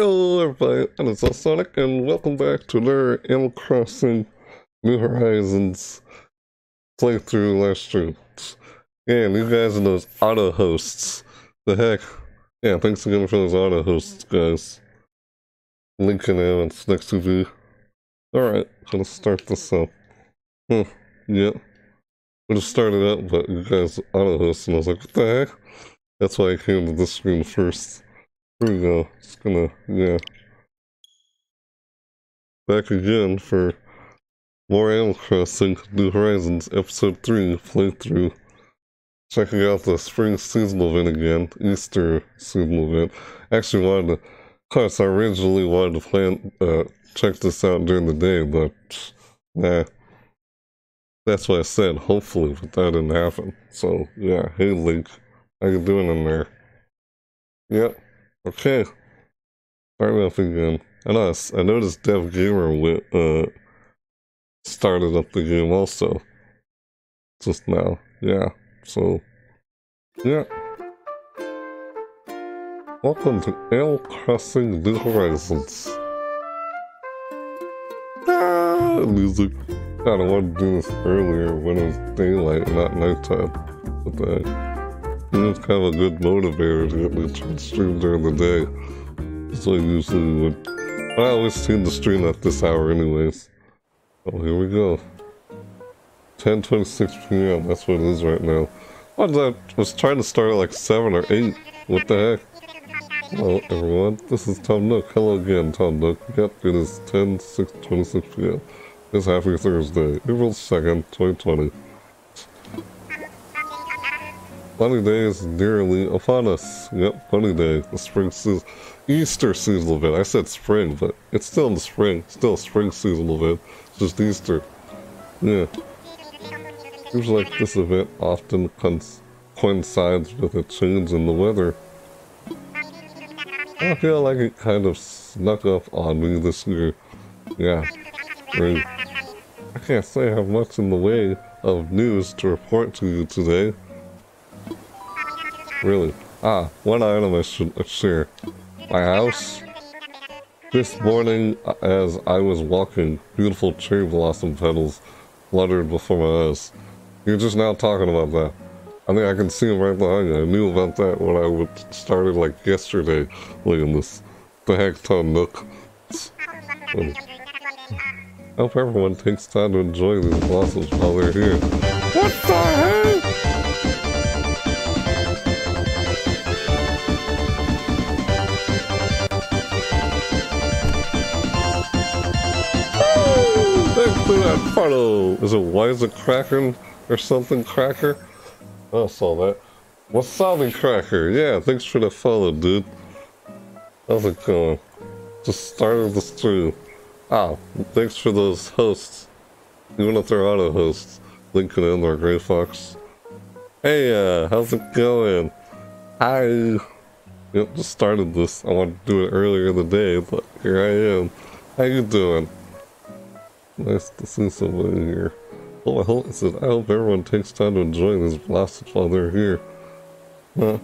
Hello everybody, and it's Sonic, and welcome back to another Animal Crossing New Horizons playthrough last stream. And you guys are those auto hosts. The heck? Yeah, thanks again for those auto hosts, guys. Link in next to me. Alright, gonna start this up. Huh, yeah. We just started up, but you guys auto hosts, and I was like, what the heck? That's why I came to this screen first. Here we go. It's gonna, yeah. Back again for more Animal Crossing New Horizons Episode 3 playthrough. Checking out the spring seasonal event again, Easter seasonal event. Actually wanted to, of course, I originally wanted to plan, uh, check this out during the day, but, nah. That's what I said, hopefully, but that didn't happen. So, yeah, hey Link, how you doing in there? Yep. Okay. Start up again. And us, I noticed Dev Gamer went, uh, started up the game also. Just now. Yeah. So, yeah. Welcome to Animal Crossing New Horizons. Ah, music. God, I wanted to do this earlier when it was daylight, not nighttime. But that, it's kind of a good motivator to get me to stream during the day. So I usually would. I always seem to stream at this hour anyways. Oh, here we go. 10.26 p.m. That's what it is right now. I was trying to start at like 7 or 8. What the heck? Hello, everyone. This is Tom Nook. Hello again, Tom Nook. Yep, it is 10, 6, 26 p.m. It's Happy Thursday, April 2nd, 2020. Bunny Day is nearly upon us. Yep, Bunny Day. The spring season. Easter seasonal event. I said spring, but it's still in the spring. Still spring seasonal event. It's just Easter. Yeah. Seems like this event often coincides with a change in the weather. I feel like it kind of snuck up on me this year. Yeah. I can't say I have much in the way of news to report to you today. Really? Ah, one item I should share. My house? This morning, as I was walking, beautiful cherry blossom petals fluttered before my eyes. You're just now talking about that. I think I can see them right behind you. I knew about that when I started like yesterday. Look this. The heck, Tom Nook. I hope everyone takes time to enjoy these blossoms while they're here. What the heck? Follow. Is it Wiser Cracker or something Cracker? Oh, I saw that. Wasabi Cracker. Yeah, thanks for the follow, dude. How's it going? Just started the stream. Ah, thanks for those hosts. Even if they're auto hosts. Lincoln in or Gray Fox. Hey, uh, how's it going? Hi. Yep, just started this. I wanted to do it earlier in the day, but here I am. How you doing? Nice to see somebody here. Oh, I hope, said, I hope everyone takes time to enjoy these blossoms while they're here. Huh?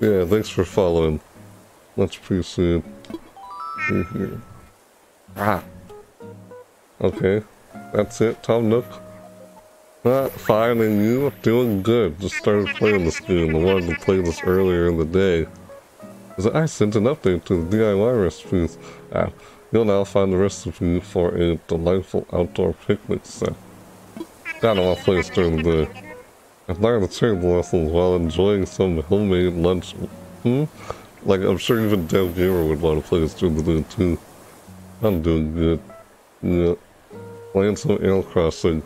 Yeah, thanks for following. Much appreciated. Here, here. Ah. Okay. That's it, Tom Nook. Not fine, and you? Doing good. Just started playing this game. I wanted to play this earlier in the day. I sent an update to the DIY recipes. Ah, You'll now find the recipe for a delightful outdoor picnic set. Got all place during the day. Learned the cherry blossoms while enjoying some homemade lunch. Hmm? Like, I'm sure even Dev Gamer would want to play this during the day too. I'm doing good. Yeah. Playing some Animal Crossing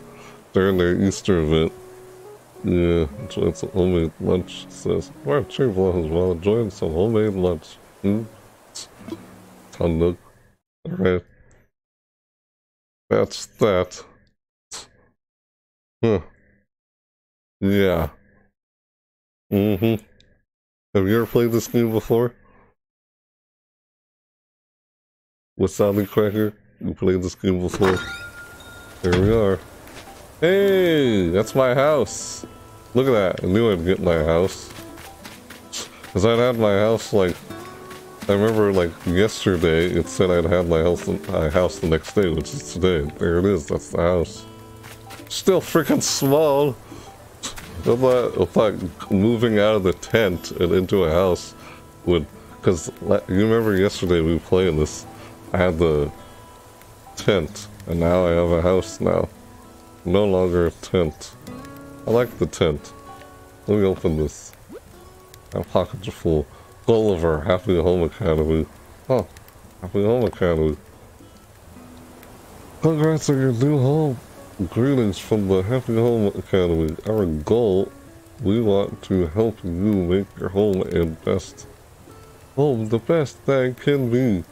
during their Easter event. Yeah, enjoying some homemade lunch, says. Wow, cherry blossoms while enjoying some homemade lunch. Hmm? Nook. Alright. That's that. Huh. Yeah. Mm-hmm. Have you ever played this game before? With Sonic Cracker? You played this game before? Here we are. Hey! That's my house! Look at that. I knew I'd get my house. Because I'd had my house like I remember like yesterday it said I'd have my house my house the next day, which is today. There it is, that's the house. Still freaking small. I thought moving out of the tent and into a house would because you remember yesterday we were playing this. I had the tent and now I have a house now. No longer a tent. I like the tent. Let me open this. My pockets are full. Gulliver, Happy Home Academy. Huh. Happy Home Academy. Congrats on your new home. Greetings from the Happy Home Academy. Our goal, we want to help you make your home and best home the best that can be.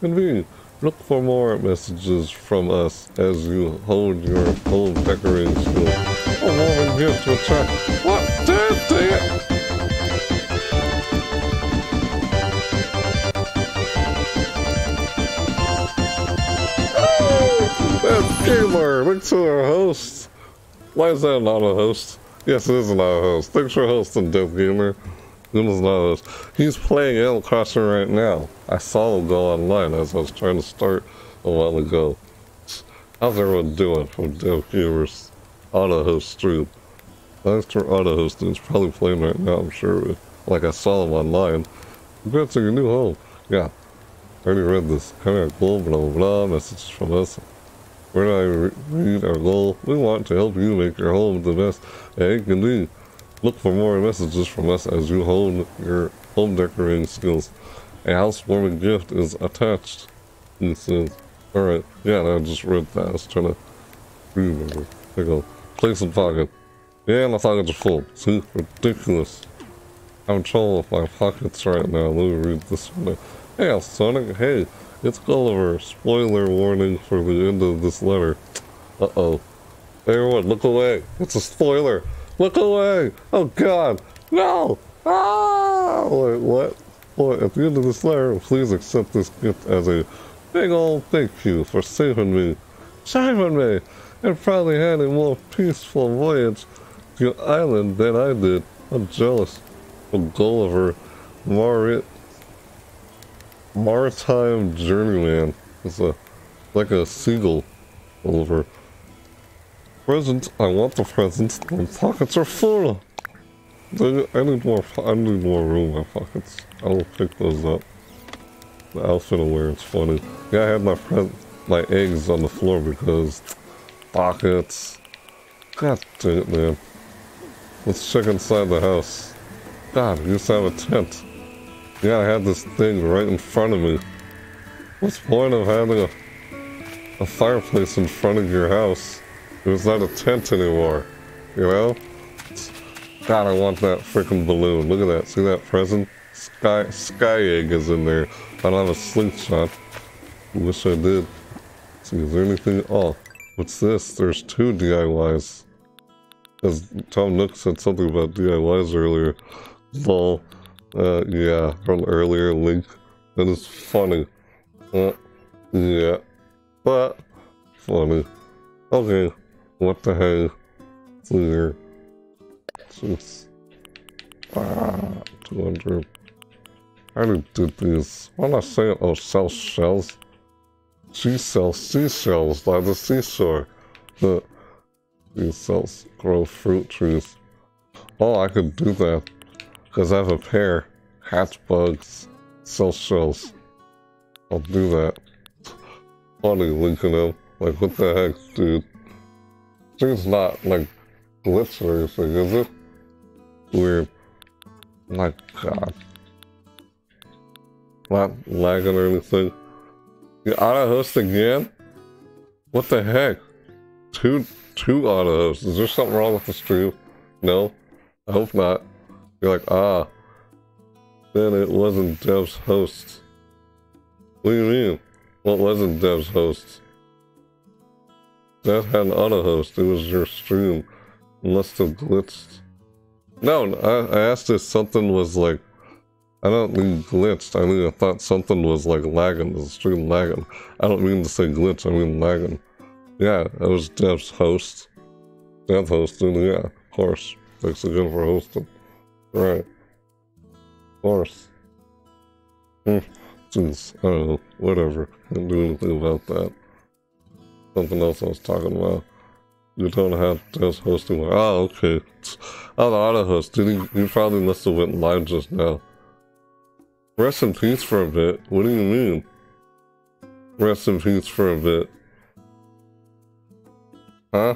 Can be. Look for more messages from us as you hold your home decorating skill. Oh, well, gift to attack. What? Dang it! Gamer, thanks to our host. Why is that not a host? Yes, it is not a host. Thanks for hosting, Dev Gamer. Is not a host. He's playing Animal Crossing right now. I saw him go online as I was trying to start a while ago. How's everyone doing from Dev Gamers auto host stream? Thanks for auto hosting. He's probably playing right now, I'm sure. Like I saw him online. Congrats on your new home. Yeah. I already read this. Come here, blah, blah, blah. Messages from us. When I re read our goal, we want to help you make your home the best it can be. Look for more messages from us as you hone your home decorating skills. A housewarming gift is attached. He says, alright, yeah, I just read that. I was trying to remember. There you go. Place in pocket. Yeah, my pockets are full. See? Ridiculous. I'm in trouble with my pockets right now. Let me read this one. Hey, Sonic. Hey, it's Gulliver. Spoiler warning for the end of this letter. Uh-oh. Everyone, look away. It's a spoiler. Look away. Oh, God. No. Ah! Wait, what? What? At the end of this letter, please accept this gift as a big old thank you for saving me. Saving me! And probably had a more peaceful voyage to your island than I did. I'm jealous of Gulliver. Marit Maritime Journeyman. It's a like a seagull over. Present, I want the presents. My pockets are full. I need more. I need more room in my pockets. I will pick those up. The outfit I wear is funny. Yeah, I had my my eggs on the floor because pockets. God dang it, man. Let's check inside the house. God, we used to have a tent. Yeah, I had this thing right in front of me. What's the point of having a, a fireplace in front of your house? It was not a tent anymore, you know? God, I want that freaking balloon. Look at that. See that present? Sky, sky egg is in there. I don't have a slingshot. Wish I did. See, is there anything? Oh, what's this? There's two DIYs. As Tom Nook said something about DIYs earlier. Lol. Uh, yeah, from earlier link. That is funny. Uh, yeah. But, funny. Okay, what the hell? Clear. Jeez. Ah, 200. I didn't do these. Why not say, oh, sell shells? She sells seashells by the seashore. But, she grow fruit trees. Oh, I could do that. Because I have a pair. Hatch bugs. Sell shells. I'll do that. Funny linking them. Like, what the heck, dude? Thing's not, like, glitch or anything, is it? Weird. My god. Not lagging or anything. You auto host again? What the heck? Two, two auto hosts. Is there something wrong with the stream? No? I hope not. You're like, ah, then it wasn't Dev's host. What do you mean? What wasn't Dev's host? Dev had an auto host. It was your stream. Must have glitched. No, I, I asked if something was like, I don't mean glitched. I mean, I thought something was like lagging, the stream lagging. I don't mean to say glitch, I mean lagging. Yeah, it was Dev's host. Dev hosting, yeah, of course. Thanks again for hosting. Right. Of course. Hmm. Jeez, I don't. Whatever. Do anything about that. Something else I was talking about. You don't have just hosting. Oh, okay. Oh, the auto host. Did he, he probably must have went live just now. Rest in peace for a bit. What do you mean? Rest in peace for a bit. Huh?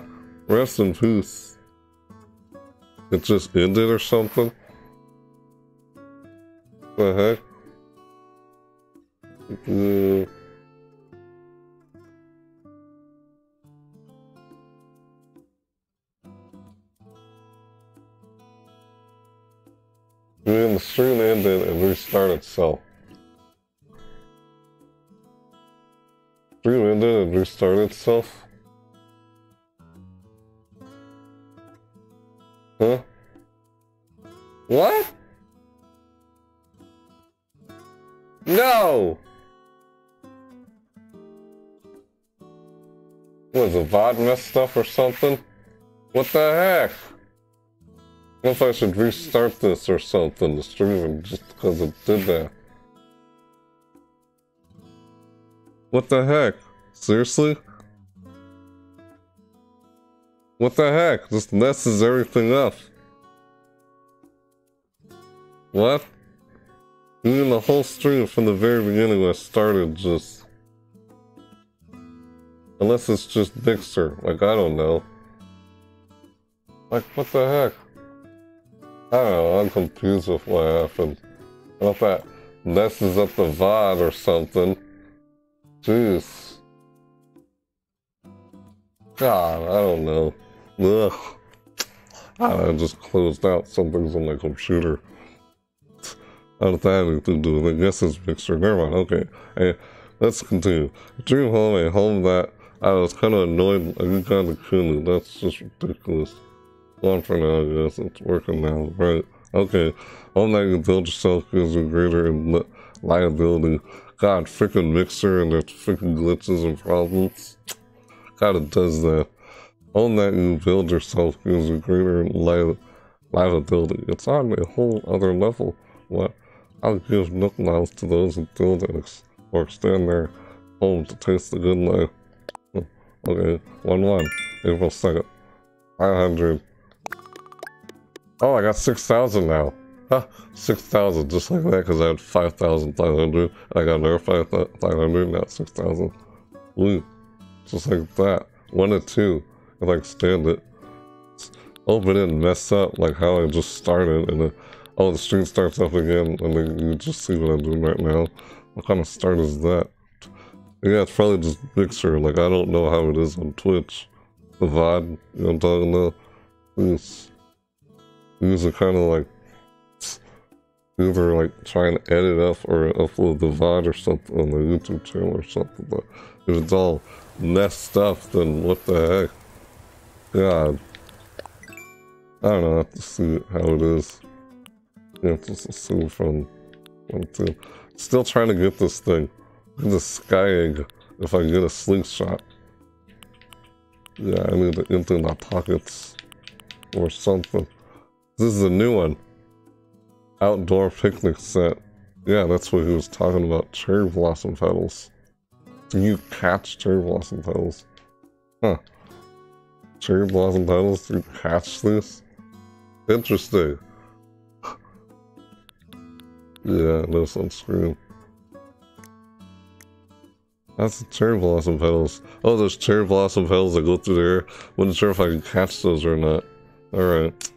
Rest in peace. It just ended or something? Heck? Uh, Then the stream ended and restarted itself. Stream ended and restarted itself? Huh? What? No! Was a VOD messed up or something? What the heck? What if I should restart this or something, the stream, just because it did that? What the heck? Seriously? What the heck? This messes everything up. What? The whole stream from the very beginning I started just... Unless it's just Mixer, like I don't know. Like what the heck? I don't know, I'm confused with what happened. I don't know if that messes up the VOD or something. Jeez. God, I don't know. Ugh. I just closed out some things on my computer. Anything to do with it. I guess it's Mixer. Never mind. Okay. Hey, let's continue. Dream home, a home that I was kind of annoyed. I got the Kunu. That's just ridiculous. One for now, I guess. It's working now. Right. Okay. Home that you build yourself gives you greater li liability. God, freaking Mixer and their freaking glitches and problems. God, it does that. On that you build yourself gives you greater li liability. It's on a whole other level. What? I'll give miles to those who build it or extend their home to taste the good life. Okay, 1-1, April 2nd. 500. Oh, I got 6,000 now. Huh, 6,000, just like that, because I had 5,500. I got another 5,500, now 6,000. Ooh, just like that. 1 and 2 if I extend it. Hope it didn't mess up like how I just started and then, oh, the stream starts up again and then you just see what I'm doing right now. What kind of start is that? Yeah, it's probably just Mixer. Like, I don't know how it is on Twitch. The VOD, you know I'm talking about? These, these are kind of like, either like trying to edit up or upload the VOD or something on the YouTube channel or something. But if it's all messed up, then what the heck? God. I don't know, I have to see how it is. You to assume from one, two. Still trying to get this thing. The sky egg if I get a slingshot. Yeah, I need to empty my pockets or something. This is a new one. Outdoor picnic set. Yeah, that's what he was talking about. Cherry blossom petals. Do you catch cherry blossom petals? Huh. Cherry blossom petals to catch this? Interesting. Yeah, no sunscreen. That's the cherry blossom petals. Oh, there's cherry blossom petals that go through there. Wasn't sure if I could catch those or not. Alright.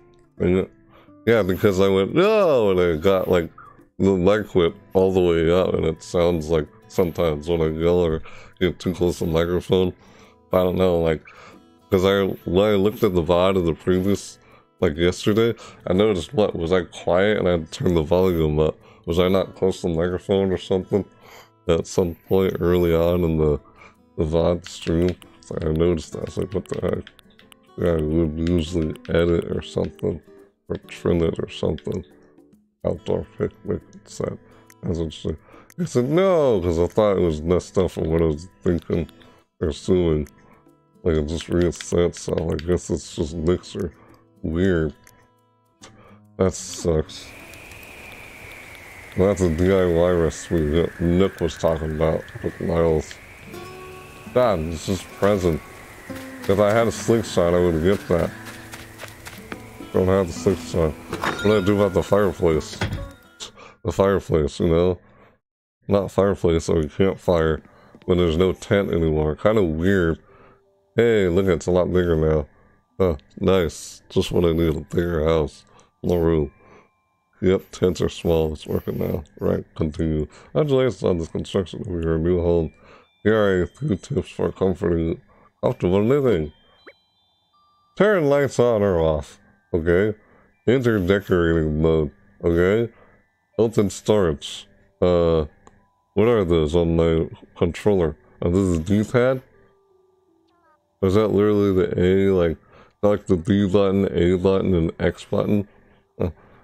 Yeah, because I went, no, and I got like the mic all the way up, and it sounds like sometimes when I yell or get too close to the microphone. I don't know, like because I when I looked at the VOD of the previous, like yesterday, I noticed what, was I quiet and I turned the volume up? Was I not close to the microphone or something? At some point early on in the, the VOD stream, I noticed that. I was like, what the heck? Yeah, I would usually edit or something, or trim it or something. Outdoor picnic set. That's interesting. I said no, because I thought it was messed up from what I was thinking or assuming. Like it just reset, so I guess it's just Mixer. Weird. That sucks. That's a DIY recipe that Nick was talking about with Miles. God, this is present. If I had a slingshot, I would get that. Don't have the slingshot. What do I do about the fireplace? The fireplace, you know? Not fireplace, so you can't fire when there's no tent anymore. Kind of weird. Hey, look, it's a lot bigger now. Huh, nice. Just what I need, a bigger house. More room. Yep, tents are small. It's working now. Right, continue. Congratulations on this construction of your new home. Here are a few tips for comforting, comfortable living. Turn lights on or off. Okay. Enter decorating mode. Okay. Built-in storage. Uh, what are those on my controller? Oh, this is D-pad? Is that literally the A, like, like the B button, A button, and X button?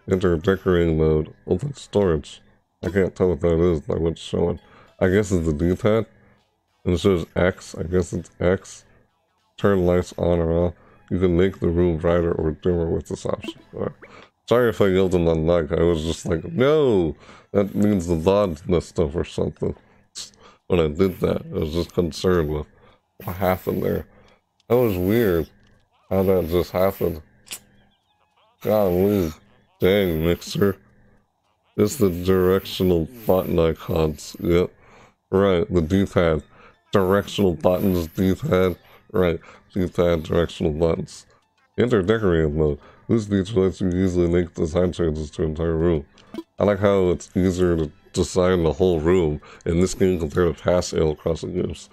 Enter decorating mode. Open storage. I can't tell what that is by what's showing. I guess it's the D-pad. And it says X. I guess it's X. Turn lights on or off. You can make the room brighter or dimmer with this option. Sorry if I yelled in the mic. I was just like, no, that means the VOD messed up or something. When I did that, I was just concerned with what happened there. That was weird how that just happened. Golly, dang, Mixer. It's the directional button icons. Yep. Right, the D-pad. Directional buttons, D-pad. Right, D-pad, directional buttons. Enter decorating mode. This feature lets you easily make design changes to an entire room. I like how it's easier to design the whole room in this game compared to past Animal Crossing games.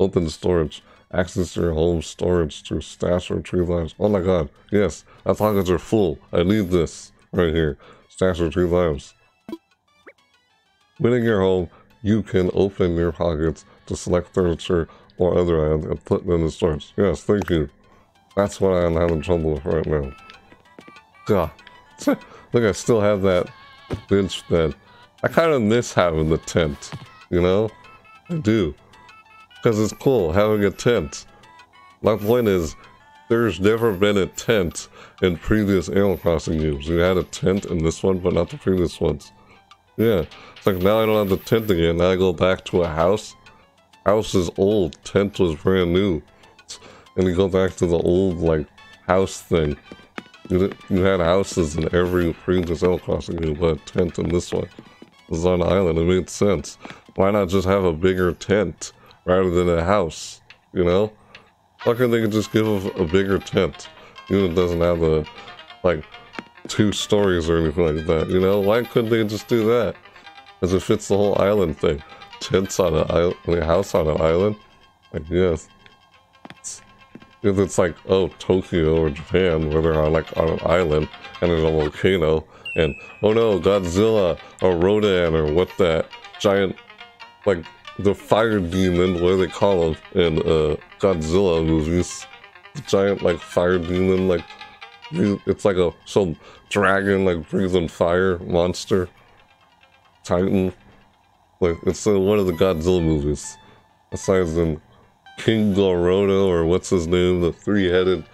Open storage. Access your home storage through stash or tree lives. Oh my god, yes, my pockets are full. I need this right here. Stash or two lives. When Within your home, you can open your pockets to select furniture or other items and put them in the storage. Yes, thank you. That's what I'm having trouble with right now. God. Look, I still have that bench bed. I kind of miss having the tent, you know? I do. Because it's cool having a tent. My point is, there's never been a tent in previous Animal Crossing games. You had a tent in this one, but not the previous ones. Yeah. It's like now I don't have the tent again. Now I go back to a house. House is old. Tent was brand new. And you go back to the old, like, house thing. You, you had houses in every previous Animal Crossing game, but a tent in this one. It was on an island. It made sense. Why not just have a bigger tent? rather than a house, you know? Why can't they just give a, bigger tent? Even if it doesn't have the, like, two stories or anything like that, you know? Why couldn't they just do that? Because it fits the whole island thing. Tents on an island, a house on an island? I guess. if it's like, oh, Tokyo or Japan, where they're on, like, on an island, and there's a volcano, and, oh no, Godzilla, or Rodan, or what that giant, like, the fire demon, what do they call him in uh, Godzilla movies? The giant like fire demon, like it's like a some dragon like breathing fire monster, titan. Like it's uh, one of the Godzilla movies. Besides in King Ghidorah or what's his name, the three-headed.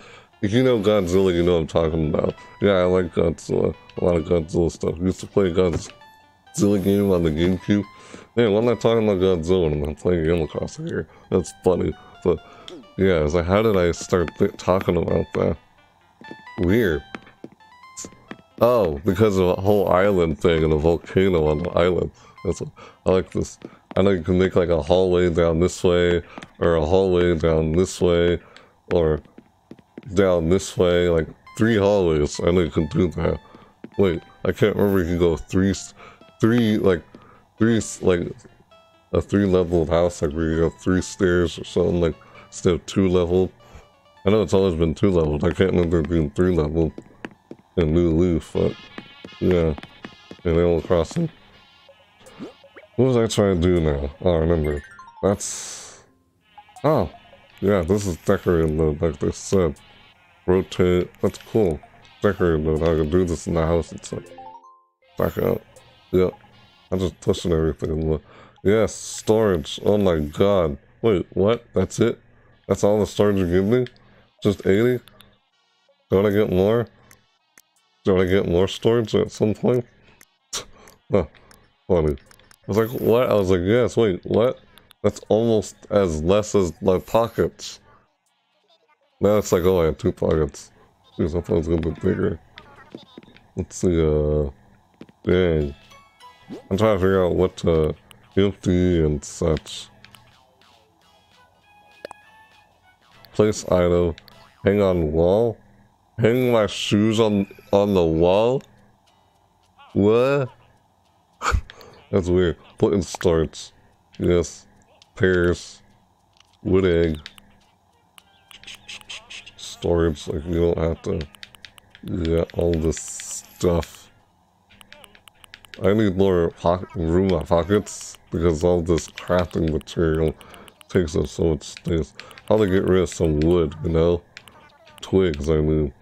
If you know Godzilla, you know I'm talking about. Yeah, I like Godzilla. A lot of Godzilla stuff. I used to play Godzilla game on the GameCube. Man, why am I talking about Godzilla when I'm playing Animal Crossing here? That's funny. But yeah, like, how did I start talking about that? Weird. Oh, because of a whole island thing and a volcano on the island. That's what, I like this. I know you can make like a hallway down this way, or a hallway down this way, or down this way, like three hallways. I know you can do that. Wait, I can't remember you can go three, three, like three like a three level house like where you have three stairs or something like instead of two level. I know it's always been two leveled. I can't remember being three level in New Leaf, but yeah, in Animal Crossing. What was I trying to do now? Oh, I remember. That's oh yeah, this is decorating mode like they said. Rotate. That's cool. Decorating mode. I can do this in the house. It's like back out. Yep. I'm just pushing everything. Yes, storage. Oh my god. Wait, what? That's it? That's all the storage you give me? Just 80? Don't I get more? Don't I get more storage at some point? funny. I was like, what? I was like, yes, wait, what? That's almost as less as my pockets. Now it's like, oh, I have two pockets. Because I thought it was a little bit bigger. Let's see, uh... Dang. I'm trying to figure out what uh, to empty and such. Place item. Hang on wall? Hang my shoes on on the wall? What? That's weird. Put in storage. Yes. Pears. Wood egg. Storage. Like you don't have to get all this stuff. I need more room in my pockets because all this crafting material takes up so much space. How to get rid of some wood, you know? Twigs, I mean.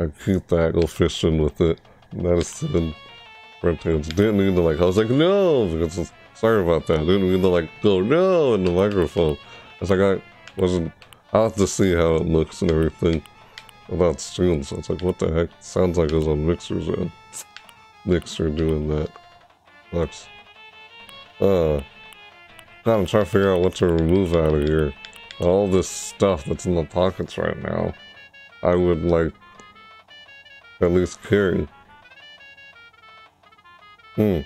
I keep that, go fishing with it. Medicine, reptiles. Didn't mean to like, I was like, no, because sorry about that. Didn't mean to like go no in the microphone. It's like I wasn't, i have to see how it looks and everything about streams. So it's like, what the heck? Sounds like it was on Mixer's. Mixer doing that. Sucks. Uh, God, I'm trying to figure out what to remove out of here. All this stuff that's in the pockets right now, I would like at least carry. Hmm.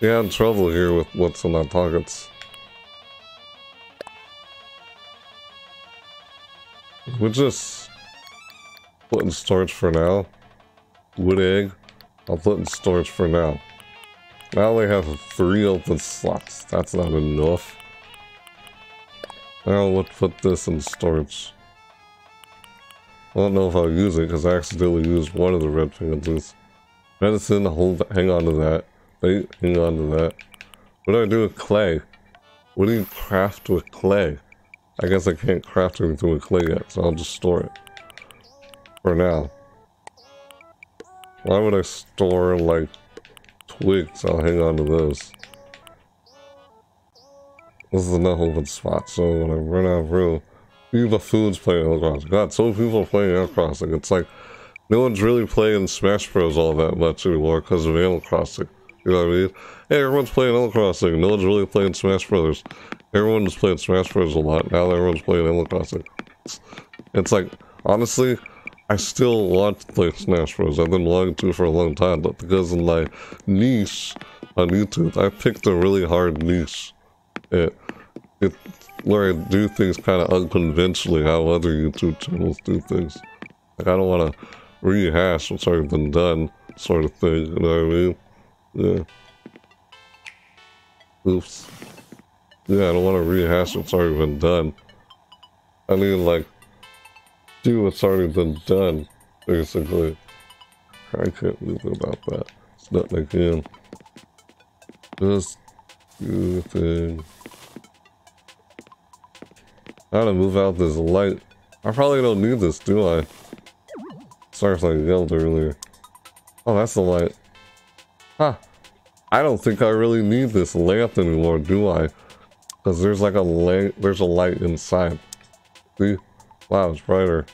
Yeah, I'm trouble here with what's in my pockets. We'll just put in storage for now. Wood egg, I'll put in storage for now. Now they have three open slots. That's not enough. Now let's put this in storage. I don't know if I'll use it because I accidentally used one of the red pansies. Medicine, hold, hang on to that. Hang on to that. What do I do with clay? What do you craft with clay? I guess I can't craft anything with clay yet, so I'll just store it. For now. Why would I store, like, twigs? I'll hang on to those. This is enough open spot, so when I run out of room, the foods playing Animal. God, so people playing Animal Crossing. It's like, no one's really playing Smash Bros. all that much anymore because of Animal Crossing. You know what I mean? Hey, everyone's playing Animal Crossing. No one's really playing Smash Brothers. Everyone's playing Smash Bros. a lot. Now everyone's playing Animal Crossing. It's, it's like, honestly, I still want to play Smash Bros. I've been wanting to for a long time, but because of my niche on YouTube, I picked a really hard niche. It, it where I do things kind of unconventionally how other YouTube channels do things. Like, I don't want to rehash what's already been done, sort of thing, you know what I mean? Yeah. Oops. Yeah, I don't want to rehash what's already been done. I mean, like, do what's already been done, basically. I can't believe about that. It's not like. Just do the thing. How to move out this light. I probably don't need this, do I? Sorry if I yelled earlier. Oh, that's the light. Huh. I don't think I really need this lamp anymore, do I? Because there's like a light, there's a light inside. See? Wow, it's brighter.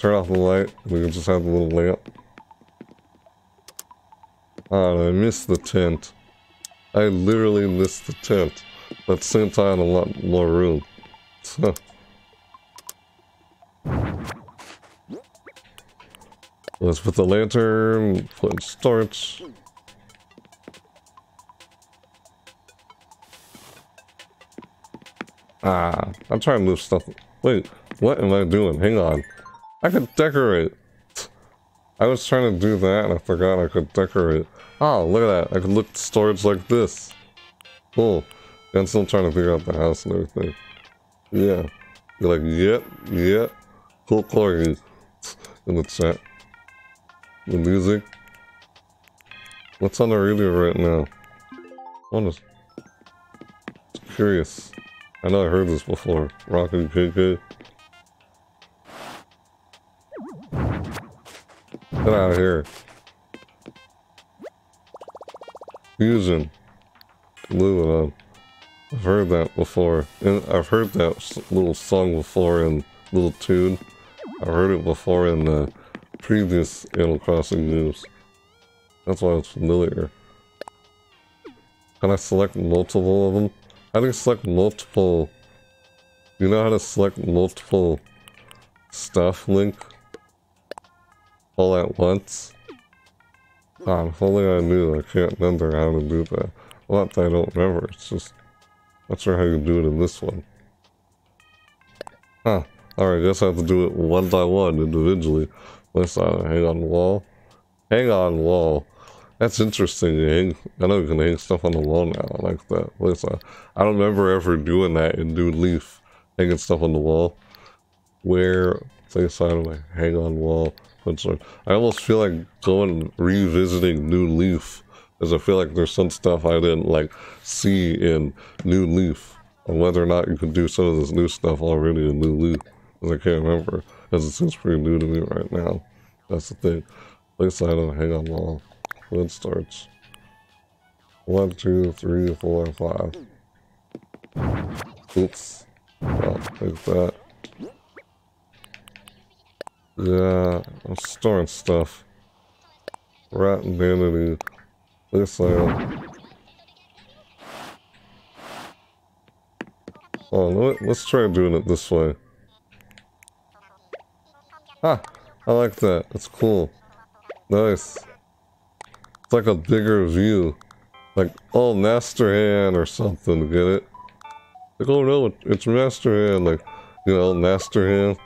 Turn off the light, we can just have the little lamp. Oh, I missed the tent. I literally missed the tent. But same time, a lot more room. Let's put the lantern, put storage. Ah, I'm trying to move stuff. Wait, what am I doing? Hang on. I could decorate. I was trying to do that and I forgot I could decorate. Oh, look at that. I could look storage like this. Cool. I'm still trying to figure out the house and everything. Yeah. You're like, yep, yep. Cool Corgi in the chat. The music. What's on the radio right now? I'm just curious. I know I heard this before. Rockin' KK. Get out of here. Fusion. Moving on. Uh, I've heard that before. And I've heard that little song before in little tune. I've heard it before in the previous Animal Crossing news. That's why it's familiar. Can I select multiple of them? How do you select multiple... You know how to select multiple stuff, Link? All at once? Ah, if only I knew. I can't remember how to do that. That I don't remember, it's just... Not sure how you do it in this one. Huh. Alright, I guess I have to do it one by one, individually. Let's uh, hang on the wall. Hang on wall. That's interesting. You hang, I know you can hang stuff on the wall now. I like that. Let's, uh, I don't remember ever doing that in New Leaf. Hanging stuff on the wall. Where, place on my hang on wall. I almost feel like going revisiting New Leaf. As I feel like there's some stuff I didn't like see in New Leaf. And whether or not you can do some of this new stuff already in New Leaf. Because I can't remember. as it seems pretty new to me right now. That's the thing. At least I don't hang on wall. When it starts. One, two, three, four, five. Oops. Oh, like that. Yeah, I'm storing stuff. Rat vanity. This item. Oh, let, let's try doing it this way. Ah, I like that. It's cool. Nice. It's like a bigger view. Like, oh, Master Hand or something, get it? Like, oh no, it's Master Hand, like, you know, Master Hand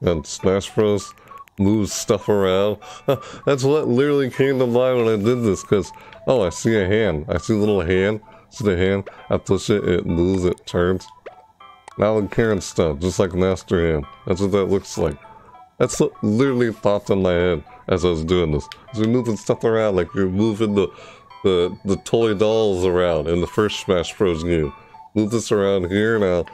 and Smash Bros. Moves stuff around. That's what literally came to mind when I did this, because, oh, I see a hand. I see a little hand. See the hand? I push it, it moves, it turns. Now Karen stuff, just like Master Hand. That's what that looks like. That's what literally popped in my head as I was doing this. So you're moving stuff around, like you're moving the, the, the toy dolls around in the first Smash Bros. game. Move this around here now.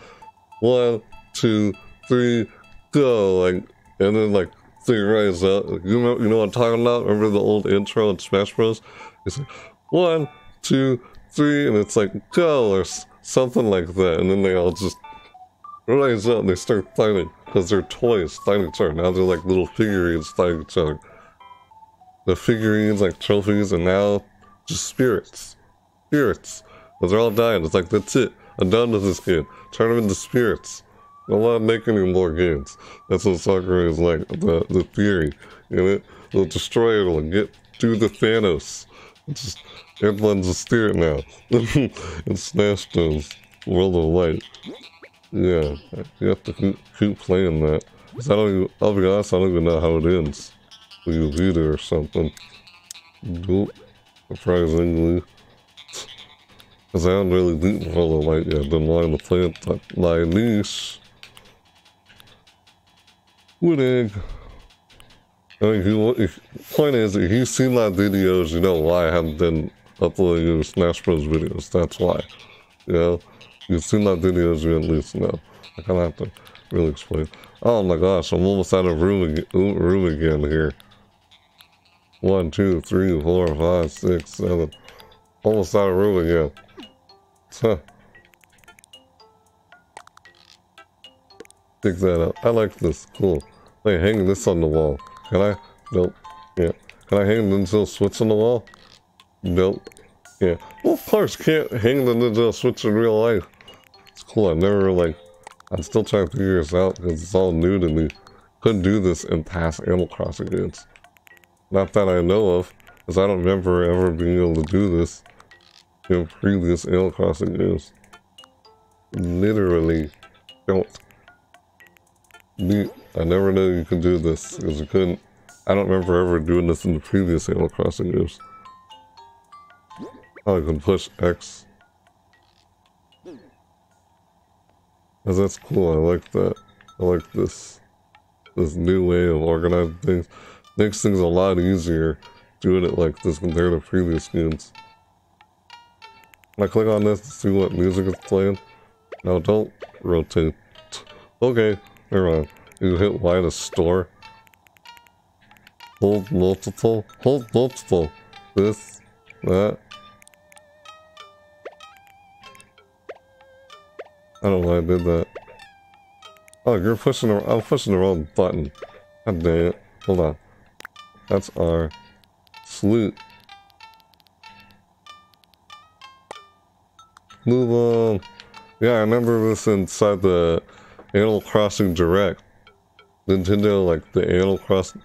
One, two, three, go! Like, and then like three rise up. You know, you know what I'm talking about? Remember the old intro in Smash Bros? It's like one, two, three, and it's like go or something like that. And then they all just rise up and they start fighting because they're toys fighting each other. Now they're like little figurines fighting each other. The figurines like trophies and now just spirits. Spirits. Because they're all dying. It's like, that's it. I'm done with this game. Turn them into spirits. I'm not making any more games. That's what Sakurai is like, the, the theory. Know, they'll destroy it it'll get to the Thanos. It's just, everyone's a spirit now. and Smash those World of Light. Yeah, you have to keep, keep playing that. I don't even, I'll be honest, I don't even know how it ends. You beat it or something. Nope. Surprisingly. Because I haven't really beaten Hollow Knight yet. I've been wanting to play it like my niece. Wood egg. I mean, he, if, point is, if you've seen my videos, you know why I haven't been uploading Smash Bros. videos. That's why. You know? You've seen my videos, you at least know. I kind of have to really explain. Oh my gosh, I'm almost out of room, room again here. One, two, three, four, five, six, seven. Almost out of room again. Huh. That up. I like this. Cool. Hey, hang this on the wall. Can I? Nope. Yeah. Can I hang the Nintendo Switch on the wall? Nope. Yeah. Well, of course, can't hang the Nintendo Switch in real life It's cool. I've never, like, I'm still trying to figure this out because it's all new to me. Couldn't do this in past Animal Crossing games. Not that I know of, because I don't remember ever being able to do this in previous Animal Crossing games. Literally don't. I never knew you could do this, because you couldn't. I don't remember ever doing this in the previous Animal Crossing games. Oh, I can push X that's cool. I like that. I like this this new way of organizing things. Makes things a lot easier doing it like this compared to previous games. I click on this to see what music is playing? No, don't rotate. Okay, uh, you hit Y to store. Hold multiple. Hold multiple. This, that. I don't know why I did that. Oh, you're pushing the- I'm pushing the wrong button. God dang it. Hold on. That's R. Salute. Move on. Yeah, I remember this inside the Animal Crossing Direct. Nintendo, like the Animal Crossing,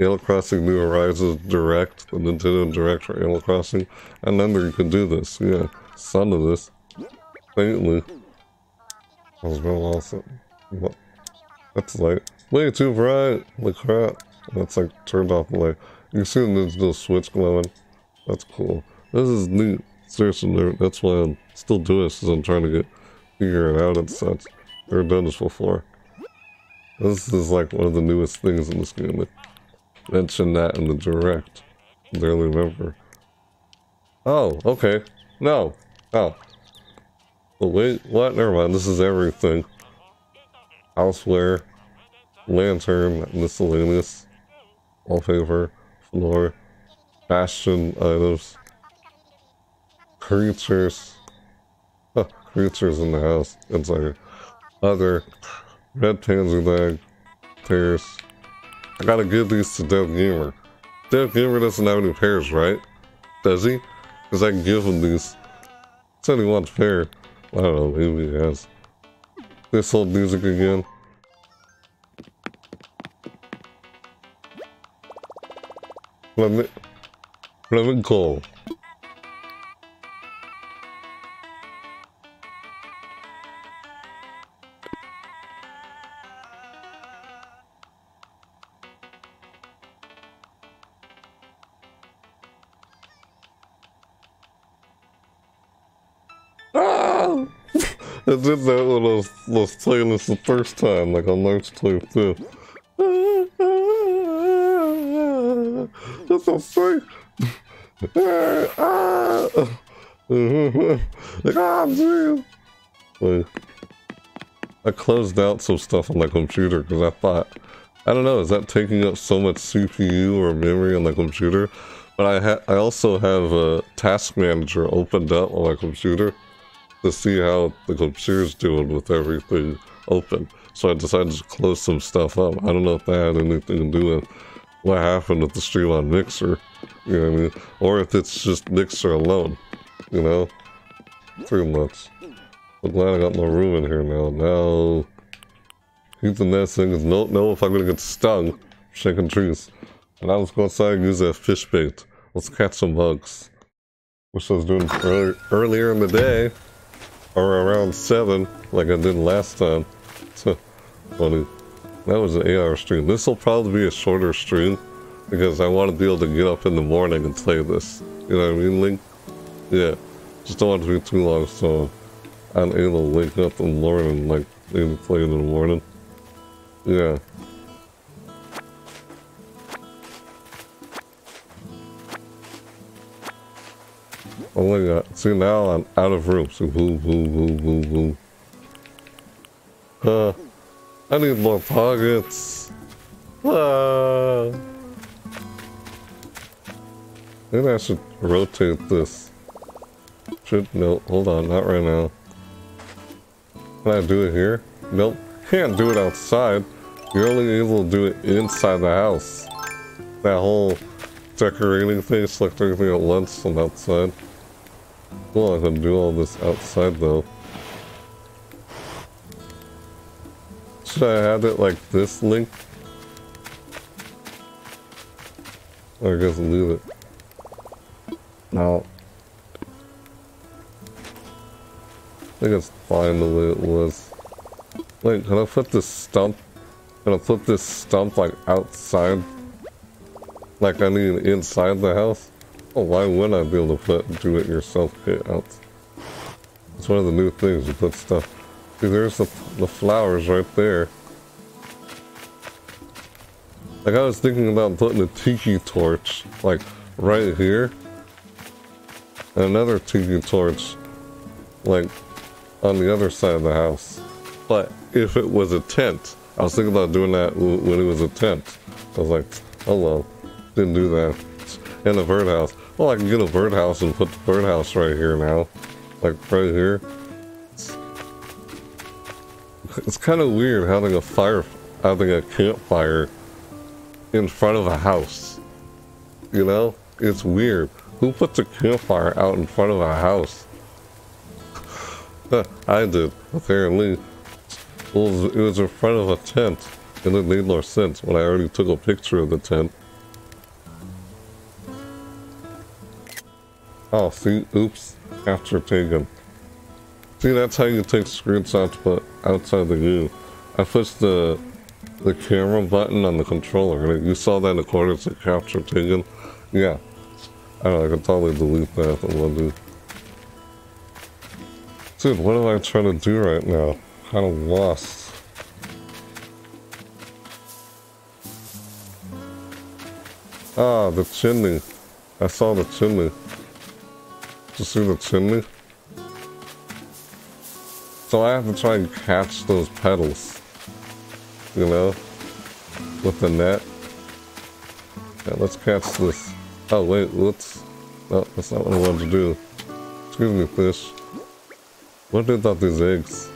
Animal Crossing New Horizons Direct, the Nintendo Direct for Animal Crossing. I remember you could do this. Yeah, some of this. Faintly. That was real awesome. That's like way too bright. The crap. That's like turned off the light. You can see the Nintendo Switch glowing. That's cool. This is neat. Seriously, that's why I'm still doing this, because I'm trying to get figure it out and such. Never done this before. This is like one of the newest things in this game. I mentioned that in the direct. Barely remember. Oh, okay. No. Oh. Oh, wait, what? Never mind. This is everything. Houseware, lantern, miscellaneous, wallpaper, floor, fashion items, creatures, huh, creatures in the house, inside other red pansy tears. I gotta give these to Dev Gamer. Dev Gamer doesn't have any pears, right? Does he? Because I can give him these. Said he wants pear. I don't know, maybe he has. This old music again. Lemon, I did that when I was, was playing this the first time, like on March 25th. That's so ah, like, ah. Like, I closed out some stuff on my computer because I thought, I don't know, is that taking up so much CPU or memory on the computer? But I I also have a task manager opened up on my computer to see how the computer's doing with everything open. So I decided to close some stuff up. I don't know if that had anything to do with what happened with the stream on Mixer, you know what I mean? Or if it's just Mixer alone, you know? Pretty much. I'm glad I got my room in here now. Now, here's the next thing is no, no if I'm gonna get stung, shaking trees. And I was go outside and use that fish bait. Let's catch some bugs. Which I was doing earlier in the day or around 7, like I did last time. So, funny. That was an 8 hour stream. This will probably be a shorter stream, because I want to be able to get up in the morning and play this. You know what I mean, Link? Yeah. Just don't want to be too long, so I'm able to wake up in the morning and, like, maybe play in the morning. Yeah. Oh my god. See, now I'm out of room. So boo, boo, boo, boo, boo. Uh, I need more pockets. Uh, maybe I should rotate this. Should, no, hold on, not right now. Can I do it here? Nope, can't do it outside. You're only able to do it inside the house. That whole decorating thing, select everything at once from outside. Cool, I can do all this outside though. Should I have it like this link? Or I guess leave it. No. I think it's fine the way it was. Wait, can I put this stump? Can I put this stump like outside? Like I need inside the house? Oh, why wouldn't I be able to put do-it-yourself kit out? It's one of the new things you put stuff. See, there's the, the flowers right there. Like, I was thinking about putting a tiki torch, like, right here. And another tiki torch, like, on the other side of the house. But if it was a tent, I was thinking about doing that when it was a tent. I was like, oh well, didn't do that. In a birdhouse. Well, I can get a birdhouse and put the birdhouse right here now. Like, right here. It's, it's kind of weird having a fire, having a campfire in front of a house. You know? It's weird. Who puts a campfire out in front of a house? I did, apparently. It was, it was in front of a tent. And it made more sense when I already took a picture of the tent. Oh, see? Oops. After taken. See, that's how you take screenshots, but outside the game. I pushed the the camera button on the controller. You saw that in the corner, to capture taken? Yeah. I know, I can totally delete that if I want to. Dude, what am I trying to do right now? Kind of lost. Ah, the chimney. I saw the chimney. You see the chimney? So I have to try and catch those petals. You know? With the net. Yeah, let's catch this. Oh wait, whoops. No, that's not what I wanted to do. Excuse me, fish. What did about these eggs?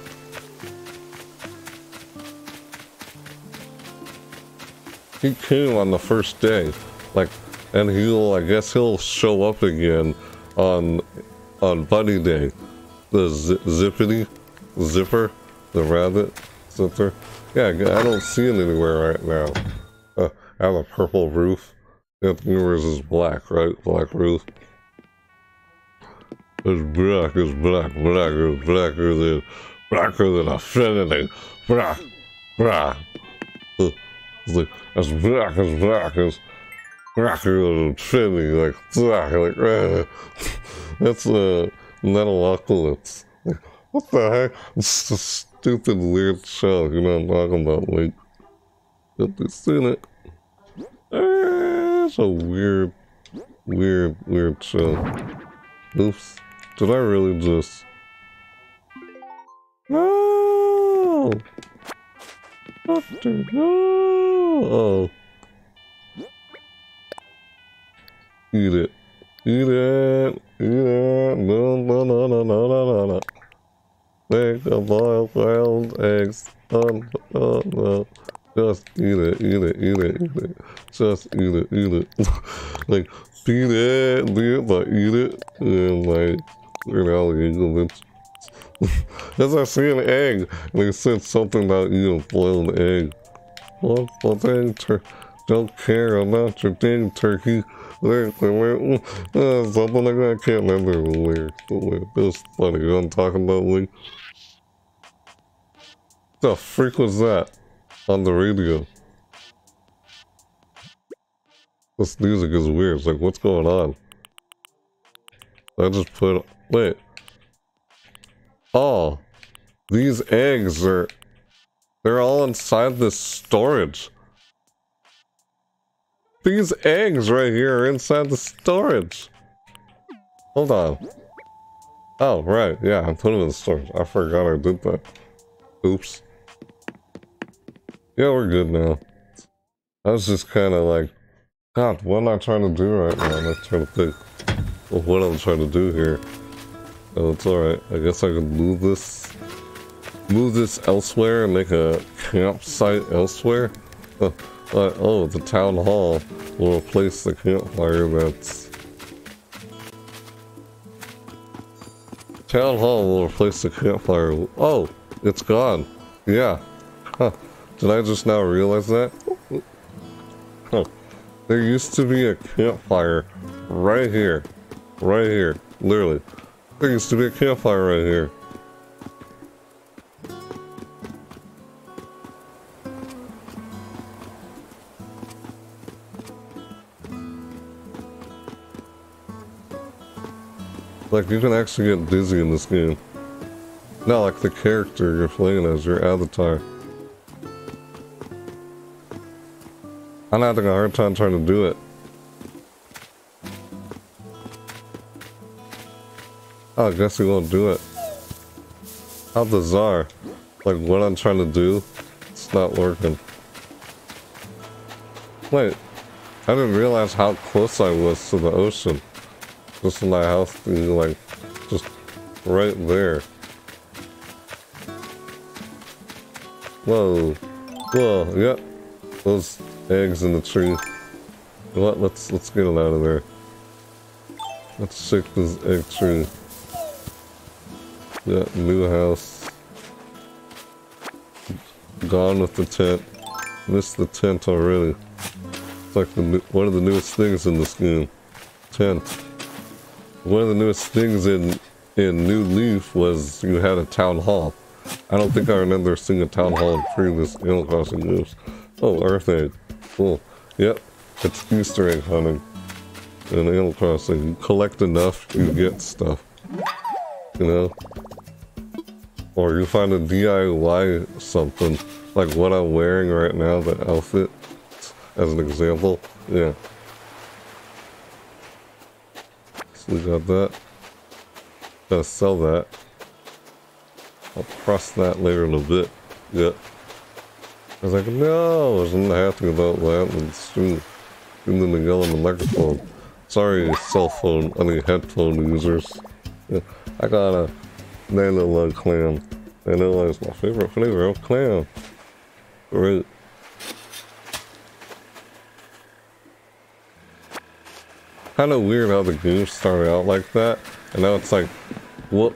He came on the first day. Like, and he'll, I guess he'll show up again on, on Bunny Day. The zippity, zipper, the rabbit, zipper. Yeah, I don't see it anywhere right now. Uh, I have a purple roof. Anthony yours is black, right? Black roof. It's black, it's black, black, it's blacker than, blacker than infinity. Black, black. It's like, as black as black as blacker than infinity, like, black, like, uh, that's a Metalocalypse. Like, what the heck? It's a stupid, weird show, you know what I'm talking about, like, have you seen it? It's a weird, weird, weird show. Oops. Did I really just... No! Doctor, no! Oh. Eat it. Eat it. Eat it. No, no, no, no, no, no, no. Make a boiled wild eggs. Oh, no, no. Just eat it, eat it, eat it, eat it. Just eat it, eat it. like, feed it, eat it, but eat it. And like, you know, you As I see an egg, they said something about you boiled egg. Well, dang, tur don't care about your dang turkey. Uh, something like that. I can't remember where. where. It was funny. You know what I'm talking about, Lee? The freak was that? on the radio. This music is weird. It's like, what's going on? I just put... Wait. Oh. These eggs are... They're all inside this storage. These eggs right here are inside the storage. Hold on. Oh, right. Yeah, I put them in the storage. I forgot I did that. Oops. Yeah, we're good now. I was just kind of like, God, what am I trying to do right now? I'm trying to think of what I'm trying to do here. Oh, it's alright. I guess I can move this, move this elsewhere and make a campsite elsewhere. Uh, uh, oh, the town hall will replace the campfire that's... Town hall will replace the campfire. Oh, it's gone. Yeah. Huh. Did I just now realize that? Huh. There used to be a campfire right here. Right here. Literally. There used to be a campfire right here. Like, you can actually get dizzy in this game. Not like the character you're playing as, your avatar. I'm having a hard time trying to do it. Oh, I guess we won't do it. How bizarre. Like, what I'm trying to do, it's not working. Wait, I didn't realize how close I was to the ocean. Just in my house being like, just right there. Whoa. Whoa, yep. Those eggs in the tree. What? Let's let's get it out of there. Let's shake this egg tree. Yeah, new house. Gone with the tent. Missed the tent already. It's like the one of the newest things in this game. Tent. One of the newest things in in New Leaf was you had a town hall. I don't think I remember seeing a town hall in previous Animal Crossing games. Oh, Earth Egg. Cool. Yep, it's Easter egg hunting in Animal Crossing. You collect enough, you get stuff. You know? Or you find a DIY something, like what I'm wearing right now, the outfit, as an example. Yeah. So we got that. Gotta sell that. I'll cross that later in a bit. Yeah. I was like, no, I wasn't about that. And soon, soon then yell on the microphone. Sorry, cell phone, I headphone users. Yeah, I got a Vanilla clam. Vanilla is my favorite flavor of clam. Great. Kind of weird how the game started out like that, and now it's like, what?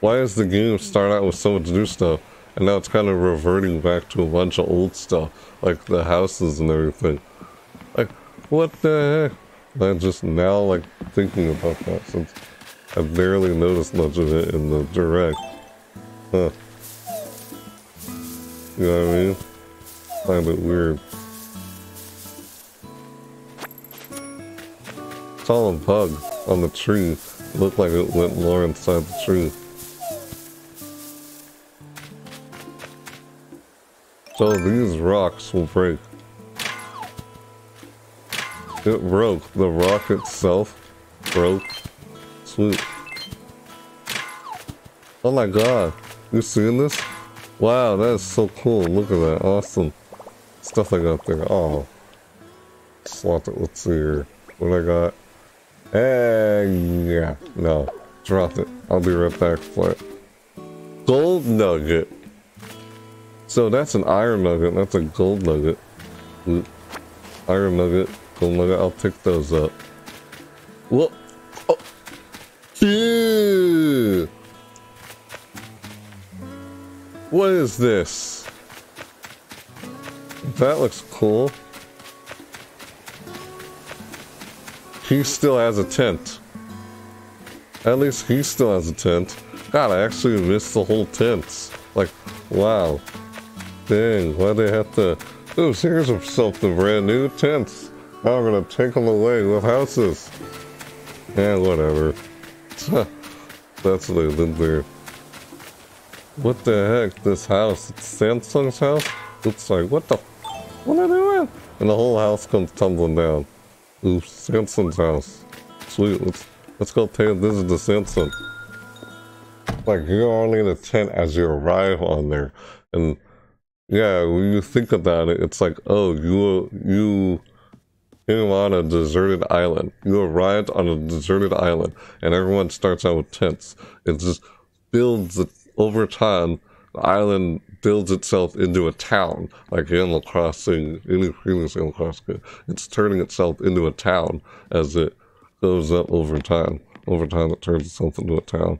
Why does the game start out with so much new stuff, and now it's kind of reverting back to a bunch of old stuff, like the houses and everything. Like, what the heck? I'm just now like thinking about that since I barely noticed much of it in the direct. Huh. You know what I mean? Find it weird. Saw a bug on the tree. It looked like it went more inside the tree. So these rocks will break. It broke. The rock itself broke. Sweet. Oh my god. You seeing this? Wow, that is so cool. Look at that. Awesome. Stuff I got there. Oh. Slot it. Let's see here. What I got? Hey, yeah. No. Drop it. I'll be right back for it. Gold nugget. So that's an iron nugget. That's a gold nugget. Iron nugget. gold nugget. I'll pick those up. What? Oh. What is this? That looks cool. He still has a tent. At least he still has a tent. God, I actually missed the whole tent. Like, wow. Dang, why they have to... Ooh, here's something brand new. Tents. Now I'm gonna take them away with houses. Yeah, whatever. That's what they did there. What the heck? This house? It's Samson's house? It's like, what the? What are they doing? And the whole house comes tumbling down. Ooh, Samson's house. Sweet, let's let's go pay a visit to Samson. Like you're only in a tent as you arrive on there, and yeah, when you think about it, it's like, oh, you you you're on a deserted island. You arrived on a deserted island, and everyone starts out with tents. It just builds over time. The island builds itself into a town, like Animal Crossing, Animal Crossing. It's turning itself into a town as it goes up over time. Over time, it turns itself into a town.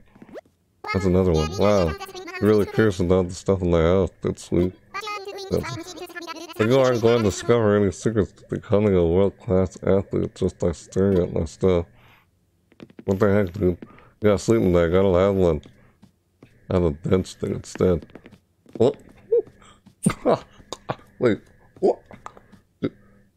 That's another one. Wow. Really curious about the stuff in the house. That's sweet. You aren't going to discover any secrets to becoming a world-class athlete just by staring at my stuff. What the heck, dude? You got a sleeping bag, I don't have one. I have a bench thing instead. Wait, what?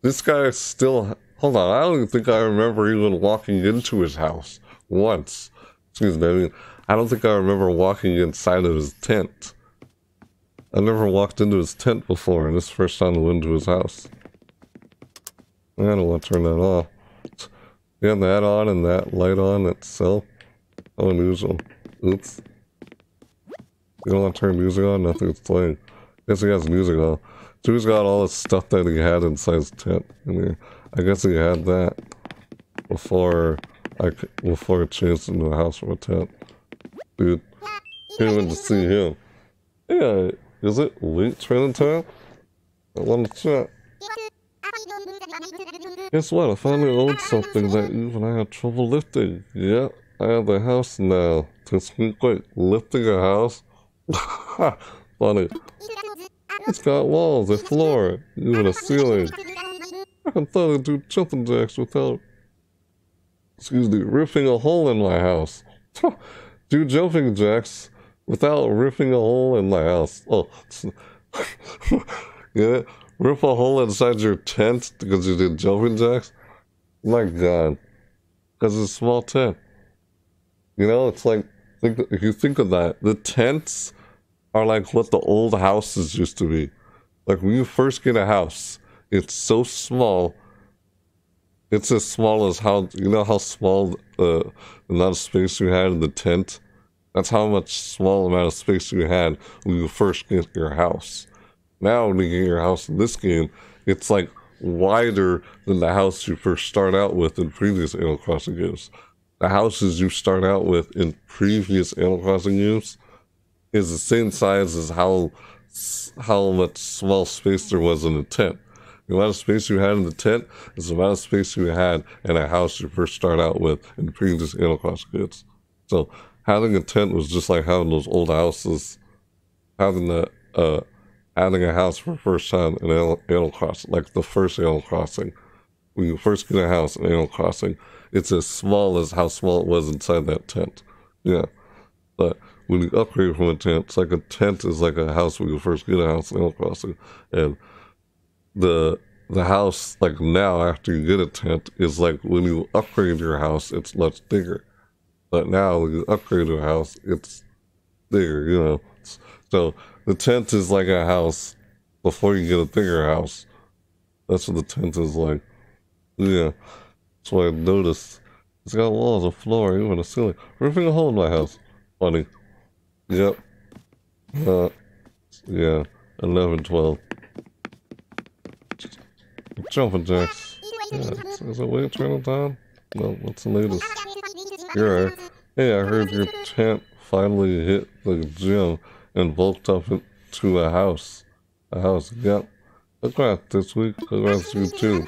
This guy is still... Hold on, I don't think I remember even walking into his house once. Excuse me, I don't think I remember walking inside of his tent. I never walked into his tent before, and this first time I went into his house. I don't want to turn that off. Have that on and that light on itself. Oh, How unusual. Oops. You don't want to turn music on? Nothing's playing. Guess he has music on. He's got all the stuff that he had inside his tent. I mean, I guess he had that before I before it changed into a house from a tent. Dude, can't even to see him. Yeah, is it late training time? I want to check. Guess what? I finally owned something that even I had trouble lifting. Yeah, I have the house now. This week, wait, lifting a house? Funny. It's got walls, a floor, even a ceiling. I can I'd do jumping jacks without, excuse me, ripping a hole in my house. do jumping jacks without ripping a hole in my house. Oh, it? Rip a hole inside your tent because you did jumping jacks? My God. Because it's a small tent. You know, it's like, think, if you think of that, the tents are like what the old houses used to be. Like when you first get a house, it's so small. It's as small as how you know how small uh, the amount of space you had in the tent. That's how much small amount of space you had when you first get your house. Now when you get your house in this game, it's like wider than the house you first start out with in previous Animal Crossing games. The houses you start out with in previous Animal Crossing games is the same size as how how much small space there was in the tent. The amount of space you had in the tent is the amount of space you had in a house you first start out with in previous Animal Crossing games. So having a tent was just like having those old houses, having a uh, having a house for the first time in Animal Crossing, like the first Animal Crossing. When you first get a house in Animal Crossing, it's as small as how small it was inside that tent. Yeah, but when you upgrade from a tent, it's like a tent is like a house when you first get a house in Animal Crossing, and the the house like now after you get a tent is like when you upgrade your house, it's much bigger. But now when you upgrade your house, it's bigger, you know. So the tent is like a house before you get a bigger house. That's what the tent is like. Yeah. That's why I noticed. It's got walls, a floor, even a ceiling. Ripping a hole in my house. Funny. Yep. Uh, yeah. 11, 12. Jumping jacks. Yeah, is, is it wait turning time? No, what's the latest? Here Hey, I heard your tent finally hit the gym and bulked up into a house. A house, yep. Congrats this week. Congrats you too.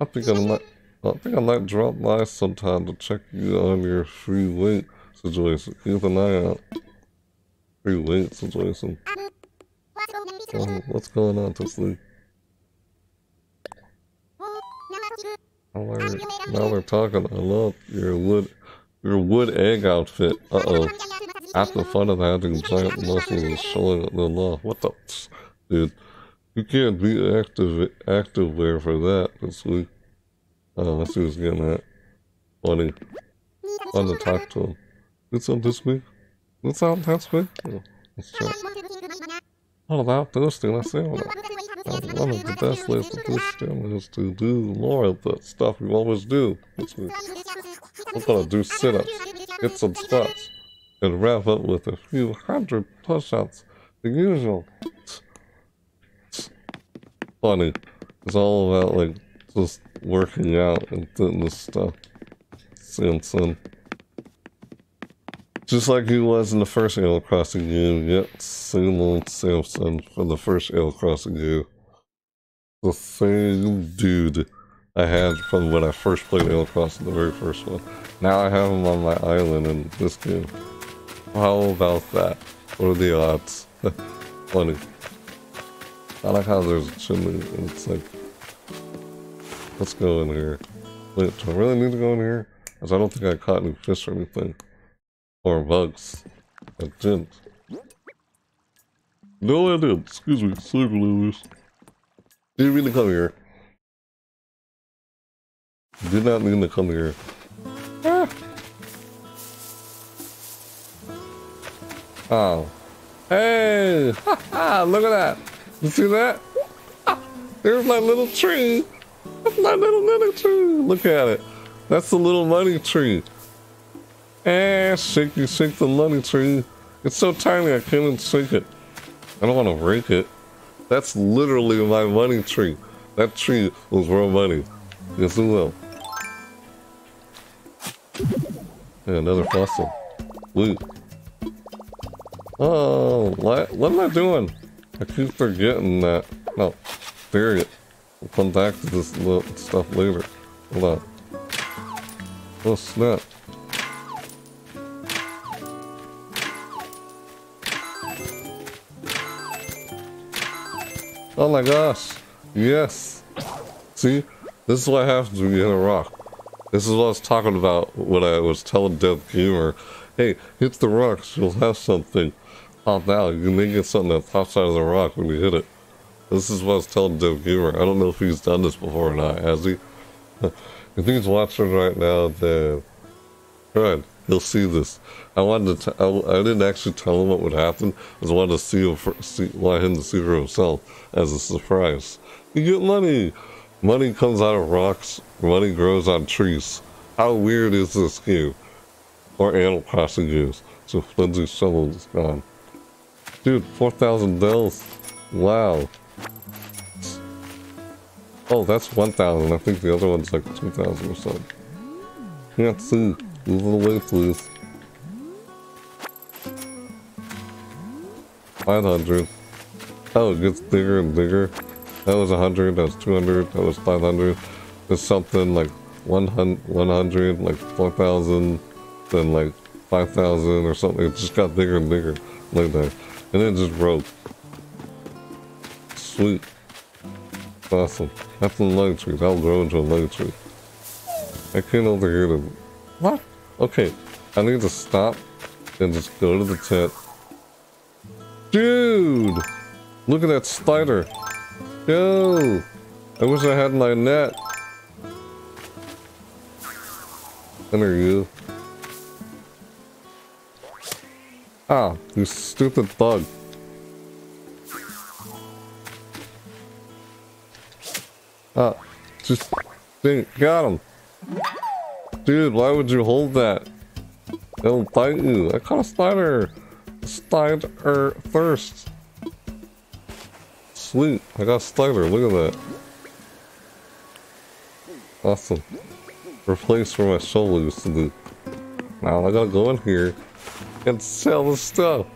I think I might, I think I might drop by sometime to check you on your free weight situation. Keep an eye out. Free weight situation. Um, what's going on, Tisley? Now they're, now they're talking. I love your wood, your wood egg outfit. Uh oh. After fun of having giant muscles and showing the law. What the, dude? You can't be active active wear for that this week. Oh, let's see who's getting that. Funny. Fun to talk to him. It's on week. It's on week. Oh, let's check. About this thing? Let's see. One of the best ways to do STEM is to do more of the stuff we always do. We're gonna do sit-ups, get some squats, and wrap up with a few hundred push-ups. The usual. Funny. It's all about like just working out and doing this stuff. Samson. Just like he was in the first Animal Crossing game, same old Samson from the first Animal Crossing game. The same dude I had from when I first played Animal Crossing, the very first one. Now I have him on my island in this game. How about that? What are the odds? Funny. I like how there's a chimney and it's like, let's go in here. Wait, do I really need to go in here? Because I don't think I caught any fish or anything. Or bugs. I didn't. No, I didn't. Excuse me. Sorry, Lewis. Didn't mean to come here. Did not mean to come here. Ah. Oh. Hey! Ha ha! Look at that! You see that? There's my little tree! That's my little money tree! Look at it. That's the little money tree. Eh, shake you shake the money tree. It's so tiny I can't even shake it. I don't want to break it. That's literally my money tree. That tree was real money. Yes, it will. Another fossil. Loot. Oh, what, what am I doing? I keep forgetting that. No, bury it. We'll come back to this little stuff later. Hold on. Oh snap. Oh my gosh. Yes. See? This is what happens when you hit a rock. This is what I was talking about when I was telling Dev Gamer, hey, hit the rocks, you'll have something pop out. You may get something that pops out of the rock when you hit it. This is what I was telling Dev Gamer. I don't know if he's done this before or not, has he? if he's watching right now, then... Good. He'll see this. I wanted to. I, I didn't actually tell him what would happen. I just wanted to see him for, see, want him to see for himself as a surprise. You get money. Money comes out of rocks. Money grows on trees. How weird is this game? Or Animal Crossing games. So Flimsy Shovel is gone. Dude, 4,000 bells. Wow. Oh, that's 1,000. I think the other one's like 2,000 or something. Can't see. Move away, please. 500. Oh, it gets bigger and bigger. That was 100, that was 200, that was 500. There's something like 100, 100 like 4,000, then like 5,000 or something. It just got bigger and bigger like that. And then just broke. Sweet. Awesome. That's a light tree. That'll grow into a light tree. I can't overhear them. What? Okay, I need to stop and just go to the tent. Dude! Look at that spider. Yo! I wish I had my net. And are you? Ah, you stupid bug. Ah, just got him. Dude, why would you hold that? It'll bite you. I caught a spider. Spider first. Sweet. I got a spider. Look at that. Awesome. Replace where my shovel used to be. Now I gotta go in here and sell the stuff.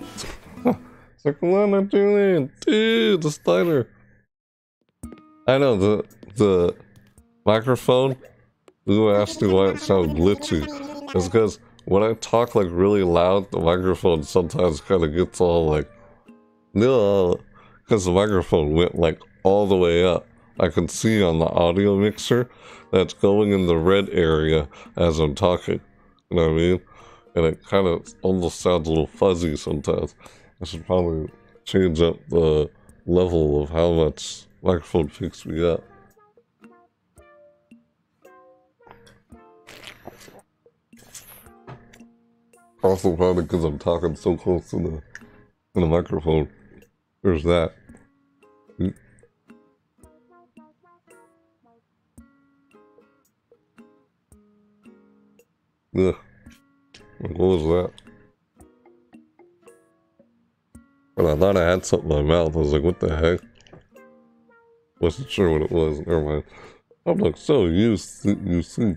it's like, what am I doing? Dude, the spider. I know, the, the microphone Lou asked me why it sounds glitchy. It's because when I talk like really loud, the microphone sometimes kind of gets all like, no, because the microphone went like all the way up. I can see on the audio mixer that's going in the red area as I'm talking. You know what I mean? And it kind of almost sounds a little fuzzy sometimes. I should probably change up the level of how much microphone picks me up. Also probably because I'm talking so close to the, to the microphone. There's that. Mm. Ugh. What was that? And I thought I had something in my mouth. I was like, what the heck? Wasn't sure what it was. Never mind. I'm like, so you see, you see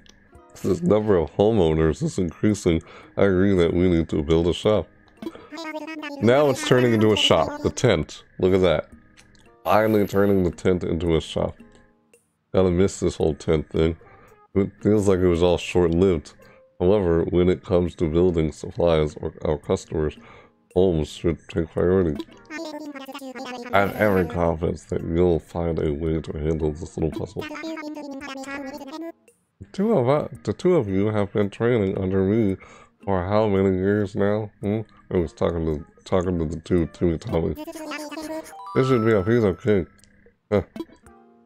this number of homeowners is increasing, I agree that we need to build a shop. Now it's turning into a shop. The tent. Look at that. Finally turning the tent into a shop. Gotta miss this whole tent thing. It feels like it was all short-lived. However, when it comes to building supplies or our customers, homes should take priority. I have every confidence that you'll find a way to handle this little puzzle two of us, the two of you have been training under me for how many years now? Hmm? I was talking to talking to the two Timmy Tommy. This should be a piece of cake.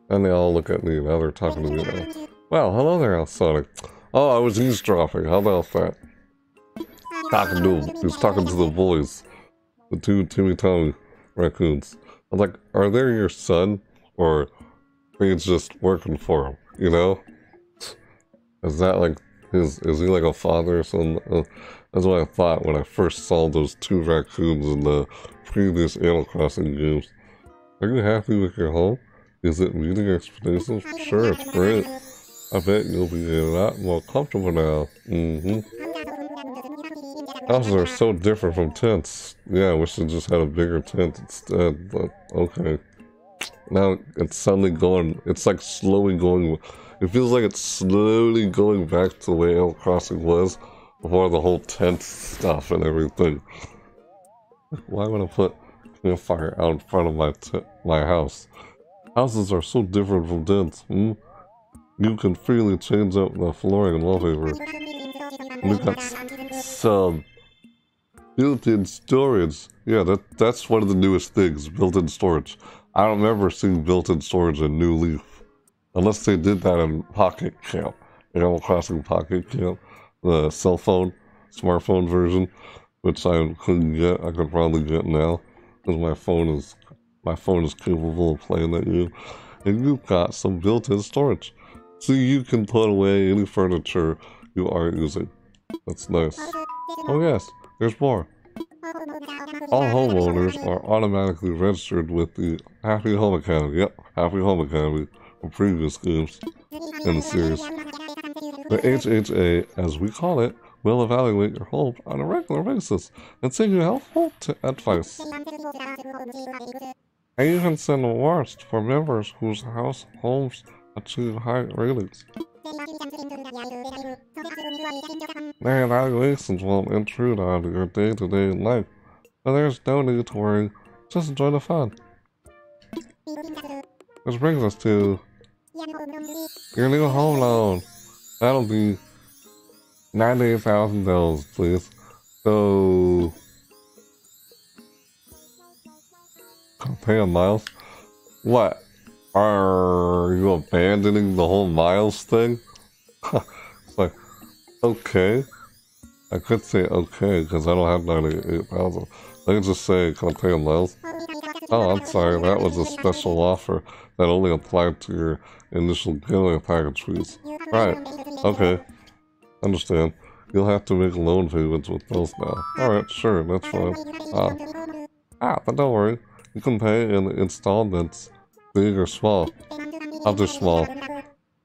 And they all look at me now they're talking to me now. Well, hello there, Sonic. Oh, I was eavesdropping. How about that? Talking to him. He talking to the boys. The two Timmy Tommy raccoons. I'm like, are they your son? Or he's just working for him, you know? Is that like, is, is he like a father or something? Uh, That's what I thought when I first saw those two raccoons in the previous Animal Crossing games. Are you happy with your home? Is it meeting expectations? Sure, it's great. I bet you'll be a lot more comfortable now. Mm-hmm. Houses are so different from tents. Yeah, I wish they just had a bigger tent instead, but okay. Now it's suddenly going, it's like slowly going it feels like it's slowly going back to the way El Crossing was before the whole tent stuff and everything. Why would I put campfire out in front of my my house? Houses are so different from tents, Hmm? You can freely change up the flooring and wallpaper. We got some built-in storage. Yeah, that that's one of the newest things, built-in storage. I don't remember seeing built-in storage in New Leaf. Unless they did that in Pocket Camp. Animal Crossing Pocket Camp. The cell phone, smartphone version, which I couldn't get. I could probably get now. Because my phone is my phone is capable of playing that game. And you've got some built-in storage. So you can put away any furniture you aren't using. That's nice. Oh yes, there's more. All homeowners are automatically registered with the Happy Home Academy. Yep, Happy Home Academy from previous games in the series. The HHA, as we call it, will evaluate your home on a regular basis and send you helpful advice. You can send awards for members whose house homes achieve high ratings. Their evaluations won't intrude on your day-to-day -day life, but there's no need to worry. Just enjoy the fun. Which brings us to your new home loan. That'll be $98,000, please. So... A miles? What? Are you abandoning the whole miles thing? like, okay. I could say okay, because I don't have 98,000. I can just say, a miles? Oh, I'm sorry, that was a special offer that only applied to your initial getaway package fees. Right, okay. Understand. You'll have to make loan payments with both now. Alright, sure, that's fine. Ah. ah, but don't worry. You can pay in installments, big or small. I'll do small.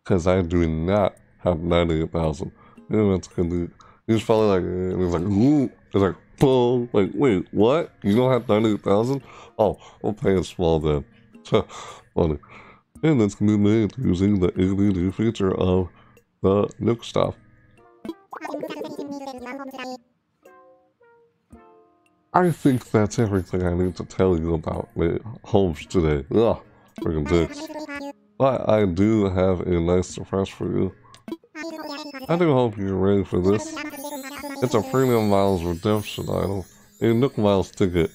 Because I do not have 98,000. Yeah, that's good. He's probably like, he's like, ooh. He's like, boom. Like, wait, what? You don't have 98,000? Oh, we'll pay it small then. Funny. And it's can be made using the ADD feature of the Nook Stop. I think that's everything I need to tell you about my homes today. Ugh, freaking dicks. But I do have a nice surprise for you. I do hope you're ready for this. It's a premium miles redemption item. A Nook Miles ticket.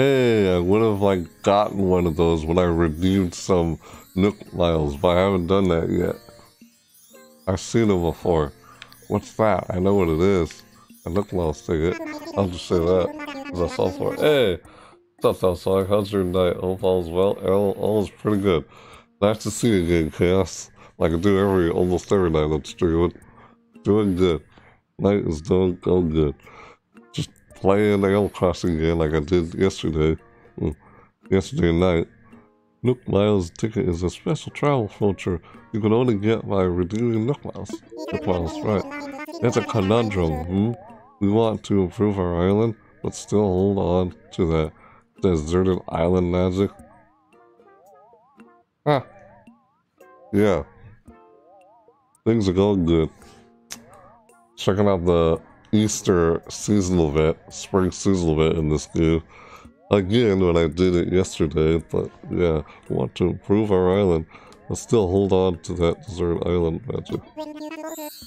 Hey, I would have like gotten one of those when I redeemed some Nook Miles, but I haven't done that yet. I've seen them before. What's that? I know what it is. A Nook Miles ticket. I'll just say that. That's all for it. Hey! What's up, Southside? How's your night? Hope all's well. All, all is pretty good. Nice to see you again, Chaos. Like I do every, almost every night I'm streaming. Doing good. Night is doing, going good. Playing Animal Crossing again like I did yesterday. Mm. Yesterday night. Nook Miles ticket is a special travel voucher you can only get by redeeming Nook Miles. Nook Miles, right. It's a conundrum, hmm? We want to improve our island, but still hold on to that deserted island magic. Ah. Yeah. Things are going good. Checking out the Easter seasonal event, spring seasonal event in this game. Again, when I did it yesterday, but yeah, want to improve our island, but still hold on to that desert island magic.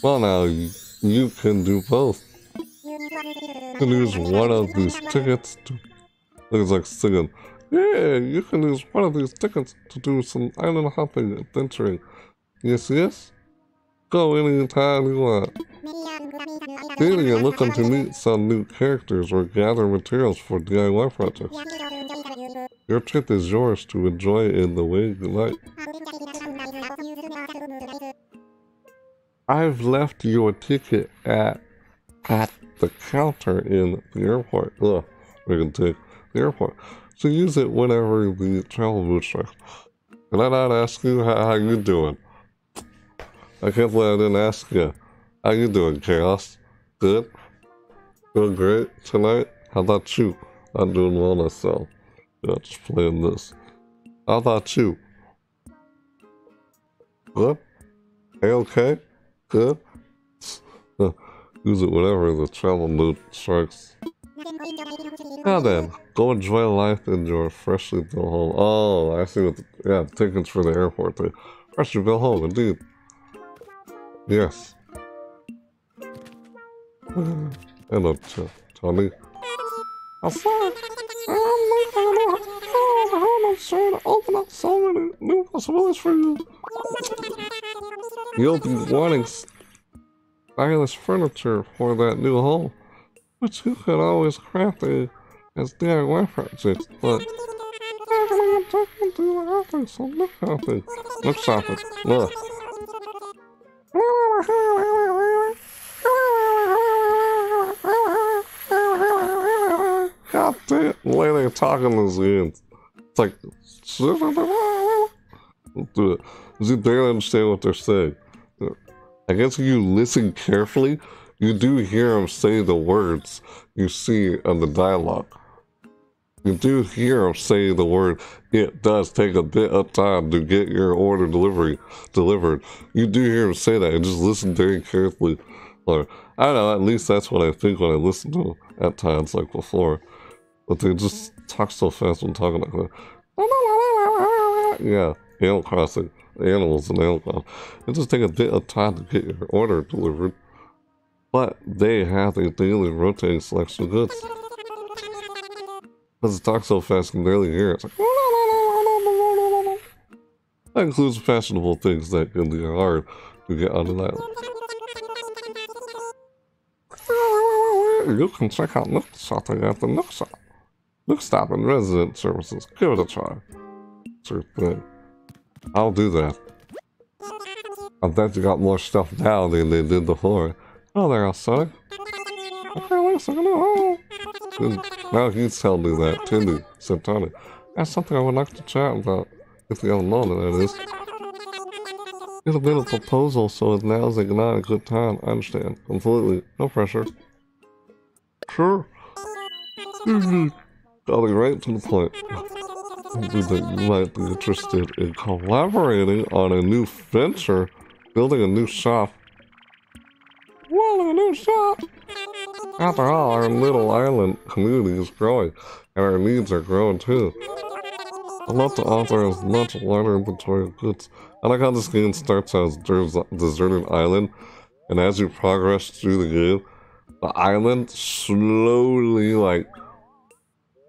Well now, you, can do both. You can use one of these tickets to... Looks like singing. Yeah, you can use one of these tickets to do some island hopping adventuring. Yes, yes? Go anytime you want. Maybe you're looking to meet some new characters or gather materials for DIY projects. Your trip is yours to enjoy in the way you like. I've left your ticket at at the counter in the airport. Ugh, we can take the airport. So use it whenever the travel booth starts. Can I not ask you how, how you doing? I can't believe I didn't ask you. How you doing, Chaos? Good? Doing great tonight? How about you? I'm doing well myself. Yeah, just playing this. How about you? Good? Hey, okay? Good? Use it whenever the travel mood strikes. Now then, go enjoy life in your freshly built home. Oh, I see what, the, yeah, tickets for the airport. Freshly built home, indeed. Yes. Hello, Tony. I'm sorry. I'm trying to open up so many new possibilities for you. You'll be wanting stylish furniture for that new home, which you could always craft it as DIY projects, but I'm talking to the office, so look shopping. Look shopping. Look. God damn, the way they're talking is end. It's like, do it. You barely understand what they're saying. I guess if you listen carefully, you do hear them say the words you see on the dialogue. You do hear say the word, it does take a bit of time to get your order delivery delivered. You do hear them say that and just listen very carefully. Or, I don't know, at least that's what I think when I listen to them at times like before. But they just talk so fast when talking like that. Yeah, Animal Crossing animals and Animal Crossing. It just takes a bit of time to get your order delivered. But they have a daily rotating selection of goods. Because it talks so fast you can barely hear it. Like, that includes fashionable things that can be hard to get on an island. You can check out Nook Shopping at the Nook Shop. Nook Stop and Resident Services. Give it a try. Sure thing. I'll do that. I bet you got more stuff now than they did before. Oh, there, Sonic. Now he's telling me that, Tindy, said Tony. That's something I would like to chat about, if you don't know that is. It's a bit of a proposal, so now's like not a good time. I understand. Completely. No pressure. Sure. Mm-hmm. I'll be right to the point you might be interested in collaborating on a new venture, building a new shop. Well, a new shop! After all, our little island community is growing, and our needs are growing too. I'd love to offer as much wider inventory of goods. I like how this game starts as a deserted island, and as you progress through the game, the island slowly, like,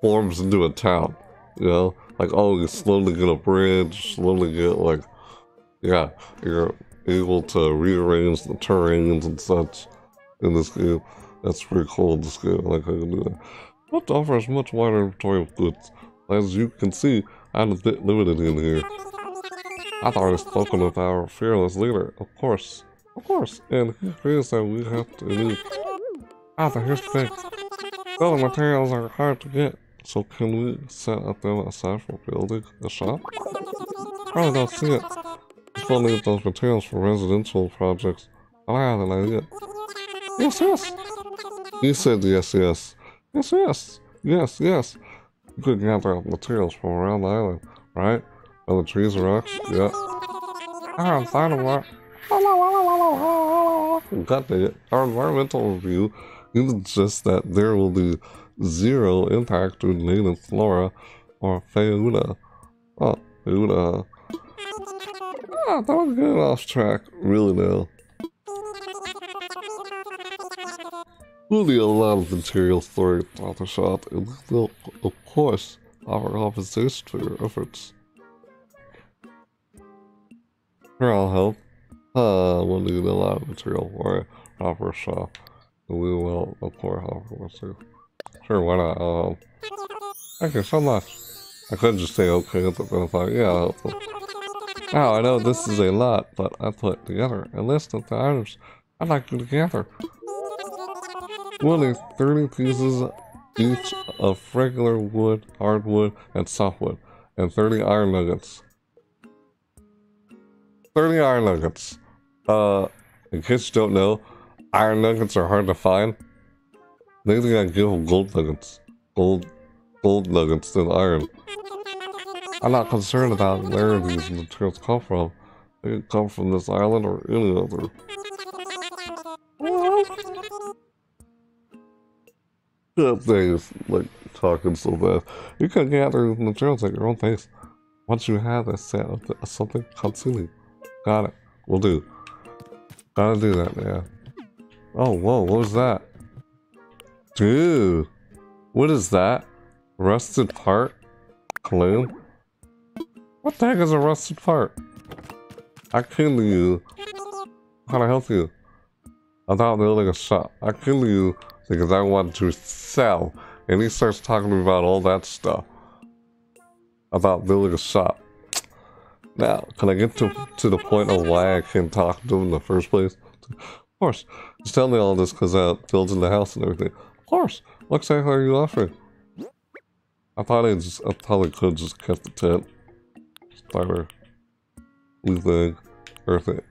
forms into a town, you know? like oh you slowly get a bridge slowly get like yeah you're able to rearrange the terrains and such in this game that's pretty cool in this game I like how you do that but to offer as much wider inventory of goods as you can see I'm a bit limited in here I've already spoken with our fearless leader of course of course and he agrees that we have to need Ah, here's the thing. Building materials are hard to get, so can we set up them aside for building a shop? Probably don't see it. Just need those materials for residential projects. I have an idea. Yes, yes. He said yes, yes. Yes, yes. Yes, yes. You could gather materials from around the island, right? Other trees and rocks? Yeah. I thought that. God dang it. Our environmental review just that there will be zero impact to native flora or fauna. Oh, fauna. Ah, that was getting off track, really now. Need a lot of material for your author shop, and will, of course, offer compensation for your efforts. Here, I'll help. Uh, we'll need a lot of material for our shop, and we will, of course, offer material. Sure, why not? Um, thank you so much. I could just say okay, but then I thought, yeah. Now, I know this is a lot, but I put together a list of the items I'd like you to gather. We'll 30 pieces each of regular wood, hardwood, and softwood, and 30 iron nuggets. 30 iron nuggets. Uh, in case you don't know, iron nuggets are hard to find. Maybe I give them gold nuggets. Gold, gold nuggets than iron. I'm not concerned about where these materials come from. They could come from this island or any other. That thing is like talking so fast. You can gather materials at your own pace. Once you have a set of something, Katsumi. Got it. We'll do. Gotta do that, yeah. Oh, whoa, what was that? Dude, what is that? Rusted part? Clue? What the heck is a rusted part? I killed you. How I help you? I thought building a shop. I killed you because I want to sell. And he starts talking to me about all that stuff. About building a shop. Now, can I get to, to the point of why I can't talk to him in the first place? Of course. Just tell me all this because uh, building the house and everything. Of course. What exactly are you offering? I thought I just, I I could just kept the tent. Starter. Leaf egg. Earth egg.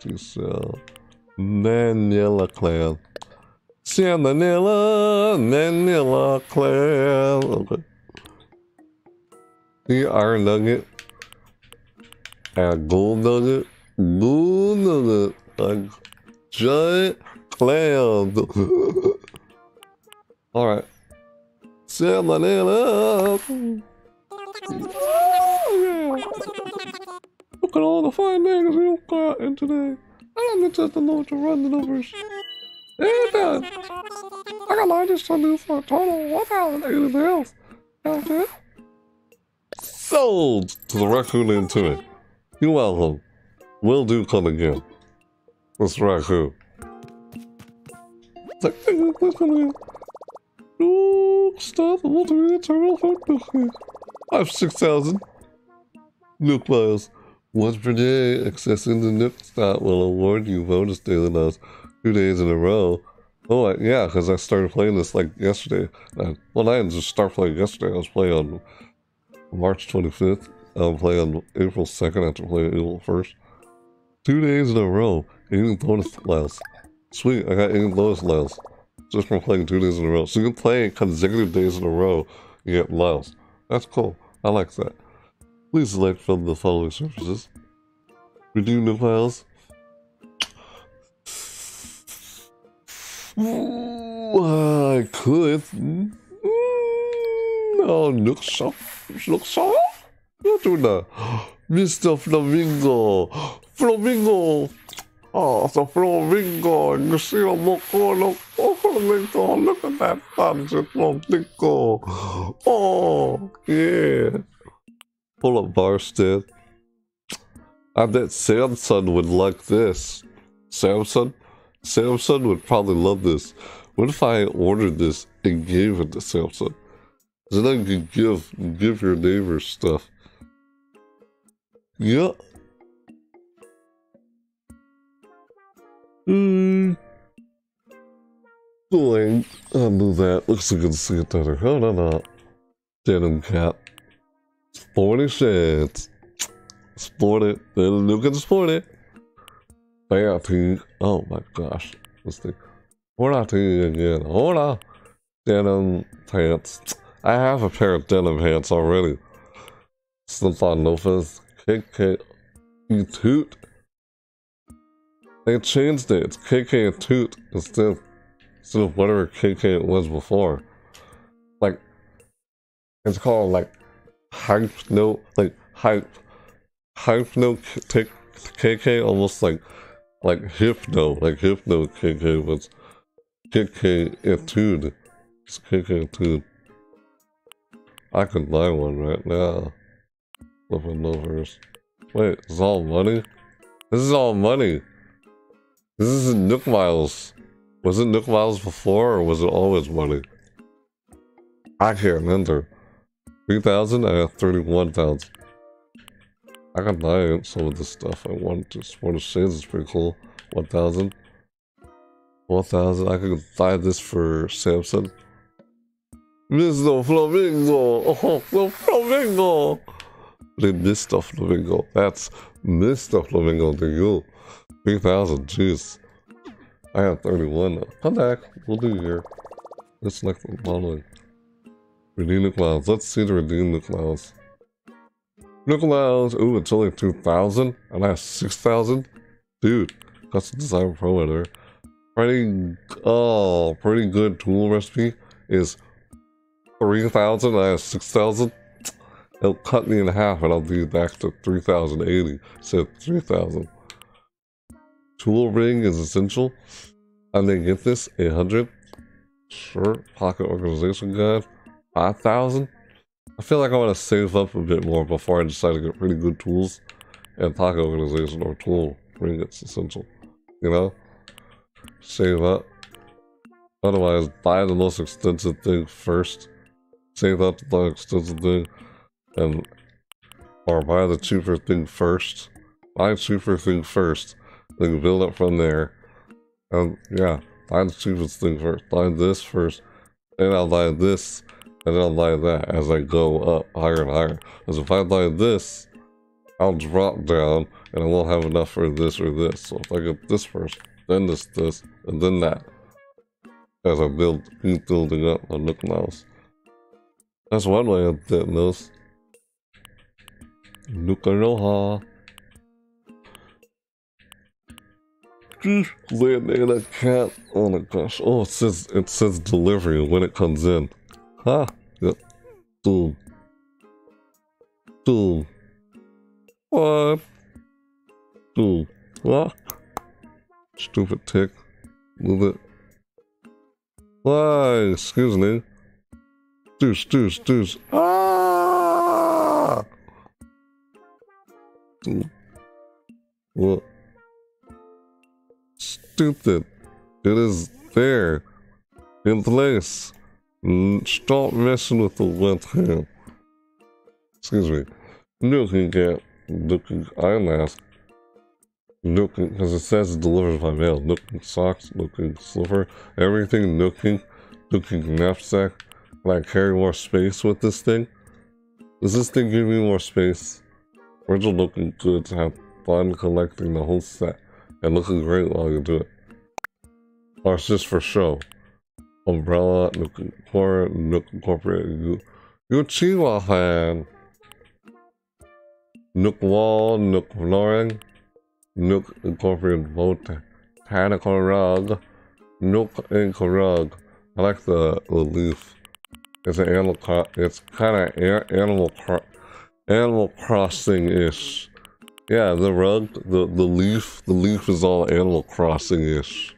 To sell. Vanilla clam. Vanilla clam. Okay. The iron nugget a gold nugget, gold nugget, a giant clam. All right. Salmonella. Look at all the fine things you got in today. I don't just know to run the numbers. And uh, I got largest to do for a total of 1,000 else. Okay. Sold to the raccoon into it. You're welcome. Will do come again. That's come again. No, stop. Not really terminal phone I have 6,000 Nook miles. Once per day, accessing the Nook stop will award you bonus daily miles two days in a row. Oh, I, yeah, because I started playing this like yesterday. I, well, I didn't just start playing yesterday. I was playing on March 25th. I'll play on April 2nd after playing April 1st. Two days in a row, 80 bonus levels. Sweet, I got 80 bonus levels. Just from playing two days in a row. So you can play consecutive days in a row, you get miles. That's cool. I like that. Please select from the following services. Redeem Nook Miles. I could. Mm, no, look so, look so. Fortuna! Mr. Flamingo! Flamingo! Oh, the flamingo! You see a look, oh, flamingo! Look at that fancy flamingo! Oh, yeah! Pull up Barstead. I bet Samson would like this. Samson? Samson would probably love this. What if I ordered this and gave it to Samson? Then I could give give your neighbors stuff. Yeah. Hmm. Going. I'll move that. Looks like it's get better. Oh, no, no. Denim cap. Sporty shirts. Sport it. Then you can sport it. Batting. Oh my gosh. Let's see. Hola to you again. Hola. Denim pants. I have a pair of denim pants already. Slip on loafers. KK Toot. They changed it. It's KK Toot instead of, instead of whatever KK it was before. Like, it's called like hype note, like hype, hype note KK almost like like hypno, like hypno KK was KK Etude. It's KK Etude. I could buy one right now. Flipping numbers. Wait, it's all money? This is all money. This isn't Nook Miles. Was it Nook Miles before, or was it always money? I can't remember. 3,000? I have 31,000. I can buy some of this stuff. I want to Sport of Shades is pretty cool. 1,000. 1,000. I could buy this for Samson. Mr. Flamingo! Oh, the Flamingo! Mr. Flamingo. That's Mr. Flamingo to you. 3,000, jeez. I have 31 now. Come back. We'll do here. Let's select the following. Redeem the clouds. Let's see the redeem the clouds. Clouds. Ooh, it's only 2,000 and I have 6,000? Dude, custom design pro there. Pretty, oh, pretty good tool recipe. is 3,000, I have 6,000. It'll cut me in half and I'll be back to 3,080 instead of 3,000. Tool ring is essential. And may get this, 800. Sure, pocket organization guide, 5,000. I feel like I want to save up a bit more before I decide to get pretty good tools. And pocket organization or tool ring it's essential. You know? Save up. Otherwise, buy the most expensive thing first. Save up the expensive thing. And or buy the cheaper thing first. Buy cheaper thing first. Then build up from there. And yeah, buy the cheapest thing first. Buy this first. And I'll buy this. And then I'll buy that as I go up higher and higher. Because if I buy this, I'll drop down and I won't have enough for this or this. So if I get this first, then this, this, and then that. As I build, keep building up on Nook Miles. That's one way of getting those. Nook Aloha. Landing a cat. Oh my gosh. Oh, it says it says delivery when it comes in. Huh? Yep. Boom. Boom. What? Boom. What? Stupid tick. Move it. Why? Excuse me. Deuce, deuce, deuce. Ah! What? Stupid. It is there. In place. Stop messing with the left hand. Excuse me. Looking at Nook Inc. eye mask. Looking because it says it delivers by mail. Nook Inc. socks, Nook Inc. slipper, everything looking, Nook Inc. knapsack. I carry more space with this thing? Does this thing give me more space? Original looking good to have fun collecting the whole set and looking great while you do it. Or it's just for show. Umbrella, Nook Incorporated, Nook Incorporated, Uchiwa fan. Nook Wall, Nook Flooring, Nook Incorporated Botanical Rug, Nook Inc. Rug. I like the, the leaf. It's an animal, it's kind of animal, animal crossing-ish. Yeah, the rug, the, the leaf, the leaf is all Animal Crossing-ish.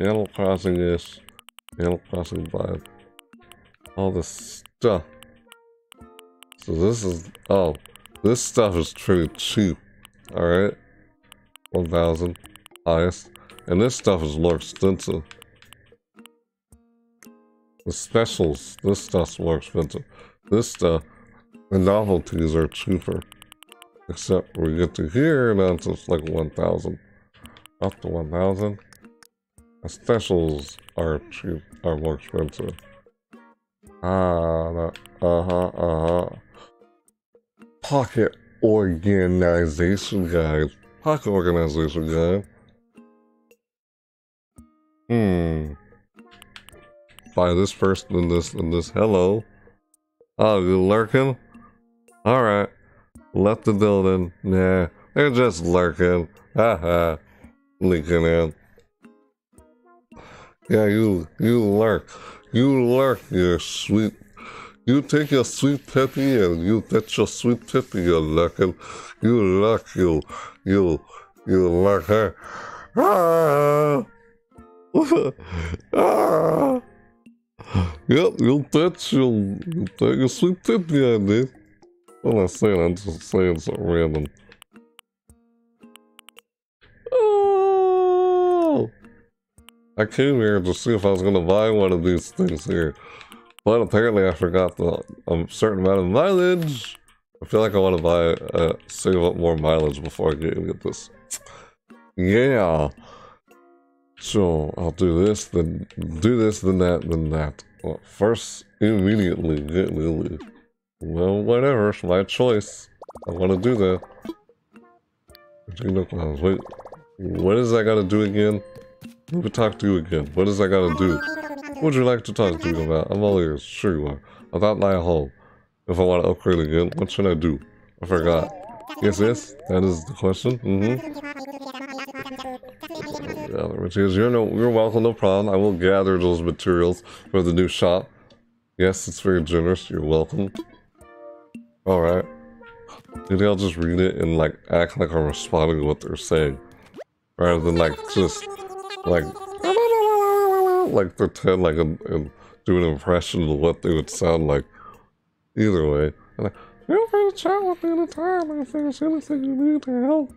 Animal Crossing-ish. Animal Crossing vibe. All this stuff. So this is, oh, this stuff is pretty cheap. Alright. 1,000. Highest. And this stuff is more expensive. The specials, this stuff's more expensive. This stuff, the novelties are cheaper. Except we get to here, and that's just like 1,000. Up to 1,000. Specials are cheap, are more expensive. Ah, uh-huh, uh-huh. Pocket organization guide. Pocket organization guide. Hmm. Buy this first, then this, then this. Hello. Oh, you lurking? Alright. Left the building. Nah, they're just lurking. Haha. Leaking in. Yeah, you you lurk. You lurk, you sweet. You take your sweet peppy and you get your sweet peppy, you lurking. You lurk, you, you, you lurk her. Ah! ah! Yep, you'll bet you'll, you'll take your sweet peppy, I did. I'm not saying, I'm just saying something random. I came here to see if I was going to buy one of these things here. But apparently I forgot the a certain amount of mileage. I feel like I want to buy, uh, save up more mileage before I get, get this. Yeah. So I'll do this, then do this, then that, then that. Well, first, immediately get Lily. Well, whatever, it's my choice. I want to do that. Wait, what is I gotta do again? Me talk to you again. What does I gotta do? What would you like to talk to me about? I'm all ears. Sure you are. About my home. If I want to upgrade again, what should I do? I forgot. Yes, yes, that is the question. Mm-hmm. Which is, you're, no, you're welcome, no problem. I will gather those materials for the new shop. Yes, it's very generous. You're welcome. Alright. Maybe I'll just read it and like act like I'm responding to what they're saying. Rather than like just like like pretend like um, um, I'm, I'm doing an impression of what they would sound like. Either way. And I, feel free to chat with me anytime if there's anything you need to help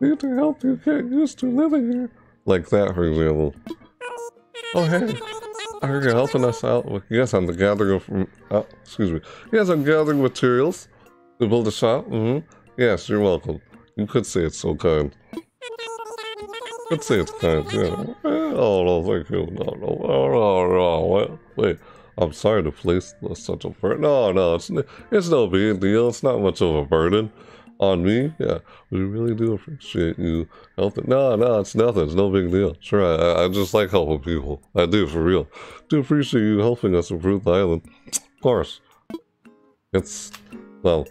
need to help you get used to living here. Like that for example. Oh hey. I heard you're helping us out yes, I'm the gathering oh, excuse me. Yes, I'm gathering materials to build a shop. Mm-hmm. Yes, you're welcome. You could say it's so kind. Could say it's kind, yeah. Oh no, thank you. No, no, no, no, no. Wait, wait. I'm sorry to place such a burden. No, no, it's it's no big deal. It's not much of a burden on me. Yeah, we really do appreciate you helping. No, no, it's nothing. It's no big deal. Sure, I, I just like helping people. I do, for real. Do appreciate you helping us improve the island. Of course. It's, well,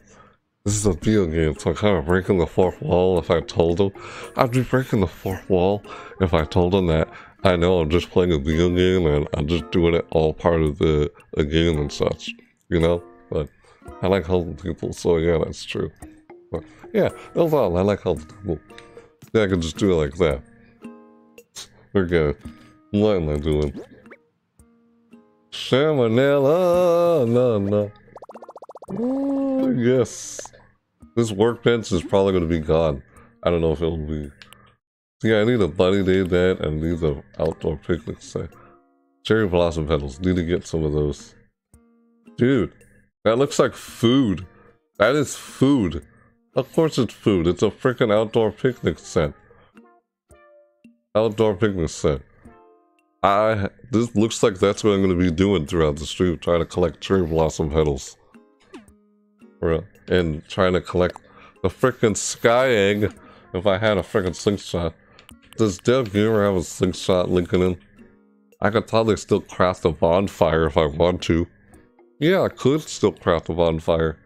this is a video game, so I'm kind of breaking the fourth wall if I told them. I'd be breaking the fourth wall if I told them that I know I'm just playing a video game and I'm just doing it all part of the, game and such, you know? But I like helping people, so yeah, that's true. But yeah, overall, I like helping people. Yeah, I can just do it like that. Okay, what am I doing? Salmonella, no, no. Yes. This workbench is probably going to be gone. I don't know if it'll be. Yeah, I need a bunny day that and need the outdoor picnic set. Cherry blossom petals. Need to get some of those. Dude, that looks like food. That is food. Of course it's food. It's a freaking outdoor picnic set. Outdoor picnic set. I this looks like that's what I'm gonna be doing throughout the stream, trying to collect cherry blossom petals. And trying to collect the freaking sky egg if I had a freaking slingshot. Does Dev Gamer have a slingshot linking in? I could probably still craft a bonfire if I want to. Yeah, I could still craft a bonfire.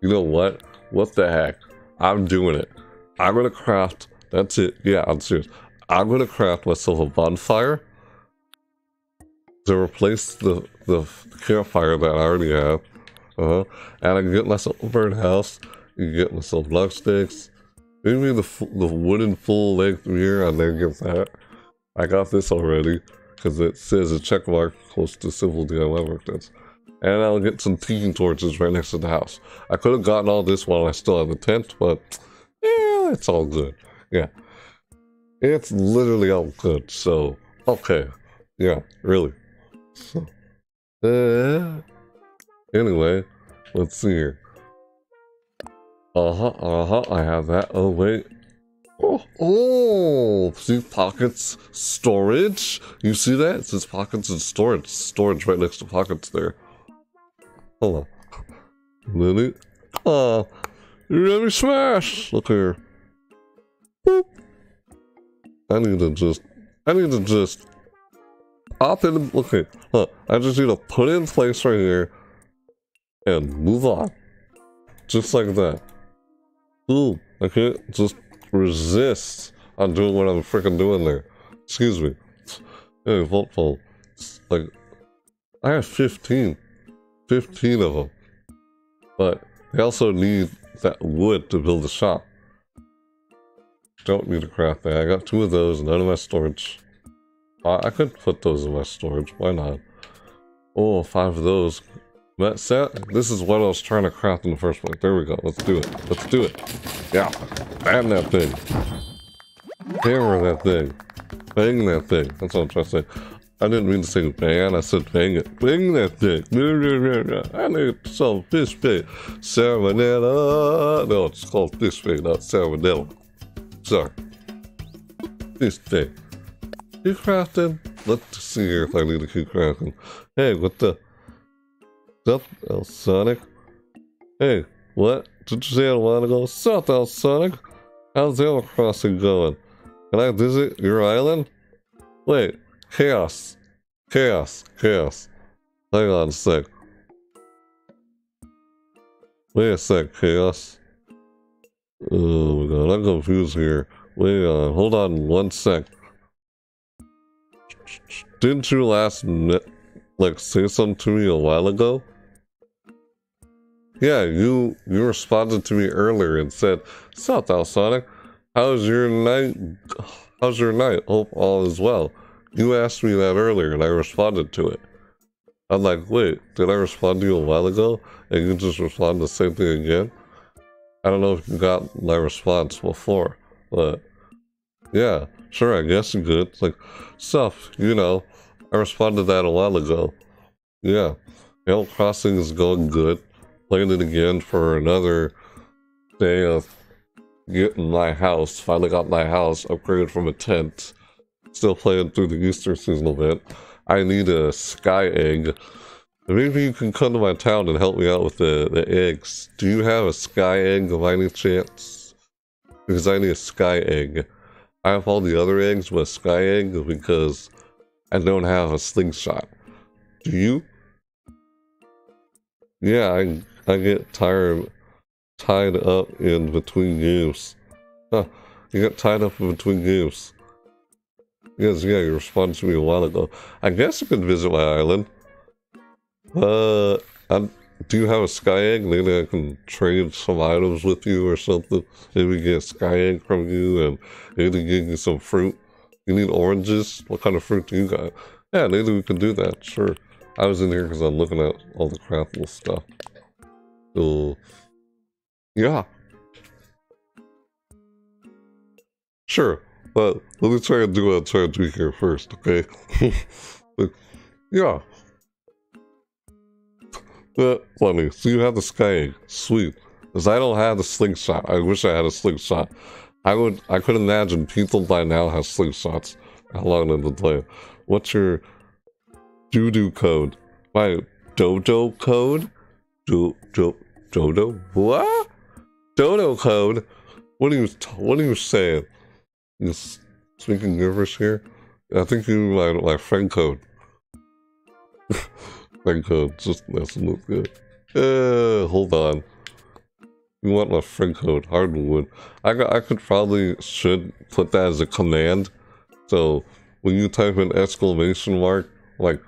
You know what? What the heck? I'm doing it. I'm gonna craft. That's it. Yeah, I'm serious. I'm gonna craft myself a bonfire to replace the the campfire that I already have. Uh huh. And I can get myself a birdhouse. You can get myself lug sticks. Maybe the the wooden full length mirror. I then get that. I got this already because it says a check mark close to civil DIY work. And I'll get some tiki torches right next to the house. I could have gotten all this while I still have the tent, but yeah, it's all good. Yeah. It's literally all good. So, okay. Yeah, really. So, uh, anyway, let's see here. Uh-huh, uh-huh, I have that. Oh, wait. Oh, oh, see pockets, storage. You see that? It says pockets and storage. Storage right next to pockets there. Hold on. Lily. Oh, let me smash. Look here. Boop. I need to just, I need to just pop in. okay, I just need to put in place right here and move on. Just like that. Ooh, I can't just resist on doing what I'm freaking doing there. Excuse me. Hey, Vault Vault. Like, I have 15. 15 of them. But they also need that wood to build the shop. Don't need to craft that. I got two of those, none of my storage. Uh, I could put those in my storage, why not? Oh, five of those. That set, this is what I was trying to craft in the first place. There we go, let's do it. Let's do it. Yeah, ban that thing. Hammer that thing. Bang that thing. That's what I'm trying to say. I didn't mean to say bang, I said bang it. Bang that thing. I need some fish bait. Salmonella. No, it's called fish bait, not salmonella. Sorry. Fish bait. Keep crafting. Let's see if I need to keep crafting. Hey, what the? South El Sonic? Hey, what? Did you say I want to go south El Sonic? How's the Animal Crossing going? Can I visit your island? Wait, Chaos. Chaos. Chaos. Hang on a sec. Wait a sec, Chaos. Oh my god, I'm confused here. Wait on, hold on one sec. Didn't you last like say something to me a while ago? Yeah, you you responded to me earlier and said, "Sup, Sonic? How's your night? How's your night? Hope all is well." You asked me that earlier, and I responded to it. I'm like, wait, did I respond to you a while ago, and you just respond the same thing again? I don't know if you got my response before, but yeah, sure, I guess you could. Like, stuff, you know, I responded that a while ago. Yeah, Animal Crossing is going good. Playing it again for another day of getting my house. Finally got my house upgraded from a tent. Still playing through the Easter seasonal event. I need a sky egg. Maybe you can come to my town and help me out with the, the eggs. Do you have a sky egg by any chance? Because I need a sky egg. I have all the other eggs but sky egg because I don't have a slingshot. Do you? Yeah, I I get tired tied up in between games. Huh, you get tied up in between games. Yes, yeah, you responded to me a while ago. I guess you can visit my island. Uh, I, do you have a sky egg? Maybe I can trade some items with you or something. Maybe get a sky egg from you and maybe give you some fruit. You need oranges? What kind of fruit do you got? Yeah, maybe we can do that, sure. I was in here because I'm looking at all the craftable stuff. So, yeah. Sure. But let me try and do what I'm trying to do here first, okay? but, yeah. Funny. So you have the sky egg. Sweet. Because I don't have the slingshot. I wish I had a slingshot. I would I could imagine people by now have slingshots. How long in the play? What's your doo-doo code? My dodo code? Do do dodo? What? Dodo code? What are you what are you saying? You speaking gibberish here? I think you my my friend code. friend code just doesn't look good. Uh, hold on. You want my friend code hardwood? I I could probably should put that as a command. So when you type an exclamation mark like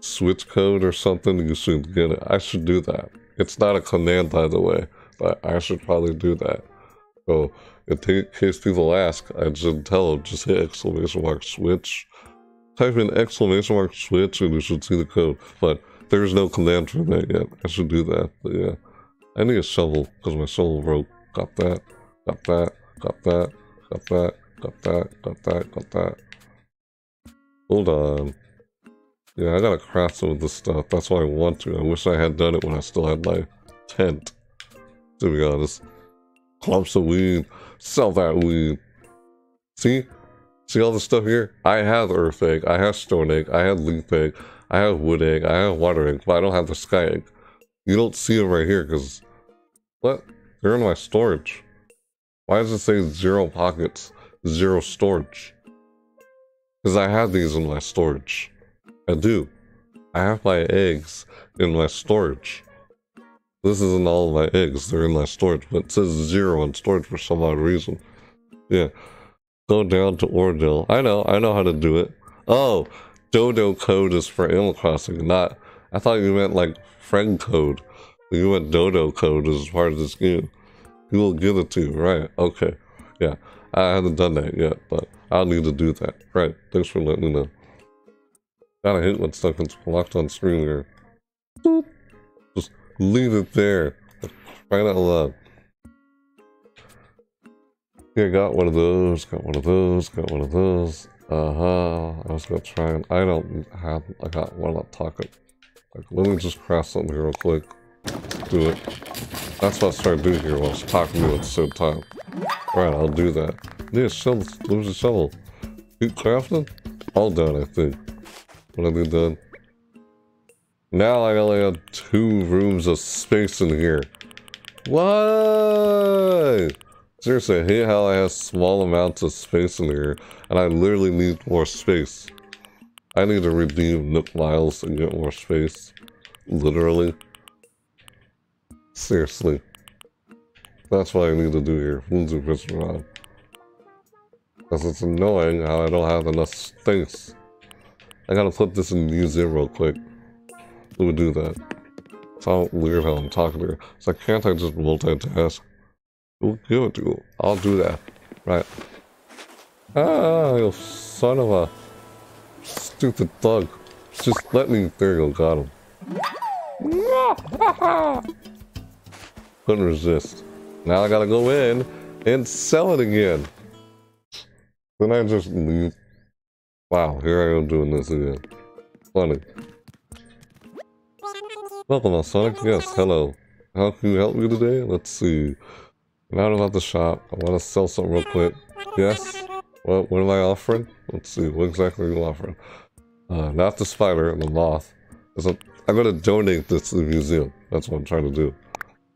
switch code or something, you should get it. I should do that. It's not a command, by the way, but I should probably do that. So in case people ask, I just tell them, just hit exclamation mark switch. Type in exclamation mark switch and you should see the code. But there's no command for that yet. I should do that. But yeah. I need a shovel because my shovel broke. Got that. Got that. Got that. Got that. Got that. Got that. Got that. Hold on. Yeah, I gotta craft some of this stuff. That's why I want to. I wish I had done it when I still had my tent. To be honest. Clumps of weed. Sell that weed. See? See all the stuff here? I have earth egg, I have stone egg, I have leaf egg, I have wood egg, I have water egg, but I don't have the sky egg. You don't see them right here because what? They're in my storage. Why does it say zero pockets, zero storage? Because I have these in my storage. I do. I have my eggs in my storage. This isn't all my eggs, they're in my storage, but it says zero in storage for some odd reason. Yeah. Go down to Orville. I know, I know how to do it. Oh, Dodo code is for Animal Crossing, not... I thought you meant like friend code. You meant Dodo code as part of this game. You will give it to you, right? Okay. Yeah. I haven't done that yet, but I'll need to do that. Right. Thanks for letting me know. Gotta hit when stuff is locked on screen here. Just leave it there. Right out loud. Yeah, got one of those, got one of those, got one of those. Uh-huh. I was gonna try and I don't have I got one on taco. Like let me just craft something here real quick. Do it. That's what I started doing here while I was talking to you at the same time. Right, I'll do that. Yeah, shovel lose a shovel. Keep crafting? All done, I think. What have we done? Now I only have two rooms of space in here. What? Seriously, I hate how I have small amounts of space in here, and I literally need more space. I need to redeem Nook Miles and get more space. Literally. Seriously. That's what I need to do here. Flimsy Restaurant. Because it's annoying how I don't have enough space. I gotta put this in museum real quick. Let me do that. It's all weird how I'm talking here. So can't I just multitask? We'll give it to you. I'll do that. Right. Ah, you son of a stupid thug. Just let me. There you go. Got him. Couldn't resist. Now I gotta go in and sell it again. Then I just leave. Wow, here I am doing this again. Funny. Welcome on Sonic. Yes, hello. How can you help me today? Let's see. Not about the shop. I want to sell something real quick. Yes? What, what am I offering? Let's see. What exactly are you offering? Uh, not the spider, and the moth. i I'm going to donate this to the museum. That's what I'm trying to do.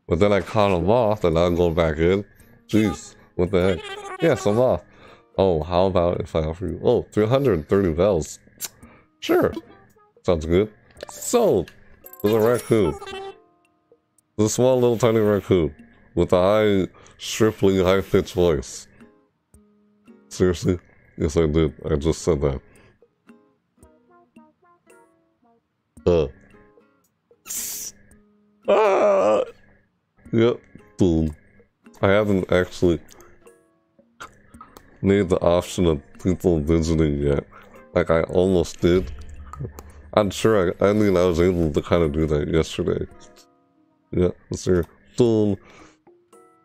But then I caught a moth and I'm going back in. Jeez, what the heck? Yes, a moth. Oh, how about if I offer you... Oh, 330 bells. Sure. Sounds good. Sold. With a raccoon. The small little tiny raccoon. With a high, stripling, high-pitched voice. Seriously? Yes, I did. I just said that. Uh. Ah! Yep, boom. I haven't actually made the option of people visiting yet. Like, I almost did. I'm sure I, I mean, I was able to kind of do that yesterday. Yeah, there. Boom.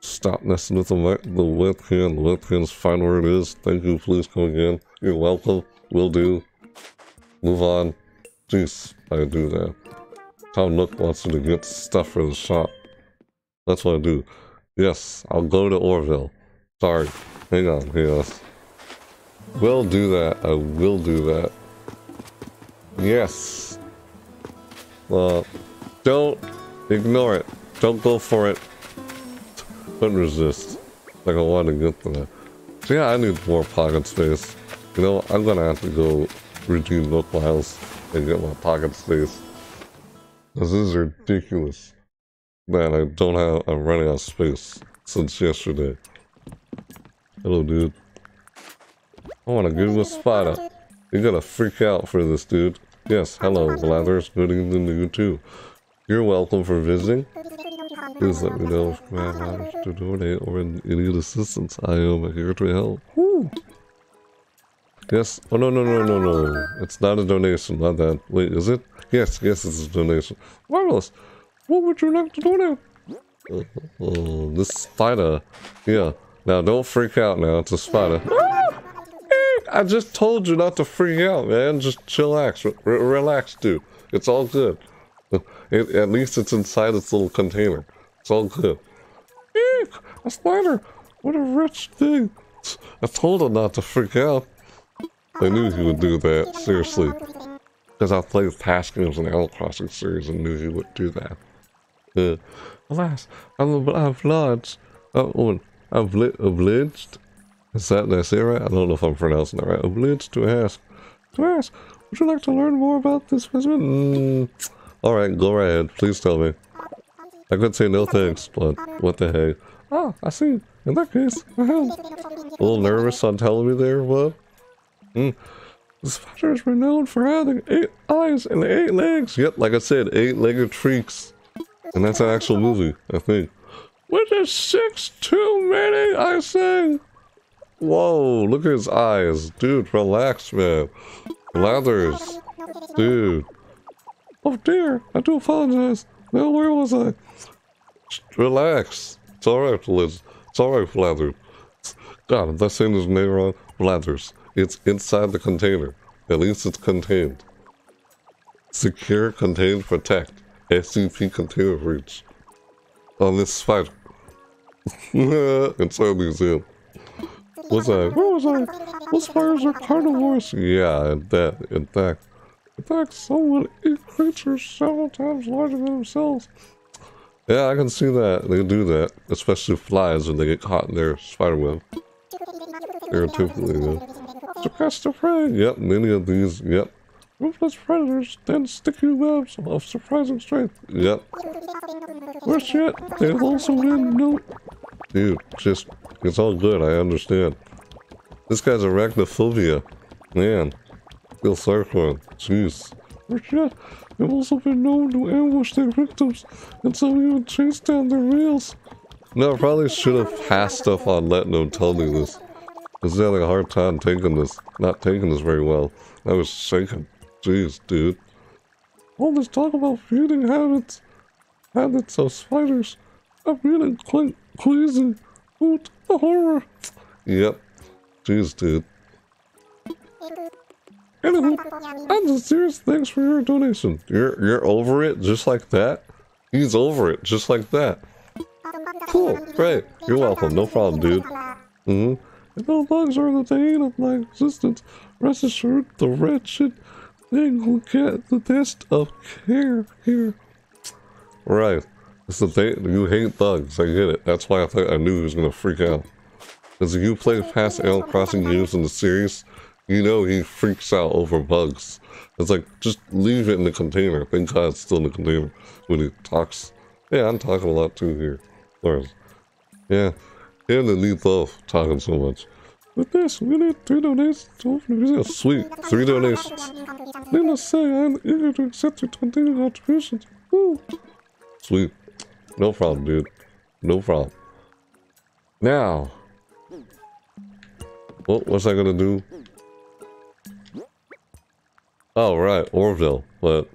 Stop messing with the, the webcam. The webcam's fine where it is. Thank you, please come again. You're welcome. Will do. Move on. Jeez, I do that. Tom Nook wants you to get stuff for the shop. That's what I do. Yes, I'll go to Orville. Sorry. Hang on, yes. Will do that. I will do that. Yes. Uh, don't ignore it. Don't go for it. Don't resist. Like I want to get to that. So yeah, I need more pocket space. You know, I'm gonna have to go redeem Nook Miles and get my pocket space. This is ridiculous. Man, I don't have, I'm running out of space since yesterday. Hello, dude. I want to give you a spider. You're gonna freak out for this, dude. Yes, hello, Blathers. Good evening to you, too. You're welcome for visiting. Please let me know if you have to donate or need assistance. I am here to help. Woo. Yes. Oh, no, no, no, no, no. It's not a donation. Not that. Wait, is it? Yes, yes, it's a donation. Marvelous. What would you like to donate? Uh, uh, this spider. Yeah. Now, don't freak out now. It's a spider. I just told you not to freak out, man. Just chillax. Re relax, dude. It's all good. It, at least it's inside its little container. It's all good. Eek! A spider! What a rich thing! I told him not to freak out. I knew he would do that, seriously. Because I've played past games in the Animal Crossing series and knew he would do that. Uh, alas, I'm obliged. Oh, I'm obliged. Is that did I don't know if I'm pronouncing that right. Obliged to ask. To ask, would you like to learn more about this specimen? Mm. Alright, go right ahead. Please tell me. I could say no thanks, but what the heck. Ah, I see. In that case, A little nervous on telling me there, what? Mm. The spider is renowned for having eight eyes and eight legs. Yep, like I said, eight-legged freaks. And that's an actual movie, I think. Which is six too many, I say. Whoa, look at his eyes. Dude, relax, man. Blathers. Dude. Oh dear, I do apologize. Now, where was I? Relax. It's alright, Liz. It's alright, Blathers. God, am I saying his name wrong? Blathers. It's inside the container. At least it's contained. Secure, contain, protect. SCP container breach. On this spider. Inside the museum. Was I? Where was I? Those spiders are carnivores. Yeah, in that, in fact. In fact, some will eat creatures several times larger than themselves. Yeah, I can see that. They do that, especially flies when they get caught in their spider web. They're typically. To catch the prey. Yep, many of these, yep. Ruthless predators then sticky webs of surprising strength. Yep. Worse yet, they've also been no... Dude, just, it's all good, I understand. This guy's arachnophobia. Man, feel sorry for him. Jeez. or yet they've also been known to ambush their victims and some even chase down their males. No, I probably should have passed stuff on letting them tell me this. Because they having a hard time taking this, not taking this very well. I was shaking. Jeez, dude. All this talk about feeding habits, habits of spiders, I'm feeling quite queasy. What a horror. Yep. Jeez, dude. Anywho, and a serious thanks for your donation. You're you're over it just like that? He's over it just like that. Cool, great. You're welcome, no problem, dude. Mm-hmm. If no bugs are the bane of my existence, rest assured the wretched thing will get the test of care here. Right. It's the thing, you hate bugs, I get it. That's why I thought I knew he was gonna freak out. Because if you play past Animal Crossing games in the series, you know he freaks out over bugs. It's like, just leave it in the container. Thank God it's still in the container when he talks. Yeah, I'm talking a lot too here. Lawrence. Yeah, and the need love talking so much. With this, we need three donations to open the Sweet, three donations. Needless to say, I'm eager to accept your continued contributions. Woo! Sweet. No problem, dude. No problem. Now, what was I gonna do? Oh, right, Orville. But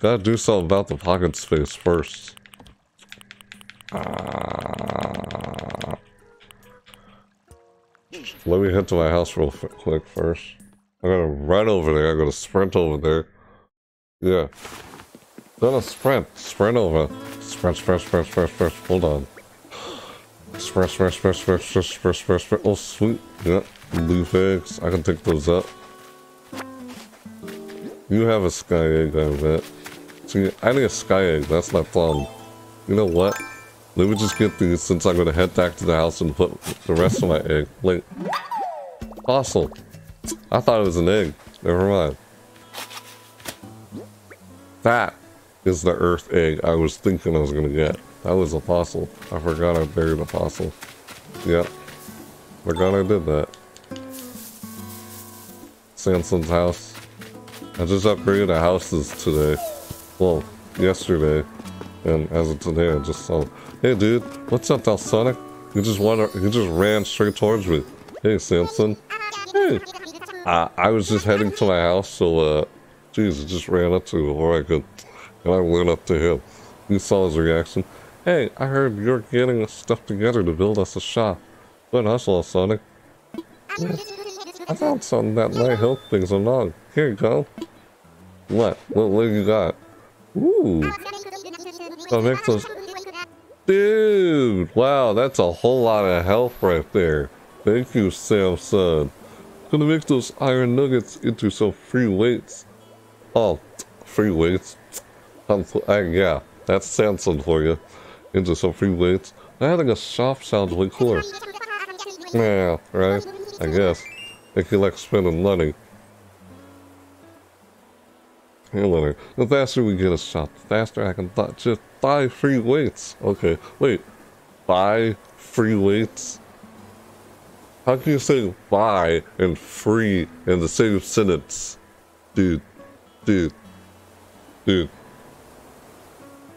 gotta do something about the pocket space first. Uh, let me head to my house real quick first. I gotta run over there. I gotta sprint over there. Yeah. Gonna sprint. Sprint over. Sprint, sprint, sprint, sprint, sprint. Hold on. Sprint, sprint, sprint, sprint, sprint, sprint, sprint, sprint. Oh, sweet. Yeah. Leaf eggs. I can take those up. You have a sky egg, I bet. See, I need a sky egg. That's not fun. You know what? Let me just get these since I'm gonna head back to the house and put the rest of my egg. Wait. Fossil. I thought it was an egg. Never mind. That is the earth egg I was thinking I was gonna get. That was a fossil. I forgot I buried a fossil. Yep. Forgot I did that. Samson's house. I just upgraded the houses today. Well, yesterday. And as of today, I just saw. Hey, dude, what's up, Sonic? You just wanted, you just ran straight towards me. Hey, Samson. Hey. Uh, I was just heading to my house, so, uh, jeez, I just ran up to him before I could. And I went up to him. You saw his reaction. Hey, I heard you're getting stuff together to build us a shop. Good hustle, Sonic. I found something that might help things along. Here you go. What? What, what you got? Ooh. I'll make those... Dude! Wow, that's a whole lot of health right there. Thank you, Samson. Gonna make those iron nuggets into some free weights. Oh, free weights. Um, I, yeah, that's Samson for you. Into some free weights. Adding a shop sounds way cooler. Yeah, right? I guess. If you like spending money. Leonard. The faster we get a shot, the faster I can th just buy free weights. Okay, wait. Buy free weights? How can you say buy and free in the same sentence? Dude, dude, dude.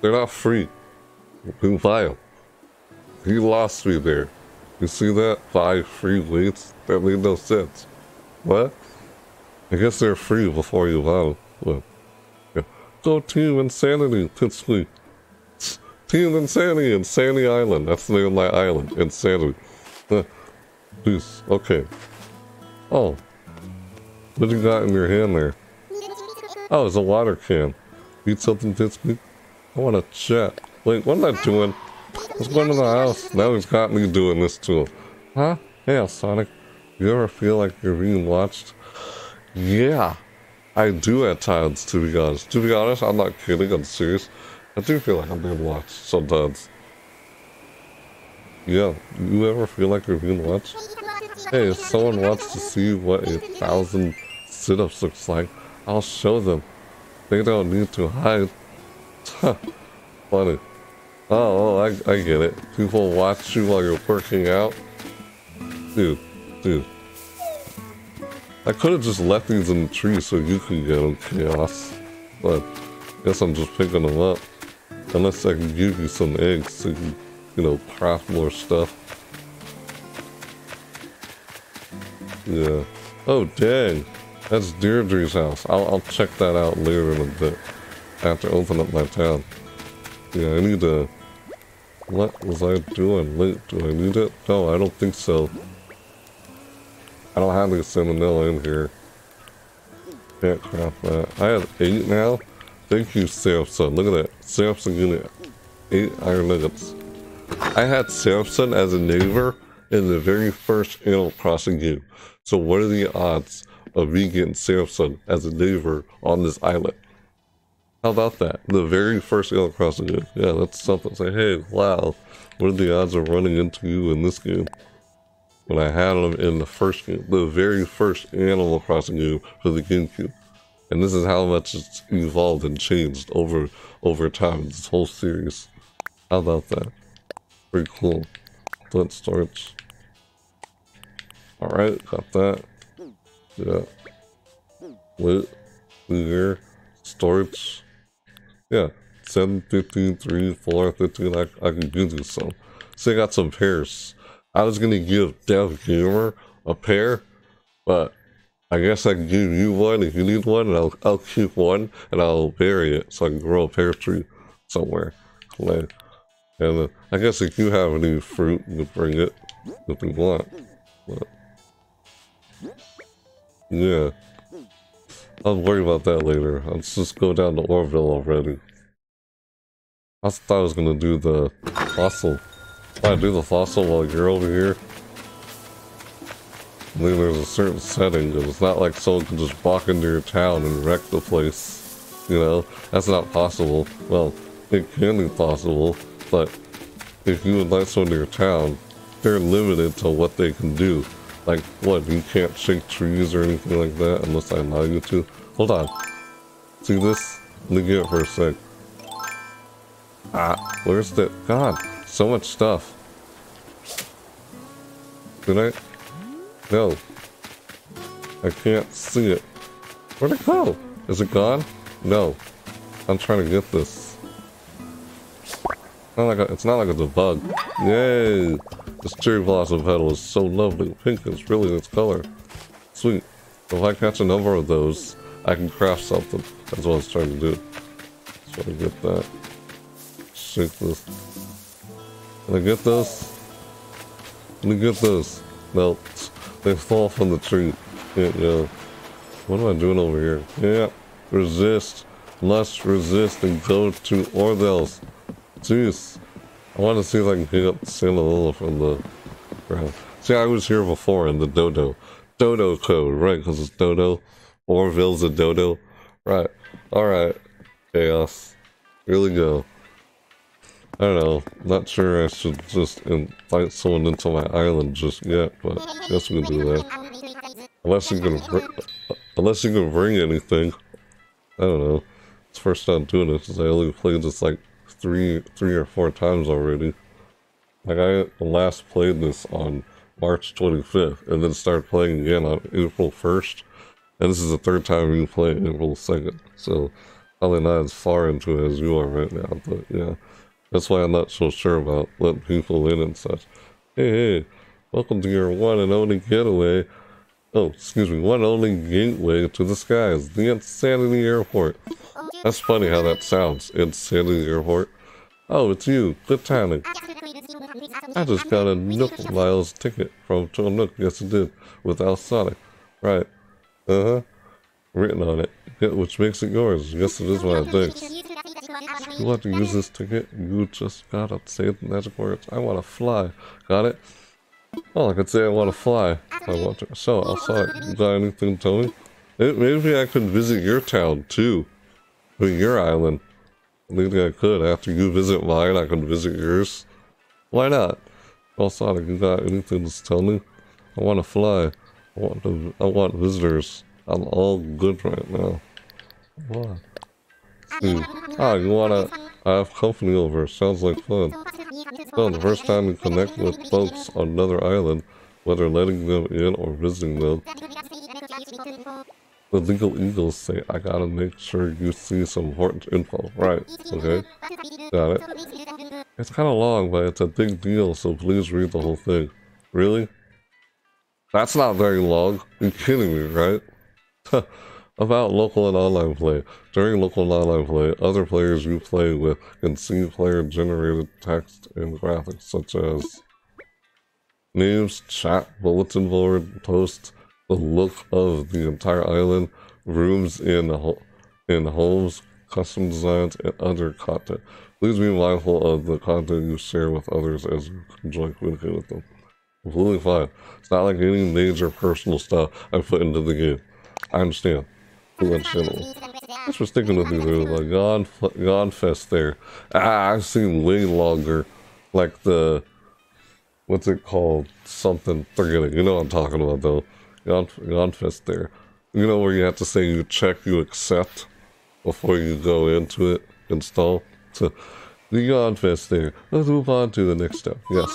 They're not free. Can buy them. He lost me there. You see that? Buy free weights? That made no sense. What? I guess they're free before you buy them. Go Team Insanity, Pitsqueak. Team Insanity, Insanity Island. That's the name of my island, Insanity. Peace. Okay. Oh. What you got in your hand there? Oh, it's a water can. Eat something, Pitsqueak? I want to chat. Wait, what am I doing? Let's go into the house. Now he's got me doing this to him. Huh? Yeah, Sonic. You ever feel like you're being watched? Yeah. I do at times, to be honest. To be honest, I'm not kidding, I'm serious. I do feel like I'm being watched sometimes. Yeah, you ever feel like you're being watched? Hey, if someone wants to see what a thousand sit-ups looks like, I'll show them. They don't need to hide. Funny. Oh, oh I, I get it. People watch you while you're working out. Dude, dude. I could have just left these in the tree so you could get them, Chaos. but I guess I'm just picking them up. Unless I can give you some eggs so you you know, craft more stuff. Yeah. Oh, dang. That's Deirdre's house. I'll, I'll check that out later in a bit. After opening up my town. Yeah, I need to... What was I doing late? Do I need it? No, I don't think so. I don't have the salmonella in here. Can't craft that. I have eight now? Thank you, Samson. Look at that. Samson getting eight iron nuggets. I had Samson as a neighbor in the very first Animal Crossing game. So what are the odds of me getting Samson as a neighbor on this island? How about that? The very first Animal Crossing game. Yeah, that's something. Say, hey, wow, what are the odds of running into you in this game? When I had them in the first the very first Animal Crossing game for the GameCube. And this is how much it's evolved and changed over over time, this whole series. How about that? Pretty cool. Flint storage. Alright, got that. Yeah. Lit. Clear. Storage. Yeah. 7, 15, 3, 4, 15. I, I can give you some. So I got some pears. I was gonna give Dev Gamer a pear, but I guess I can give you one if you need one, and I'll, I'll keep one, and I'll bury it so I can grow a pear tree somewhere. And uh, I guess if you have any fruit, you can bring it if you want. But, yeah. I'll worry about that later. Let's just go down to Orville already. I thought I was gonna do the fossil. I do the fossil while you're over here. I mean, there's a certain setting, and it's not like someone can just walk into your town and wreck the place. You know, that's not possible. Well, it can be possible, but if you invite someone to your town, they're limited to what they can do. Like, what, you can't shake trees or anything like that unless I allow you to? Hold on. See this? Me get it for a sec. Ah, where's the... God, so much stuff. Did I... No. I can't see it. Where'd it go? Is it gone? No. I'm trying to get this. Not like a, it's not like it's a bug. Yay! This cherry blossom petal is so lovely. Pink is really its color. Sweet. If I catch a number of those, I can craft something. That's what I was trying to do. So I get that. Shake this. I get this? I get this? No. They fall from the tree. Yeah, yeah. What am I doing over here? Yeah. Resist. Must resist and go to Orville's. Jeez. I want to see if I can pick up Sandalilla from the ground. See, I was here before in the Dodo. Dodo code, right? Because it's Dodo. Orville's a Dodo. Right. Alright. Chaos. Here we go. I don't know. Not sure I should just invite someone into my island just yet, but I guess we can do that. Unless you can, unless you can bring anything. I don't know. It's first time doing this I only played this like three, three or four times already. Like I last played this on March 25th and then started playing again on April 1st. And this is the third time you play April 2nd. So probably not as far into it as you are right now, but yeah. That's why I'm not so sure about letting people in and such. Hey, hey, welcome to your one and only getaway. Oh, excuse me, one only gateway to the skies, the Insanity Airport. That's funny how that sounds, Insanity Airport. Oh, it's you. Good timing. I just got a Nook Miles ticket from Nook. Yes, it did. With Sonic. Right. Uh-huh. Written on it. Yeah, which makes it yours. Yes, it is what I think. You want to use this ticket? You just gotta say the magic words. I want to fly. Got it? Oh, I could say I want to fly. I want to. So, it. You got anything to tell me? Maybe I could visit your town, too. I mean, your island. I think I could. After you visit mine, I can visit yours. Why not? Well, Sonic, you got anything to tell me? I want to fly. I want to, I want visitors. I'm all good right now. What? See. Ah, you wanna have company over. Sounds like fun. So, the first time you connect with folks on another island, whether letting them in or visiting them. The legal eagles say I gotta make sure you see some important info. Right, okay. Got it. It's kinda long, but it's a big deal, so please read the whole thing. Really? That's not very long. You're kidding me, right? About local and online play. During local and online play, other players you play with can see player-generated text and graphics such as names, chat, bulletin board, posts, the look of the entire island, rooms in, in homes, custom designs, and other content. Please be mindful of the content you share with others as you enjoy communicating with them. Completely fine. It's not like any major personal stuff I put into the game. I understand understandable. I was thinking of these earlier, like Gone, Gone Fest there. Ah, I've seen way longer, like the, what's it called? Something, forget it. You know what I'm talking about though. Gone, Gone Fest there. You know where you have to say you check, you accept before you go into it, install. So, the Gone Fest there. Let's move on to the next step. Yes.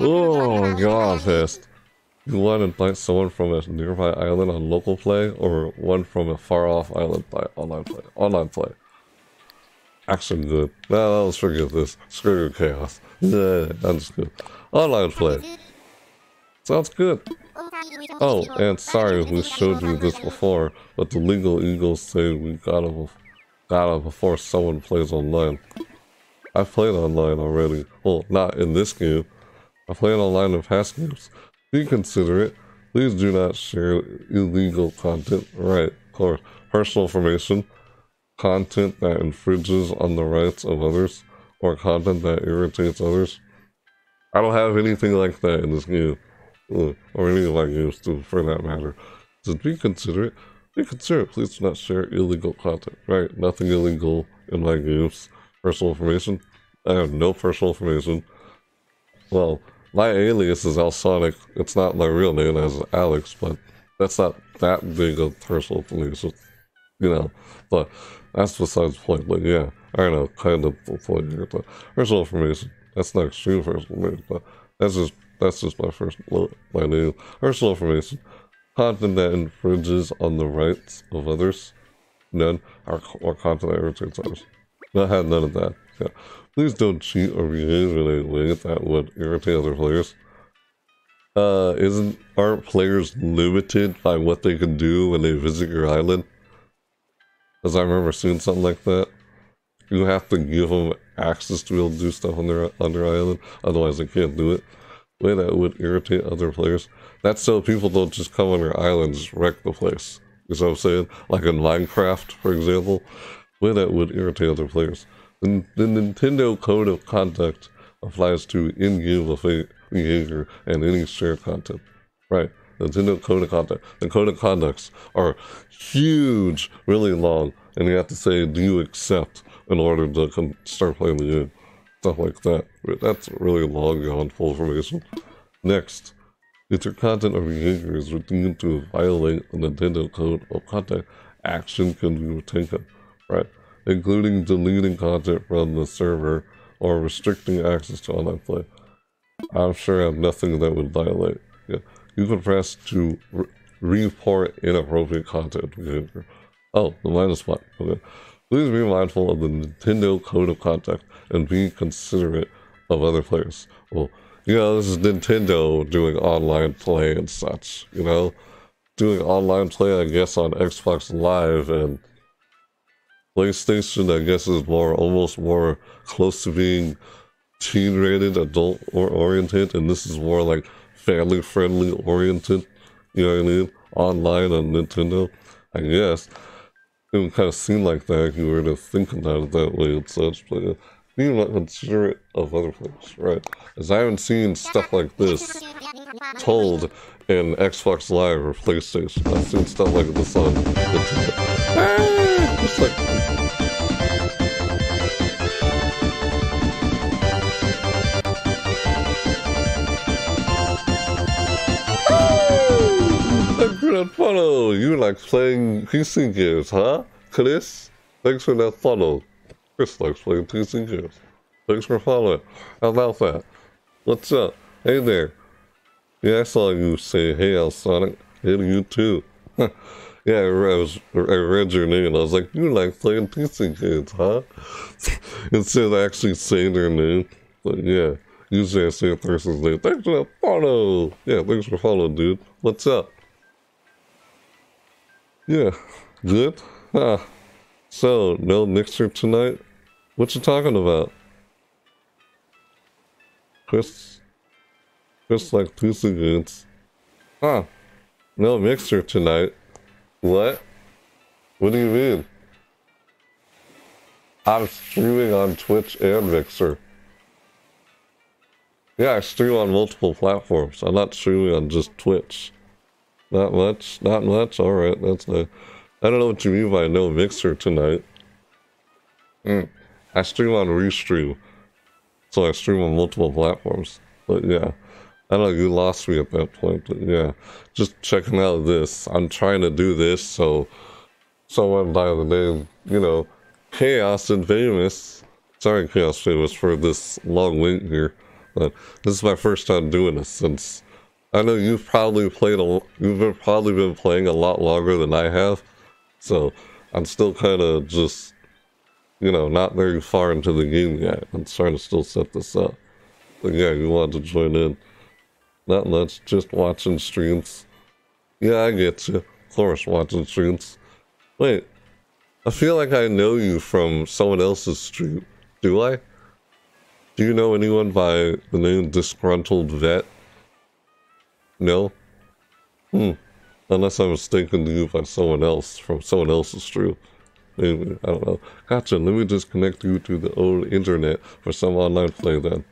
Oh, Gone Fest. You want to invite someone from a nearby island on local play, or one from a far-off island by online play? Online play. Action good. Now let's forget this. Screw chaos. Yeah, that's good. Online play. Sounds good. Oh, and sorry we showed you this before, but the legal eagles say we gotta, gotta before someone plays online. I've played online already. Well, not in this game. I played online in past games. Be considerate. Please do not share illegal content. Right, or. Personal information, content that infringes on the rights of others, or content that irritates others. I don't have anything like that in this game, uh, or any of my games, too, for that matter. Just be considerate. Be considerate. Please do not share illegal content. Right, nothing illegal in my games. Personal information. I have no personal information. Well, my alias is Alsonic. It's not my real name as Alex, but that's not that big a personal thing. me. So, you know, but that's besides the point. But yeah, I don't know, kind of the point here. But personal for information, that's not extreme personal information, but that's just that's just my first my name. Personal information, content that infringes on the rights of others, none, or, or content that irritates others. I had none of that. Yeah. Please don't cheat or behave in a way that would irritate other players. Uh, isn't aren't players limited by what they can do when they visit your island? As I remember seeing something like that. You have to give them access to be able to do stuff on their on their island, otherwise they can't do it. Way that would irritate other players. That's so people don't just come on your island and just wreck the place. You know what I'm saying? Like in Minecraft, for example. Way that would irritate other players. The, the Nintendo Code of Conduct applies to in-game behavior and any shared content. Right. Nintendo Code of Conduct. The Code of Conducts are huge, really long, and you have to say, do you accept in order to start playing the game. Stuff like that. That's really long and full information. Next. If your content or behavior is deemed to violate the Nintendo Code of Conduct, action can be taken. Right including deleting content from the server or restricting access to online play. I'm sure I have nothing that would violate. Yeah. You can press to re report inappropriate content behavior. Oh, the minus button. Okay. Please be mindful of the Nintendo Code of Conduct and be considerate of other players. Well, you know, this is Nintendo doing online play and such, you know? Doing online play, I guess, on Xbox Live and PlayStation, I guess, is more almost more close to being teen rated, adult or oriented, and this is more like family friendly oriented. You know what I mean? Online on Nintendo, I guess. It would kind of seem like that if you were to think about it that way and such, but uh, being like considerate of other players, right? As I haven't seen stuff like this told in Xbox Live or PlayStation. I've seen stuff like this on Nintendo. It's like that follow. You like playing PC games, huh? Chris? Thanks for that follow. Chris likes playing PC games. Thanks for following. How about that? What's up? Hey there. Yeah, I saw you say, hey, Alsonic. Hey to you too. Yeah, I was I read your name and I was like, you like playing PC games, huh? Instead of actually saying their name. But yeah, usually I say a person's name. Thanks for that follow. Yeah, thanks for following, dude. What's up? Yeah, good. Ah, so no mixer tonight. What you talking about? Chris, Chris like PC games. Huh? No mixer tonight. What? What do you mean? I'm streaming on Twitch and Mixer. Yeah, I stream on multiple platforms. I'm not streaming on just Twitch. Not much, not much. Alright, that's a. I don't know what you mean by no Mixer tonight. Mm. I stream on Restream. So I stream on multiple platforms. But yeah. I know you lost me at that point, but yeah, just checking out this. I'm trying to do this so someone by the name, you know, Chaos and Famous. Sorry, Chaos Famous, for this long wait here, but this is my first time doing this since I know you've probably played a, you've probably been playing a lot longer than I have, so I'm still kind of just, you know, not very far into the game yet. I'm trying to still set this up. But yeah, you want to join in. Not much, just watching streams. Yeah, I get you. Of course, watching streams. Wait, I feel like I know you from someone else's stream. Do I? Do you know anyone by the name Disgruntled Vet? No? Hmm. Unless I'm mistaken you by someone else from someone else's stream. Maybe, I don't know. Gotcha, let me just connect you to the old internet for some online play then.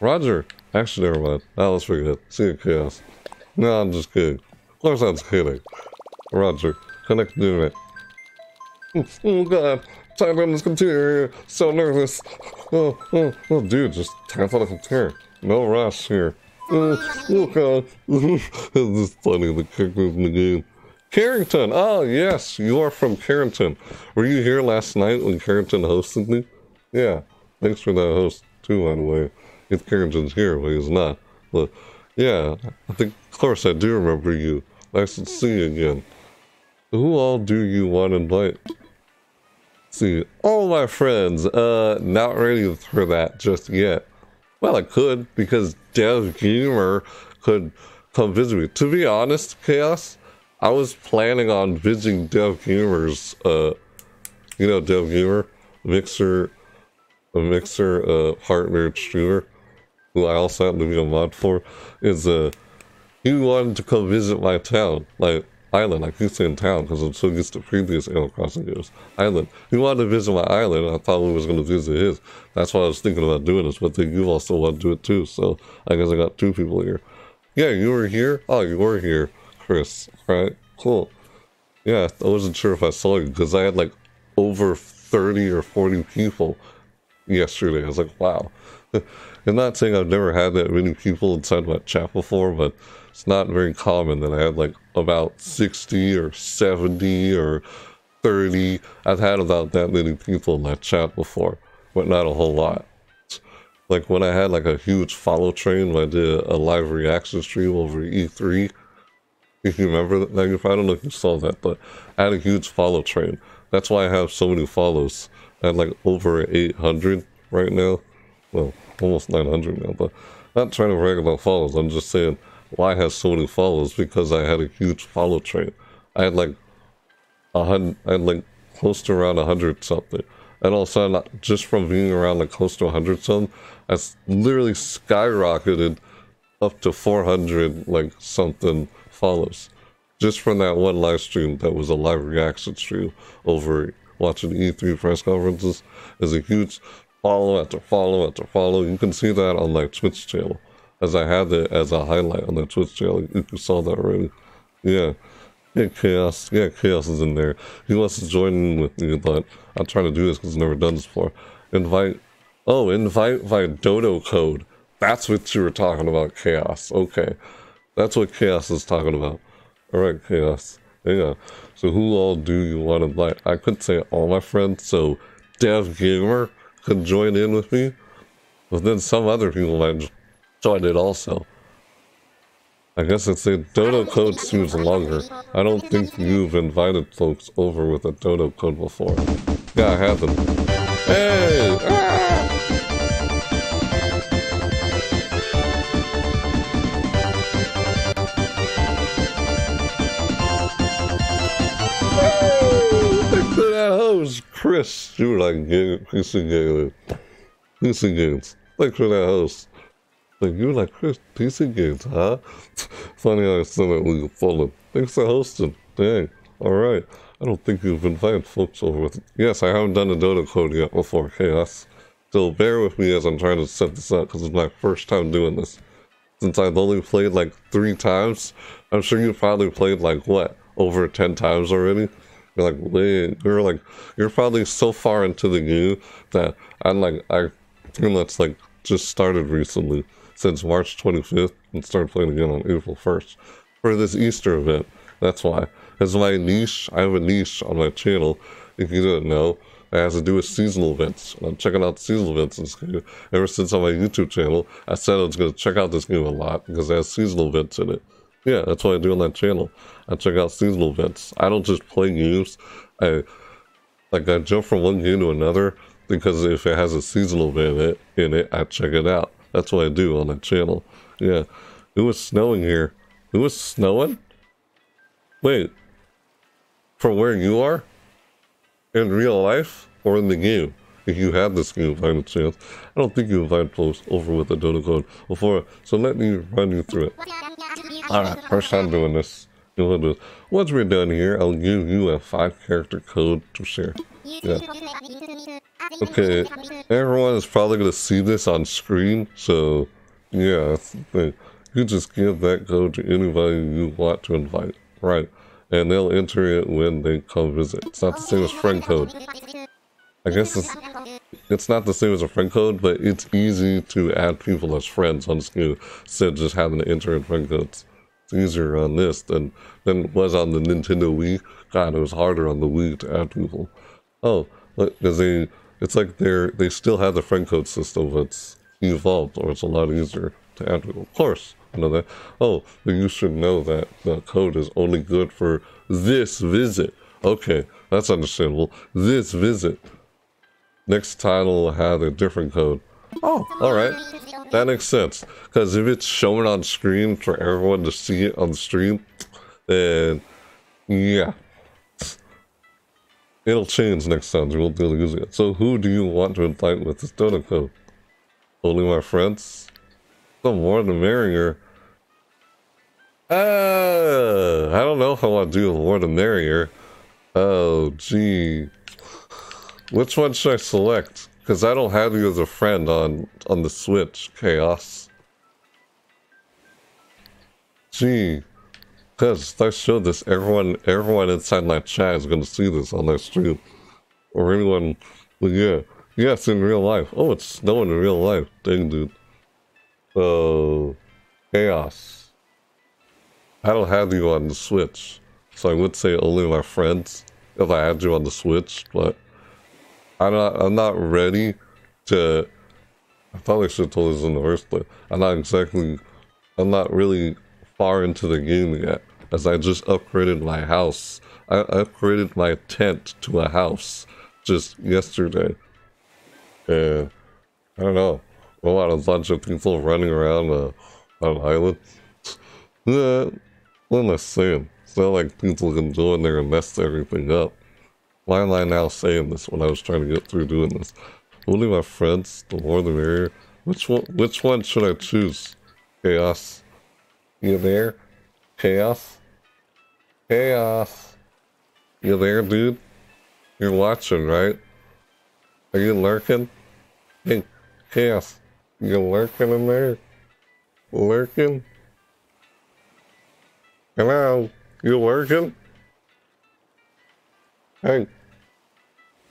Roger! Actually, never mind. Now let's forget. See you, Chaos. No, I'm just kidding. Of course I'm kidding. Roger. Connect to the internet. Oh, oh god. Type on this computer. So nervous. Oh, oh, oh, dude, just type on the computer. No rush here. Oh, oh god. this is funny, the characters in the game. Carrington! Oh, yes, you are from Carrington. Were you here last night when Carrington hosted me? Yeah. Thanks for that host, too, by the way if Carrington's here, but he's not. But yeah, I think, of course, I do remember you. Nice to see you again. Who all do you want to invite? see, all my friends, uh, not ready for that just yet. Well, I could, because Dev Gamer could come visit me. To be honest, Chaos, I was planning on visiting Dev Gamer's, uh, you know, Dev Gamer, Mixer, a Mixer, uh, partner streamer who I also happen to be a mod for, is uh, he wanted to come visit my town, like island. I keep saying town because I'm so used to previous Animal Crossing games. Island. He wanted to visit my island. I thought we was going to visit his. That's why I was thinking about doing this. But then you also want to do it too. So I guess I got two people here. Yeah, you were here. Oh, you were here, Chris. Right? Cool. Yeah, I wasn't sure if I saw you because I had like over 30 or 40 people yesterday. I was like, wow. I'm not saying I've never had that many people inside my chat before, but it's not very common that I had like about 60 or 70 or 30. I've had about that many people in my chat before, but not a whole lot. Like when I had like a huge follow train when I did a live reaction stream over E3. If you remember that, like, if I don't know if you saw that, but I had a huge follow train. That's why I have so many follows. I had like over 800 right now. Well, almost 900 now, but not trying to brag about follows. I'm just saying why I have so many follows because I had a huge follow train. I had like a hundred, I had like close to around a hundred something. And all of a sudden, just from being around like close to a hundred something, I literally skyrocketed up to 400 like something follows. Just from that one live stream that was a live reaction stream over watching E3 press conferences is a huge follow after follow after follow. You can see that on my Twitch channel, as I have it as a highlight on the Twitch channel. You saw that already. Yeah. Yeah, Chaos. Yeah, Chaos is in there. He wants to join in with me, but I'm trying to do this because I've never done this before. Invite. Oh, invite via Dodo code. That's what you were talking about, Chaos. Okay. That's what Chaos is talking about. Alright, Chaos. Yeah. So who all do you want to invite? I could say all my friends, so Dev Gamer, could join in with me, but then some other people might join it also. I guess it's a dodo code seems longer. I don't think you've invited folks over with a dodo code before. Yeah, I haven't. Hey! Chris. You like, yeah, PC game. PC games. Thanks for that host. Like, you like, Chris, games, huh? Funny how I said that we followed. Thanks for hosting. Dang. Alright. I don't think you've invited folks over with Yes, I haven't done a Dodo code yet before Chaos. So bear with me as I'm trying to set this up because it's my first time doing this. Since I've only played like three times, I'm sure you've probably played like what, over 10 times already? You're like, wait, you're like, you're probably so far into the game that I'm like, I pretty much like just started recently since March 25th and started playing again on April 1st for this Easter event. That's why. It's my niche. I have a niche on my channel. If you didn't know, it has to do with seasonal events. I'm checking out seasonal events in this game. Ever since on my YouTube channel, I said I was going to check out this game a lot because it has seasonal events in it. Yeah, that's what I do on that channel. I check out seasonal events. I don't just play games. I like I jump from one game to another because if it has a seasonal event in it, I check it out. That's what I do on that channel. Yeah. It was snowing here. It was snowing? Wait. From where you are? In real life? Or in the game? You have this game by any chance. I don't think you invited folks over with a Dodo code before, so let me run you through it. Alright, first time doing this. Once we're done here, I'll give you a five character code to share. Yeah. Okay, everyone is probably going to see this on screen, so yeah, you just give that code to anybody you want to invite, right? And they'll enter it when they come visit. It's not the same as friend code. I guess it's, it's not the same as a friend code, but it's easy to add people as friends on game instead of just having to enter in friend codes easier on this than than it was on the Nintendo Wii. God, it was harder on the Wii to add people. Oh, because they it's like they're they still have the friend code system, but it's evolved, or it's a lot easier to add people. Of course, I know that. Oh, you should know that the code is only good for this visit. Okay, that's understandable. This visit. Next title have a different code. Oh, alright. That makes sense. Because if it's shown on screen for everyone to see it on the stream, then yeah. It'll change next time, you won't be able to use it. So who do you want to invite with this Dodo code? Only my friends? The more the merrier. Uh, I don't know if I want to do the more the merrier. Oh, gee. Which one should I select? Because I don't have you as a friend on, on the Switch, Chaos. Gee. Because if I show this, everyone everyone inside my chat is going to see this on their stream. Or anyone, yeah. Yes, in real life. Oh, it's snowing in real life. Dang, dude. So, Chaos. I don't have you on the Switch. So I would say only my friends if I had you on the Switch, but I'm not I'm not ready to I probably should have told this in the first place. I'm not exactly I'm not really far into the game yet. As I just upgraded my house. I upgraded my tent to a house just yesterday. And I don't know. A lot of bunch of people running around uh, on an island. yeah, what am I saying? It's not like people can go in there and mess everything up. Why am I now saying this when I was trying to get through doing this? Only my friends, the more the merrier. Which one, which one should I choose? Chaos. You there? Chaos? Chaos. You there, dude? You're watching, right? Are you lurking? Hey, Chaos. You lurking in there? Lurking? Hello? You lurking? Hey.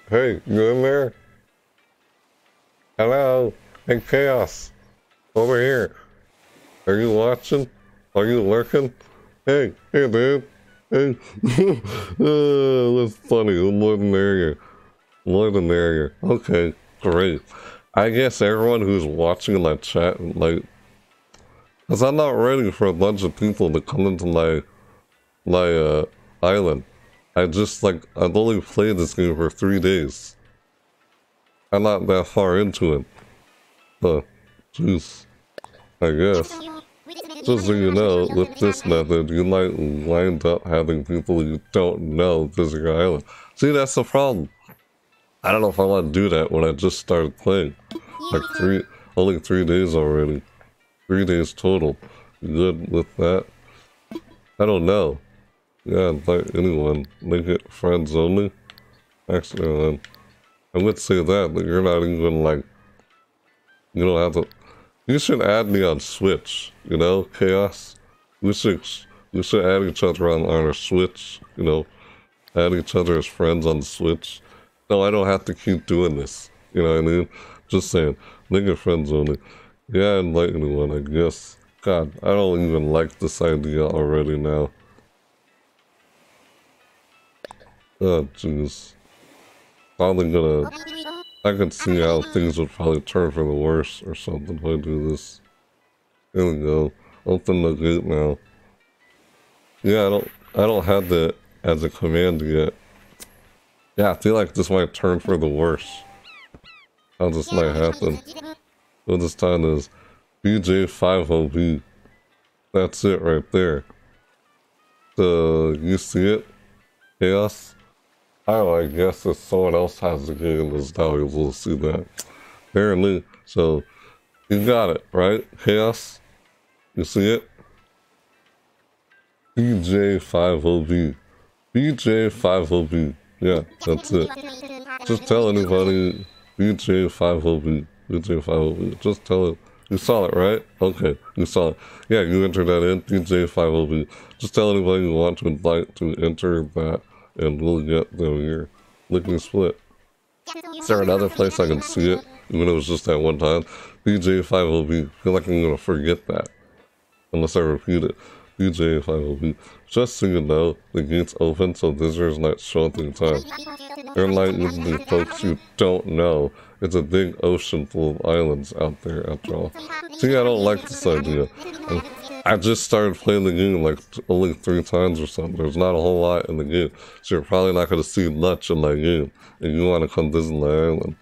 Hey, you in there? Hello? Hey, Chaos. Over here. Are you watching? Are you lurking? Hey, hey, dude. Hey. oh, that's funny. More than there. More than there. Okay, great. I guess everyone who's watching in that chat, like, Because I'm not ready for a bunch of people to come into my, my, uh, island. I just, like, I've only played this game for three days. I'm not that far into it. But, jeez, I guess. Just so you know, with this method, you might wind up having people you don't know visit your island. See, that's the problem. I don't know if I want to do that when I just started playing. Like three, only three days already. Three days total. Good with that? I don't know. Yeah, invite anyone. Make it friends only. Actually, um, I would say that, but you're not even like, you don't have to, you should add me on Switch, you know, Chaos. We should, we should add each other on, on our Switch, you know, add each other as friends on Switch. No, I don't have to keep doing this, you know what I mean? Just saying, make it friends only. Yeah, invite anyone, I guess. God, I don't even like this idea already now. Oh, jeez. Probably gonna... I can see how things would probably turn for the worse or something if I do this. Here we go. Open the gate now. Yeah, I don't I don't have that as a command yet. Yeah, I feel like this might turn for the worse. How this might happen. What this time is BJ50B. That's it right there. So, you see it? Chaos? Oh, I guess if someone else has the game, is now able to see that. Apparently, so you got it, right? Chaos? You see it? BJ50B. BJ50B. Yeah, that's it. Just tell anybody BJ50B. BJ50B. Just tell it. You saw it, right? Okay, you saw it. Yeah, you entered that in, BJ50B. Just tell anybody you want to invite to enter that and we'll get them here. Lickety Split. Is there another place I can see it? Even it was just that one time. BJ5OB. feel like I'm gonna forget that. Unless I repeat it. BJ5OB. Just so you know, the gate's open so visitors not show in time. Like usually folks you don't know. It's a big ocean full of islands out there after all. See, I don't like this idea. I just started playing the game like only three times or something. There's not a whole lot in the game. So you're probably not going to see much in that game. And you want to come visit the island.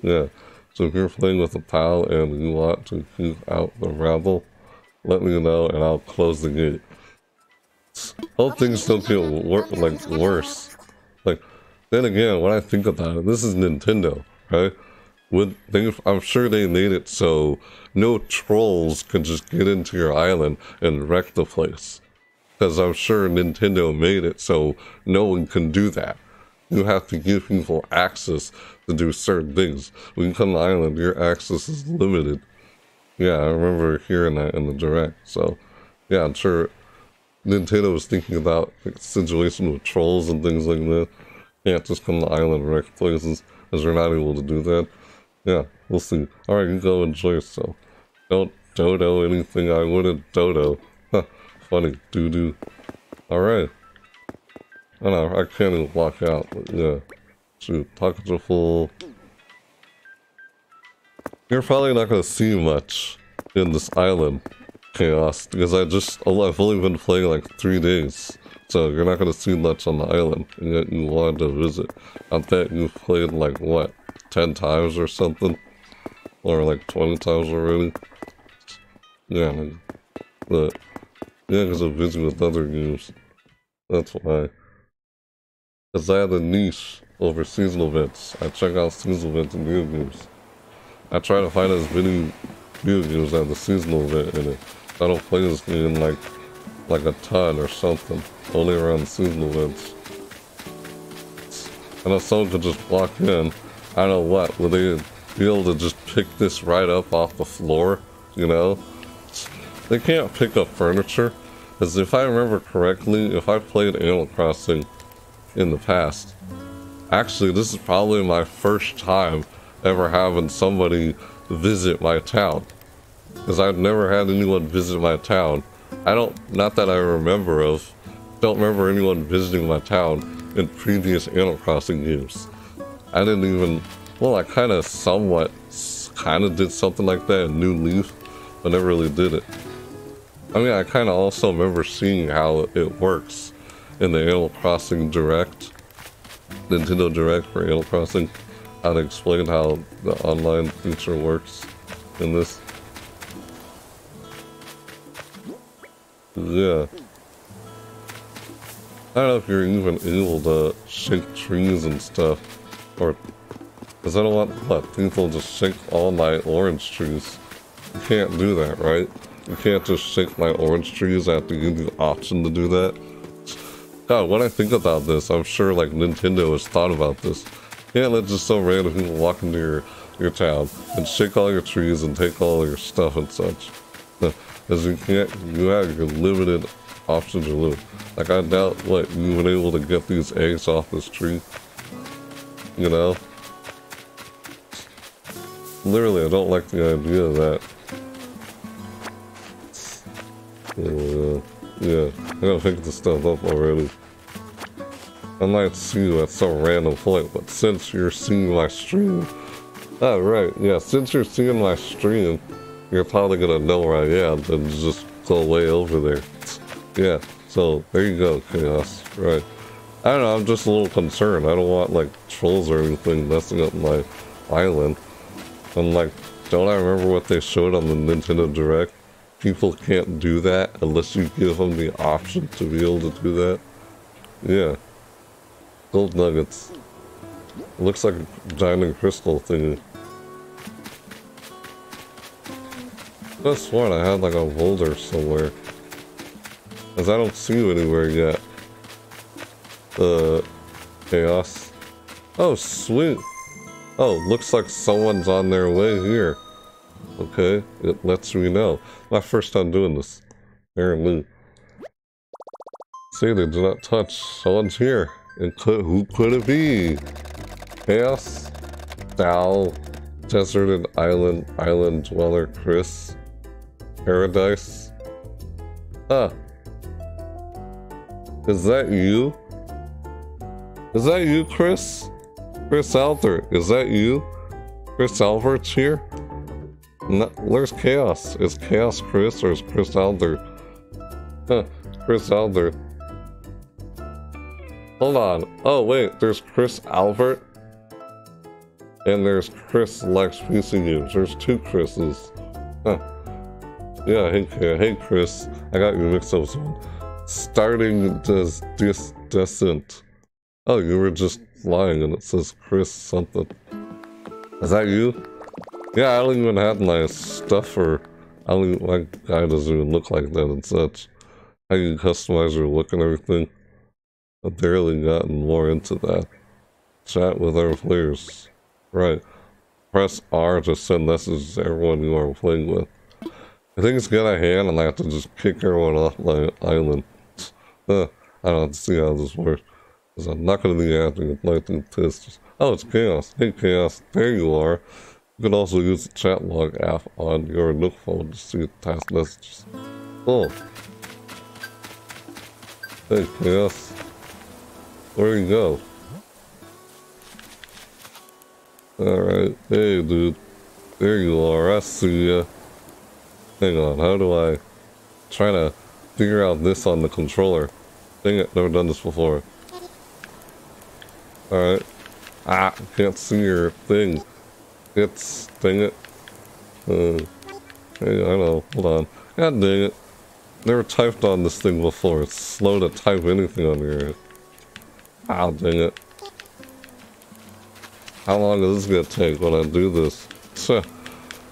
Yeah. So if you're playing with a pal and you want to keep out the rabble, let me know and I'll close the gate. Hope things don't feel wor like worse. Like, then again, when I think about it, this is Nintendo, right? They, I'm sure they made it so no trolls can just get into your island and wreck the place. Because I'm sure Nintendo made it so no one can do that. You have to give people access to do certain things. When you come to the island, your access is limited. Yeah, I remember hearing that in the direct. So, yeah, I'm sure Nintendo was thinking about the situation with trolls and things like that. Can't just come to the island and wreck places, as you're not able to do that. Yeah, we'll see. Alright, you go enjoy yourself. Don't dodo anything I wouldn't dodo. Huh, funny, doo-doo. Alright. I know, I can't even walk out, but yeah. Shoot, pockets are full. You're probably not gonna see much in this island chaos because I just I've only been playing like three days. So you're not gonna see much on the island, and yet you wanted to visit. I bet you've played like what, 10 times or something? Or like 20 times already? Yeah, but, yeah, because I'm busy with other games. That's why. Because I have a niche over seasonal events. I check out seasonal events in video games. I try to find as many video games that have the seasonal event in it. I don't play this game like like a ton or something. Only around seasonal events. I know someone could just walk in I don't know what, will they be able to just pick this right up off the floor, you know? They can't pick up furniture, because if I remember correctly, if I played Animal Crossing in the past, actually this is probably my first time ever having somebody visit my town. Because I've never had anyone visit my town. I don't, not that I remember of, don't remember anyone visiting my town in previous Animal Crossing games. I didn't even, well, I kind of somewhat, kind of did something like that in New Leaf, but never really did it. I mean, I kind of also remember seeing how it works in the Animal Crossing Direct, Nintendo Direct for Animal Crossing, how to explain how the online feature works in this. Yeah. I don't know if you're even able to shake trees and stuff, or because I don't want let people just shake all my orange trees. You can't do that, right? You can't just shake my orange trees after you give the option to do that. God, when I think about this, I'm sure like Nintendo has thought about this. You can't let just some random people walk into your, your town and shake all your trees and take all your stuff and such. Because you can't, you have limited options are limited. Like I doubt what you've been able to get these eggs off this tree. You know? Literally, I don't like the idea of that. Uh, yeah, I gotta pick this stuff up already. I might see you at some random point, but since you're seeing my stream... Oh, right, yeah, since you're seeing my stream, you're probably gonna know I am and just go way over there. Yeah, so there you go, Chaos. Right. I don't know, I'm just a little concerned. I don't want, like, trolls or anything messing up my island. And, like, don't I remember what they showed on the Nintendo Direct? People can't do that unless you give them the option to be able to do that. Yeah. Gold nuggets. Looks like a diamond crystal thing. I sworn I had like a boulder somewhere. Cause I don't see you anywhere yet. Uh, chaos. Oh, sweet. Oh, looks like someone's on their way here. Okay, it lets me know. My first time doing this. Apparently. See, they do not touch. Someone's here. And could, who could it be? Chaos? Dal? Deserted Island, Island Dweller Chris? Paradise? Huh. Is that you? Is that you, Chris? Chris Albert, is that you? Chris Albert's here? No, where's Chaos? Is Chaos Chris or is Chris Albert? Huh, Chris Albert. Hold on. Oh, wait, there's Chris Albert. And there's Chris Lex PC Games. There's two Chris's. Huh. Yeah, hey, hey Chris. I got you mixed up someone. Starting this descent. Oh, you were just lying and it says Chris something. Is that you? Yeah, I don't even have my stuff or I don't even, my guy doesn't even look like that and such. How you customize your look and everything. I've barely gotten more into that. Chat with our players. Right. Press R to send messages to everyone you are playing with. I think it's got a hand and I have to just kick everyone off my island. Uh, I don't see how this works. Because I'm not to be acting like this. Oh, it's Chaos. Hey, Chaos. There you are. You can also use the chat log app on your Nook phone to see task messages. Oh. Hey, Chaos. Where you go? Alright. Hey, dude. There you are. I see ya. Hang on. How do I... Try to figure out this on the controller. Dang it. Never done this before. Alright. Ah, can't see your thing. It's... Dang it. Uh, hey, I know. Hold on. God dang it. Never typed on this thing before. It's slow to type anything on here. Ah, dang it. How long is this gonna take when I do this?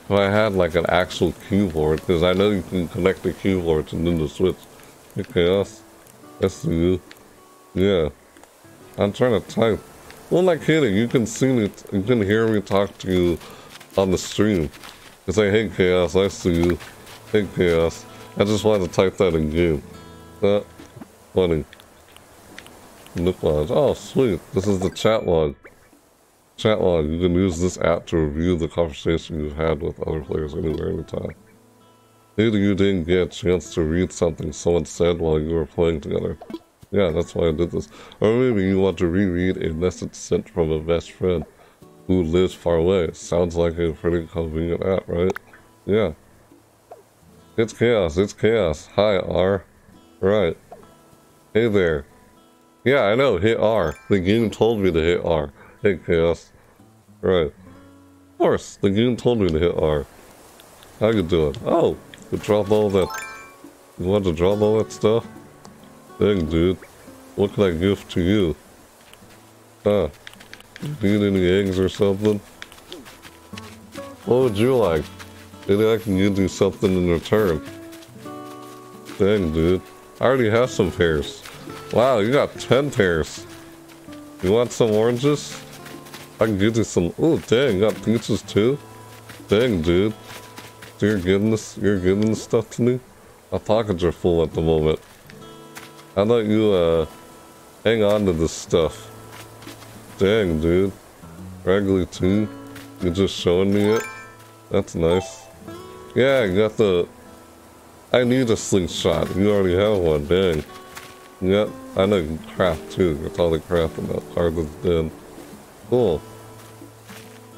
If I had like an actual keyboard, because I know you can connect the keyboard to Nintendo Switch. Hey, Chaos. That's you. Yeah. I'm trying to type. Well, not kidding. You can see me. You can hear me talk to you on the stream. You say, hey, Chaos, I see you. Hey, Chaos. I just wanted to type that in game. That funny. Nook log. Oh, sweet. This is the chat log. Chat log. You can use this app to review the conversation you've had with other players anywhere, anytime. Maybe you didn't get a chance to read something someone said while you were playing together. Yeah, that's why I did this. Or maybe you want to reread a message sent from a best friend who lives far away. Sounds like a pretty convenient app, right? Yeah. It's chaos, it's chaos. Hi, R. Right. Hey there. Yeah, I know, hit R. The game told me to hit R. Hey, chaos. Right. Of course, the game told me to hit R. How you doing? Oh, you dropped all that... You want to drop all that stuff? Dang, dude. What can I give to you? Huh. Need any eggs or something? What would you like? Maybe I can give you something in return. Dang, dude. I already have some pears. Wow, you got 10 pears. You want some oranges? I can give you some... Oh, dang, got peaches too? Dang, dude. You're giving this... You're giving this stuff to me? My pockets are full at the moment. How about you, uh... Hang on to this stuff. Dang, dude. Regularly too. You're just showing me it? That's nice. Yeah, I got the... I need a slingshot. You already have one, dang. Yep, I know you craft too. That's all the craft in that part that's. Cool.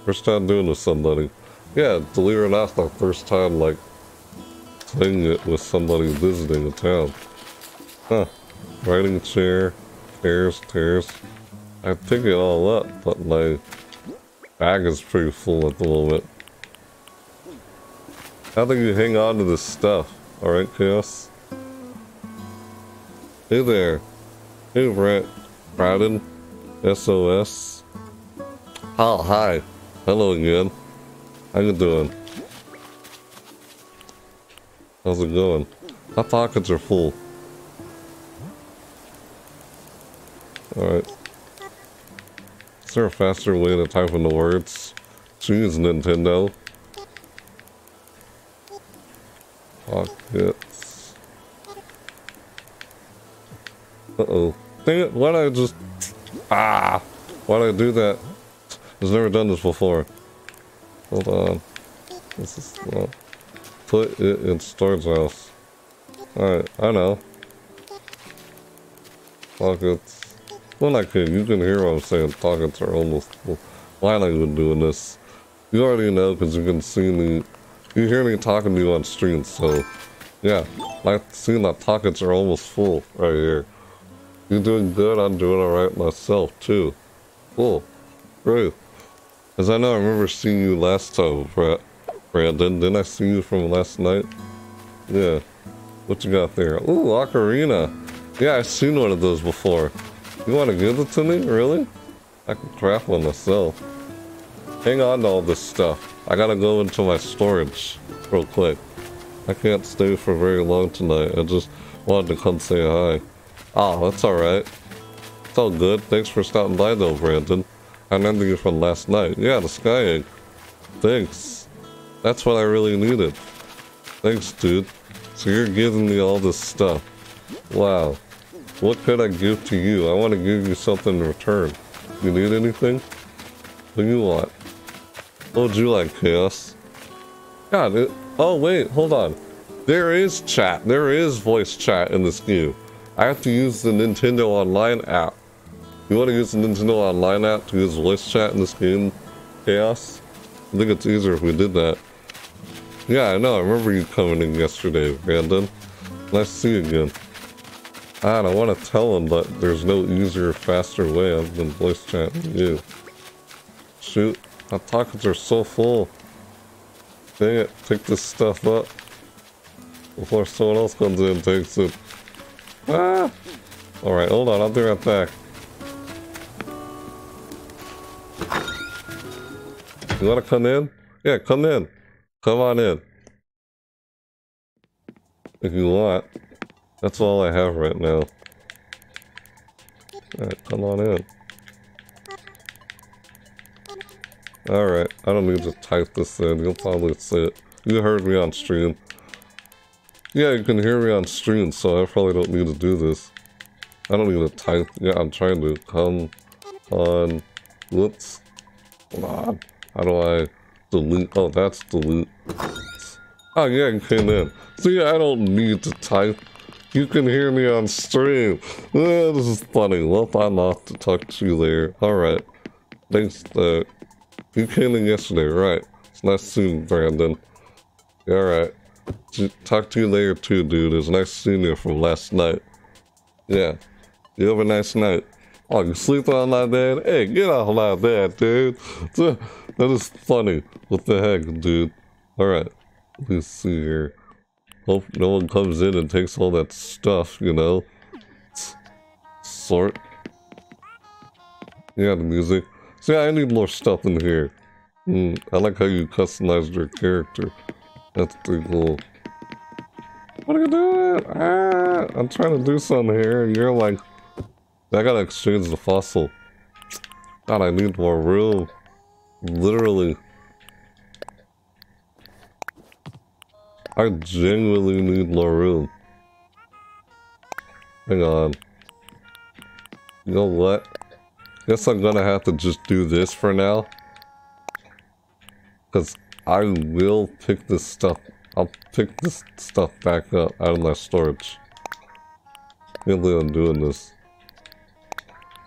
First time doing with somebody. Yeah, believe it my first time, like, playing it with somebody visiting a town. Huh. Writing chair, tears, tears. I pick it all up, but my bag is pretty full at the moment. How do you hang on to this stuff? Alright, Chaos? Hey there. Hey, Brett. Braden. SOS. Oh, hi. Hello again. How you doing? How's it going? My pockets are full. Alright. Is there a faster way to type in the words? Jeez, Nintendo. Pockets. Uh-oh. Dang it, why'd I just... Ah! Why'd I do that? I've never done this before. Hold on. This is... Well, put it in storage house. Alright, I know. Pockets. Well, I can. You can hear what I'm saying. Pockets are almost full. Why am I even doing this? You already know because you can see me. You hear me talking to you on stream, so yeah. I see my pockets are almost full right here. You're doing good. I'm doing alright myself too. Cool. Great. As I know, I remember seeing you last time, Brandon. Didn't I see you from last night? Yeah. What you got there? Ooh, Ocarina. Yeah, I've seen one of those before. You want to give it to me? Really? I can craft one myself. Hang on to all this stuff. I gotta go into my storage real quick. I can't stay for very long tonight. I just wanted to come say hi. Oh, that's alright. It's all good. Thanks for stopping by though, Brandon. I remember you from last night. Yeah, the sky egg. Thanks. That's what I really needed. Thanks, dude. So you're giving me all this stuff. Wow. What could I give to you? I want to give you something in return. You need anything? What do you want? Oh, what would you like, Chaos? God, it, oh wait, hold on. There is chat. There is voice chat in this game. I have to use the Nintendo Online app. You want to use the Nintendo Online app to use voice chat in this game, Chaos? I think it's easier if we did that. Yeah, I know. I remember you coming in yesterday, Brandon. Nice to see you again. I don't want to tell him, but there's no easier, faster way other than voice chatting you. Shoot, my pockets are so full. Dang it, pick this stuff up before someone else comes in and takes it. Ah! Alright, hold on, I'll be right back. You wanna come in? Yeah, come in. Come on in. If you want. That's all I have right now. Alright, come on in. Alright, I don't need to type this in. You'll probably see it. You heard me on stream. Yeah, you can hear me on stream, so I probably don't need to do this. I don't need to type. Yeah, I'm trying to come on. Whoops. Hold on. How do I delete? Oh, that's delete. Oh, yeah, you came in. See, I don't need to type. You can hear me on stream. Uh, this is funny. Well, I'm off to talk to you later. Alright. Thanks, uh, you came in yesterday, right? It's nice to see you, Brandon. Alright. Talk to you later too, dude. It was nice seeing you from last night. Yeah. You have a nice night. Oh, can sleep on my bed? Hey, get off my bed, dude. That is funny. What the heck, dude? Alright. Let's see here. Hope no one comes in and takes all that stuff, you know? Sort. Yeah, the music. See, I need more stuff in here. Mm, I like how you customized your character. That's pretty cool. What are you doing? Ah, I'm trying to do something here. And you're like, I gotta exchange the fossil. God, I need more room. Literally. I genuinely need more room. Hang on. You know what? Guess I'm gonna have to just do this for now. Because I will pick this stuff. I'll pick this stuff back up out of my storage. Really I'm doing this.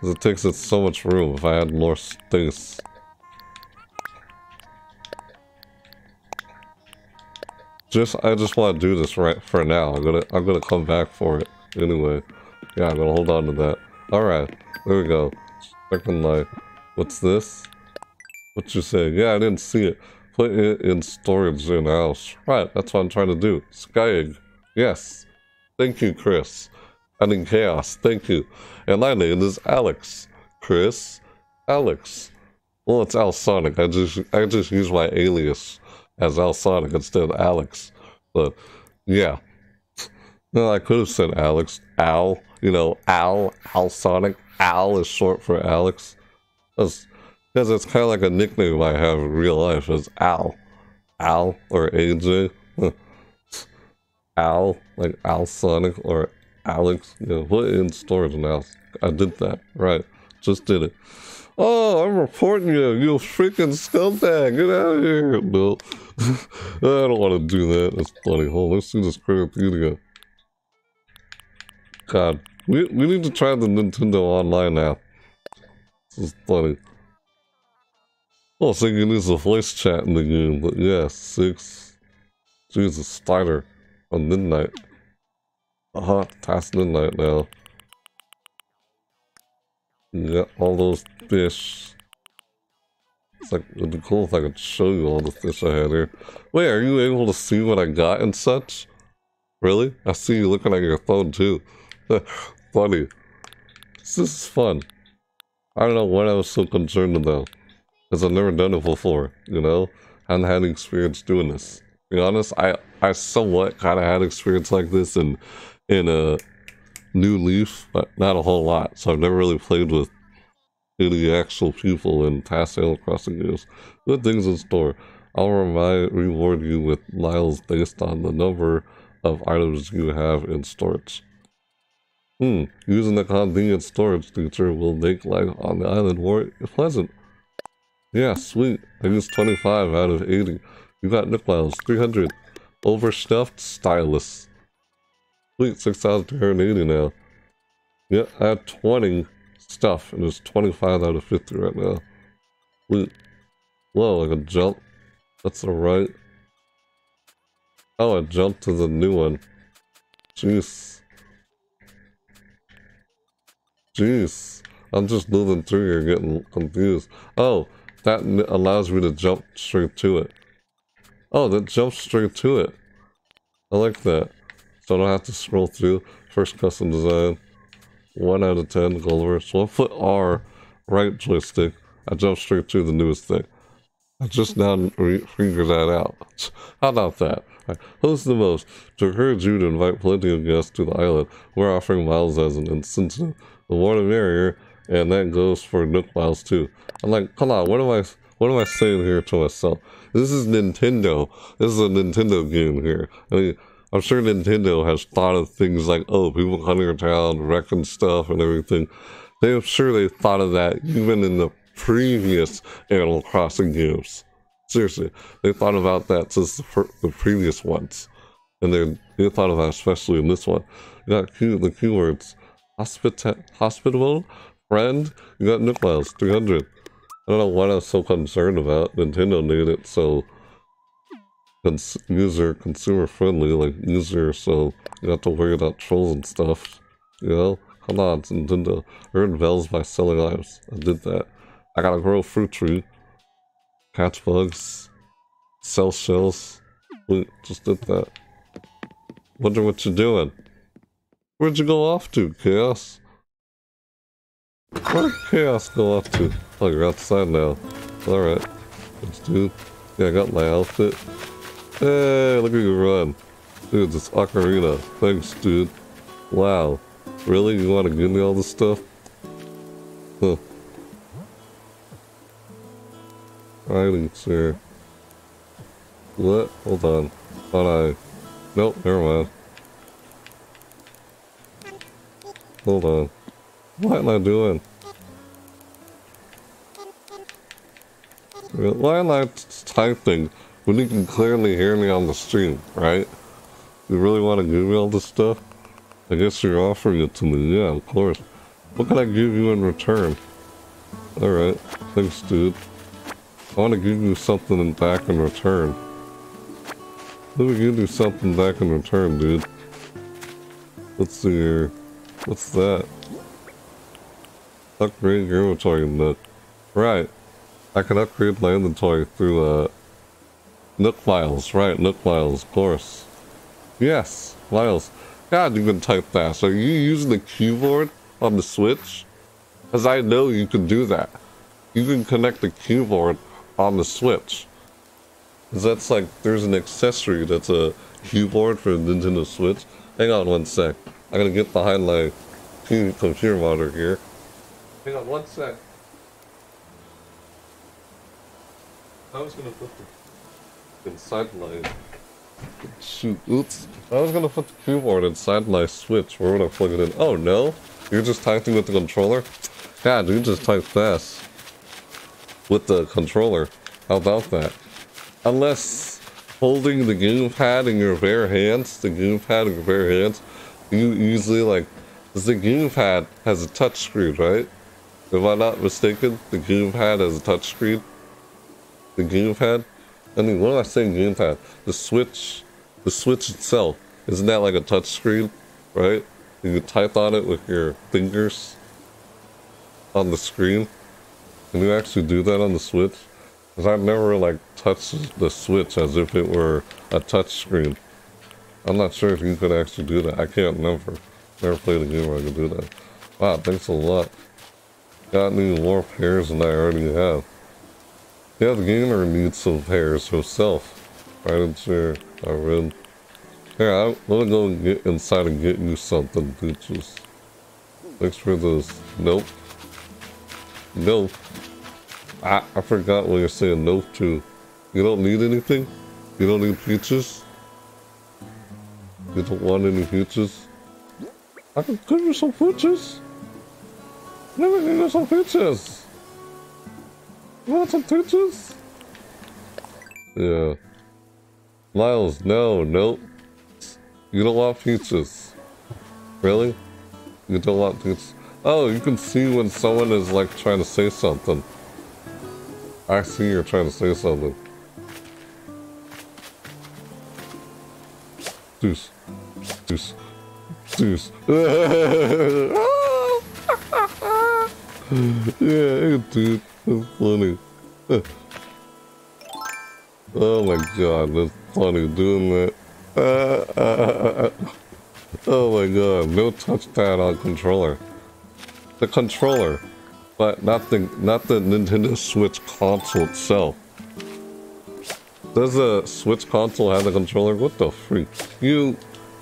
It takes up so much room if I had more space. Just, I just want to do this right for now. I'm gonna, I'm gonna come back for it anyway. Yeah, I'm gonna hold on to that. All right, there we go. Second light. What's this? What you say? Yeah, I didn't see it. Put it in storage in house. Right, that's what I'm trying to do. Skying. Yes. Thank you, Chris. In chaos. Thank you. And my name is Alex. Chris. Alex. Well, it's Alsonic. I just I just use my alias as Alsonic instead of Alex. But yeah. No, I could have said Alex. Al. You know, Al. Alsonic. Al is short for Alex. Because it's kind of like a nickname I have in real life as Al. Al or AJ. Al, like Alsonic or Alex. Know, put in storage now. I did that. Right. Just did it. Oh, I'm reporting you, you freaking scumbag. Get out of here. No. I don't want to do that. That's funny. Hold on, let's see this Wikipedia. God, we, we need to try the Nintendo Online app. This is funny. Oh, so you can use the voice chat in the game, but yeah, six. Jesus, spider on midnight. Uh-huh, past midnight now. Yeah, all those fish. It's like, it'd be cool if I could show you all the fish I had here. Wait, are you able to see what I got and such? Really? I see you looking at your phone too. Funny. This is fun. I don't know what I was so concerned about. Because I've never done it before, you know? I haven't had experience doing this. To be honest, I, I somewhat kind of had experience like this in, in a New Leaf, but not a whole lot. So I've never really played with any actual people in past Animal Crossing games. Good things in store. I'll remind, reward you with miles based on the number of items you have in storage. Hmm, using the convenient storage feature will make life on the island more pleasant. Yeah, sweet. I used 25 out of 80. You got Nook Miles, 300. Overstuffed Stylus. 6,280 now. Yeah, I had 20 stuff, and it's 25 out of 50 right now. Sweet. Whoa, I can jump. That's alright. Oh, I jumped to the new one. Jeez. Jeez. I'm just moving through here getting confused. Oh, that allows me to jump straight to it. Oh, that jumps straight to it. I like that. So I don't have to scroll through. First custom design. 1 out of 10, Gulliver. So I put R, right joystick. I jump straight to the newest thing. I just now figured that out. How about that? Right. The most. To encourage you to invite plenty of guests to the island, we're offering miles as an incentive the more the merrier, and that goes for Nook Miles too. I'm like, come on, what am I, what am I saying here to myself? This is Nintendo. This is a Nintendo game here. I mean, I'm sure Nintendo has thought of things like, oh, people to town, wrecking stuff and everything. They, I'm sure they thought of that even in the previous Animal Crossing games. Seriously, they thought about that since the, the previous ones. And they, they thought about especially in this one. You got the keywords hospita hospitable friend. You got Miles, 300. I don't know what I was so concerned about. Nintendo made it so cons user consumer friendly, like user, so you don't have to worry about trolls and stuff. You know? Come on, Nintendo. Earn bells by selling items. I did that. I gotta grow a fruit tree. Catch bugs. Sell shells. We just did that. Wonder what you're doing. Where'd you go off to, Chaos? Where'd Chaos go off to? Oh, you're outside now. Alright. Thanks, dude. Yeah, I got my outfit. Hey, look at you run. Dude, it's Ocarina. Thanks, dude. Wow. Really? You want to give me all this stuff? Huh. Writing chair. What? Hold on. Thought I... Nope, never mind. Hold on. What am I doing? Why am I typing when you can clearly hear me on the stream, right? You really want to give me all this stuff? I guess you're offering it to me. Yeah, of course. What can I give you in return? Alright. Thanks, dude. I want to give you something back in return. Let me give you something back in return, dude. Let's see here. What's that? Upgrade your inventory nook. Right. I can upgrade my inventory through, uh, Nook Miles. Right, Nook Miles, of course. Yes, Miles. God, you can type fast. Are you using the keyboard on the Switch? Because I know you can do that. You can connect the keyboard on the Switch. Because that's like, there's an accessory that's a keyboard for Nintendo Switch. Hang on one sec. I'm gonna get behind my computer monitor here. Hang on one sec. I was gonna put the inside my shoot. Oops. I was gonna put the keyboard inside my Switch. Where would I plug it in? Oh no, you're just typing with the controller. God, you just type fast with the controller. How about that? Unless holding the gamepad in your bare hands, the gamepad in your bare hands, you usually like, the gamepad has a touch screen, right? If I'm not mistaken, the gamepad has a touch screen the gamepad. I mean, what am I saying gamepad? The Switch, the Switch itself, isn't that like a touch screen, right? You can type on it with your fingers on the screen. Can you actually do that on the Switch? Because I've never like touched the Switch as if it were a touch screen. I'm not sure if you could actually do that. I can't never. Never played a game where I could do that. Wow, thanks a lot. Got new more pears than I already have. Yeah, the gamer needs some pears herself. Right into I read. Here, I'm gonna go and get inside and get you something, bitches. Thanks for this. Nope. Nope. I, I forgot what you're saying no to. You don't need anything? You don't need peaches? You don't want any peaches? I can give you some peaches. Me give you some peaches. Want some peaches? Yeah. Miles, no, no. You don't want peaches. Really? You don't want peaches? Oh, you can see when someone is like trying to say something. I see you're trying to say something. Deuce. Deuce. Deuce. yeah, dude. That's funny. oh my god, that's funny doing that. oh my god, no touchpad on controller. The controller, but not the not the Nintendo Switch console itself. Does the Switch console have a controller? What the freak? You,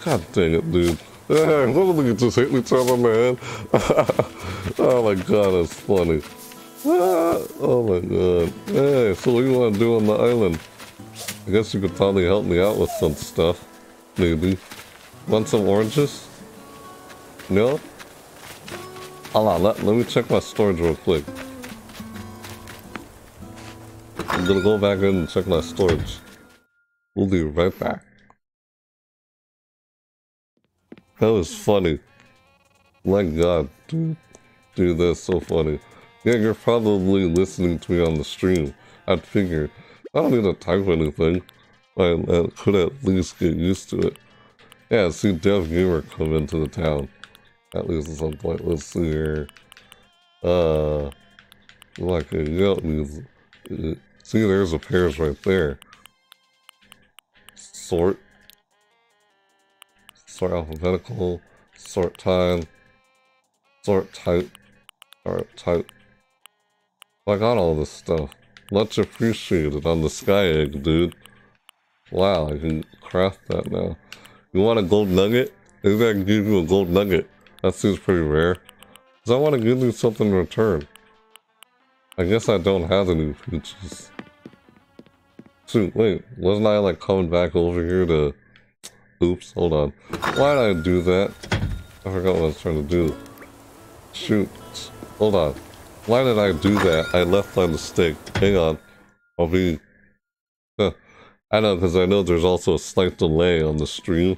god dang it, dude. What did we just hit each other, man? oh my god, that's funny. Ah, oh my god. Hey, so what do you want to do on the island? I guess you could probably help me out with some stuff. Maybe. Want some oranges? No? Hold on, let, let me check my storage real quick. I'm gonna go back in and check my storage. We'll be right back. That was funny. My god, dude. Dude, that's so funny. Yeah, you're probably listening to me on the stream. I'd figure. I don't need to type anything. I, I could at least get used to it. Yeah, see Dev Gamer come into the town. At least at some point. Let's see here. Uh, like a yelp. Uh, see, there's a pears right there. Sort. Sort alphabetical. Sort time. Sort type. Sort type. I got all this stuff. Much appreciated on the sky egg, dude. Wow, I can craft that now. You want a gold nugget? Maybe I can give you a gold nugget. That seems pretty rare. Because I want to give you something in return. I guess I don't have new peaches. Shoot, wait, wasn't I like coming back over here to... Oops, hold on. Why did I do that? I forgot what I was trying to do. Shoot, hold on. Why did I do that? I left my mistake. Hang on. I'll be... I know, because I know there's also a slight delay on the stream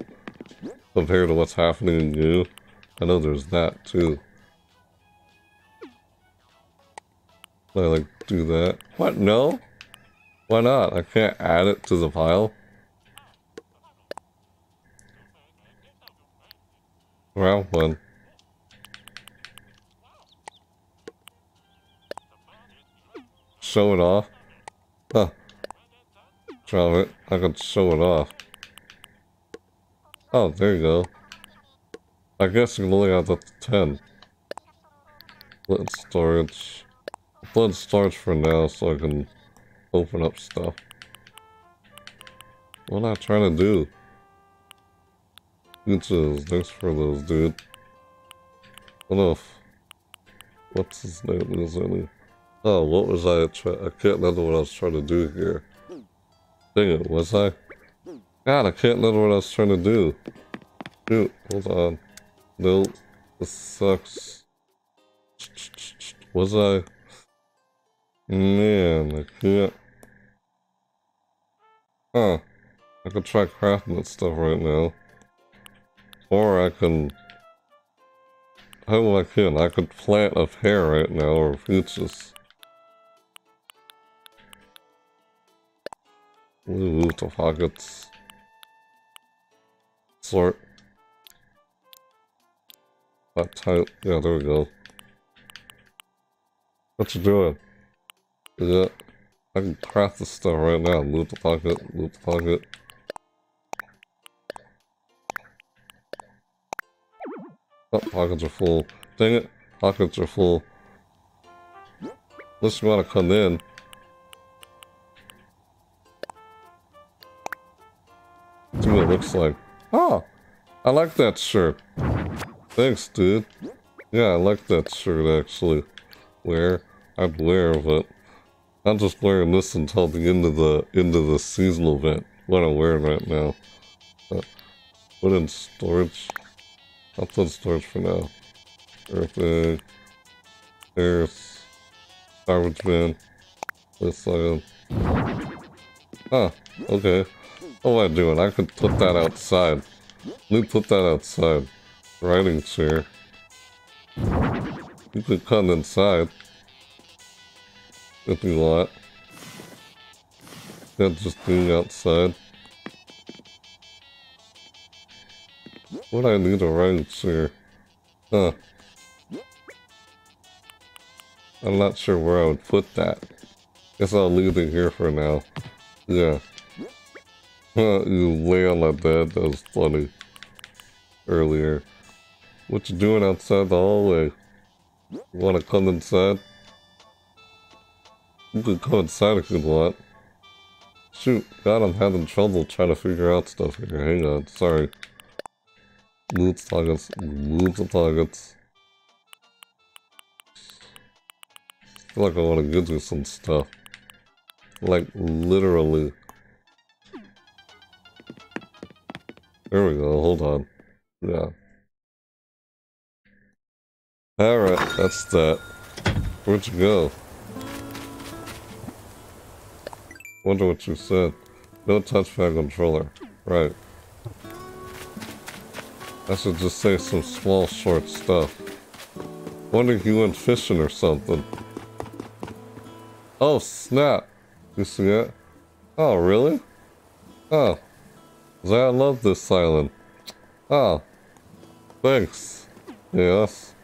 compared to what's happening in you. I know there's that, too. I like do that. What? No? Why not? I can't add it to the pile. Round one. Show it off. Huh. Drop it. I can show it off. Oh, there you go. I guess you can only have to 10. Let storage. Blood storage for now so I can open up stuff. What am I trying to do? Inches, thanks for those, dude. Enough. What's his name? Is any... Oh, what was I. I can't remember what I was trying to do here. Dang it, was I? God, I can't remember what I was trying to do. Dude, hold on. No, this sucks. Was I... Man, I can't... Huh. I could try crafting that stuff right now. Or I can... How I can? I could plant a pear right now, or peaches. Ooh, the pockets. Sort. That type. Yeah, there we go. What you doing? Yeah. I can craft this stuff right now. Loot the pocket, loot the pocket. Oh, pockets are full. Dang it, pockets are full. Unless you want to come in. See what it looks like. Oh, I like that shirt. Thanks, dude. Yeah, I like that shirt, actually. Wear. I'd wear, but I'm just wearing this until the end of the end of the seasonal event. What I'm wearing right now. Uh, put in storage. I'll put in storage for now. Everything. There's garbage bin. This item. Ah, okay. Am I doing? I could put that outside. Me put that outside. Writing chair. You could come inside. If you want. That's just being outside. What I need a writing chair? Huh. I'm not sure where I would put that. Guess I'll leave it here for now. Yeah. you lay on my bed, that was funny. Earlier. What you doing outside the hallway? You wanna come inside? You can come inside if you want. Shoot, God, I'm having trouble trying to figure out stuff here. Hang on, sorry. Move targets, move the targets. I feel like I want to give you some stuff. Like, literally. There we go, hold on. Yeah. Alright, that's that. Where'd you go? Wonder what you said. No touchpad controller. Right. I should just say some small, short stuff. Wonder if you went fishing or something. Oh, snap. You see that? Oh, really? Oh. I love this island. Oh. Thanks. Yes.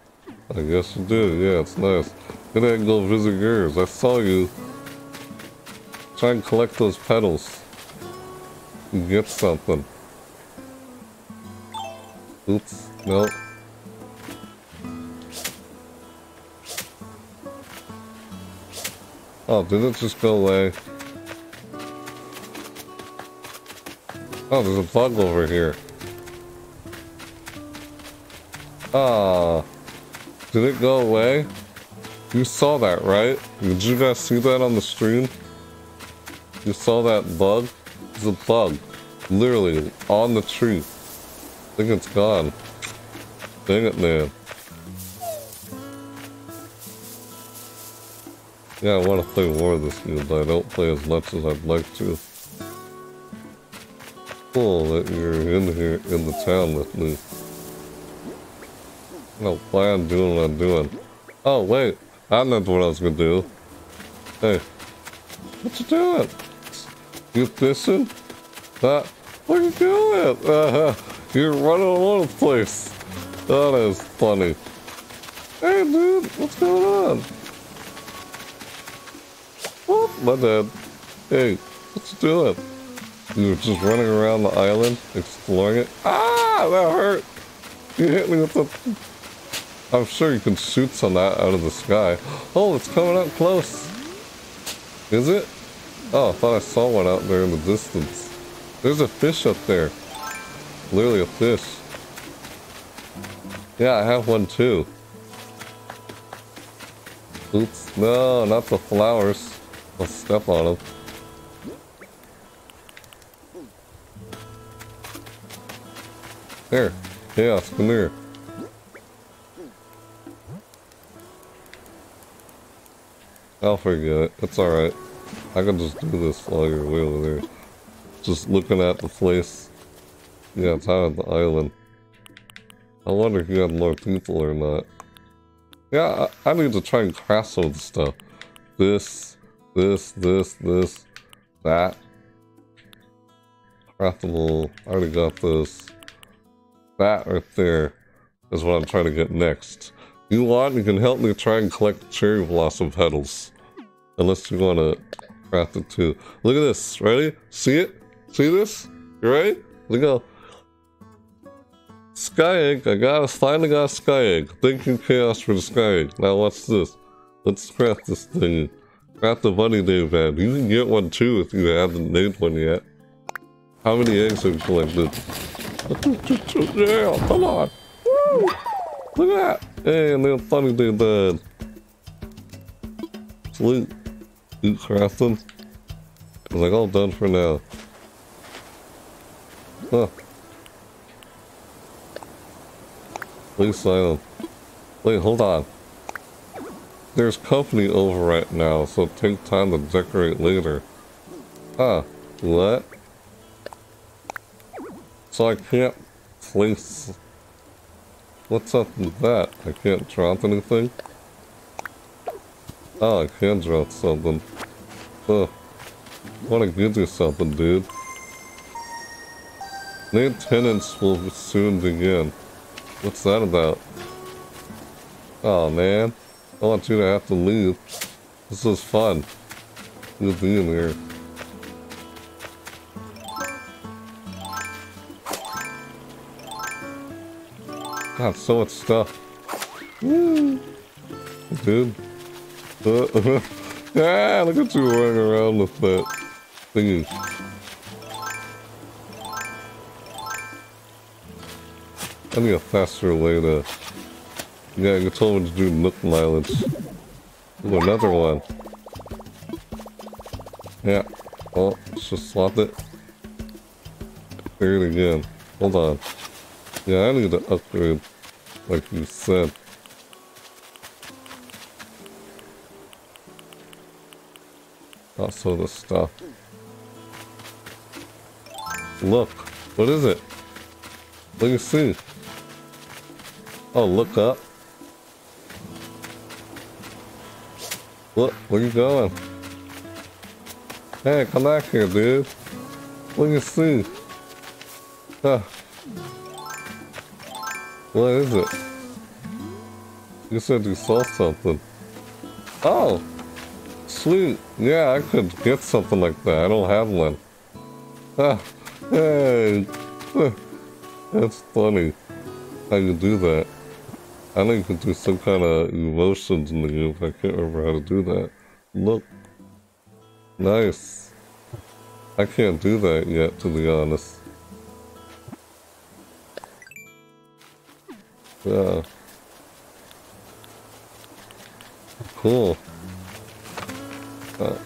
I guess you did. Yeah, it's nice. Good and go visit yours. I saw you. Try and collect those petals. And get something. Oops. no. Oh, did it just go away? Oh, there's a bug over here. Ah. Did it go away? You saw that, right? Did you guys see that on the stream? You saw that bug? It's a bug. Literally, on the tree. I think it's gone. Dang it, man. Yeah, I want to play more of this game, but I don't play as much as I'd like to. Cool that you're in here, in the town with me. No plan doing what I'm doing. Oh, wait. I know what I was gonna do. Hey. What you doing? You fishing? Uh, what are you doing? Uh, you're running all over the place. That is funny. Hey, dude, what's going on? Oh, my dad. Hey, what you doing? You were just running around the island, exploring it. Ah, that hurt. You hit me with the... I'm sure you can shoot some that out of the sky. Oh, it's coming up close. Is it? Oh, I thought I saw one out there in the distance. There's a fish up there. Literally a fish. Yeah, I have one too. Oops. No, not the flowers. I'll step on them. There. Chaos, come here. I'll forget it. It's alright. I can just do this while you're way over there. Just looking at the place. Yeah, it's out of the island. I wonder if you have more people or not. Yeah, I, I need to try and craft some stuff. This, this, this, this, that. Craftable. I already got this. That right there is what I'm trying to get next. You want, you can help me try and collect cherry blossom petals. Unless you want to craft it too. Look at this. Ready? See it? See this? You ready? Look go. Sky egg. I got finally got a sky egg. Thank you, Chaos, for the sky egg. Now what's this? Let's craft this thing. Craft the Bunny Day wand. You can get one too if you haven't made one yet. How many eggs have you collected? Yeah, come on. Woo! Look at that. Hey, then funny dude done. Sweet. Eat crafting. I was like, all done for now. Huh. Please silent. Wait, hold on. There's company over right now, so take time to decorate later. Huh. What? So I can't place... What's up with that? I can't drop anything? Oh, I can drop something. Ugh. I wanna give you something, dude. Maintenance will soon begin. What's that about? Oh man, I want you to have to leave. This is fun. You'll be in here. God, so much stuff. Dude. Uh, yeah, look at you running around with that thingy. I need a faster way to... Yeah, you told me to do Nook mileage. Ooh, another one. Yeah. Oh, let's just swap it. There it again. Hold on. Yeah, I need to upgrade, like you said. Also the stuff. Look, what is it? Let me see. Oh, look up. Look, where you going? Hey, come back here, dude. Let me see. Huh. What is it? You said you saw something. Oh! Sweet. Yeah, I could get something like that. I don't have one. Ah, hey! That's funny. How you do that. I know you can do some kind of emotions in the game, I can't remember how to do that. Look. Nice. I can't do that yet, to be honest. Yeah. Cool. Uh,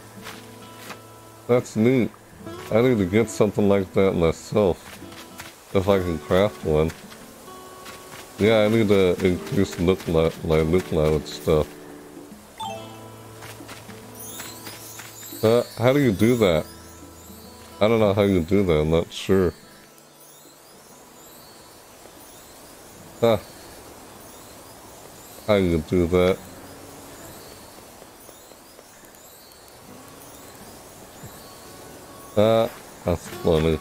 that's neat. I need to get something like that myself. If I can craft one. Yeah, I need to increase look like my look and stuff. Uh, how do you do that? I don't know how you do that, I'm not sure. Huh. How you do that? Ah, that's funny.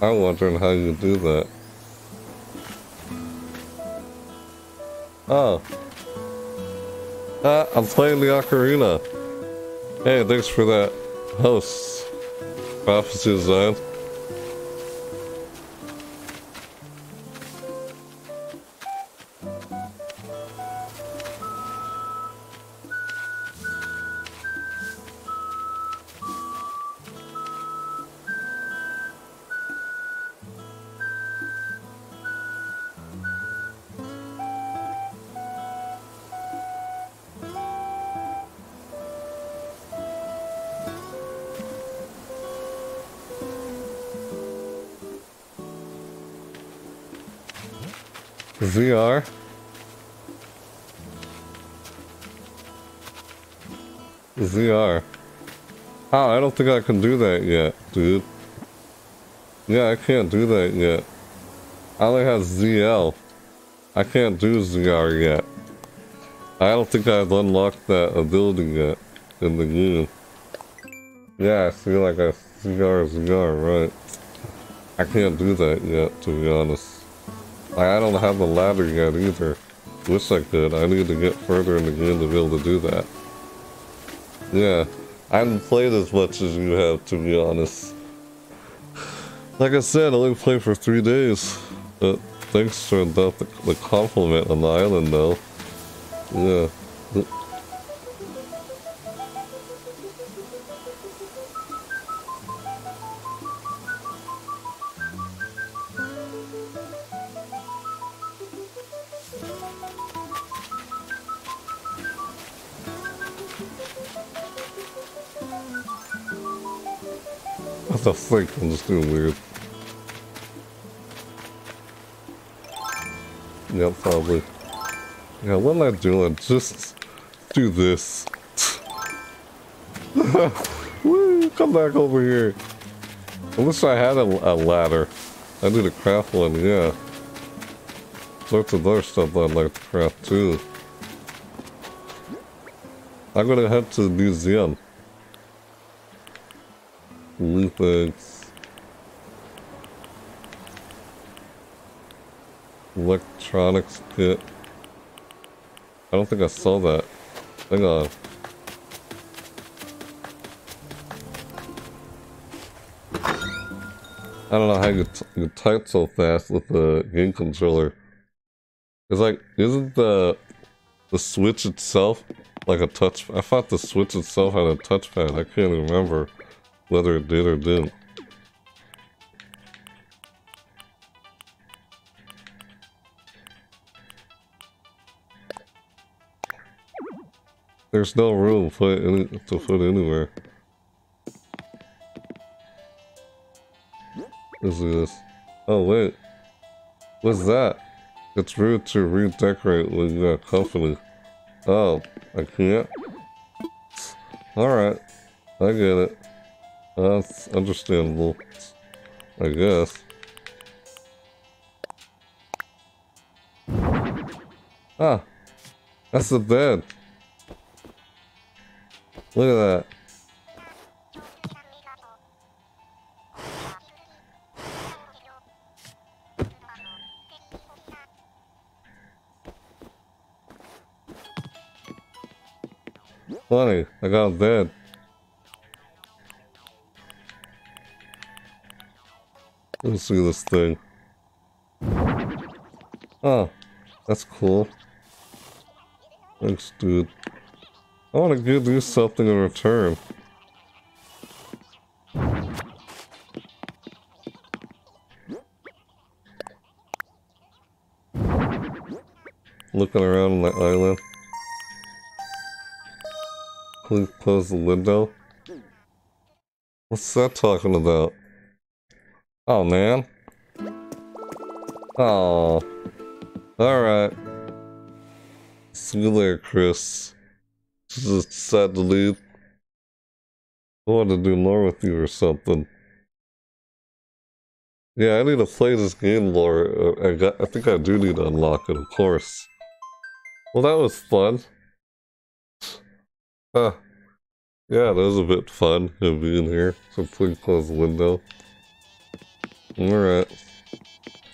I'm wondering how you do that. Oh. Ah, I'm playing the ocarina. Hey, thanks for that host. Prophecy design. Oh, I don't think I can do that yet, dude. Yeah, I can't do that yet. I only have ZL. I can't do ZR yet. I don't think I've unlocked that ability yet in the game. Yeah, I feel like a ZR ZR, right. I can't do that yet, to be honest. I don't have the ladder yet either. Wish I could. I need to get further in the game to be able to do that. Yeah, I haven't played as much as you have, to be honest. Like I said, I only played for three days. But thanks for the, the compliment on the island, though. Yeah. The freak? I'm just doing weird. Yeah, probably. Yeah, what am I doing? Just do this. Woo, come back over here. I wish I had a, a ladder. I need a craft one, yeah. Lots of other stuff that I'd like to craft too. I'm gonna head to the museum. Lupix. Electronics kit. I don't think I saw that. Hang on. I don't know how you, you type so fast with the game controller. It's like, isn't the the Switch itself like a touch? I thought the Switch itself had a touchpad. I can't remember whether it did or didn't. There's no room put any, to put anywhere. Is this? Oh wait, what's that? It's rude to redecorate when you got company. Oh, I can't? Alright, I get it. That's understandable. I guess. Ah! That's the bed! Look at that. Funny, I got a bed. Let's see this thing. Oh, that's cool. Thanks, dude. I want to give you something in return. Looking around on the island. Please close the window. What's that talking about? Oh, man. Oh. Alright. See you later, Chris. Just sad to leave. I want to do more with you or something. Yeah, I need to play this game more. Uh, I got. I think I do need to unlock it, of course. Well, that was fun. Huh. Yeah, that was a bit fun to be in here. So please close the window. Alright.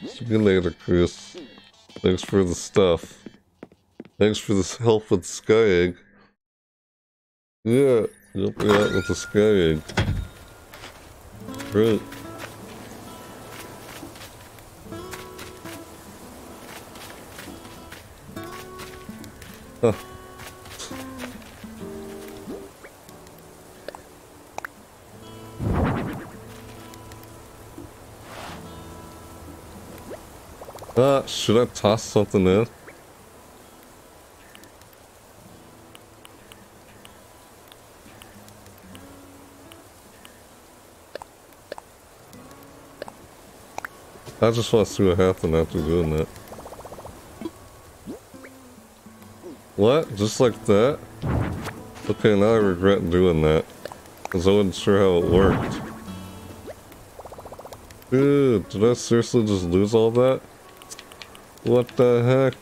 See you later, Chris. Thanks for the stuff. Thanks for this help with Sky Egg. Yeah, help me out with the Sky Egg. Great. Huh. Uh, should I toss something in? I just want to see what happened after doing that. What? Just like that? Okay, now I regret doing that. Because I wasn't sure how it worked. Dude, did I seriously just lose all that? What the heck?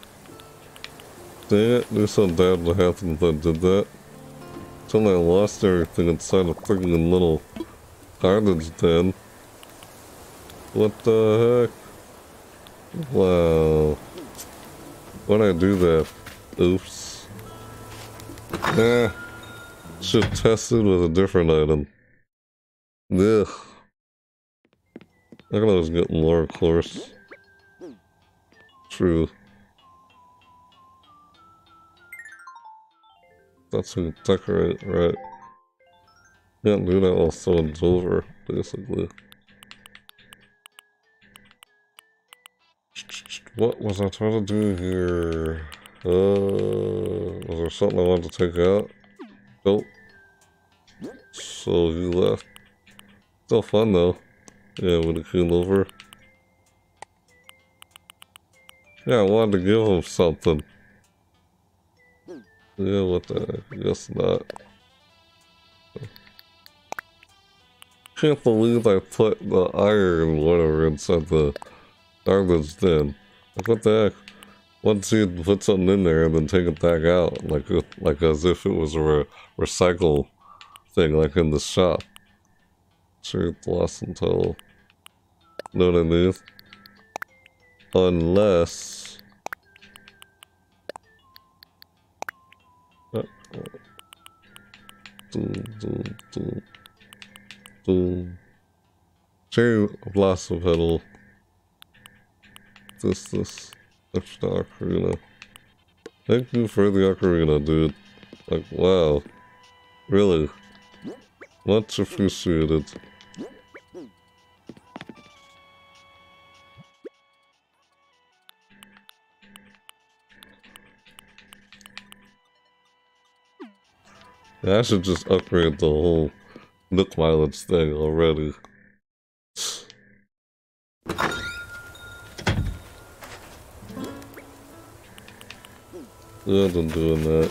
Dang it, something bad would happen if I did that. Until I lost everything inside a freaking little carnage den. What the heck? Wow. Why'd I do that? Oops. Eh. Should test it with a different item. Ugh. I can always get more, of course. True. That's a decorate, right? Can't do that while someone's over, basically. What was I trying to do here? Uh, was there something I wanted to take out? Nope. So he left. Still fun though. Yeah, when it came over. Yeah, I wanted to give him something. Yeah, what the guess not. Can't believe I put the iron whatever inside the garbage den. Like, what the heck? Once you put something in there and then take it back out, like like as if it was a re recycle thing, like in the shop. Truth, and total. Know what I mean? Unless... Uh. Cherry blossom petal this, this ocarina. Thank you for the ocarina, dude. Like, wow. Really. Much appreciated. Yeah, I should just upgrade the whole Nook mileage thing already. Yeah, I'm doing that.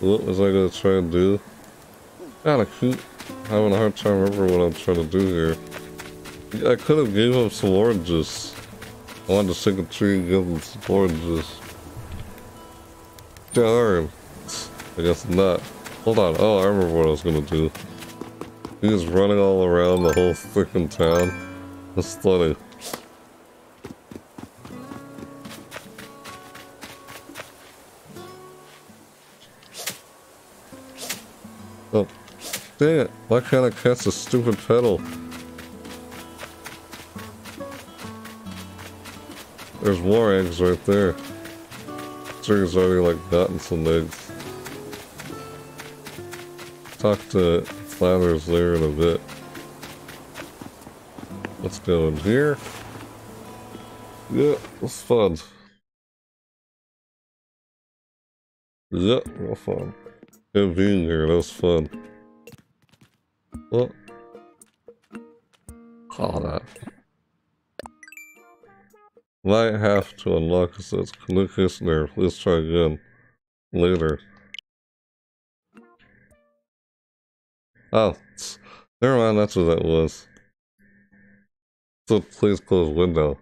What was I gonna try and do? Kinda keep having a hard time remembering what I'm trying to do here. I could have gave him some oranges. I wanted to sink a tree and give him some oranges. Darn. I guess not. Hold on. Oh, I remember what I was gonna do. He's running all around the whole freaking town. That's funny. Oh, dang it. Why can't I catch the stupid pedal? There's more eggs right there. Chicken's already like gotten some eggs. Talk to Blathers there in a bit. Let's go in here. Yeah, that's fun. Yeah, real fun. Him being here, that was fun. What? Oh, that. Might have to unlock says click there. Let's try again. Later. Oh, never mind, that's what that was. So please close window.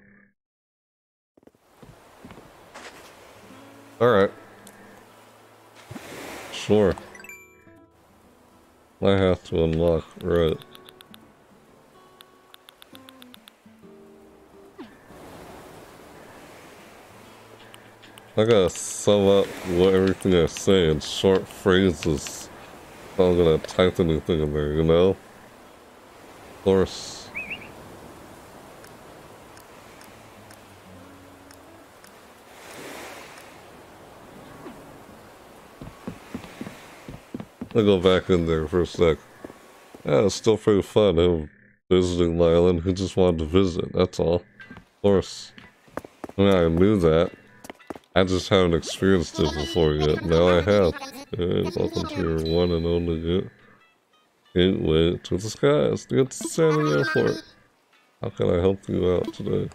Alright. Sure. I have to unlock, right. I gotta sum up what everything I say in short phrases. I'm gonna type anything in there, you know? Of course. I'll go back in there for a sec. Yeah, it's still pretty fun him visiting my island. He just wanted to visit, that's all. Of course. I mean, I knew that. I just haven't experienced it before yet. Now I have. Welcome to your one and only gateway to the skies. To Sandy Airport. How can I help you out today?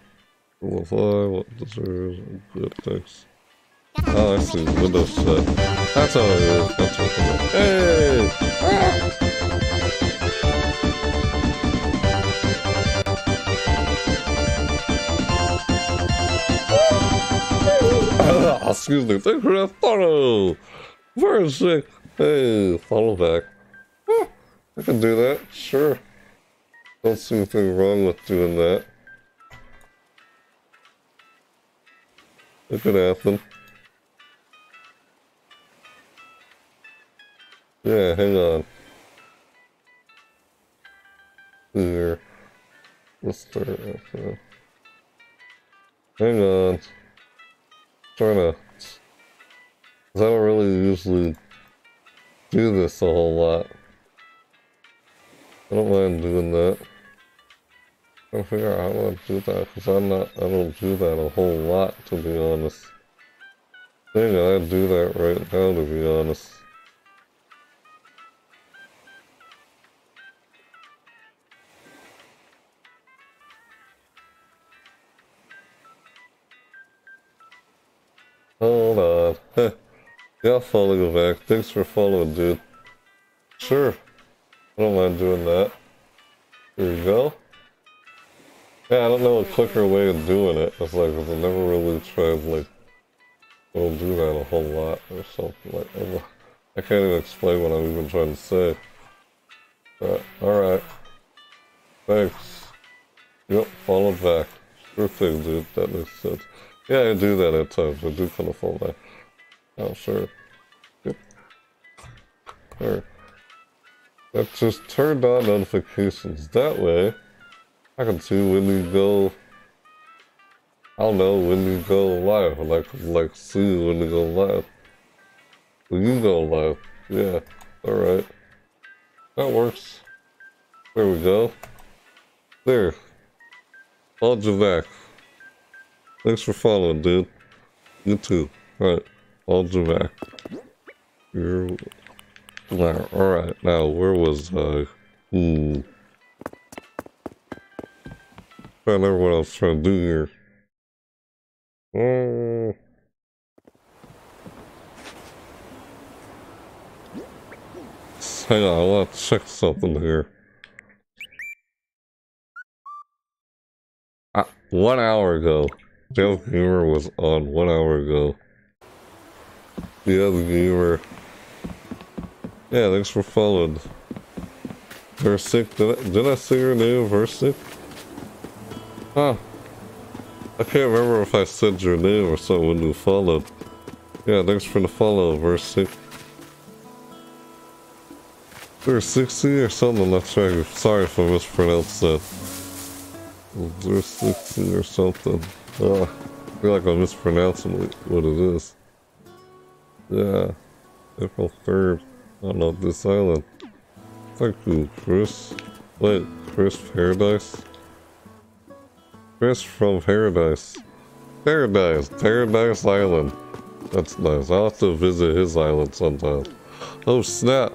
Of five, what deserves good thanks. Oh, I see. Windows shut. That's how it is. That's what it is. Hey! Ah! Excuse me, for that follow. Very sick. Hey, follow back. I can do that, sure. Don't see anything wrong with doing that. It could happen. Yeah, hang on. Here. Let's start. Hang on. Trying to I don't really usually do this a whole lot. I don't mind doing that. I figure out how to do that because I'm not, I don't do that a whole lot to be honest. Dang I do that right now to be honest. Hold on. Yeah, follow back. Thanks for following, dude. Sure. I don't mind doing that. There you go. Yeah, I don't know a quicker way of doing it. It's like, I never really tried, like, I don't do that a whole lot or something like that. I can't even explain what I'm even trying to say. But, alright. Thanks. Yep, follow back. Sure thing, dude. That makes sense. Yeah, I do that at times. I do kind of fall back. Oh, sure. Yep. Let's just turn on notifications. That way, I can see when you go. I don't know when you go live. Like, like see when you go live. When you go live. Yeah. Alright. That works. There we go. There. I'll back. Thanks for following, dude. You too. Alright. I'll do back. You're... Alright, now, where was I? Hmm. I don't know what I was trying to do here. Oh. Hang on, I want to check something here. Uh, one hour ago. Dev Gamer was on one hour ago. The gamer. Yeah, thanks for following. Versik, did I, did I say your name, Versik? Huh. I can't remember if I said your name or something when you followed. Yeah, thanks for the follow, Versik. There's 60 or something, that's right. Sorry if I mispronounced that. 60 or something. Uh, I feel like I'm mispronouncing what it is. Yeah. April 3rd. On oh, this island. Thank you, Chris. Wait, Chris Paradise? Chris from Paradise. Paradise, Paradise Island. That's nice. I'll have to visit his island sometime. Oh snap!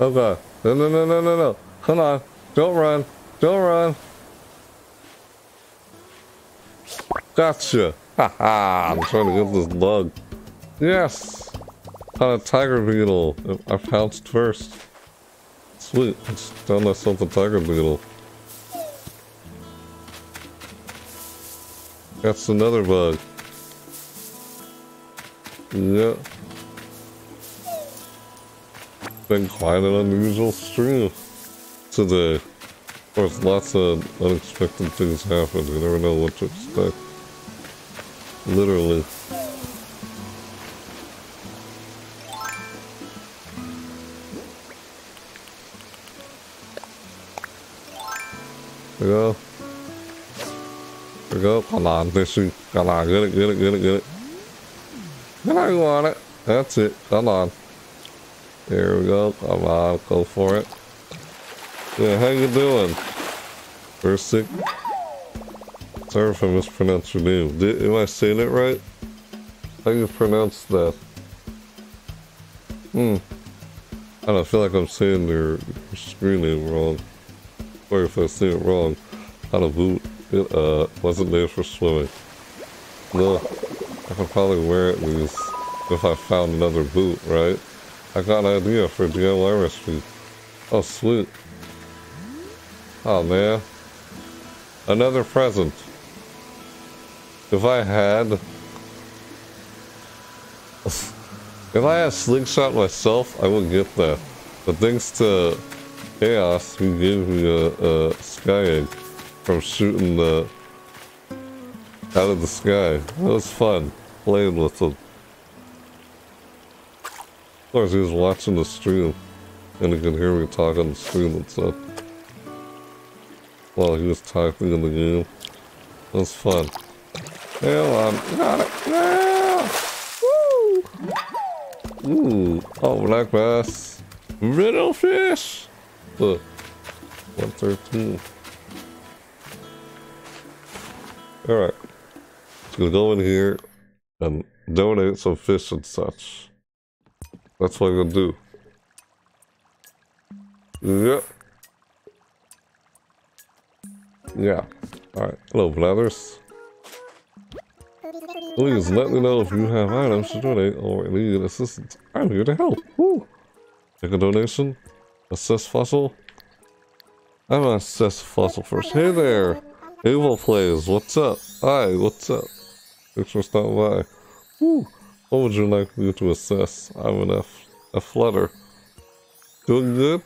Okay. No, no, no, no, no, no. Come on. Don't run. Don't run. Gotcha. Haha. I'm trying to get this bug. Yes. Found a tiger beetle. I pounced first. Sweet. Let's myself a tiger beetle. That's another bug. Yep. Yeah been quite an unusual stream today. Of course, lots of unexpected things happen. You never know what to expect. Literally. We go. We go. Come on, Fishy. Come on, get it, get it, get it, get it. On, you want it. That's it. Come on. Here we go. Come on, go for it. Yeah, how you doing? Ursik? Sorry if I mispronounced your name. Did, am I saying it right? How you pronounce that? Hmm. I don't feel like I'm saying your, your screen name wrong. Or if I say it wrong, how to boot. It uh, wasn't made for swimming. No, I could probably wear it if I found another boot, right? I got an idea for DIY recipe. Oh, sweet. Oh, man. Another present. If I had... if I had Slingshot myself, I would get that. But thanks to Chaos, he gave me a, a sky egg from shooting the... out of the sky. It was fun, playing with them. Of course, he was watching the stream, and he could hear me talk on the stream and stuff. While he was typing in the game. That's fun. Hell on. Got it. Yeah! Woo! Ooh. Oh, black bass. Riddle fish! Look. 113. Alright. Gonna go in here and donate some fish and such. That's what I'm gonna do. Yep. Yeah. Alright. Hello, Blathers. Please let me know if you have items to donate or need assistance. I'm here to help. Woo. Make a donation. Assess fossil. I'm gonna assess fossil first. Hey there. Evil plays. What's up? Hi. What's up? Thanks for stopping by. Woo. What would you like me to assess? I'm an F, a flutter. Doing good?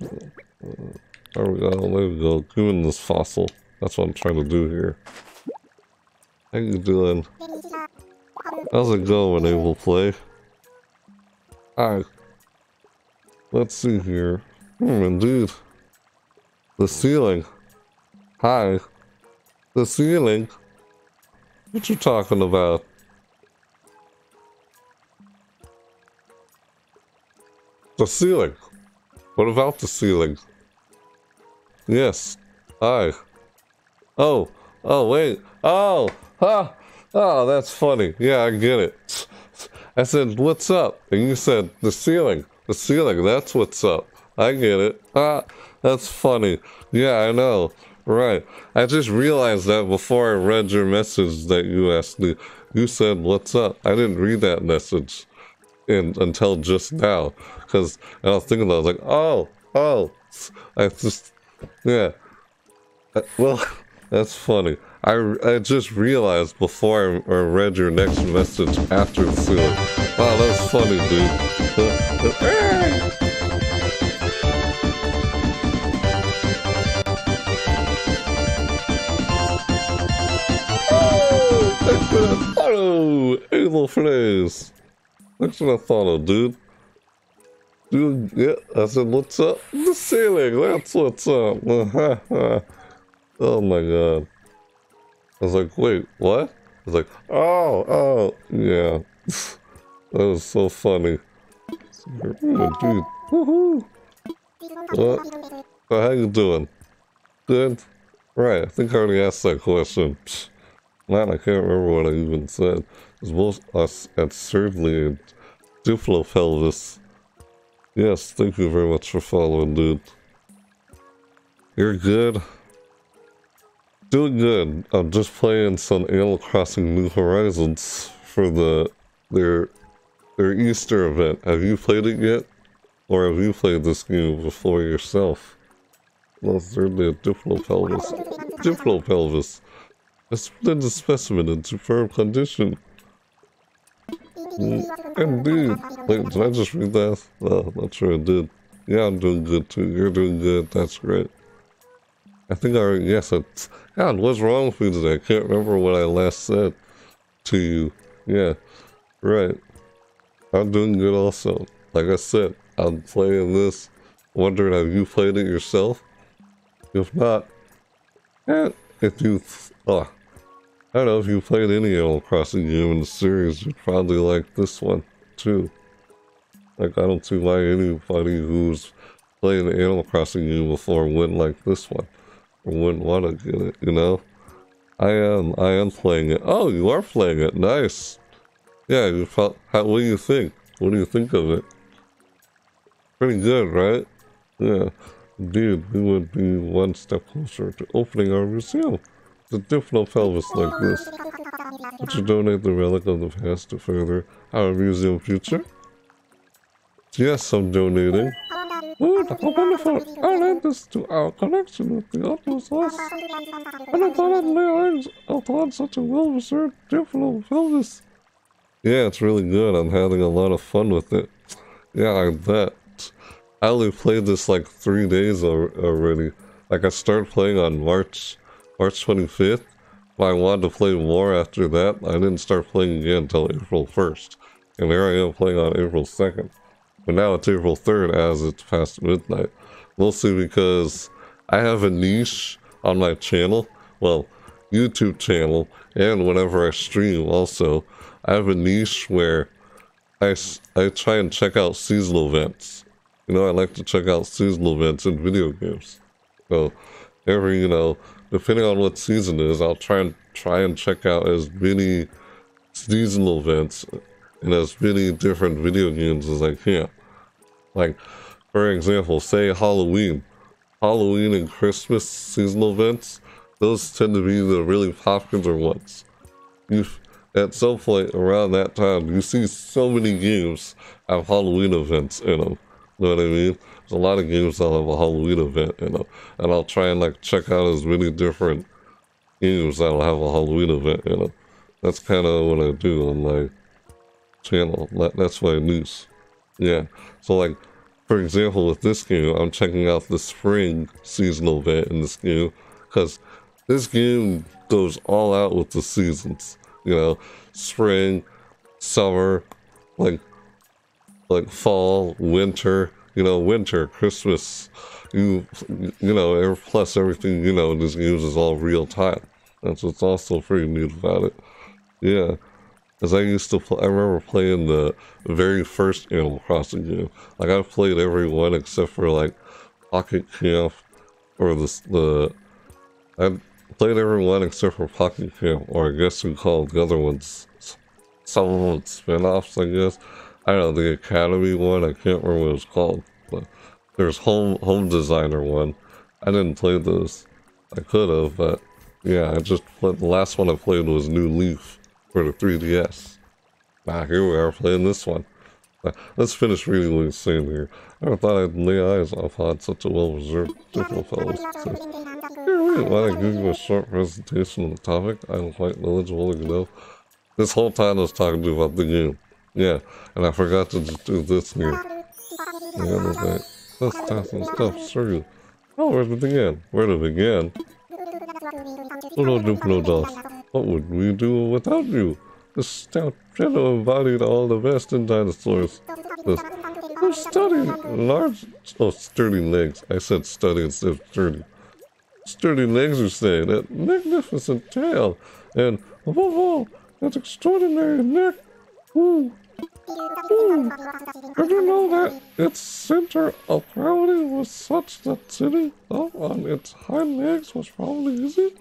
There we go, there we go. Doing this fossil. That's what I'm trying to do here. How you doing? How's it going, Able Play? Alright. Let's see here. Hmm, indeed. The ceiling. Hi. The ceiling? What you talking about? The ceiling. What about the ceiling? Yes. Hi. Oh. Oh, wait. Oh. Ah. Oh, that's funny. Yeah, I get it. I said, what's up? And you said, the ceiling. The ceiling. That's what's up. I get it. Ah. That's funny. Yeah, I know. Right. I just realized that before I read your message that you asked me. You said, what's up? I didn't read that message in, until just now. Because I was thinking, that, I was like, oh, oh, I just, yeah. Uh, well, that's funny. I, I just realized before I, I read your next message after the ceiling. Wow, that's funny, dude. Hello, evil face. That's what I thought of, dude. I said, what's up? The ceiling, that's what's up. oh my god. I was like, wait, what? I was like, oh, oh, yeah. that was so funny. Oh, dude. Woohoo! What? So how you doing? Good? Right, I think I already asked that question. Man, I can't remember what I even said. It's both us and certainly a Diplo pelvis. Yes, thank you very much for following, dude. You're good. Doing good. I'm just playing some Animal Crossing New Horizons for the their their Easter event. Have you played it yet? Or have you played this game before yourself? Well, certainly a Diplo pelvis. Diplo pelvis. A splendid specimen in superb condition. Mm, indeed. Wait, did I just read that? No, not sure I did. Yeah, I'm doing good too. You're doing good. That's great. I think I, yes, it's, God, what's wrong with me today? I can't remember what I last said to you. Yeah, right. I'm doing good also. Like I said, I'm playing this. Wondering, have you played it yourself? If not, yeah, if you, oh, I don't know if you played any Animal Crossing game in the series, you'd probably like this one too. Like, I don't see why anybody who's played an Animal Crossing game before wouldn't like this one. Or wouldn't want to get it, you know? I am, I am playing it. Oh, you are playing it. Nice. Yeah, you felt, how, what do you think? What do you think of it? Pretty good, right? Yeah. Indeed, we would be one step closer to opening our museum the Diplo pelvis like this. Would you donate the relic of the past to further our museum future? Yes, I'm donating. Oh, that's wonderful! I'll add this to our collection with the utmost loss. And I thought I'd lay eyes upon such a well-reserved Diplo pelvis. Yeah, it's really good. I'm having a lot of fun with it. Yeah, I bet. I only played this like three days already. Like I started playing on March March 25th. I wanted to play more after that. I didn't start playing again until April 1st. And there I am playing on April 2nd. But now it's April 3rd as it's past midnight. Mostly because I have a niche on my channel. Well, YouTube channel. And whenever I stream also. I have a niche where I, I try and check out seasonal events. You know, I like to check out seasonal events in video games. So every, you know, depending on what season is, I'll try and try and check out as many seasonal events and as many different video games as I can. Like, for example, say Halloween. Halloween and Christmas seasonal events, those tend to be the really popular ones. You, at some point around that time, you see so many games have Halloween events in them. You know what I mean? A lot of games that have a Halloween event in them. And I'll try and like check out as many different games that'll have a Halloween event you know. That's kind of what I do on my channel. That's my news. Yeah. So like, for example, with this game, I'm checking out the spring seasonal event in this game because this game goes all out with the seasons. You know, spring, summer, like like fall, winter, you know, winter, Christmas, you, you know, plus everything, you know, this game is all real time. That's what's also pretty neat about it. Yeah. As I used to play, I remember playing the very first Animal Crossing game. Like, I've played every one except for, like, Pocket Camp, or the, the, I played every one except for Pocket Camp, or I guess we call the other ones, some of them spin-offs, I guess. I don't know, the Academy one, I can't remember what it's called. But there's Home Home Designer one. I didn't play those. I could have, but yeah, I just played, the last one I played was New Leaf for the 3DS. Ah, here we are playing this one. Let's finish reading what he's saying here. I never thought I'd lay eyes off upon such a well-reserved different fellow. Here, wait, while I give you a short presentation on the topic, I'm quite knowledgeable enough. This whole time I was talking to you about the game. Yeah, and I forgot to do this here. The other thing. Let's test some stuff, sure. Oh, where'd it begin? Where it begin? Hello, Duplo Dolph. What would we do without you? The stout shadow embodied all the best in dinosaurs. The sturdy, large, oh, sturdy legs. I said sturdy instead of sturdy. Sturdy legs, you say, that magnificent tail, and above all, that extraordinary neck. Ooh. Did you know that its center of gravity was such that sitting up on its hind legs was probably easy?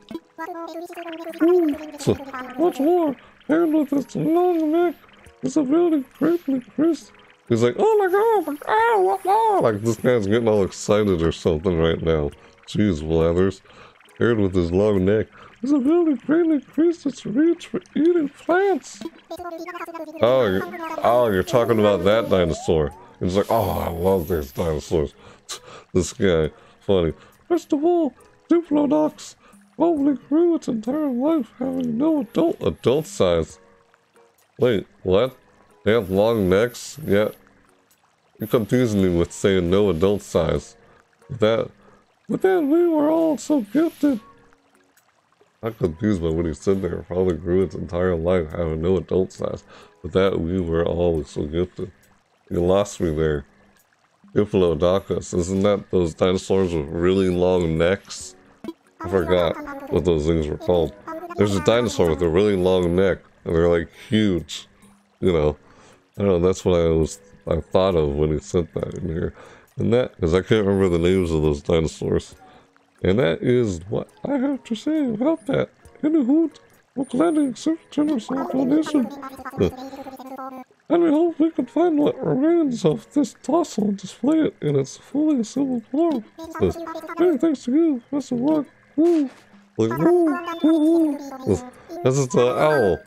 Hmm. So, what's more, and with its long neck, its ability greatly increased. He's like, oh my god, oh, oh, like this guy's getting all excited or something right now. Jeez, Blathers. Paired with his long neck, his ability greatly increased its reach for eating plants. Oh, you're, oh, you're talking about that dinosaur. It's like, oh, I love these dinosaurs. this guy, funny. First of all, Diplodocus probably grew its entire life having no adult adult size. Wait, what? They have long necks? Yeah. You're confusing me with saying no adult size. That but then we were all so gifted. I'm confused by what he said there. Probably grew its entire life having no adult size. But that we were all so gifted. You lost me there. Diplodocus. Isn't that those dinosaurs with really long necks? I forgot what those things were called. There's a dinosaur with a really long neck, and they're like huge. You know, I don't know. That's what I was I thought of when he said that in here. And that, because I can't remember the names of those dinosaurs. And that is what I have to say about that. Anywho, we're gladly accept generous donation. and we hope we can find what remains of this fossil and display it in its fully assembled form. Many thanks to you, of luck. Woo! Like, woo! Woo! This, this is the owl.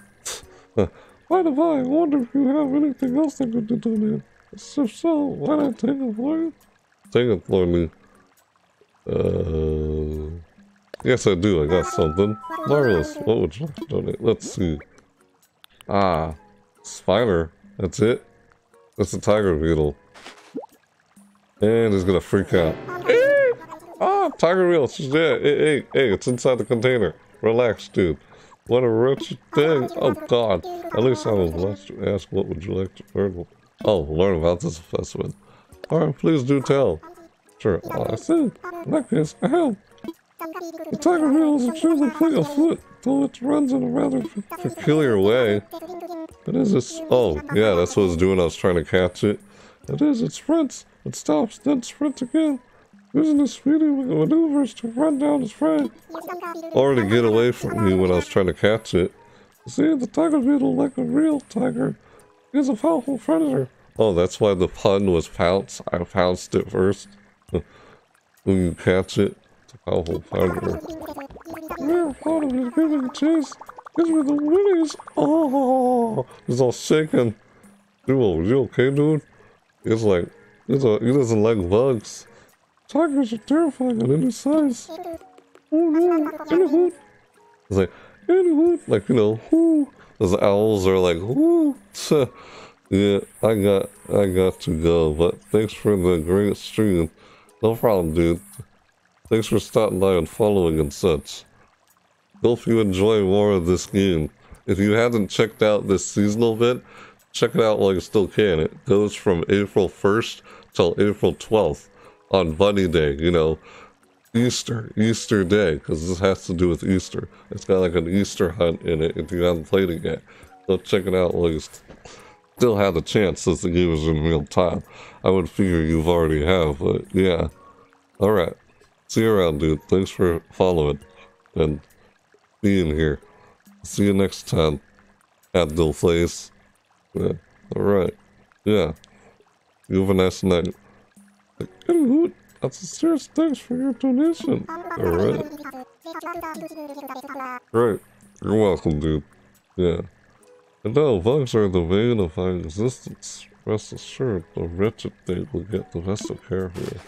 The by, I wonder if you have anything else that could donate. So, so, why not take it for you? Take it for me. Uh, yes, I do. I got something. Marvelous. What would you like donate? Let's see. Ah, spider. That's it. That's a tiger beetle. And he's gonna freak out. ah, tiger beetle. Dead. Hey, hey, hey, it's inside the container. Relax, dude. What a wretched thing. Oh, God. At least I was blessed to ask what would you like to learn. Oh, learn about this specimen. Alright, please do tell. Sure, all I said. In that case, I help. The tiger wheel is extremely quick of foot, though it runs in a rather peculiar way. It is its... Oh, yeah, that's what it's doing. I was trying to catch it. It is. It sprints. It stops, then sprints again. Using the speedy maneuvers to run down its prey. Or to get away from me when I was trying to catch it. See, the tiger beetle, like a real tiger, is a powerful predator. Oh, that's why the pun was pounce. I pounced it first. When you catch it, it's powerful predator. We're part of his giving chase. Gives me the willies. Oh, he's all shaking. Dude, you okay, dude? It's like, he's a, he doesn't like bugs. Tigers are terrifying at any size. Oh no, anywho. It's like, anywho, like, you know, whoo. Those owls are like, whoo. yeah, I got, I got to go, but thanks for the great stream. No problem, dude. Thanks for stopping by and following and such. Hope you enjoy more of this game. If you haven't checked out this seasonal event, check it out while you still can. It goes from April 1st till April 12th on Bunny Day, you know, Easter, Easter Day, because this has to do with Easter. It's got like an Easter hunt in it if you haven't played it yet. Go check it out while you still have the chance since the game is in real time. I would figure you've already have, but yeah. Alright. See you around, dude. Thanks for following and being here. See you next time. Abdul Face. Yeah. Alright. Yeah. You have a nice night. That's a serious thanks for your donation. Alright. Right. You're welcome, dude. Yeah. And now, bugs are the vein of my existence. Rest assured, the wretched thing will get the best of care here.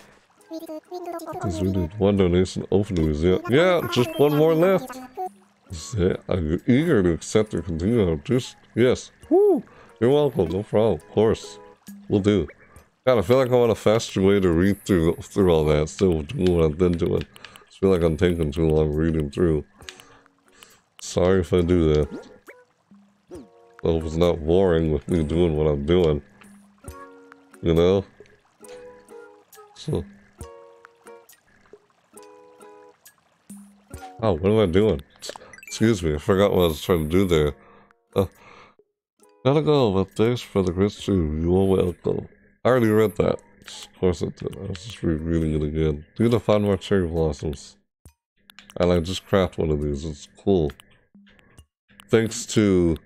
Because we need one donation openings yet. Yeah, just one more left. Yeah, I'm eager to accept or continue our just yes. Woo! You're welcome, no problem, of course. We'll do. God, I feel like I want a faster way to read through through all that Still doing what I've been doing. I feel like I'm taking too long reading through. Sorry if I do that. I hope it's not boring with me doing what I'm doing. You know? So... Oh, what am I doing? Excuse me, I forgot what I was trying to do there. Uh, gotta go, but thanks for the great. You are welcome. I already read that. Of course I did. I was just rereading it again. Do to find more cherry blossoms. And I just craft one of these. It's cool. Thanks to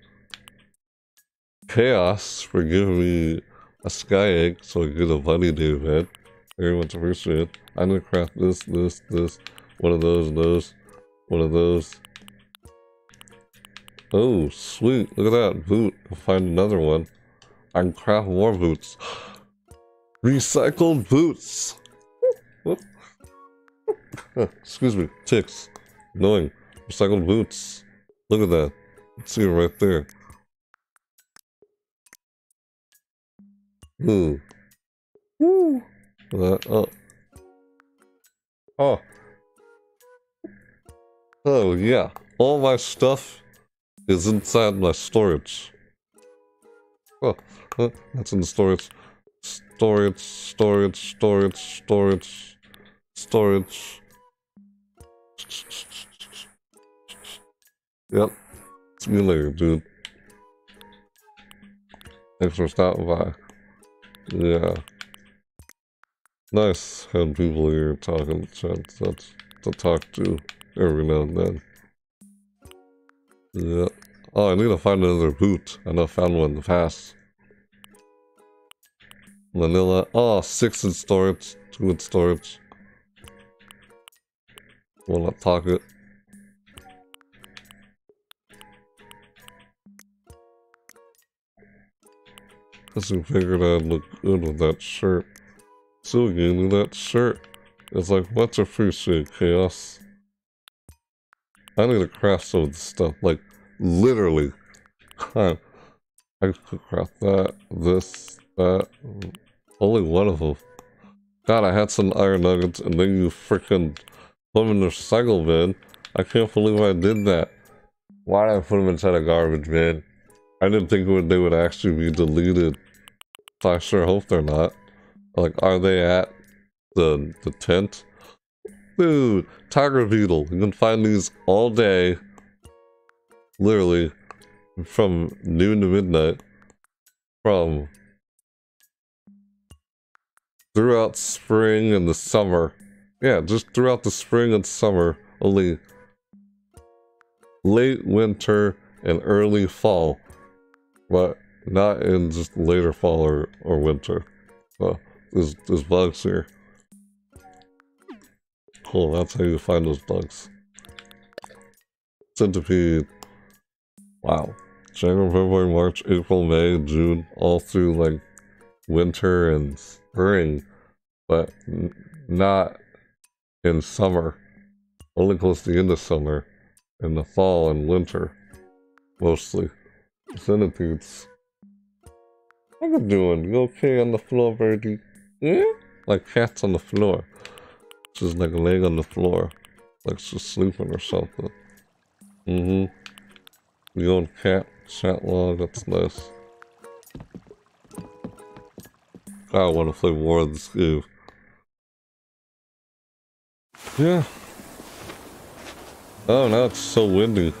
Chaos for giving me a sky egg so I get a bunny day event. Very much appreciated. I'm gonna craft this, this, this, one of those, those, one of those. Oh, sweet. Look at that boot. I'll find another one. I can craft more boots. Recycled boots. Excuse me, ticks. Annoying. Recycled boots. Look at that. See it right there. Ooh. Woo. That oh. Oh. Oh yeah. All my stuff is inside my storage. Oh, oh that's in the storage storage, storage, storage, storage, storage. Yep. See you later, dude. Thanks for stopping by. Yeah. Nice having people here talking chat that's to talk to every now and then. Yeah. Oh, I need to find another boot. I know I found one in the past. Vanilla. Oh, six in storage, two in storage. Walnut pocket. Cause we figured I'd look good with that shirt. So again, that shirt It's like much appreciated, Chaos. I need to craft some of this stuff, like, literally. I could craft that, this, that. Only one of them. God, I had some iron nuggets and then you freaking put them in the recycle bin. I can't believe I did that. Why did I put them inside a garbage bin? I didn't think they would actually be deleted. I sure hope they're not. Like, are they at the, the tent? Dude, tiger beetle. You can find these all day. Literally. From noon to midnight. From throughout spring and the summer. Yeah, just throughout the spring and summer. Only late winter and early fall. But not in just later fall or, or winter. So there's, there's bugs here. Cool, that's how you find those bugs. Centipede. Wow. January, February, March, April, May, June, all through like winter and spring, but not in summer. Only close to the end of summer, in the fall and winter, mostly. Centipedes. How you doing? You okay on the floor, birdie? Yeah? Like cats on the floor. Just like laying on the floor. Like just sleeping or something. Mm-hmm. You own cat chat log, that's nice. I want to play more of this game. Yeah. Oh, now it's so windy.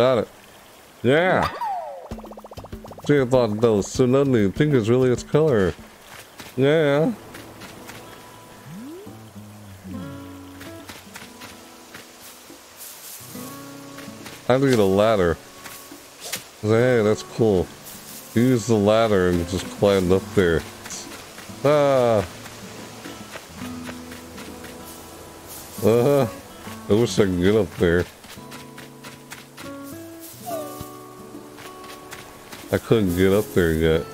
Got it. Yeah. See, I thought that was so lovely. Pink is really its color. Yeah. I need a ladder. Hey, that's cool. Use the ladder and just climb up there. Ah. Uh. I wish I could get up there. I couldn't get up there yet.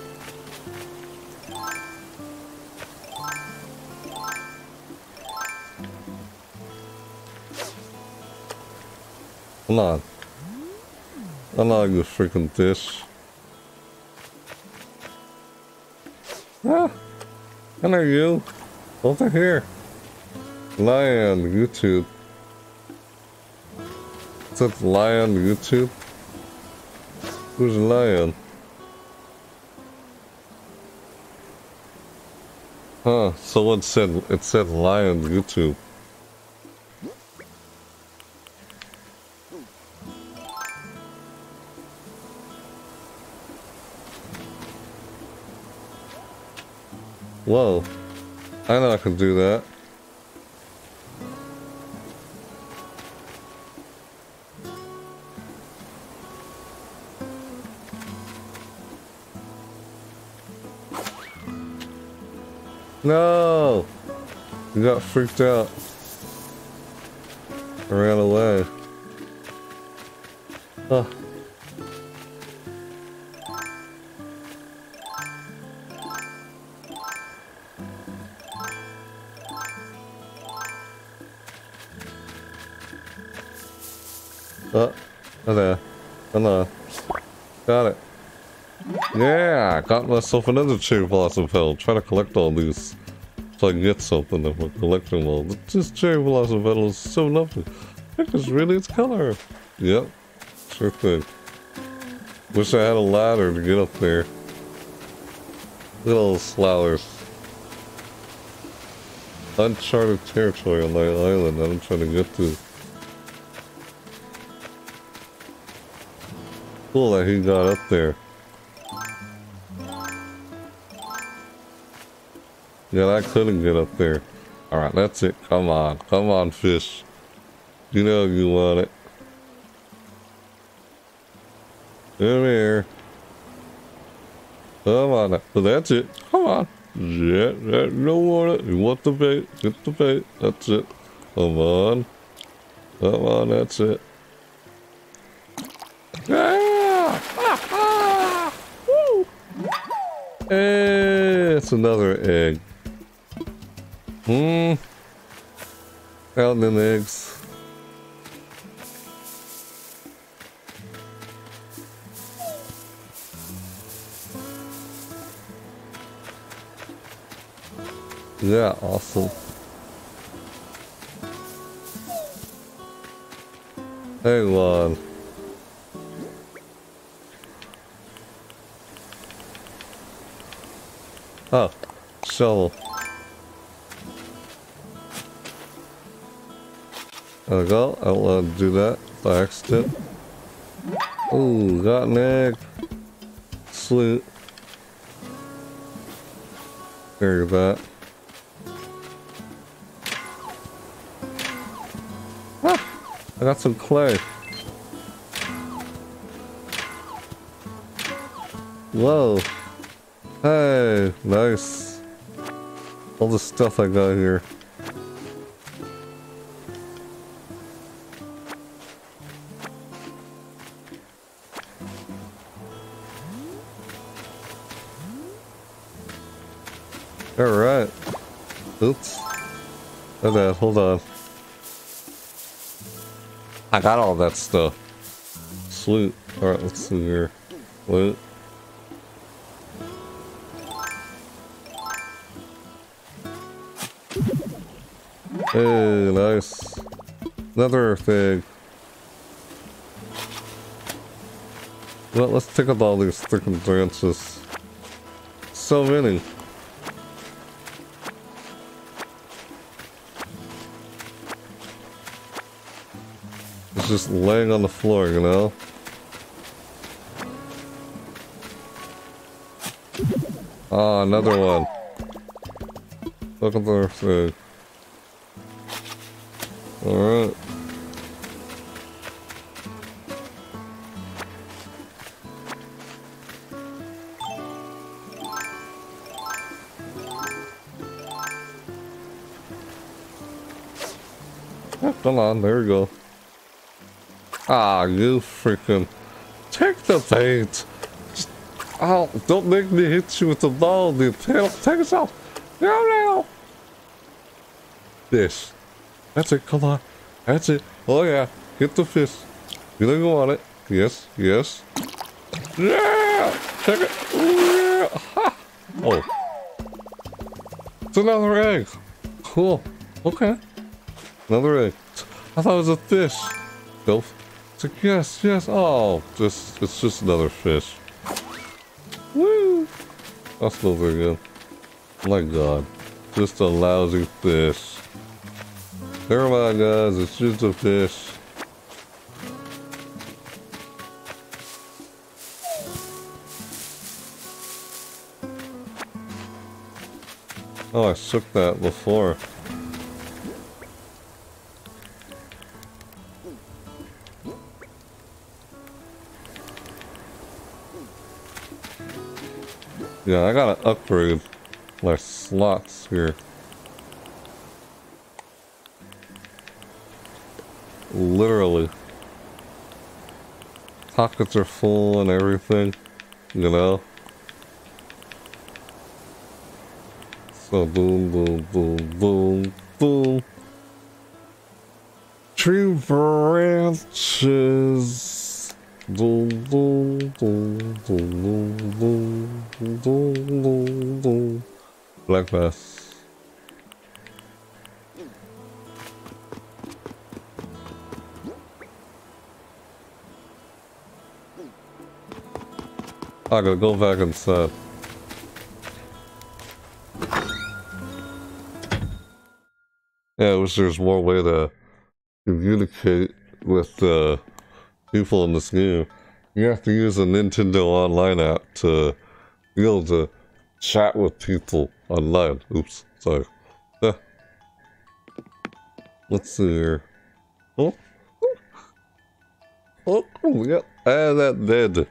Come on. I'm not you freaking dish. Ah! Hello you! Over here! Lion, YouTube. Is that Lion, YouTube? Who's Lion? Huh, someone said, it said Lion, YouTube. Whoa. I know I can do that. No! You got freaked out. I ran away. Oh. Oh, there. hello. Hello. Got it. Yeah, got myself another cherry blossom petal. Try to collect all these so I can get something if I collect them all. This cherry blossom petal is so lovely. Heck, it's really its color. Yep, sure thing. Wish I had a ladder to get up there. Little at flowers. Uncharted territory on that island that I'm trying to get to. Cool that he got up there. Yeah, I couldn't get up there. Alright, that's it. Come on. Come on, fish. You know you want it. Come here. Come on. But that's it. Come on. Yeah, yeah, you want it. You want the bait. Get the bait. That's it. Come on. Come on, that's it. Ah! Ah! Ah! Woo! Hey, it's another egg. Out in eggs. Yeah, awesome. Hang on. Oh, shovel. There we go. I don't want to do that by accident. Ooh, got an egg. Sweet. Carry that. Ah, I got some clay. Whoa. Hey, nice. All the stuff I got here. Okay, hold on. I got all that stuff. Sweet. Alright, let's see here. Loot. Hey, nice. Another thing. Well, let's take up all these freaking branches. So many. Just laying on the floor, you know? Ah, another one. Look at their food. Alright. Come on, there we go. Ah, you freaking... Take the bait! Oh, don't make me hit you with the ball, the tail. Take us out! No, no. Fish. That's it. Come on. That's it. Oh, yeah. Get the fish. You you want it. Yes, yes. Yeah! Check it. Yeah! Ha! Oh. It's another egg. Cool. Okay. Another egg. I thought it was a fish. Nope. Like, yes, yes. Oh, just, it's just another fish. Woo! That's no very good. My god. Just a lousy fish. Never mind, guys. It's just a fish. Oh, I shook that before. Yeah, I gotta upgrade my slots here. Literally. Pockets are full and everything, you know? So boom, boom, boom, boom, boom. Tree branches. Boom, boom, boom, boom, boom, boom. Black Bass. I gotta go back inside. Yeah, I wish there's more way to communicate with uh people in this game. You have to use a Nintendo Online app to be able to chat with people online. Oops, sorry. Let's see here. Oh, oh, oh yeah, ah, that dead.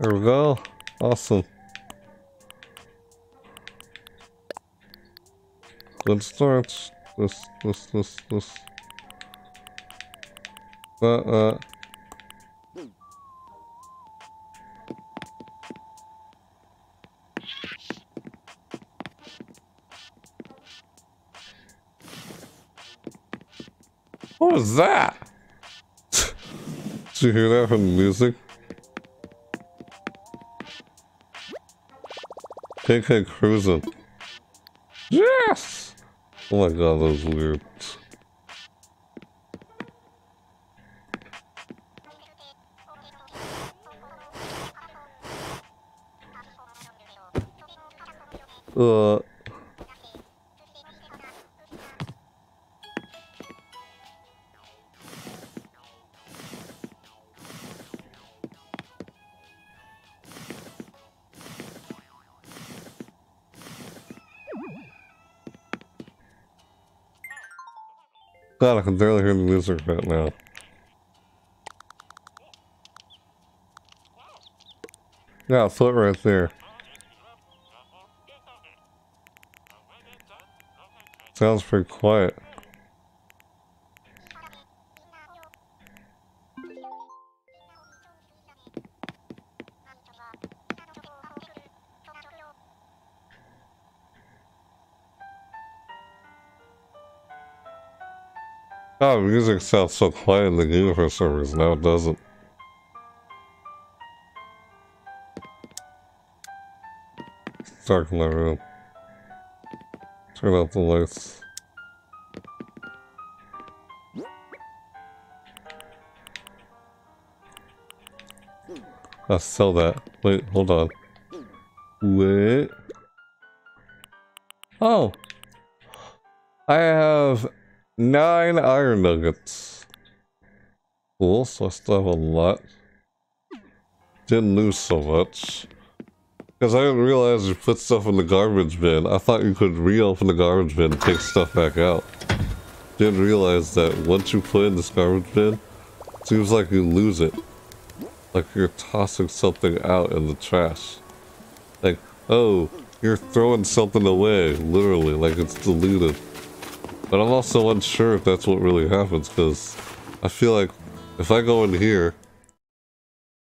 There we go. Awesome. Good start. This, this, this, this. Uh, uh. What was that? Did you hear that from the music? KK cruising. Yes! Oh my god, was weird. Uh, God, I can barely hear the music right now. Yeah, a foot right there. Sounds pretty quiet. Oh, music sounds so quiet in the game for some reason. Now it doesn't. dark in my room. Turn out the lights. I'll sell that. Wait, hold on. Wait. Oh! Nine iron nuggets. Cool, so I still have a lot. Didn't lose so much. Because I didn't realize you put stuff in the garbage bin. I thought you could reopen the garbage bin and take stuff back out. Didn't realize that once you put in this garbage bin, seems like you lose it. like you're tossing something out in the trash. Like, oh, you're throwing something away, literally, like it's deleted. But I'm also unsure if that's what really happens, because I feel like if I go in here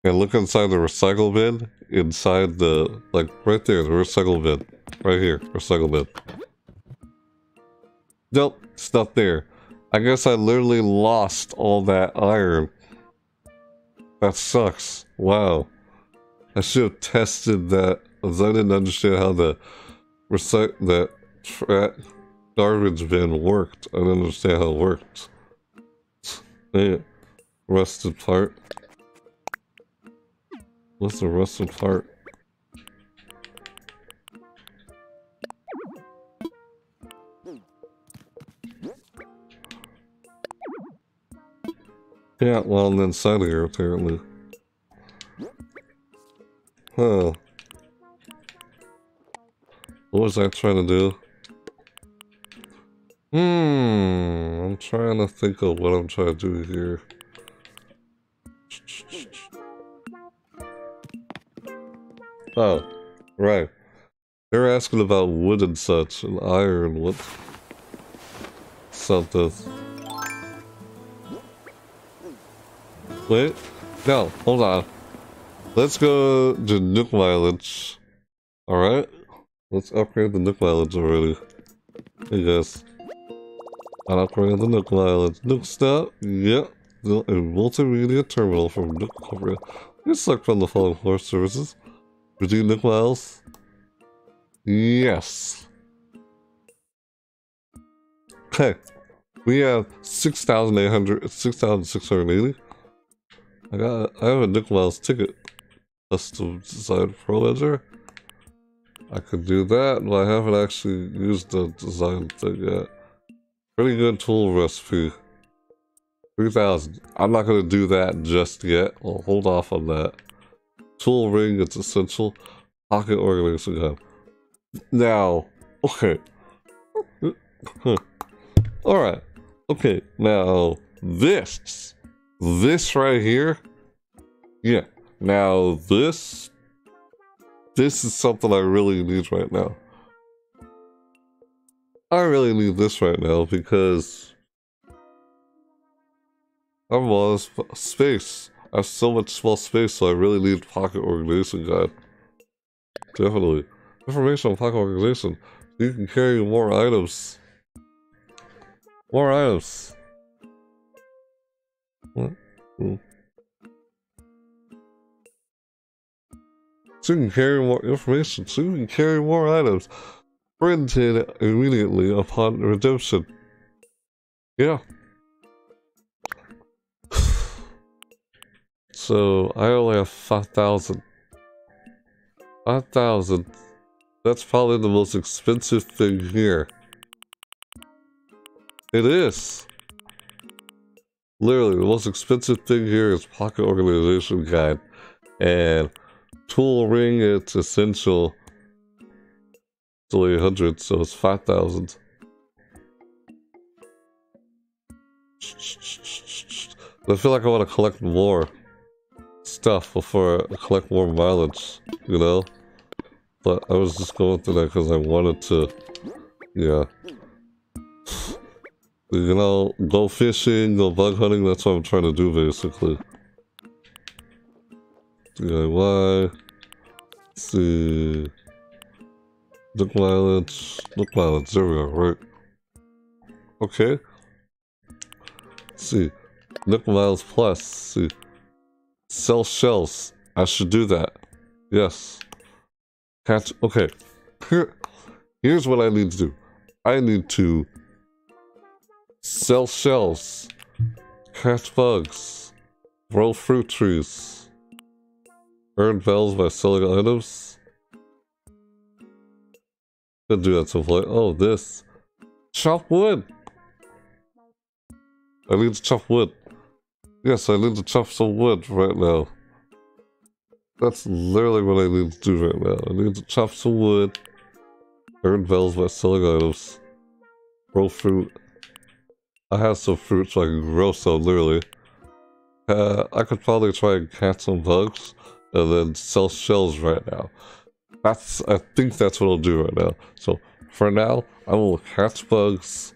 and look inside the recycle bin, inside the, like, right there, the recycle bin. Right here, recycle bin. Nope, it's not there. I guess I literally lost all that iron. That sucks. Wow. I should have tested that, because I didn't understand how the recycle that garbage bin worked. I didn't understand how it worked. Yeah. Rusted part. What's the rusted part? Yeah, well, and then side here, apparently. Huh. What was I trying to do? Hmm, I'm trying to think of what I'm trying to do here. Oh, right. They're asking about wood and such, and iron, what? Something. Wait, no, hold on. Let's go to Nook Mileage. Alright? Let's upgrade the Nook Mileage already. I guess. I'll upgrade the Nook Mileage. Nook Stop? Yep. Yeah. A multimedia terminal from Nook Corporate. You select from the following floor services. Redeem Nook Miles? Yes. Okay. We have 6,800, 6,680. I got, I have a Miles ticket. Custom design pro ledger. I could do that, but I haven't actually used the design thing yet. Pretty good tool recipe. 3000. I'm not going to do that just yet. I'll hold off on that. Tool ring, it's essential. Pocket organization gun. Now, okay. Alright. Okay, now, this this right here, yeah. Now this, this is something I really need right now. I really need this right now because I'm all space. I have so much small space, so I really need pocket organization guide. Definitely. Information on pocket organization. You can carry more items. More items. What? Hmm. So you can carry more information, so you can carry more items. Printed immediately upon redemption. Yeah. so I only have 5,000. 5,000. That's probably the most expensive thing here. It is. Literally, the most expensive thing here is Pocket Organization Guide. And Tool Ring, it's essential. Only 100, so it's 5,000. I feel like I want to collect more stuff before I collect more mileage, you know? But I was just going through that because I wanted to, yeah you know, go fishing, go bug hunting, that's what I'm trying to do basically. DIY. Let's see. Nook mileage. Nook mileage, there we are, right? Okay. Let's see. Nook miles plus. see. Sell shells. I should do that. Yes. Catch. Okay. Here, here's what I need to do. I need to Sell shells. Catch bugs. Grow fruit trees. Earn bells by selling items. Could do that to play. Oh, this. Chop wood. I need to chop wood. Yes, I need to chop some wood right now. That's literally what I need to do right now. I need to chop some wood. Earn bells by selling items. Grow fruit. I have some fruits so I can grow some, literally. uh, I could probably try and catch some bugs and then sell shells right now. That's I think that's what I'll do right now. So for now, I will catch bugs.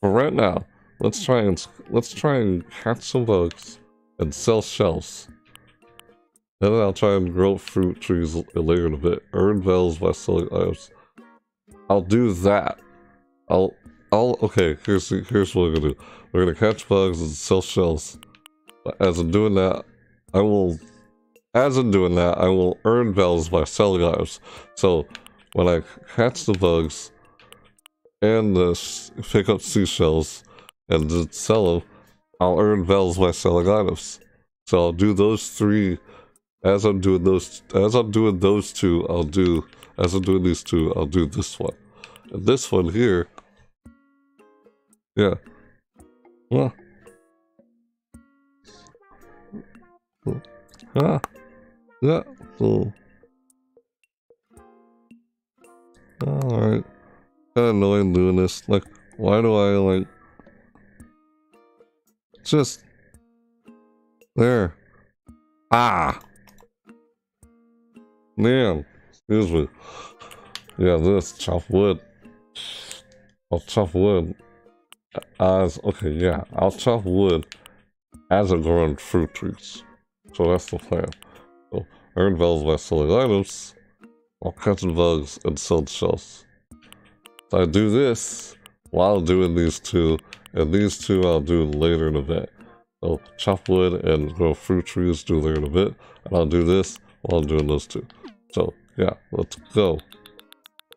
For right now, let's try and let's try and catch some bugs and sell shells. And then I'll try and grow fruit trees later in a bit. Earn bells by selling items. I'll do that. I'll I'll okay, here's here's what we're gonna do. We're gonna catch bugs and sell shells. As I'm doing that, I will as I'm doing that, I will earn bells by selling items. So when I catch the bugs and the pick up seashells and sell them, I'll earn bells by selling items. So I'll do those three as I'm doing those, as I'm doing those two, I'll do, as I'm doing these two, I'll do this one. And this one here, yeah. Well. Ah. Yeah. So. Alright. Kinda annoying doing this. Like, why do I, like... Just... There. Ah! Man, excuse me. Yeah, this chop wood. I'll chop wood as okay, yeah. I'll chop wood as I'm growing fruit trees. So that's the plan. Earn bells by selling items while catching bugs and selling shells. So I do this while doing these two, and these two I'll do later in a bit. I'll chop wood and grow fruit trees do later in a bit, and I'll do this while I'm doing those two. So, yeah, let's go.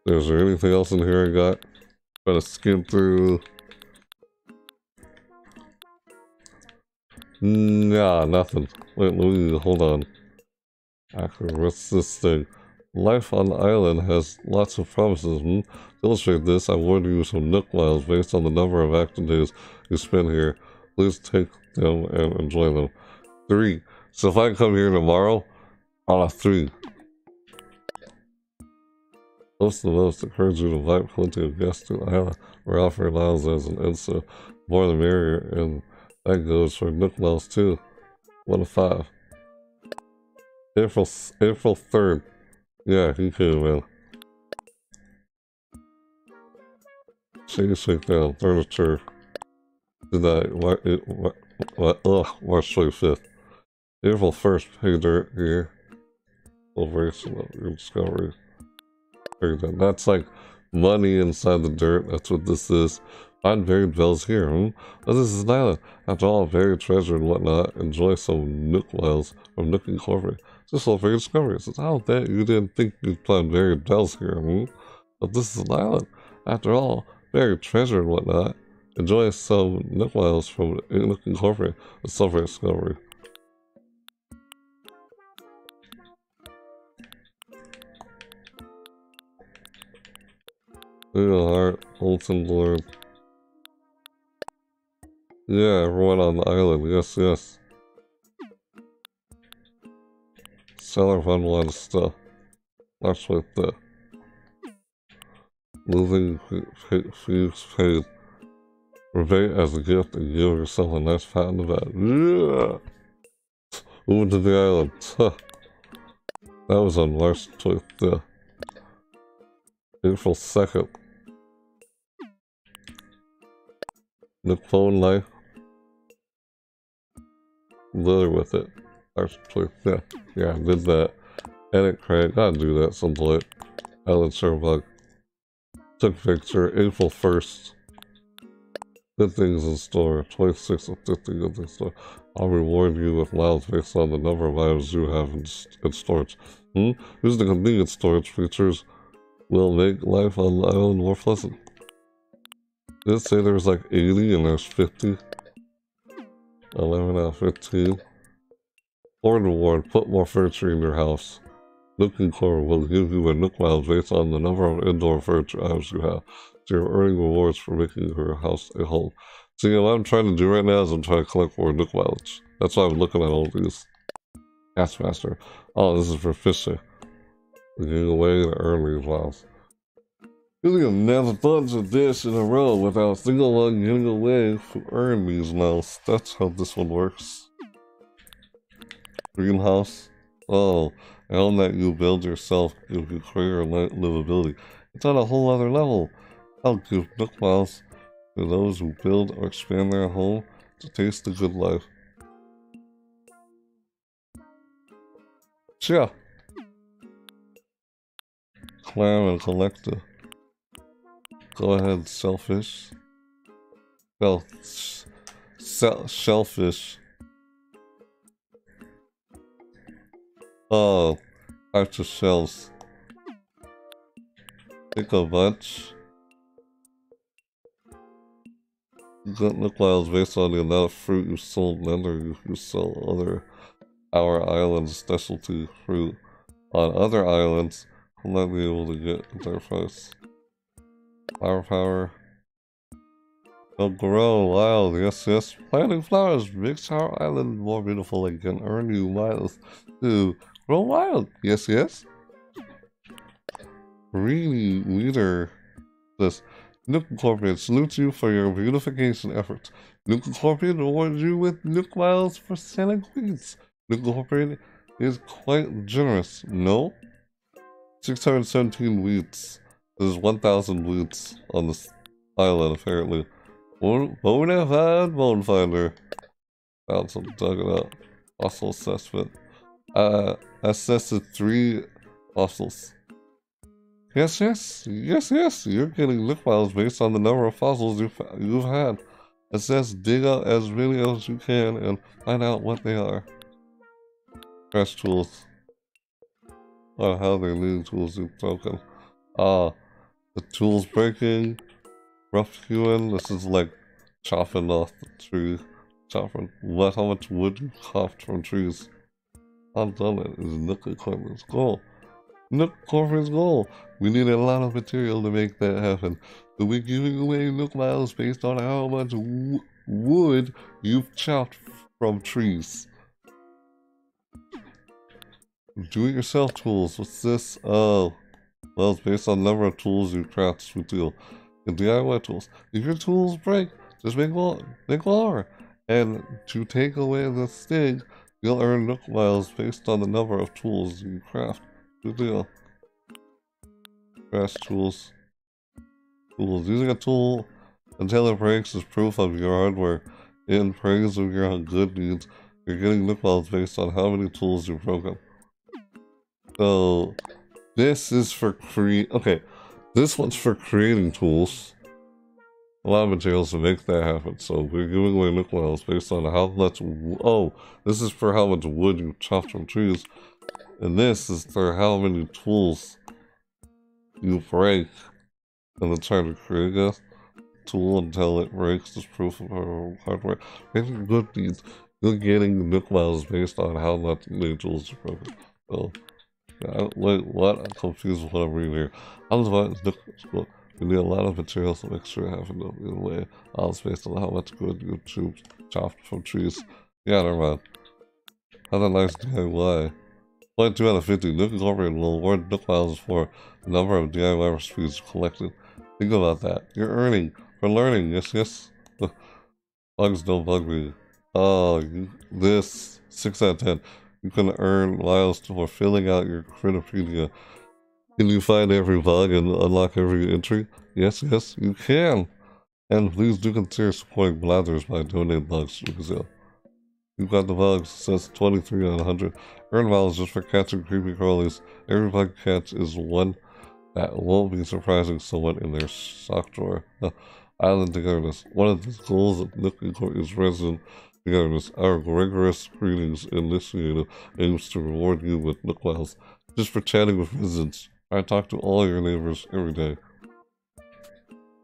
Is there anything else in here I got? To skim through. Nah, nothing. Wait, let me, hold on. What's this thing? Life on the island has lots of promises. Hmm? To illustrate this, I'm award you some Nook Miles based on the number of active days you spend here. Please take them and enjoy them. Three. So if I come here tomorrow, on a three, Most of the most encourage you to invite plenty of guests to the island. We're offering miles as an instant. More the merrier, and that goes for Nook Miles too. One of five. April April 3rd. Yeah, he could. Shake shake down, furniture. Tonight, what, it, what, what, ugh, March 25th. April 1st, pay dirt here. Celebration of your discovery. That's like money inside the dirt. That's what this is. Find buried bells here. Hmm? Oh, this is an island. After all, buried treasure and whatnot. Enjoy some Nook Wells from Nook Incorporated. Just a very discovery. Says, I'll bet you didn't think you'd find buried bells here. Hmm? But this is an island. After all, buried treasure and whatnot. Enjoy some Nook from Nook Incorporated. A silver discovery. Little Heart, Olsen Lord. Yeah, everyone on the island, yes, yes. Seller found a lot of stuff. That's like the moving fees paid. Rebate as a gift and give yourself a nice pat on the back. Yeah! Moving to the island. that was on March 25th. April 2nd. The phone life. Leather with it. Actually, yeah, yeah, I did that. Edit crank, gotta do that someplace. Alan Sherlock. Took picture, April 1st. Good things in store, 26 of 50 good things in store. I'll reward you with miles based on the number of items you have in, in storage. Hmm? Use the convenient storage features will make life on the island more pleasant. Did it say there was like 80 and there's 50? 11 out of 15. Lord reward, put more furniture in your house. Nook Incorporated will give you a Nook Miles based on the number of indoor furniture items you have. So you're earning rewards for making your house a home. So what I'm trying to do right now is I'm trying to collect more Nook Miles. That's why I'm looking at all these. Castmaster. Oh, this is for fishing. Getting away to earn these miles. You can never bunch of this in a row without a single one getting away to earn these miles. That's how this one works. Greenhouse. Oh, and that you build yourself gives you greater livability. It's on a whole other level. I'll give Nook Miles to those who build or expand their home to taste the good life. So yeah. Clam and collector. Go ahead, selfish. Well, shellfish. Oh, of shells. Pick a bunch. Don't look wild based on the amount of fruit you sold Nether you, you sell other our islands specialty fruit. On other islands, I might be able to get their price. Flower power. They'll grow wild, yes, yes. Planting flowers makes our island more beautiful and can earn you miles to grow wild, yes, yes. Really, leader this. Nook Incorporated salutes you for your beautification efforts. Nook Incorporated awards you with Nook Miles for selling weeds. Nook Incorporated is quite generous, no? 617 weeds. There's 1,000 weeds on this island, apparently. Bone Bonafide Bone Finder. Found some dug it up. Fossil assessment. Uh, assessed three fossils. Yes, yes, yes, yes. You're getting Nook Miles based on the number of fossils you've, you've had. Says dig out as many as you can and find out what they are. Press tools. Or how they lead tools you've broken. Ah, the tools breaking. Rough hewing. This is like chopping off the tree. Chopping. What? How much wood you chopped from trees? It. Is Nook Equipment's goal. Nook Corporate's goal. We need a lot of material to make that happen. So we're giving away Nook Miles based on how much wood you've chopped from trees. Do-it-yourself tools. What's this? Oh. Well, it's based on number of tools you craft with deal. And DIY tools. If your tools break, just make more. Make more. And to take away the sting, you'll earn Nook Miles based on the number of tools you craft. Good deal. Crash tools. Tools. Using a tool until it breaks is proof of your hardware. In praise of your good deeds, you're getting Nook Miles based on how many tools you've broken. So, this is for create. Okay, this one's for creating tools. A lot of materials to make that happen. So we're giving away Miles based on how much. Oh, this is for how much wood you chopped from trees. And this is for how many tools you break in the try to create a tool until it breaks is proof of our hardware. Making good deeds, you're getting Nook Miles based on how much many tools you broke. So, yeah, wait, what? I'm confused with what I'm reading here. I was we need a lot of materials to make sure it happens in a way. All based on how much good you chopped from trees. Yeah, never mind. Have a nice DIY. 2 out of 50. Nook Incorporated will award Nook Miles for the number of DIY recipes collected. Think about that. You're earning for learning. Yes, yes. Bugs don't bug me. Oh, you, this 6 out of 10. You can earn miles for filling out your Critterpedia. Can you find every bug and unlock every entry? Yes, yes, you can. And please do consider supporting Blathers by donating bugs to Brazil. You've got the bugs, says 23 on 100. Earn miles just for catching creepy crawlies. Every bug catch is one that won't be surprising someone in their sock drawer. Island togetherness. One of the goals of looking for is resident togetherness. Our rigorous screenings initiative aims to reward you with Nook Miles just for chatting with residents. I talk to all your neighbors every day.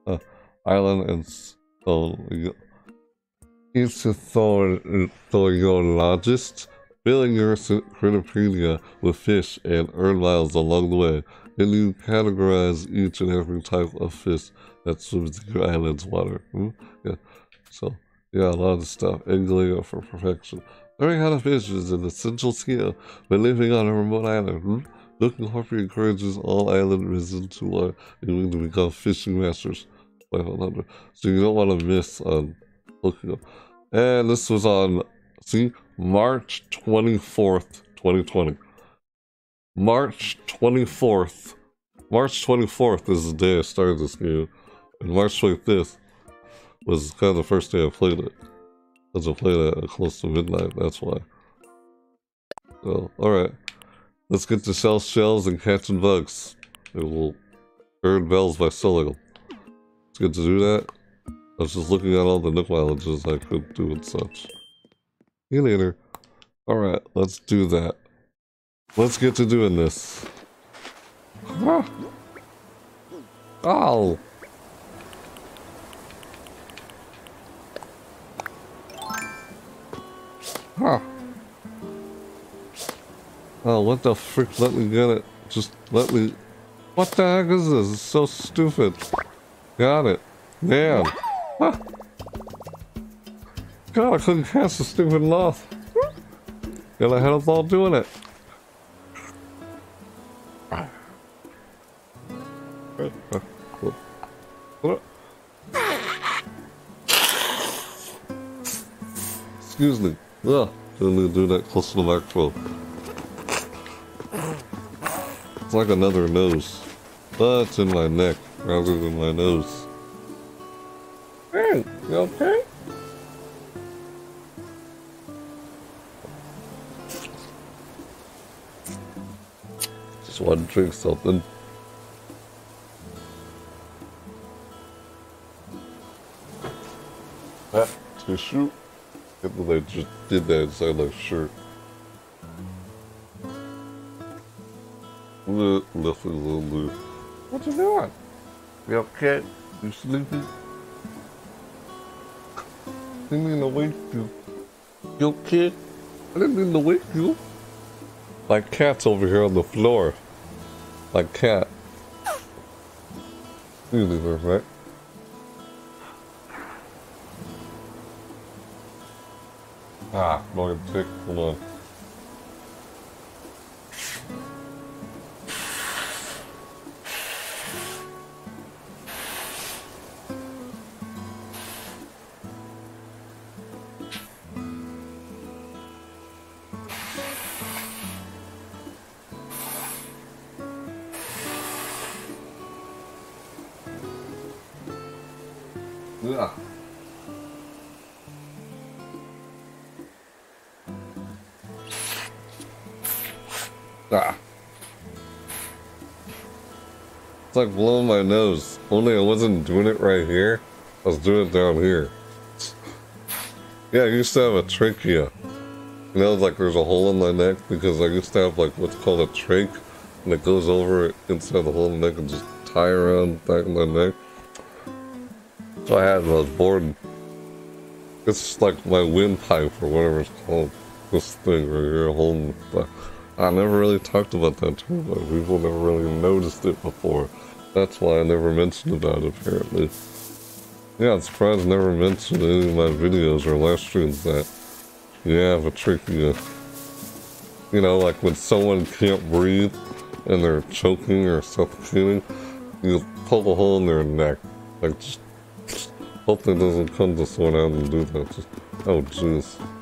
Uh, island and a thoriologist, filling your Critterpedia with fish and earn miles along the way. Then you categorize each and every type of fish that swims in your island's water. Hmm? Yeah. So, yeah, a lot of stuff. Angling for perfection. Learning how to fish is an essential skill when living on a remote island. Hmm? Looking Harper encourages all island residents are willing to become fishing masters. 500. So you don't want to miss on looking up. And this was on See? March 24th, 2020. March 24th. March 24th is the day I started this game. And March 25th was kind of the first day I played it. Because I played it close to midnight, that's why. So, alright. Let's get to shell shells and catching bugs. It will earn bells by selling them. It's good to do that. I was just looking at all the nook mileages I could do and such. See later. Alright, let's do that. Let's get to doing this. Ah. Oh! Huh. Oh, what the frick? Let me get it. Just let me... What the heck is this? It's so stupid. Got it. Damn. Huh. God, I couldn't cast the stupid moth. And I had us all doing it. Excuse me. Ugh, didn't do that close to the microphone. It's like another nose. But it's in my neck rather than my nose. Hey, you okay? Just want to drink something. Ah, tissue. Can't believe I just did that inside my shirt. What you doing? You okay? You sleepy? Didn't mean to wake you. You okay? I didn't mean to wake you. My cat's over here on the floor. My cat. You leave her, right? Ah, log tick, hold on. Like blowing my nose. Only I wasn't doing it right here. I was doing it down here. Yeah, I used to have a trachea. You know, like there's a hole in my neck because I used to have like what's called a trach, and it goes over inside the hole in the neck and just tie around back in my neck. So I had when I was born. It's like my windpipe or whatever it's called. This thing right here holding. I never really talked about that too, but people never really noticed it before. That's why I never mentioned about it, apparently. Yeah, I'm surprised I never mentioned any of my videos or live streams that you have a uh, you know, like when someone can't breathe and they're choking or suffocating, you poke a hole in their neck. Like, just, just hope that doesn't come to someone out and do that. Just, oh, jeez.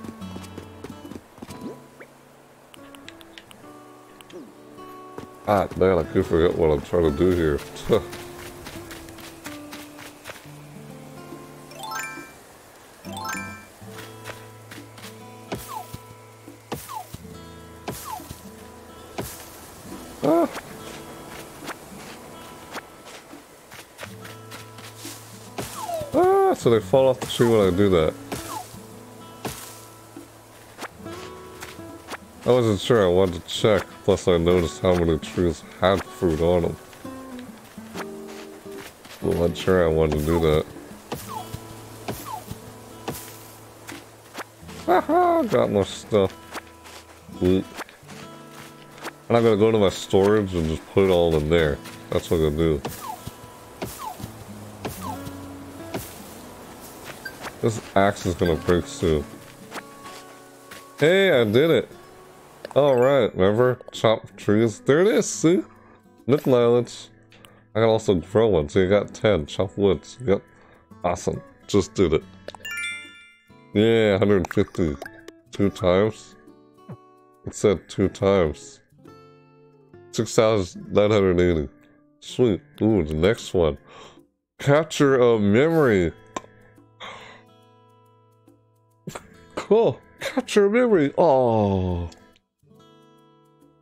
Ah, man, I could forget what I'm trying to do here. ah. ah, so they fall off the tree when I do that. I wasn't sure, I wanted to check, plus I noticed how many trees had fruit on them. I wasn't sure I wanted to do that. Haha, got more stuff. And I'm gonna go to my storage and just put it all in there. That's what I'm gonna do. This axe is gonna break soon. Hey, I did it! Alright, remember? Chop trees. There it is, see? Nook mileage. I can also grow one, so you got 10. Chop woods. Yep. Awesome. Just did it. Yeah, 150. two times? It said two times. 6,980. Sweet. Ooh, the next one. Capture a memory. Cool. Capture a memory. Oh.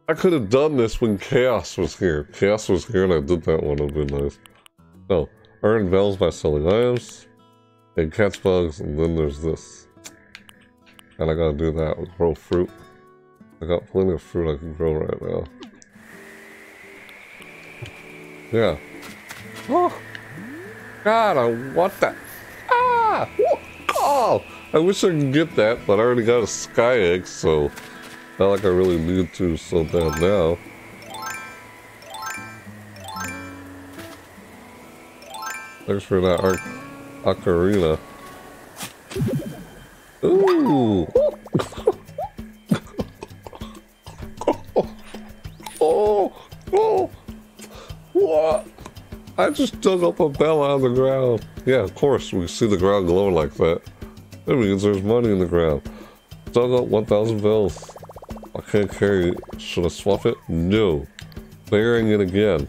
I could have done this when Chaos was here. Chaos was here and I did that one. It would be nice. Oh. Earn bells by selling items. And catch bugs. And then there's this. And I gotta do that with grow fruit. I got plenty of fruit I can grow right now. Yeah. Oh! God, I want that. Ah! Oh! I wish I could get that, but I already got a sky egg, so not like I really need to so bad now. Thanks for that Ar ocarina. Ooh! Oh, oh! Oh! What? I just dug up a bell out of the ground. Yeah, of course, we see the ground glowing like that. That means there's money in the ground. Dug up 1,000 bells. Can't carry. Should I swap it? No. Burying it again.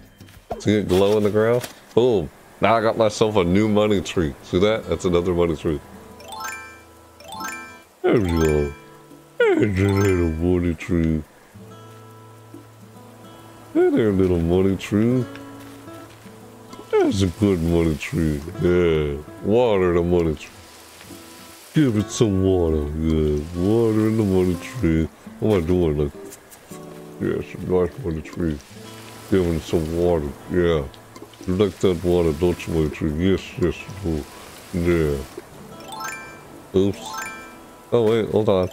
See it glow in the ground? Boom. Now I got myself a new money tree. See that? That's another money tree. There we go. There's a little money tree. Hey there, little money tree. That's a good money tree. Yeah. Water the money tree. Give it some water. Yeah. Water in the money tree. What am I doing? Like, yeah, some nice money tree. Giving some water. Yeah. You like that water, don't you, money tree? Yes, yes, you. Yeah. Oops. Oh, wait, hold on.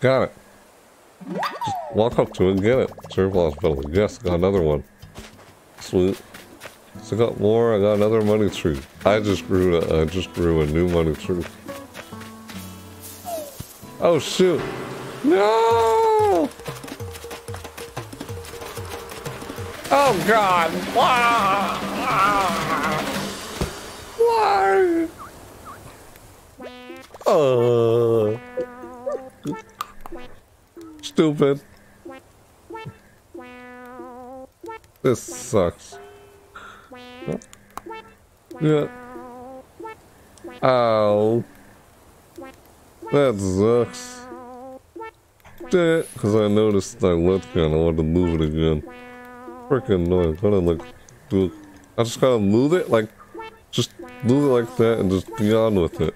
Got it. Just walk up to it and get it. Surplus building. Yes, got another one. Sweet. I got more. I got another money tree. I just grew. A, I just grew a new money tree. Oh shoot! No! Oh God! Why? Why? Uh stupid. This sucks. Yeah. Ow. That sucks. Because I noticed I let go and I wanted to move it again. Freaking annoying. Gotta like do I just gotta move it like just move it like that and just be on with it.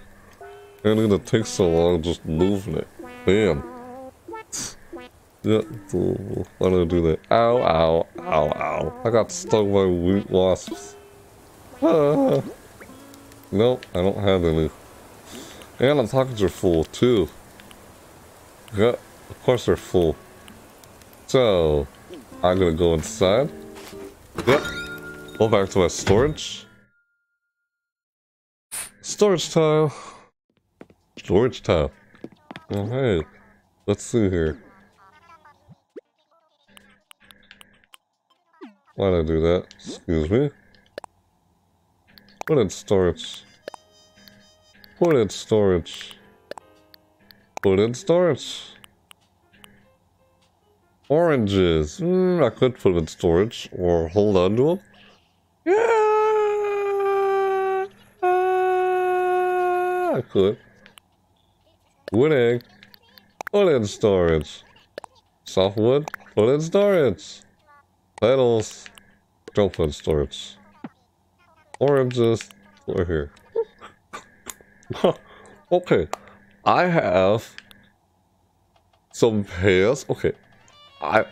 It's gonna take so long just moving it. Bam. Yeah, why don't I do that? Ow, ow, ow, ow. I got stung by wheat wasps. Nope, I don't have any. And the pockets are full, too. Yeah, of course they're full. So, I'm gonna go inside. Yep. Go back to my storage. Storage tile. Storage tile. Oh, hey. Let's see here. Why'd I do that? Excuse me. Put in storage. Put in storage. Put in storage. Oranges. Mm, I could put in storage or hold on to them. Yeah, I could. Winning. Put in storage. Softwood. Put in storage. Petals. Don't put storage. Oranges. We're here. okay. I have some pears. Okay. I.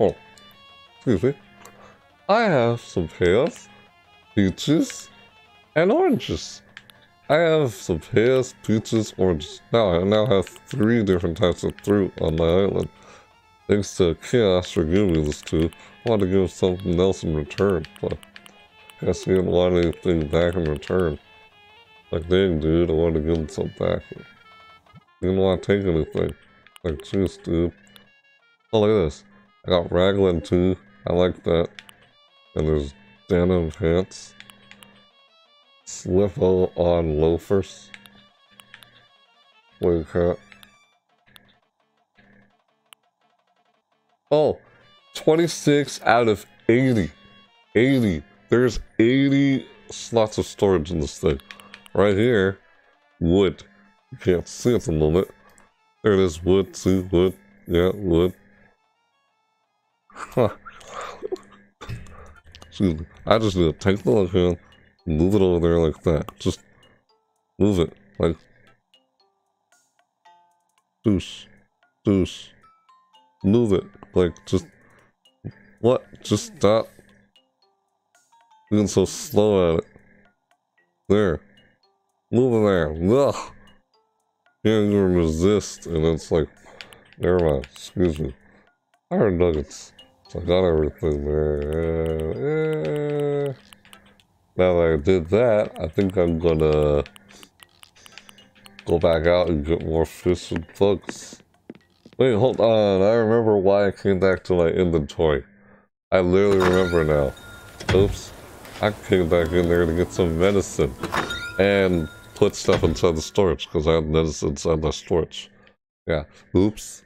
Oh. Excuse me. I have some pears, peaches, and oranges. I have some pears, peaches, oranges. Now I now have three different types of fruit on my island. Thanks to Chaos for giving me this too. I wanted to give something else in return, but I guess a lot of want anything back in return. Like, dang, dude, I wanted to give him something back. He didn't want to take anything. Like, jeez, dude. Oh, look at this. I got Raglan too. I like that. And there's denim pants. Slip on loafers. Wait, cat. Oh, 26 out of 80. 80. There's 80 slots of storage in this thing. Right here, wood. You can't see at the moment. There it is, wood, see, wood. Yeah, wood. Huh. Excuse me. I just need to take the look in, move it over there like that. Just move it. Like, deuce, deuce. Move it. Like, just, what? Just stop being so slow at it. There. Move there. Ugh. Can't even resist. And it's like, never mind. Excuse me. Iron nuggets. So I got everything there. Now that I did that, I think I'm gonna go back out and get more fish and bugs. Wait, hold on. I remember why I came back to my inventory. I literally remember now. Oops. I came back in there to get some medicine and put stuff inside the storage because I had medicine inside my storage. Yeah. Oops.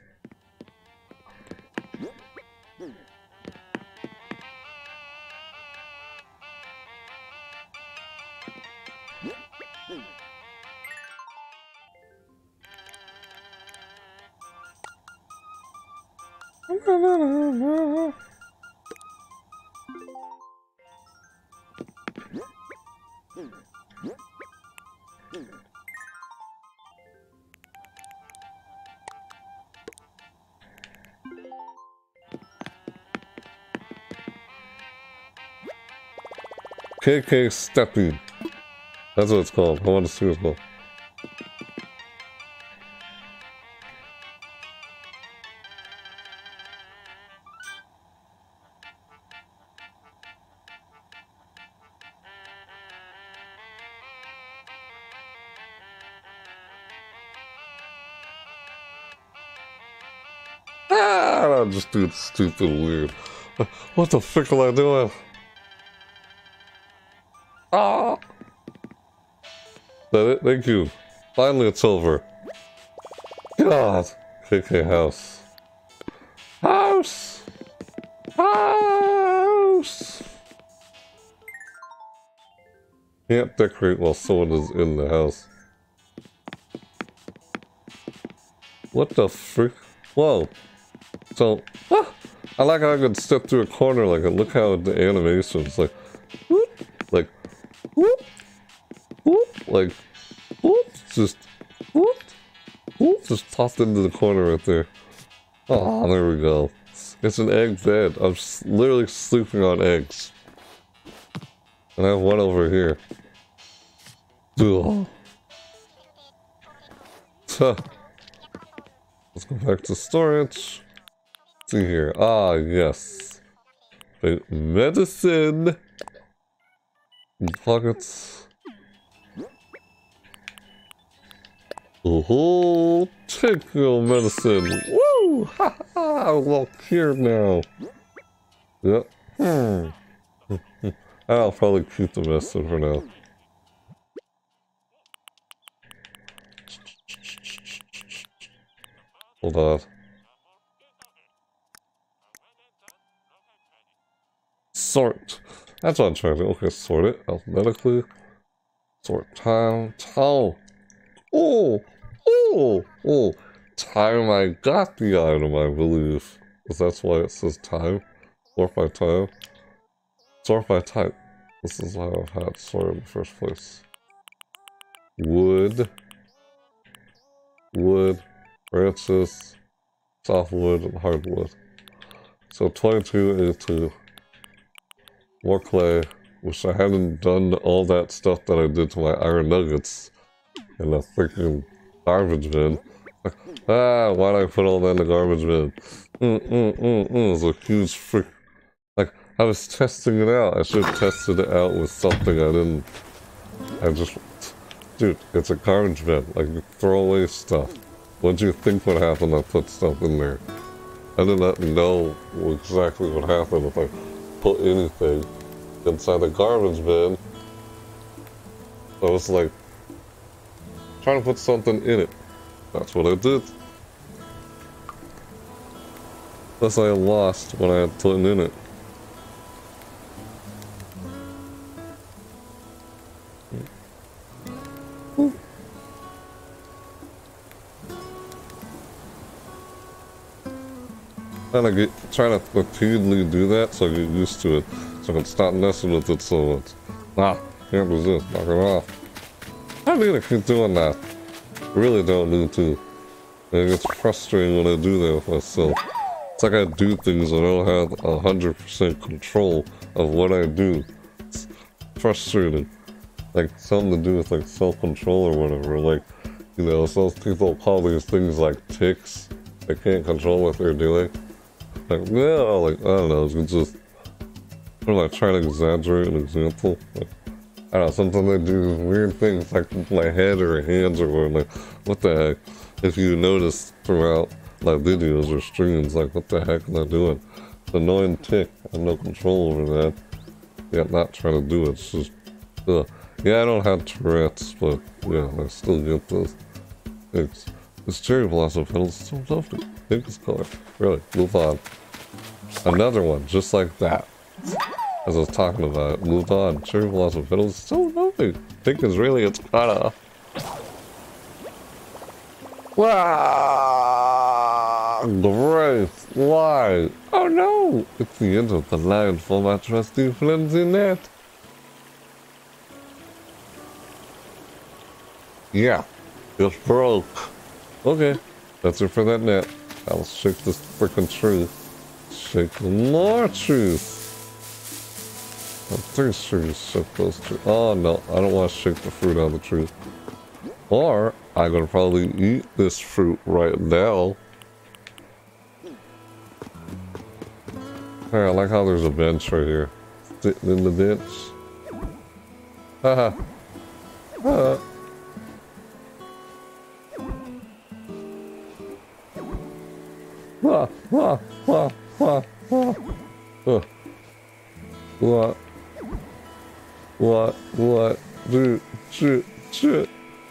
KK Stepping. That's what it's called. I want to see what it's called. Ah, I'm just doing stupid weird. What the frick am I doing? Ah! That it? Thank you. Finally it's over. God. KK house. House! House! Can't decorate while someone is in the house. What the frick? Whoa. So, ah, I like how I can step through a corner like. Look how the animation is like, like, whoop, just, whoop, whoop, just popped into the corner right there. Oh, there we go. It's an egg bed. I'm literally sleeping on eggs. And I have one over here. Ugh. Let's go back to storage see here. Ah, yes. Medicine. Pockets. Oh, take your medicine. Woo! Ha ha! Well, here now. Yep. Hmm. I'll probably keep the medicine for now. Hold on. Sort. That's what I'm trying to do. Okay, sort it alphabetically. Sort time. Time. Oh! Oh! Oh! Time I got the item, I believe. Because that's why it says time. Sort by time. Sort by type. This is how I've had sort in the first place. Wood. Wood. Branches. Softwood and hardwood. So 22 A2. More clay. Wish I hadn't done all that stuff that I did to my iron nuggets in the freaking garbage bin. ah, why did I put all that in the garbage bin? Mm, mm, mm, mm. It's a huge freak. Like, I was testing it out. I should have tested it out with something I didn't. I just. Dude, it's a garbage bin. Like, throw away stuff. What do you think would happen if I put stuff in there? I did not know exactly what happened if I put anything inside the garbage bin. I was like, trying to put something in it. That's what I did. Thus I lost what I had put in it. And I get trying to repeatedly do that so I get used to it. So I can stop messing with it so much. Ah, can't resist, knock it off. I need to keep doing that. Really don't need to. It gets frustrating when I do that with myself. It's like I do things I don't have 100% control of what I do. It's frustrating. Like something to do with like self-control or whatever. Like, you know, some people call these things like ticks. They can't control what they're doing. Like, yeah, like, I don't know, it's just, I'm like trying to exaggerate an example. Like, I don't know, sometimes I do weird things like my head or hands or whatever. Like, what the heck? If you notice throughout like videos or streams, like, what the heck am I doing? It's annoying tick. I have no control over that. Yeah, I'm not trying to do it. It's just, yeah, I don't have Tourette's, but yeah, I still get those. It's, this cherry blossom petal is so lovely. Is color. Really, move on. Another one, just like that. As I was talking about, move on. Cherry blossom petals, so lovely. Think is really its color. Wow! Great! Why? Oh no! It's the end of the line for my trusty flimsy net. Yeah, it's broke. Okay, that's it for that net. I'll shake this freaking truth. Shake more truth. I'm pretty sure you shake those two. Oh no, I don't want to shake the fruit out of the tree. Or, I'm gonna probably eat this fruit right now. Hey, I like how there's a bench right here. Sitting in the bench. Haha. Haha. Wah, wah, wah, wah, wah. Uh. What? What? do, shit, shit.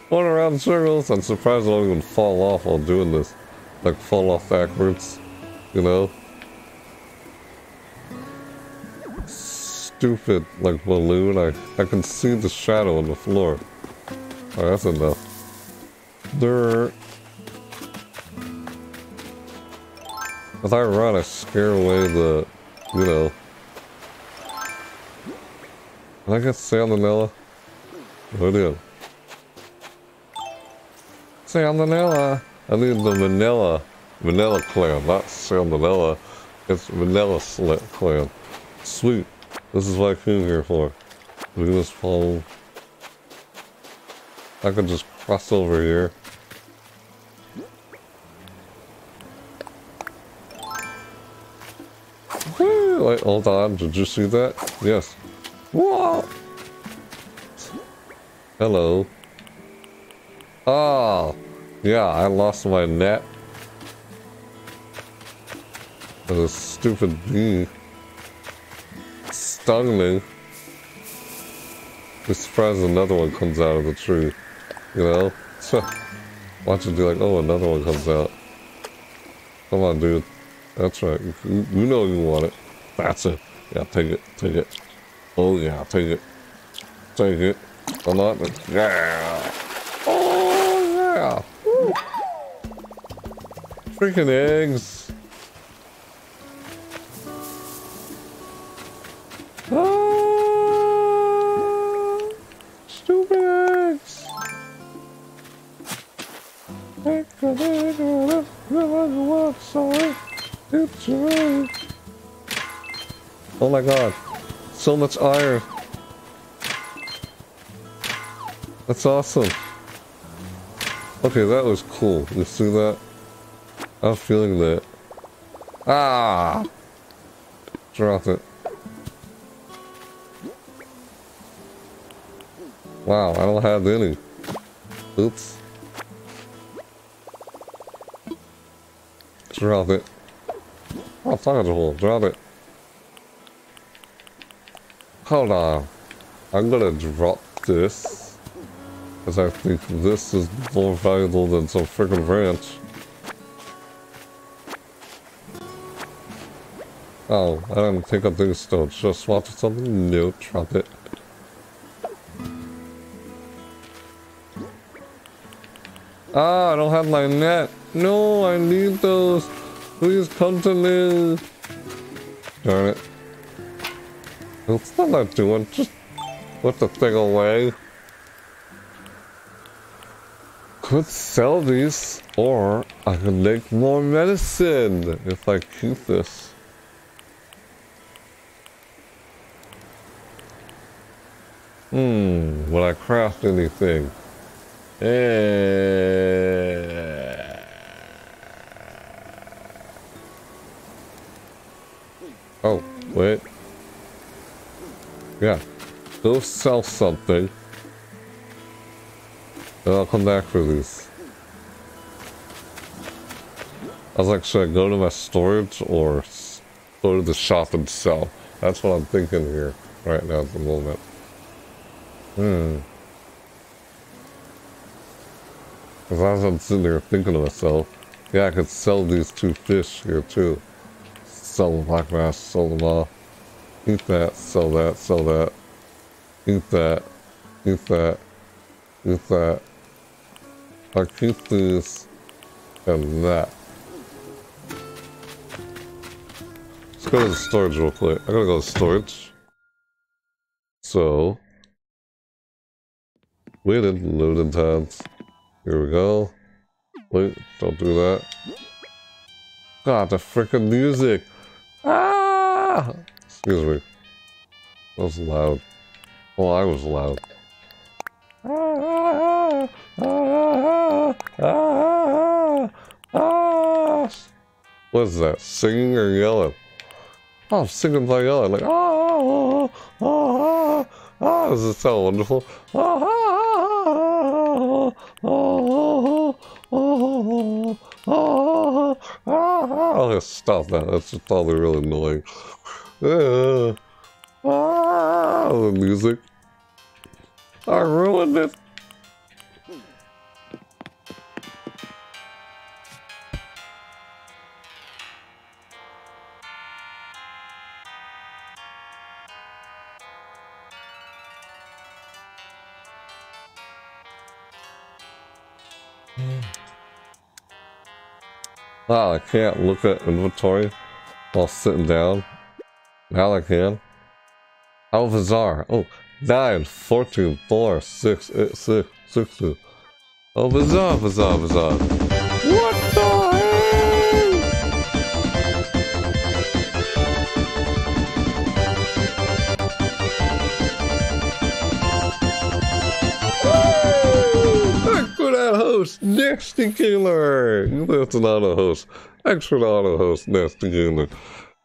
Going around in circles. I'm surprised I don't even fall off while doing this. Like, fall off backwards. You know? Stupid, like, balloon. I, I can see the shadow on the floor. Alright, that's enough. I run, I scare away the, you know. I get salmonella? What is? Salmonella. I need the vanilla, vanilla clam, not salmonella. It's vanilla slit clan. Sweet. This is what I came here for. Look at this pole. I can just cross over here. Wait, hold on. Did you see that? Yes. Whoa! Hello. Oh, yeah, I lost my net. a stupid bee stung me. Be surprised another one comes out of the tree. You know? Watch it be like, oh, another one comes out. Come on, dude. That's right. You, you know you want it. That's it. Yeah, take it. Take it. Oh, yeah, take it. Take it. Come on. Yeah. Oh, yeah. Woo. Freaking eggs. Ah, stupid eggs. Oh my god. So much iron. That's awesome. Okay, that was cool. You see that? I'm feeling that. Ah! Drop it. Wow, I don't have any. Oops. Drop it. Not a hole. Drop it. Hold on. I'm gonna drop this. Because I think this is more valuable than some freaking branch. Oh, I don't think I think so. Just watch something new. Drop it. Ah, I don't have my net. No, I need those. Please come to me. Darn it. It's not that doing. Just put the thing away. Could sell these, or I could make more medicine if I keep this. Hmm, will I craft anything? Eh. Oh, wait. Yeah. Go sell something. And I'll come back for these. I was like, should I go to my storage or go to the shop and sell? That's what I'm thinking here right now at the moment. Hmm. Because as I'm sitting there thinking to myself, yeah, I could sell these two fish here too. Sell them black bass, sell them all. Eat that, sell that, sell that. Eat that, eat that, eat that. I keep these and that. Let's go to the storage real quick. I gotta go to storage. So, waited loading times. Here we go. Wait, don't do that. God, the freaking music! Ah! Excuse me. That was loud. Well, I was loud. Ah, ah, ah, ah, what is that? Singing or yelling? Oh, singing by yelling. Like, ah, ah, ah, ah. Does it sound wonderful? Ah, ah, ah, ah, ah, ah, oh, just probably really annoying. Uh, ah, the music. I ruined it. Wow, I can't look at inventory while sitting down. How bizarre. Oh, 9, 14, 4, 6, 8, 6, 6, 2. Oh, bizarre, bizarre, bizarre. What the host, Nasty Killer. Left an auto host. The auto host, Nasty Killer.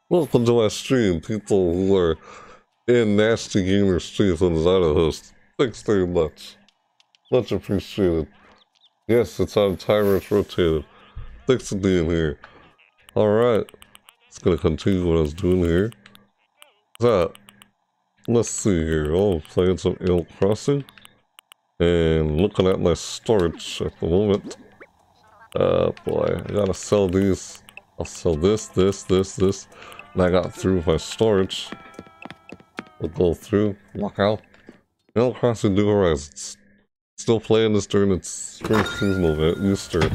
Welcome to my stream, people who are in Nasty Gamer streams on auto host. Thanks very much. Much appreciated. Yes, it's on timer, it's rotated. Thanks for being here. Alright. It's gonna continue what I was doing here. That. Let's see here. Oh, playing some Animal Crossing. And looking at my storage at the moment. Uh, boy, I gotta sell these. I'll sell this, this, this, this. I got through my storage. We'll go through, walk out. Animal Crossing New Horizons. Still playing this during its spring seasonal event, Easter.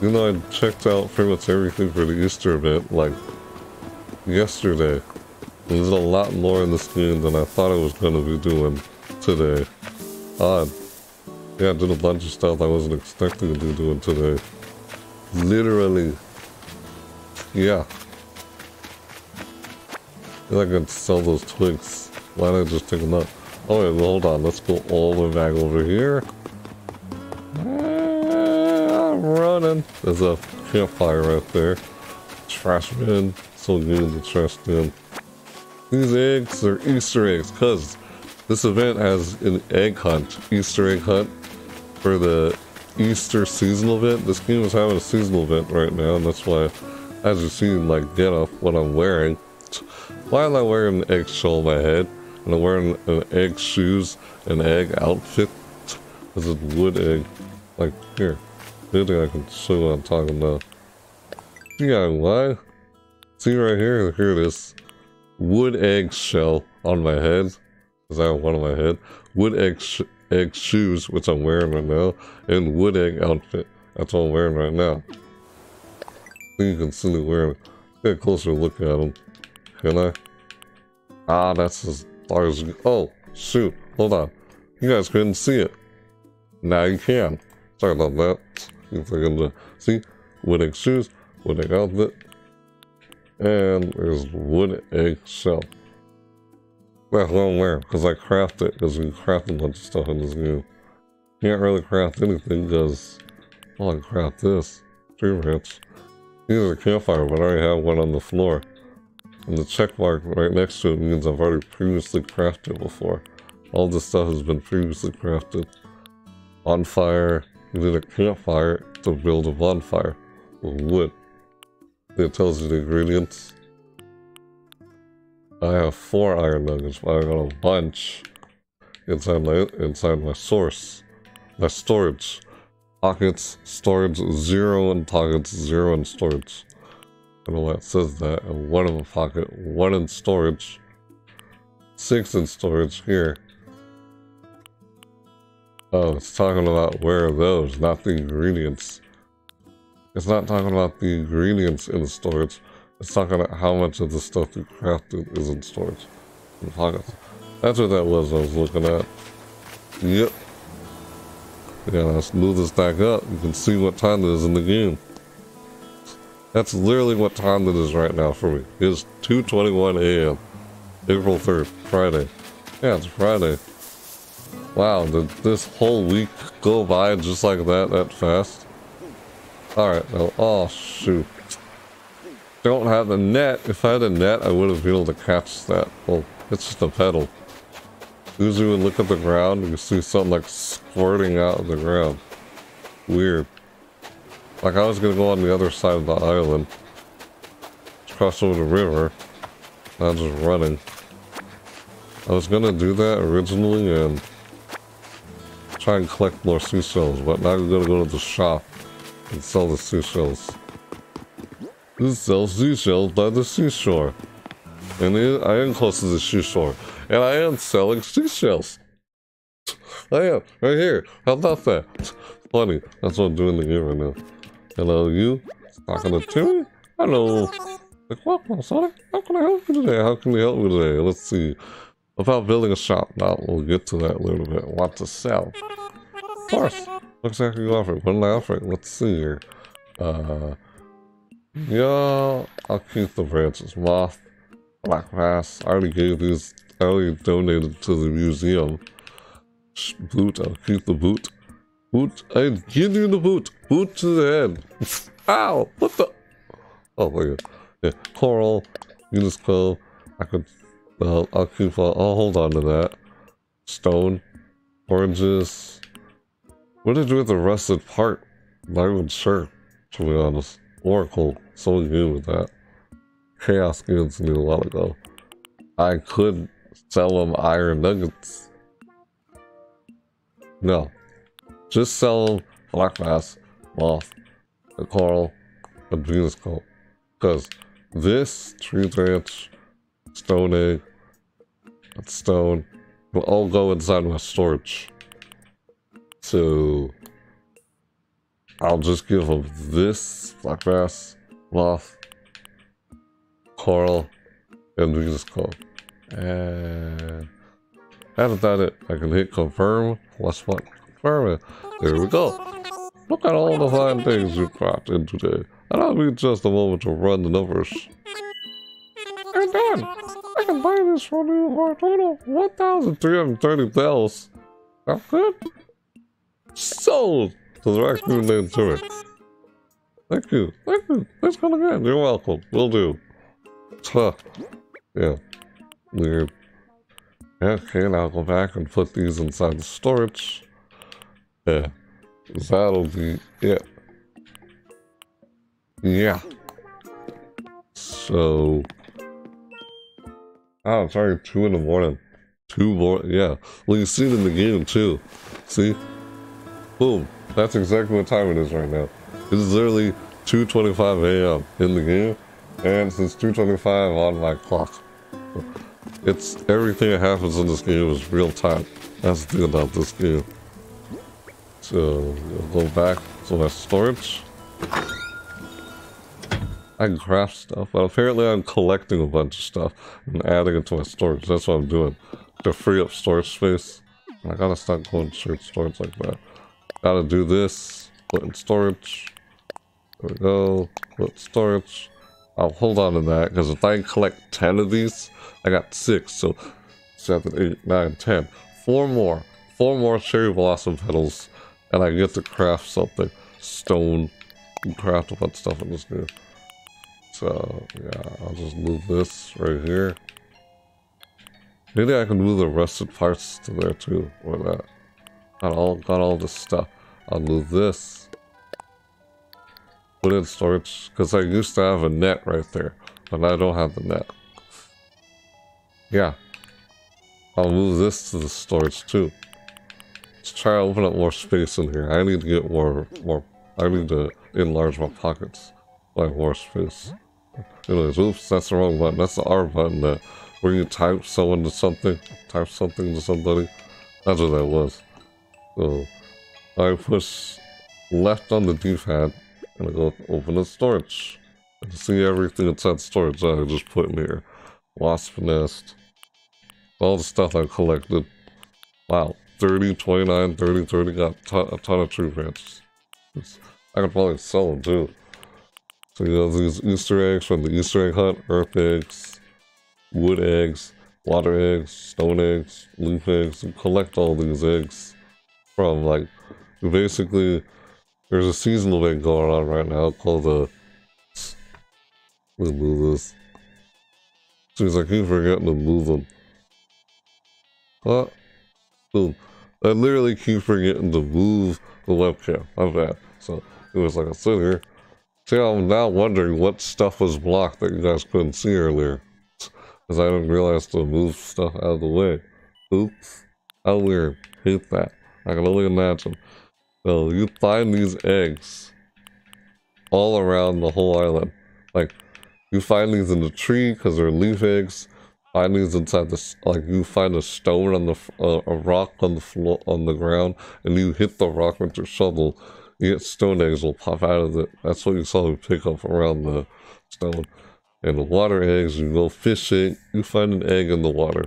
You know, I checked out pretty much everything for the Easter event, like, yesterday. There's a lot more in this game than I thought I was going to be doing today. Odd. Yeah, I did a bunch of stuff I wasn't expecting to be doing today. Literally. Yeah. I could sell those twigs. Why don't I just take them up? Oh wait, hold on. Let's go all the way back over here. Ah, I'm running. There's a campfire right there. Trash bin. So good the trash bin. These eggs are Easter eggs, cause this event has an egg hunt, Easter egg hunt for the Easter seasonal event. This game is having a seasonal event right now, and that's why, as you see, like get up what I'm wearing. Why am I wearing an egg shell on my head? And I'm wearing an egg shoes, an egg outfit. This is wood egg. Like, here. Maybe I can show what I'm talking about. DIY. See right here? Here it is. Wood egg shell on my head. Because I have one on my head. Wood egg, sh egg shoes, which I'm wearing right now. And wood egg outfit. That's what I'm wearing right now. You can see me wearing it. Get a closer look at them. I? Ah, that's as far as... Oh, shoot. Hold on. You guys couldn't see it. Now you can. Sorry about that. If I can see, wood shoes, wood outfit, and there's wood egg. That's what because I craft it, because we craft a bunch of stuff in this game. Can't really craft anything, because, I craft this. Tree branch. These a campfire, but I already have one on the floor. And the check mark right next to it means I've already previously crafted before. All this stuff has been previously crafted. Bonfire, you need a campfire to build a bonfire with wood. It tells you the ingredients. I have four iron nuggets, but I got a bunch inside my inside my source, my storage. Pockets, storage, zero and pockets, zero and storage. Don't know why it says that. And one in the pocket, one in storage, six in storage here. Oh, it's talking about where are those, not the ingredients. It's not talking about the ingredients in the storage. It's talking about how much of the stuff you crafted is in storage. In pockets. That's what that was I was looking at. Yep. Yeah, let's move this back up. You can see what time it is in the game. That's literally what time it is right now for me. It's 2.21 a.m. April 3rd, Friday. Yeah, it's Friday. Wow, did this whole week go by just like that, that fast? Alright, now, oh shoot. Don't have the net. If I had a net, I would have been able to catch that. Well, it's just a pedal. Usually look at the ground, you see something like squirting out of the ground. Weird. Like I was gonna go on the other side of the island. Cross over the river. I'm just running. I was gonna do that originally and try and collect more seashells, but now I'm gonna go to the shop and sell the seashells. This sells seashells by the seashore. And I am close to the seashore. And I am selling seashells. I oh, am, right here. How about that? Funny. That's what I'm doing the game right now. Hello, you? Talking to Timmy? Hello. Like, welcome, Sonic. How can I help you today? How can we help you today? Let's see. About building a shop. Now, we'll get to that a little bit. What to sell. Of course. What exactly you offering? What am I offering? Let's see here. Uh, yeah, I'll keep the branches. Moth, black bass. I already gave these, I already donated to the museum. Boot, I'll keep the boot. Boot, I give you the boot. Boot to the head. Ow, what the? Oh my god. Yeah, coral, Unisco. I could, uh, I'll keep, uh, I'll hold on to that. Stone, oranges. What did I do with the rusted part? Not even sure, to be honest. Oracle, so good with that. Chaos gives me a while ago. I could sell them iron nuggets. No. Just sell black bass, moth, the coral, and Venus comb. Because this tree branch, stone egg, and stone will all go inside my storage. So I'll just give them this black bass, moth, coral, and Venus comb. And haven't done it. I can hit confirm. What's what? There we go. Look at all the fine things you cropped in today. And I'll me just a moment to run the numbers. And then, I can buy this from you for a total of 1,330 bells. That's good. Sold to the raccoon named Turret. Thank you. Thank you. Thanks come again. You're welcome. Will do. Huh. Yeah. Weird. Okay, now I'll go back and put these inside the storage. Yeah. That'll be it. Yeah. So... Oh, it's already 2 in the morning. Two more, yeah. Well, you see it in the game too. See? Boom. That's exactly what time it is right now. It is literally 2.25 a.m. in the game, and since 2.25 on my clock. It's everything that happens in this game is real time. That's the thing about this game. So, go back to my storage. I can craft stuff, but apparently I'm collecting a bunch of stuff and adding it to my storage. That's what I'm doing to free up storage space. I gotta stop going straight storage like that. Gotta do this, put in storage. There we go, put storage. I'll hold on to that, because if I collect 10 of these, I got 6, so 7, 8, 9, 10. Four more. Four more cherry blossom petals, and I get to craft something. Stone, craft a bunch of stuff in this game. So, yeah, I'll just move this right here. Maybe I can move the rusted parts to there too, or that. Got all, got all this stuff. I'll move this. Put in storage, because I used to have a net right there, but I don't have the net. Yeah. I'll move this to the storage too. Let's try to open up more space in here. I need to get more, more, I need to enlarge my pockets. Like more space. Anyways, oops, that's the wrong button. That's the R button that when you type someone to something, type something to somebody. That's what that was. So I push left on the D-pad and I go open the storage. And see everything inside storage that I just put in here. Wasp nest. All the stuff I collected. Wow. 30, 29, 30, 30. Got a ton of tree branches. I could probably sell them too. So you have these Easter eggs from the Easter egg hunt, earth eggs, wood eggs, water eggs, stone eggs, leaf eggs, collect all these eggs from like basically there's a seasonal event going on right now called the let me move this. Seems like keep forgetting to move them. What? Boom. I literally keep forgetting to move the webcam. My bad. So it was like a sit here. See, I'm now wondering what stuff was blocked that you guys couldn't see earlier. Because I didn't realize to move stuff out of the way. Oops. How weird. Hate that. I can only imagine. So you find these eggs all around the whole island. Like, you find these in the tree because they're leaf eggs. Find these inside the like you find a stone on the uh, a rock on the floor on the ground, and you hit the rock with your shovel you get stone eggs will pop out of it. That's what you saw me pick up around the stone. And the water eggs, you go fishing, you find an egg in the water.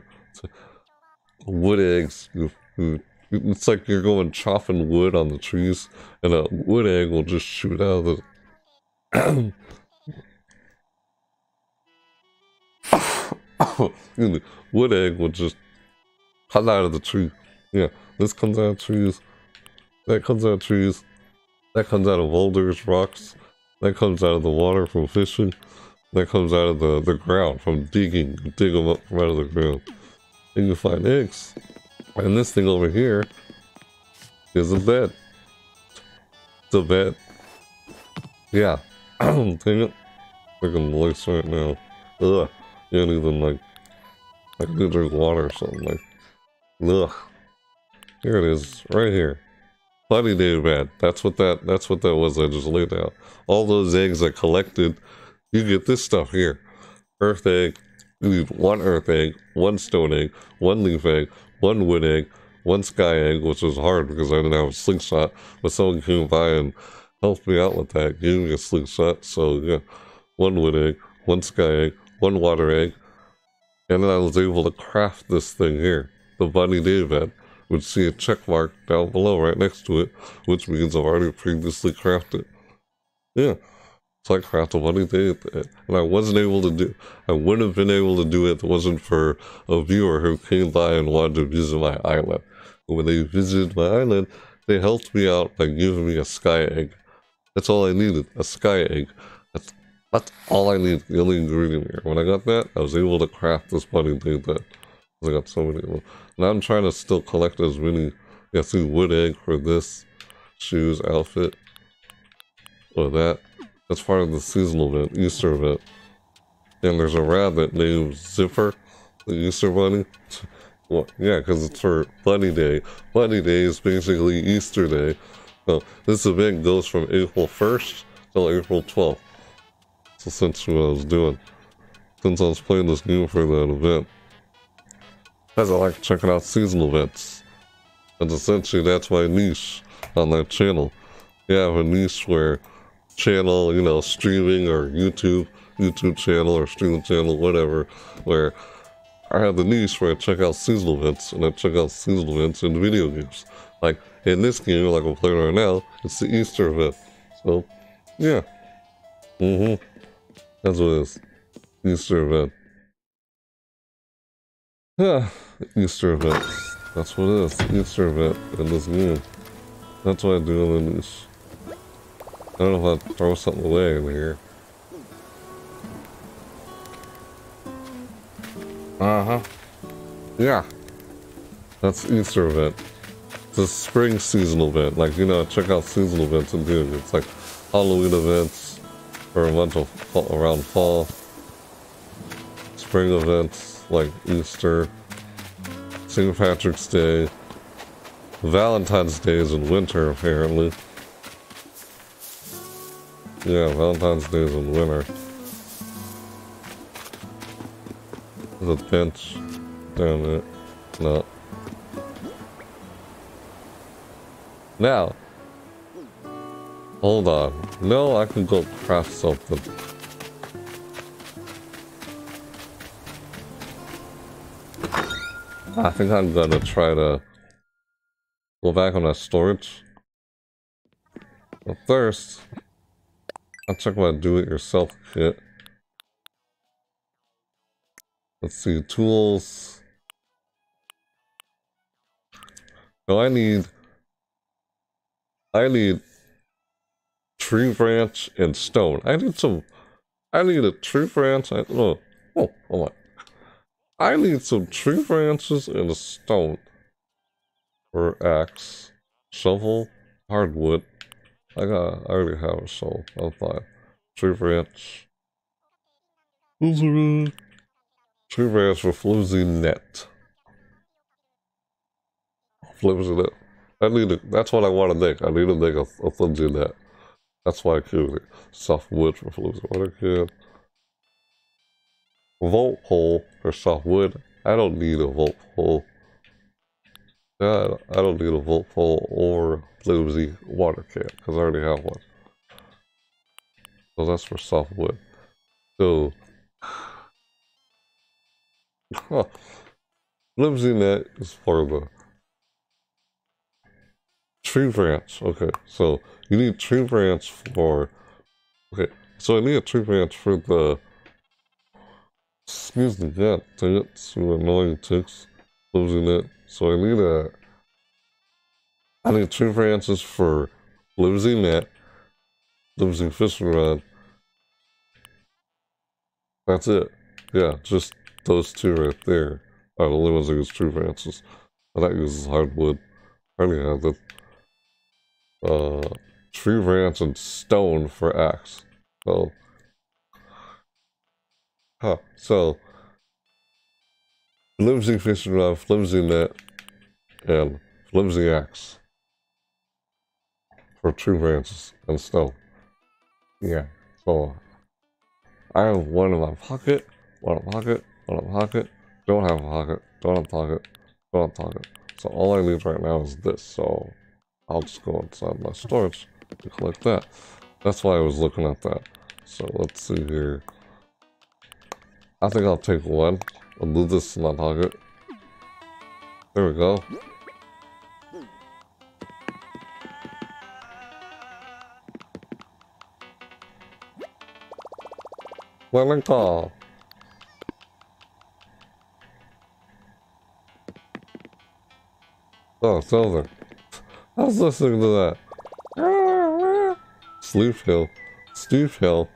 Wood eggs, you, you, it's like you're going chopping wood on the trees, and a wood egg will just shoot out of the. wood egg will just come out of the tree. Yeah, this comes out of trees. That comes out of trees. That comes out of boulders, rocks. That comes out of the water from fishing. That comes out of the, the ground from digging. dig them up from out of the ground. And you find eggs. And this thing over here is a bed. It's a bed. Yeah. Dang it. Freaking moist right now. Ugh. Don't even like, like need drink water or something like. Ugh. Here it is, right here. Funny day, man. That's what that that's what that was I just laid out. All those eggs I collected, you get this stuff here. Earth egg, you need one earth egg, one stone egg, one leaf egg, one wood egg, one sky egg, which was hard because I didn't have a slingshot, but someone came by and helped me out with that, gave me a slingshot. So yeah, one wood egg, one sky egg, one water egg, and then I was able to craft this thing here, the bunny day bed would see a check mark down below right next to it, which means I've already previously crafted. Yeah. So I crafted bunny day event. and I wasn't able to do I wouldn't have been able to do it if it wasn't for a viewer who came by and wanted to visit my island. And when they visited my island, they helped me out by giving me a sky egg. That's all I needed, a sky egg. That's all I need, the only ingredient here. When I got that, I was able to craft this bunny thing that I got so many. Now I'm trying to still collect as many. See wood egg for this shoes outfit. Or that. That's part of the seasonal event, Easter event. And there's a rabbit named Zipper, the Easter bunny. Well, yeah, because it's for Bunny Day. Bunny Day is basically Easter Day. So this event goes from April 1st till April 12th. Essentially what I was doing. Since I was playing this game for that event. Because I like checking out seasonal events. And essentially that's my niche on that channel. You have a niche where channel, you know, streaming or YouTube, YouTube channel or streaming channel, whatever, where I have the niche where I check out seasonal events and I check out seasonal events in video games. Like in this game, like I'm playing right now, it's the Easter event. So, yeah. Mm-hmm. That's what it is. Easter event. Yeah, Easter event. That's what it is. Easter event in this game. That's what I do in niche. I don't know if I throw something away in here. Uh-huh. Yeah. That's Easter event. It's a spring seasonal event. Like, you know, check out seasonal events and do It's like Halloween events fall, around fall. Spring events like Easter. St. Patrick's Day. Valentine's Day is in winter, apparently. Yeah, Valentine's Day is in winter. The bench down there. No. Now. Hold on. No, I can go craft something. I think I'm gonna try to go back on that storage. But first, I'll check my do-it-yourself kit. Let's see, tools. So I need, I need tree branch and stone. I need some, I need a tree branch. I, oh, oh, hold on. I need some tree branches and a stone for axe, shovel, hardwood. I got, I already have a shovel. I'm fine. Tree branch. True bears for Flimsy Net. Flimsy Net. I need to, that's what I want to make. I need to make a, a Flimsy Net. That's why I killed it. Soft wood for. What I can. Vault hole for soft wood. I don't need a vault hole. Yeah, I don't need a vault hole or Flimsy water can because I already have one. So that's for soft wood. So. Flimsy net is for the tree branch. Okay, so you need tree branch for. Okay, so I need a tree branch for the. Excuse me, that ticks, you annoying ticks. losing it. So I need a. I need tree branches for losing net, losing fishing rod. That's it. Yeah, just those two right there are the only ones that use true branches. And that uses hardwood. I already have the uh, tree branch and stone for axe. So, huh, so, flimsy fishing rod, flimsy net, and flimsy axe for tree branches and stone. Yeah, so I have one in my pocket, one in my pocket, don't have a pocket. Don't have a pocket. Don't have a pocket. Don't have a pocket. So all I need right now is this. So I'll just go inside my storage to collect that. That's why I was looking at that. So let's see here. I think I'll take one. I'll move this in my pocket. There we go. Wellington. Call. Oh, it's Silver. I was listening to that. Sleep Hill. Steep Hill.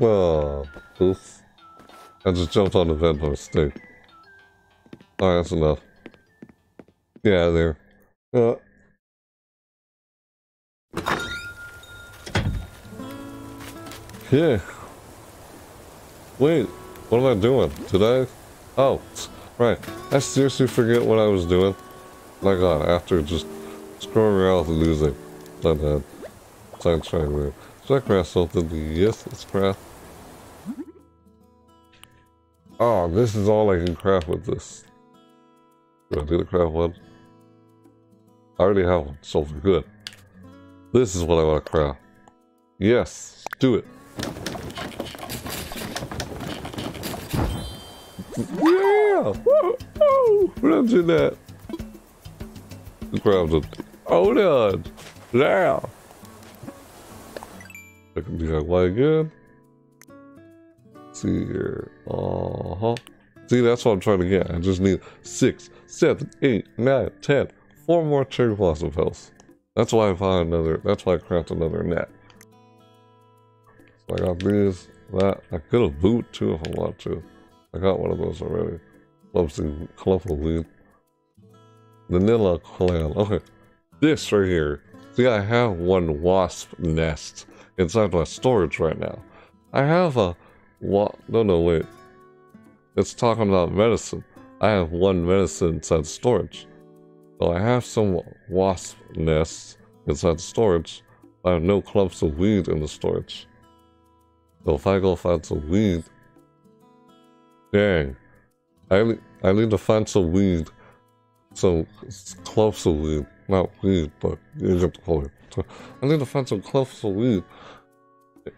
Oh. I just jumped on the vent by mistake. Alright, that's enough. Yeah, there. Uh. Yeah. Wait, what am I doing? Did I? Oh, right. I seriously forget what I was doing. My god, uh, after just screwing around with losing. My bad. Science trying I craft something? Yes, let's craft. Oh, this is all I can craft with this. Do I do the craft one? I already have one, so we're good. This is what I want to craft. Yes, do it. Yeah! Woo! Woo! We're not doing that. Grab it. Hold on. Now. I can DIY again. See here. Uh huh. See, that's what I'm trying to get. I just need six, seven, eight, nine, ten. Four more cherry blossom health. That's why I found another. That's why I crafted another net. So I got these. That I could have boot too if I want to. I got one of those already. Loves the colorful lead. Vanilla clam. Okay. This right here. See, I have one wasp nest inside my storage right now. I have a what? No, no, wait. It's talking about medicine. I have one medicine inside storage. So I have some wasp nests inside storage. I have no clumps of weed in the storage. So if I go find some weed, dang, I I need to find some weed, some clumps of weed, not weed, but get the point. I need to find some clumps of weed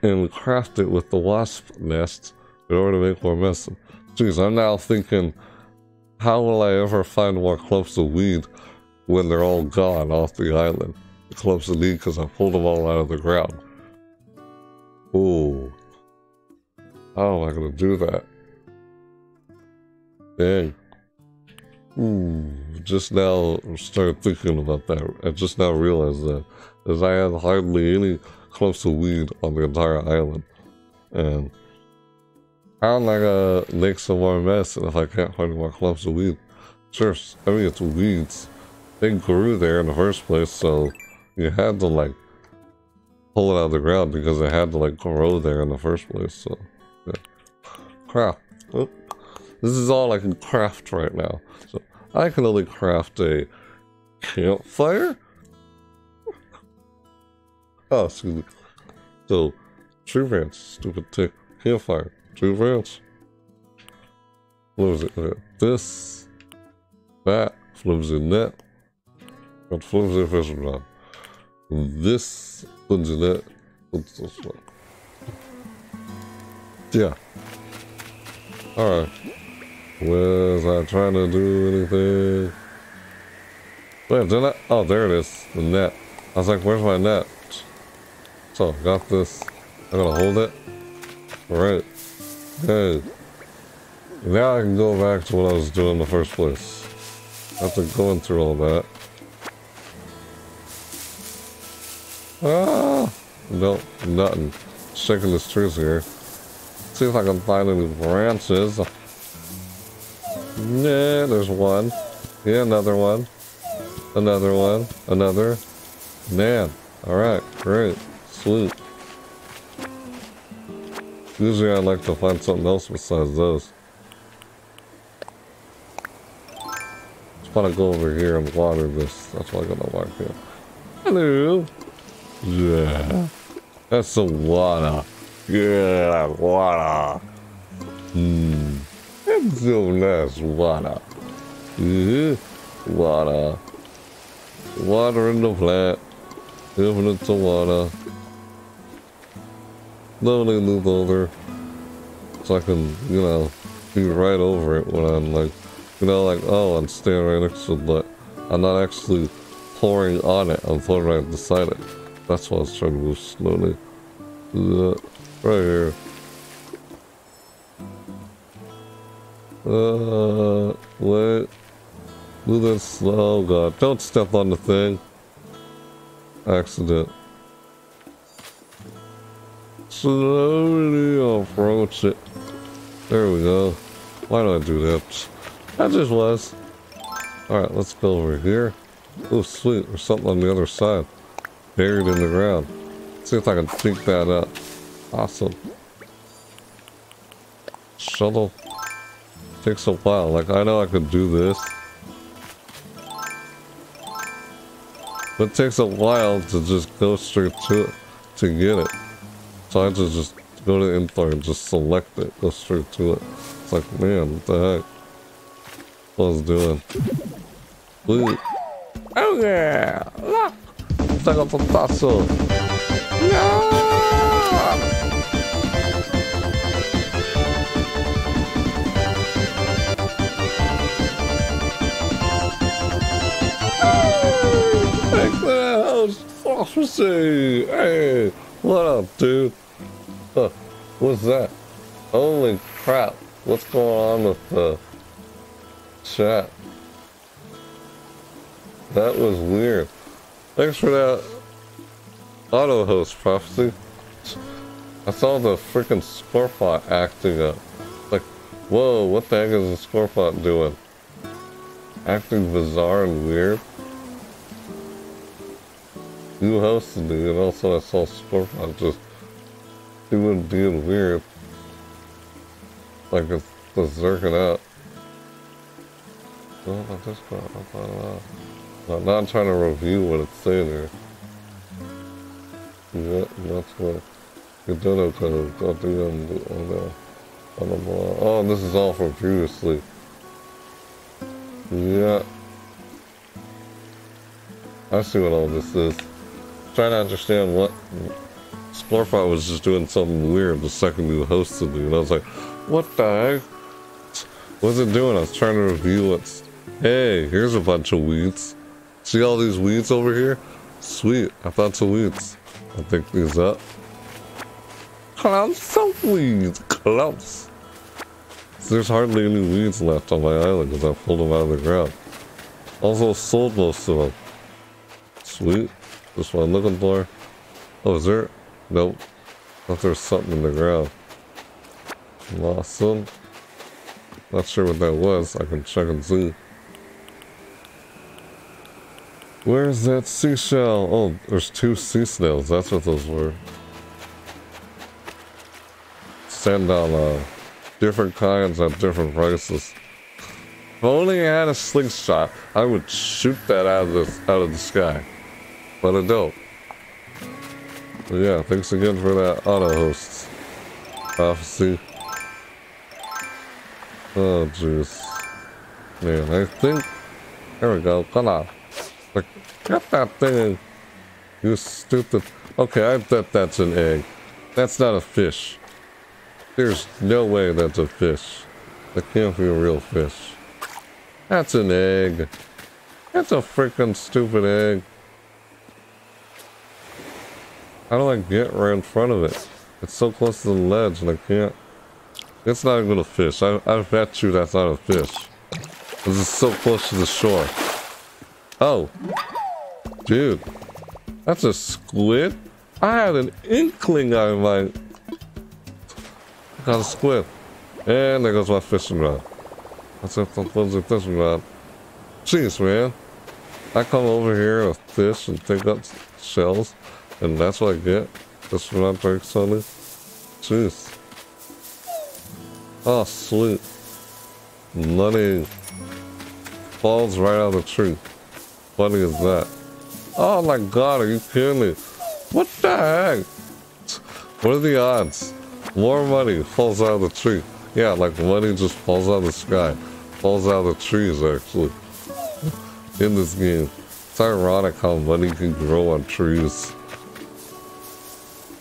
and craft it with the wasp nest in order to make more medicine. Jeez, I'm now thinking, how will I ever find more clumps of weed when they're all gone off the island? The clumps of weed because I pulled them all out of the ground. Ooh. How am I going to do that? Dang. Hmm. Just now started thinking about that. I just now realized that. As I had hardly any clumps of weed on the entire island. And how am I gonna make some more medicine if I can't find more clumps of weed? Sure, I mean, it's weeds. They grew there in the first place, so you had to, like, pull it out of the ground because it had to, like, grow there in the first place, so... Yeah. Craft. Oh. This is all I can craft right now. So, I can only craft a campfire? Oh, excuse me. So, tree branch, stupid tick, campfire, tree branch. It? Uh, this, that, flimsy net, and flimsy fishing rod. This flimsy net, what's this one? Yeah. Alright. Was I trying to do anything? Wait, did I? Oh, there it is. The net. I was like, where's my net? So, got this. I'm gonna hold it. Alright. Good. Now I can go back to what I was doing in the first place. After going through all that. Ah! No, nothing. Shaking the trees here. See if I can find any branches. Yeah, there's one. Yeah, another one. Another one. Another. Man. Alright, great. Sweet. Usually I like to find something else besides those. Just want to go over here and water this. That's what I'm gonna water here. Hello. Yeah. That's some water. Yeah, water. Hmm. That's so nice water. Yeah. Water. Water in the plant. Infinite to water. Lovely move over. So I can, you know, be right over it when I'm like, you know, like, oh, I'm standing right next to it, but I'm not actually pouring on it. I'm pouring right beside it. That's why I was trying to move slowly. Uh, right here. Uh, wait. Move that slow. Oh god. Don't step on the thing. Accident slowly approach it. There we go. Why do I do that? That just was. Alright, let's go over here. Oh, sweet. There's something on the other side. Buried in the ground. Let's see if I can pick that up. Awesome. shuttle takes a while. Like, I know I could do this. But it takes a while to just go straight to it, to get it. So I just, just go to the info and just select it, go straight to it. It's like, man, what the heck? What I was doing. Ooh. Oh yeah! Look! Take out the tassel! Prophecy! Hey, what up, dude? Huh, what's that? Holy crap, what's going on with the chat? That was weird. Thanks for that auto host prophecy. I saw the freaking Scorpot acting up. Like, whoa, what the heck is the Scorpot doing? Acting bizarre and weird. You hosted it, and also I saw Scorpon just doing being weird. Like it's berserking out. Oh, I just uh, I'm not trying to review what it's saying here. Yeah, that's what you did okay. Got the on the on the. Oh, this is all from previously. Yeah. I see what all this is trying to understand what Splurfot was just doing something weird the second you hosted me, and I was like, what the heck? What's it doing? I was trying to review what's. Hey, here's a bunch of weeds. See all these weeds over here? Sweet, I found some weeds. I pick these up. Close of weeds, clumps. There's hardly any weeds left on my island because I pulled them out of the ground. Also sold most of them. Sweet. This what I'm looking for. Oh, is there? Nope. Thought there's something in the ground. Awesome. Not sure what that was. I can check and see. Where's that seashell? Oh, there's two sea snails. That's what those were. Send on uh, different kinds at different prices. If only I had a slingshot, I would shoot that out of the out of the sky but I don't. But yeah, thanks again for that auto host. Prophecy. Oh, jeez. Man, I think... There we go, come on. Like, get that thing. You stupid... Okay, I bet that's an egg. That's not a fish. There's no way that's a fish. That can't be a real fish. That's an egg. That's a freaking stupid egg. How do I get right in front of it? It's so close to the ledge and I can't. It's not even a fish. I, I bet you that's not a fish. This is so close to the shore. Oh. Dude. That's a squid? I had an inkling I might... Got a squid. And there goes my fishing rod. That's a flimsy fishing rod. Jeez, man. I come over here with fish and pick up shells. And that's what I get. That's what I'm very excited. Jeez. Oh, sweet. Money falls right out of the tree. Funny is that? Oh my god, are you kidding me? What the heck? What are the odds? More money falls out of the tree. Yeah, like money just falls out of the sky. Falls out of the trees, actually. In this game. It's ironic how money can grow on trees.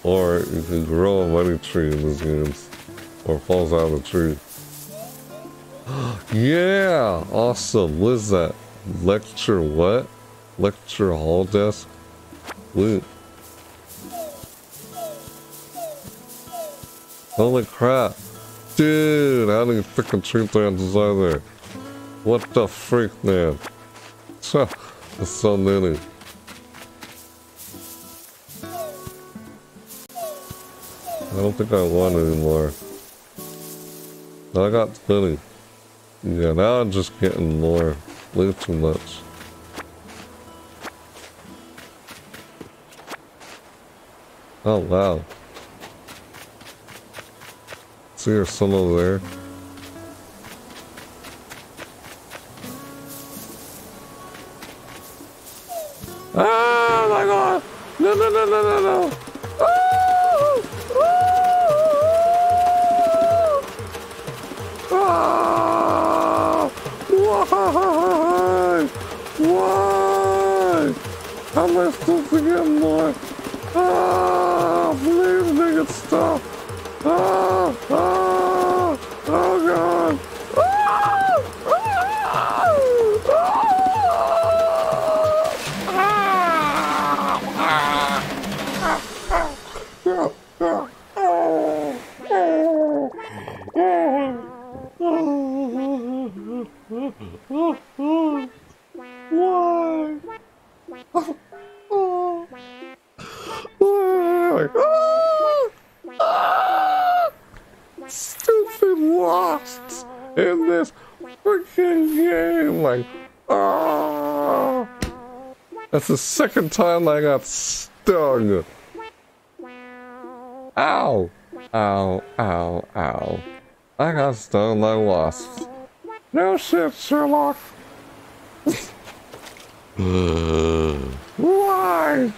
Or you can grow a money tree in this game. Or falls out of a tree. yeah! Awesome. What is that? Lecture what? Lecture hall desk? Loot. Holy crap. Dude, how do you freaking treat that design there? What the freak, man? That's so many. I don't think I want anymore. I got plenty. Yeah, now I'm just getting more. Way too much. Oh, wow. See there's some over there. Ah, my god! No, no, no, no, no, no! Ah! Ah! Why? Am I supposed to more? Ah! Please make it stop! Ah! Ah! Why? Why? Ah! Stupid wasps in this freaking game. Like, ah! That's the second time I got stung. Ow! Ow, ow, ow. I got stung by wasps. No shit, Sherlock. Why?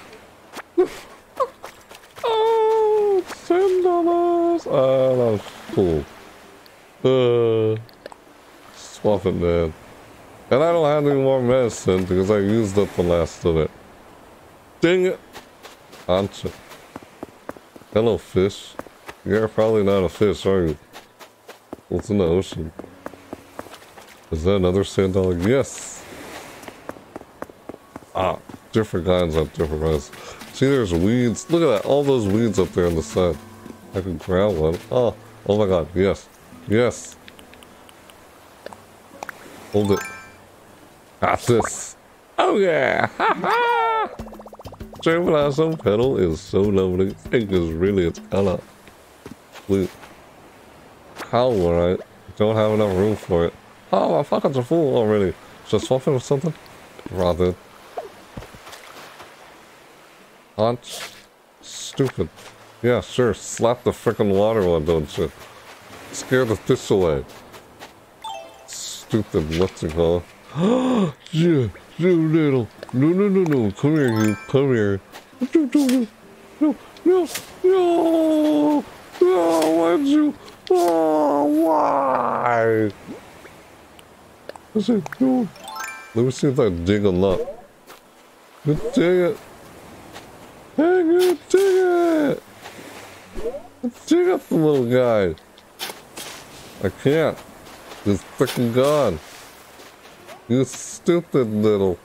oh, ten dollars. Oh, that was cool. Uh, swap it, man. And I don't have any more medicine because I used up the last of it. Dang it! Ancha. Hello, fish. You're probably not a fish, are you? What's in the ocean? Is that another sand dog? Yes! Ah, different kinds of different kinds. See, there's weeds. Look at that. All those weeds up there on the side. I can grab one. Oh, oh my god. Yes. Yes. Hold it. Got this. Oh yeah. Ha ha. Germination petal is so lovely. It is really its color. Blue. How would I don't have enough room for it? Oh, I fucking a fool already. Just swapping with something? Rather. Hunch. Stupid. Yeah, sure. Slap the freaking water one, don't you? Scare the fish away. Stupid, what's it called? yeah, you little. No, no, no, no. Come here, you. Come here. No, no, no, no, no. No, why'd you? Oh, why? What's it doing? Let me see if I can dig a lot. Dig it. Hey, good dig it. Dig up the little guy. I can't. He's freaking gone. You stupid little.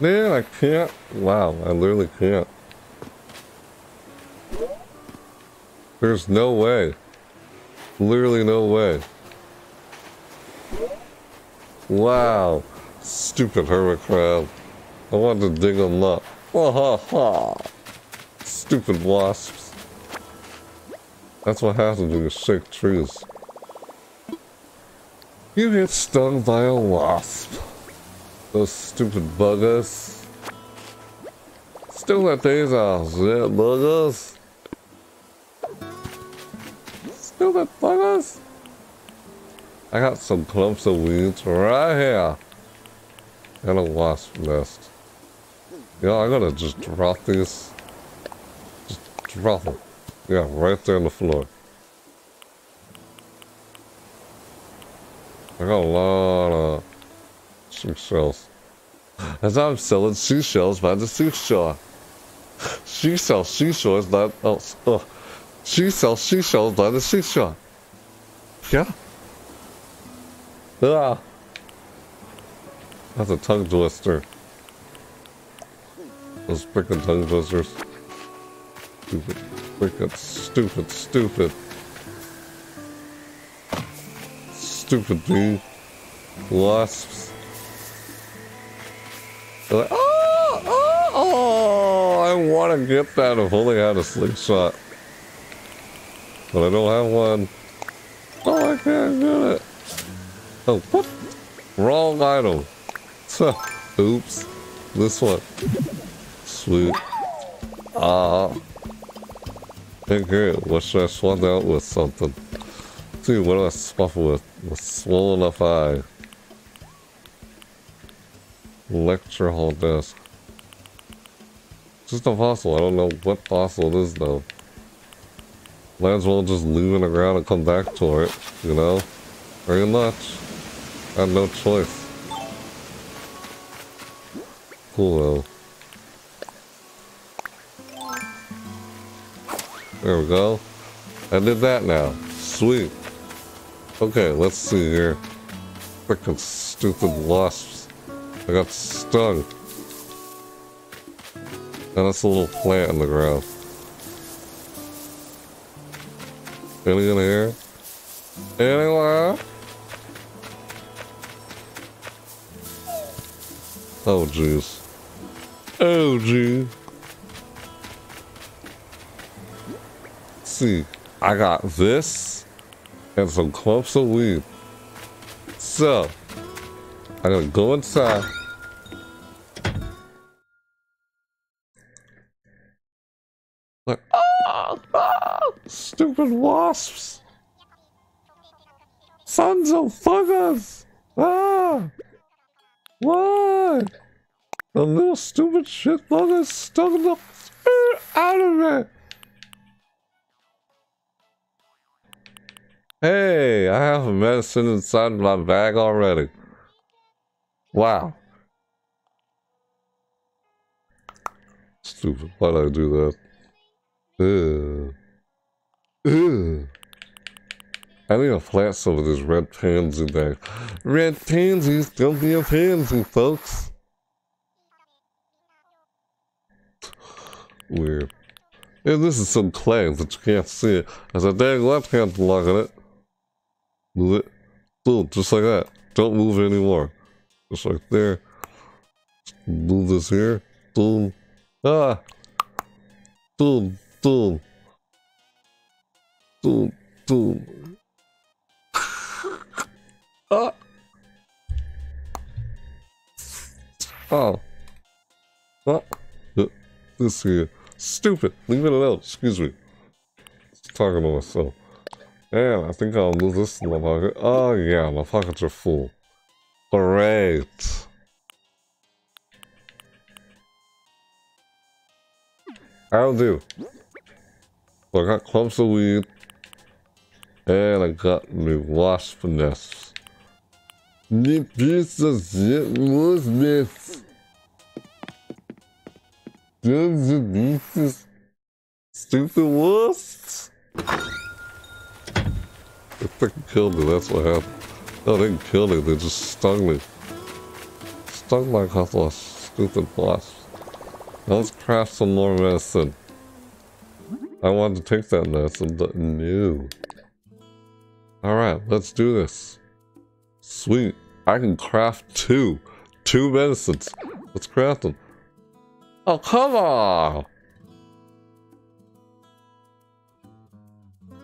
Man, I can't. Wow, I literally can't. There's no way. Literally no way. Wow. Stupid hermit crab. I wanted to dig them up. Ha ha ha. Stupid wasps. That's what happens when you shake trees. You get stung by a wasp. Those stupid buggers. Still that days off, yeah, buggers. That buggers. I got some clumps of weeds right here. And a wasp nest. Yeah, I gotta just drop these. Just drop them. Yeah, right there on the floor. I got a lot of seashells. As I'm selling seashells by the seashore. She sells seashores by oh, oh. She sells seashells by the seashore. Yeah. Ah. That's a tongue twister. Those freaking tongue twisters. Stupid. Freaking stupid, stupid. Stupid dude. Wasps. They're like, oh, oh, oh, I want to get that if only I had a slingshot. But I don't have one. Oh, I can't get it. Oh? Wrong item. Oops. This one. Sweet. Ah. Uh, okay. What should I swap out with something? Dude, what do I swap with? A swollen up eye. Lecture hall desk. Just a fossil. I don't know what fossil it is though. Might as well just leave it in the ground and come back to it, you know? Very much. I have no choice. Cool though. There we go. I did that now. Sweet. Okay, let's see here. Freaking stupid wasps. I got stung. And that's a little plant in the ground. In here? Anywhere? Oh, jeez. Oh, jeez. see. I got this and some clumps of weed. So, I'm gonna go inside. Like, oh, oh, stupid wasps! Sons of fuckers! Ah! Why? The little stupid shit buggers stuck the out of it! Hey, I have a medicine inside my bag already. Wow. Stupid. Why'd I do that? Ugh. Ugh. I need plant some of this red pansy there. Red pansies, don't be a pansy, folks. Weird. And this is some clay that you can't see it. There's a dang left hand lock on it. Move it. Boom, just like that. Don't move anymore. Just like there. Move this here. Boom. Ah! Boom, boom. Boom, boom. ah! Oh. Ah. This here. Stupid. Leave it alone. Excuse me. Talking to myself. And I think I'll move this in my pocket. Oh yeah, my pockets are full. Great. I'll do. So eh, I got clumps of weed. And I got new wasp nests. The piece of shit was this. Those are these stupid wasps. They fucking killed me, that's what happened. No, they didn't kill me, they just stung me. Stung like a couple of stupid wasps. Now let's craft some more medicine. I wanted to take that medicine, but no. Alright, let's do this. Sweet. I can craft two. Two medicines. Let's craft them. Oh, come on!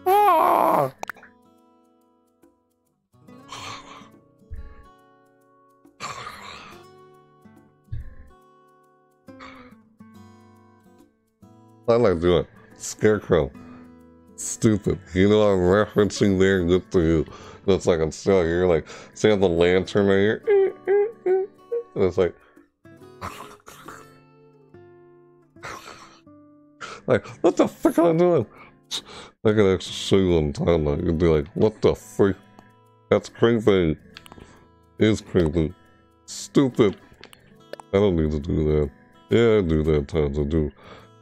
Ah! I like doing Scarecrow. Stupid. You know I'm referencing there, good for you. That's like I'm still here, like, see how the lantern right here? And it's like, like, what the frick am I doing? I can actually show you on timeline. You'd be like, what the freak? That's crazy. It's crazy. Stupid. I don't need to do that. Yeah, I do that times. I do.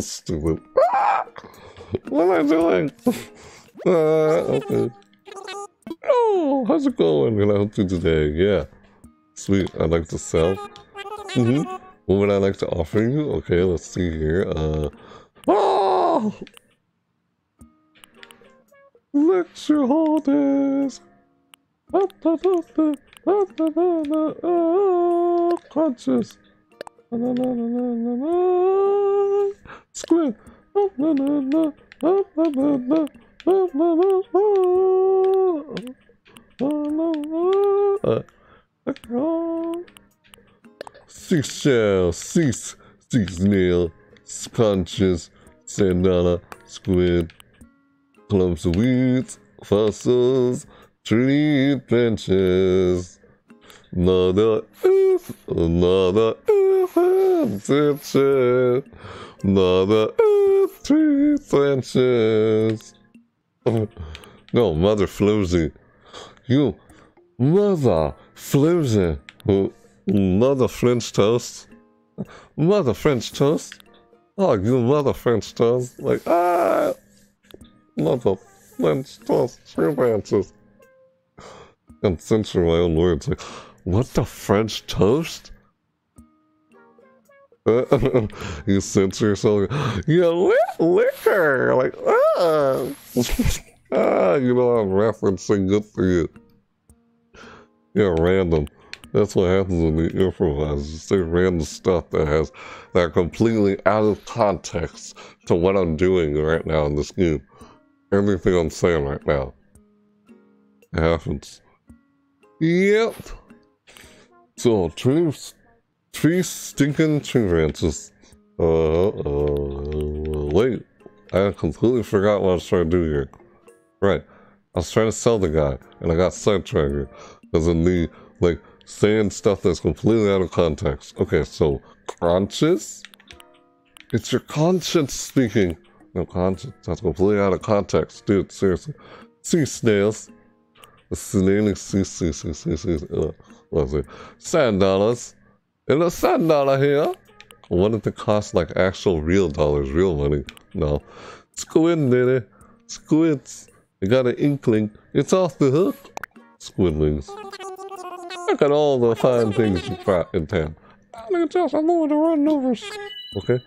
Stupid. What am I doing? Uh, okay. Oh! Oh, how's it going? Can I help you today? Yeah. Sweet. I'd like to sell. Mm-hmm. What would I like to offer you? Okay, let's see here. Uh. Oh! Lecture holders. Conscious. Squid. Seashell, cease, six six nail, conscious, sandala, squid, clumps of weeds, fossils, tree benches. Another oof, another oof, ditches, another oof, tree branches. no, Mother Floozy. You, Mother Floozy. Mother French toast. Mother French toast. Oh, you mother French toast. Like, ah, mother French toast. Tree branches. And censor my own words. Like, what the French toast? you censor yourself. You li liquor. Like, ah. ah, you know I'm referencing good for you. Yeah, random. That's what happens when you improvise. You say random stuff that has that are completely out of context to what I'm doing right now in this game. Everything I'm saying right now. It happens. Yep. So, tree, tree stinking tree branches. Uh, uh, wait. I completely forgot what I was trying to do here. Right. I was trying to sell the guy, and I got sidetracked. Because of me, like, saying stuff that's completely out of context. Okay, so, conscious? It's your conscience speaking. No, conscience. That's completely out of context. Dude, seriously. Sea snails. The snail sea, sea, sea, sea, sea, uh, see. Sand dollars. And a sand dollar here. What wanted to cost like actual real dollars, real money. No. Squid, nitty. Squids. I got an inkling. It's off the hook. Squidlings. Look at all the fine things you got in town. At this. I'm to run over. Okay.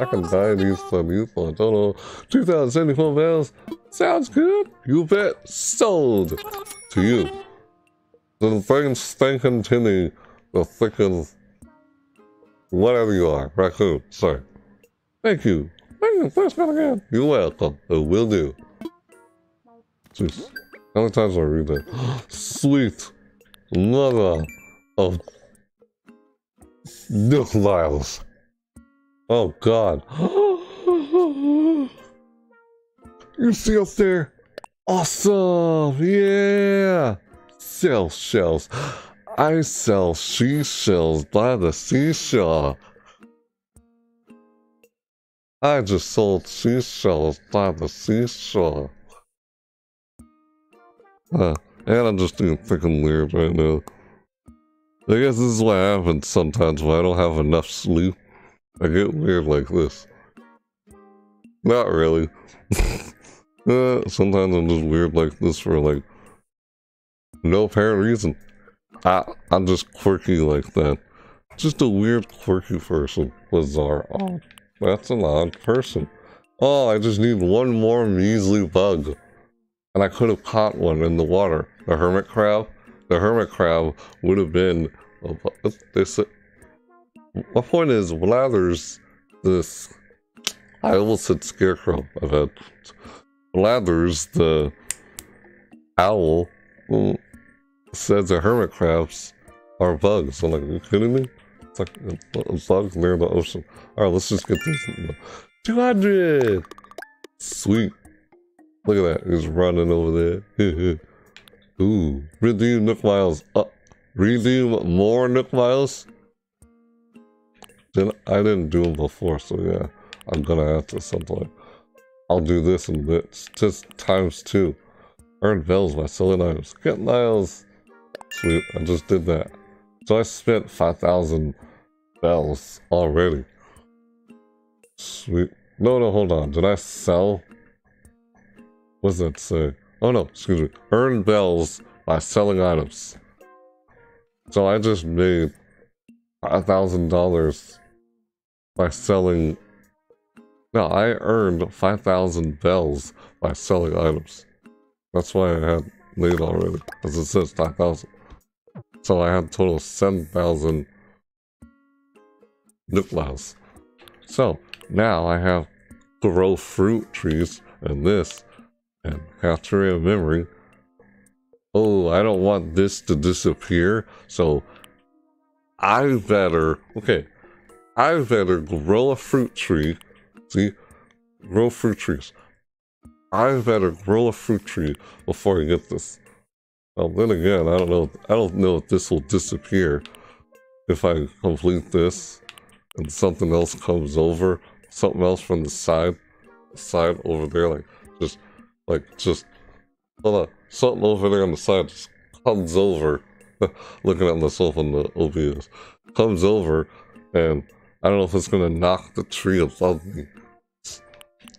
I can buy these from you for total of 2,074 bells. Sounds good. You bet. Sold. To you. The thing stinking tinny. The thickens. Whatever you are. Raccoon. Sorry. Thank you. Thank you. You're welcome. It will do. Jeez. How many times have I read that? Sweet mother of Miles. Oh god. you see up there? Awesome! Yeah! Sell shells. I sell seashells by the seashore. I just sold seashells by the seashore. And I'm just being freaking weird right now. I guess this is what happens sometimes when I don't have enough sleep. I get weird like this. Not really. uh, sometimes I'm just weird like this for like no apparent reason. I, I'm just quirky like that. Just a weird quirky person. Bizarre. Oh, that's an odd person. Oh, I just need one more measly bug. And I could have caught one in the water. The hermit crab. The hermit crab would have been... This, my point is, Blathers, this... I almost said scarecrow. I've. Blathers, the owl, well, says the hermit crabs are bugs. I'm like, are you kidding me? It's like bugs near the ocean. Alright, let's just get this. 200! Sweet. Look at that. He's running over there. Ooh. Redeem Nook Miles. Uh, redeem more Nook Miles? Then I didn't do them before, so yeah. I'm gonna have to sometime. I'll do this in bits. Just times two. Earn bells by selling items. Get miles. Sweet. I just did that. So I spent 5,000 bells already. Sweet. No, no, hold on. Did I sell what does that say? Oh no, excuse me. Earn bells by selling items. So I just made $5,000 by selling. No, I earned 5,000 bells by selling items. That's why I had made already, because it says 5,000. So I had total of 7,000 Nooklows. So now I have grow fruit trees and this and capture a memory. Oh, I don't want this to disappear, so I better, okay, I better grow a fruit tree. See, grow fruit trees. I better grow a fruit tree before I get this. Well, then again, I don't know. I don't know if this will disappear if I complete this and something else comes over, something else from the side, side over there, like just, like just, hold on, something over there on the side just comes over. looking at myself on the OBS, comes over, and I don't know if it's gonna knock the tree above me,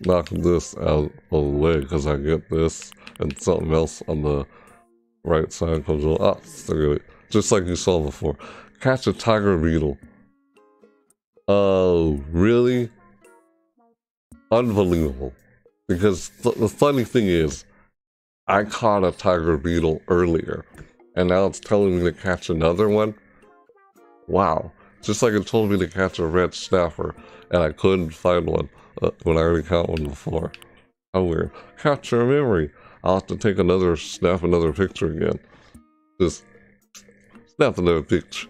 knock this out of the way because I get this and something else on the right side comes over. Ah, just like you saw before. Catch a tiger beetle. Oh, really? Unbelievable. Because th the funny thing is, I caught a tiger beetle earlier, and now it's telling me to catch another one? Wow. Just like it told me to catch a red snapper, and I couldn't find one uh, when I already caught one before. How weird. Capture a memory. I'll have to take another, snap another picture again. Just snap another picture.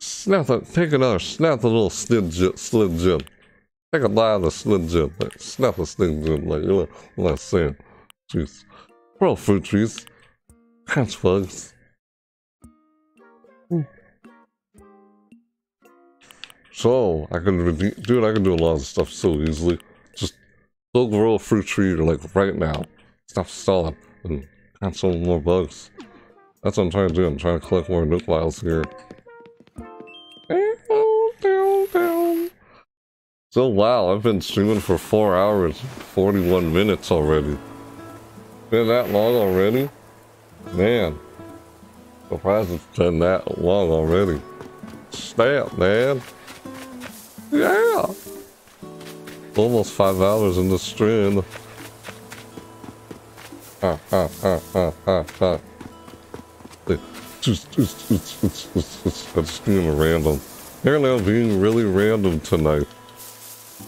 Snap the, take another, snap the little Slim Jim. Slim Jim. Take a line of the Slim Jim. Like, snap a Slim Jim, like, you know what I'm saying. Jeez. Grow fruit trees. Catch bugs. So, I can, dude, I can do a lot of stuff so easily. Just go grow a fruit tree, like, right now. Stop stalling and some more bugs. That's what I'm trying to do. I'm trying to collect more files here. So wow, I've been streaming for 4 hours, 41 minutes already. Been that long already? Man. Surprised it's been that long already. Snap, man. Yeah. Almost five hours in the stream. Ha ha. Just, just, just, just, just, just, just being random. Apparently I'm being really random tonight.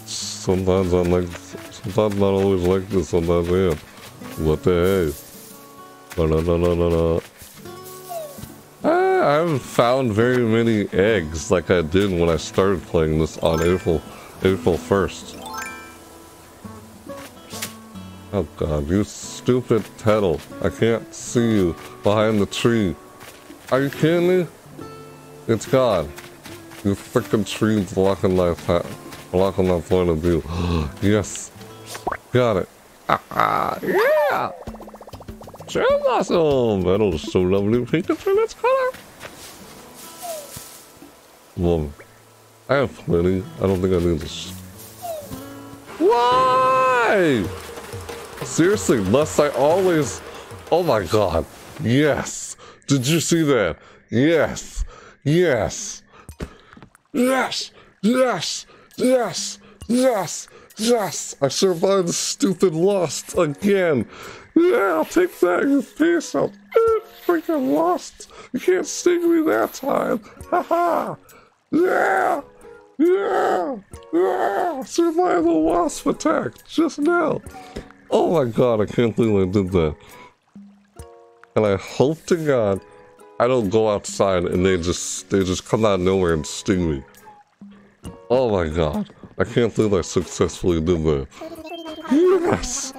Sometimes I'm like, sometimes not always like this, sometimes I am. What the heck? No, no, no, no, no, no. I haven't found very many eggs like I did when I started playing this on April, April 1st. Oh god, you stupid petal. I can't see you behind the tree. Are you kidding me? It's gone. You freaking tree blocking my path, blocking my point of view. yes. Got it. Ah, yeah! Cherry Blossom! That was so lovely pink in its color. Well, I have plenty. I don't think I need this. Why? Seriously, must I always... Oh my god. Yes. Did you see that? Yes. Yes. Yes. Yes. Yes. Yes. Yes. I survived the stupid lost again. Yeah, I'll take that, you piece of freaking lost. You can't sting me that time. Haha. Yeah! Yeah! Yeah! Survive the wasp attack just now! Oh my god, I can't believe I did that. And I hope to god I don't go outside and they just they just come out of nowhere and sting me. Oh my god. I can't believe I successfully did that. Yes!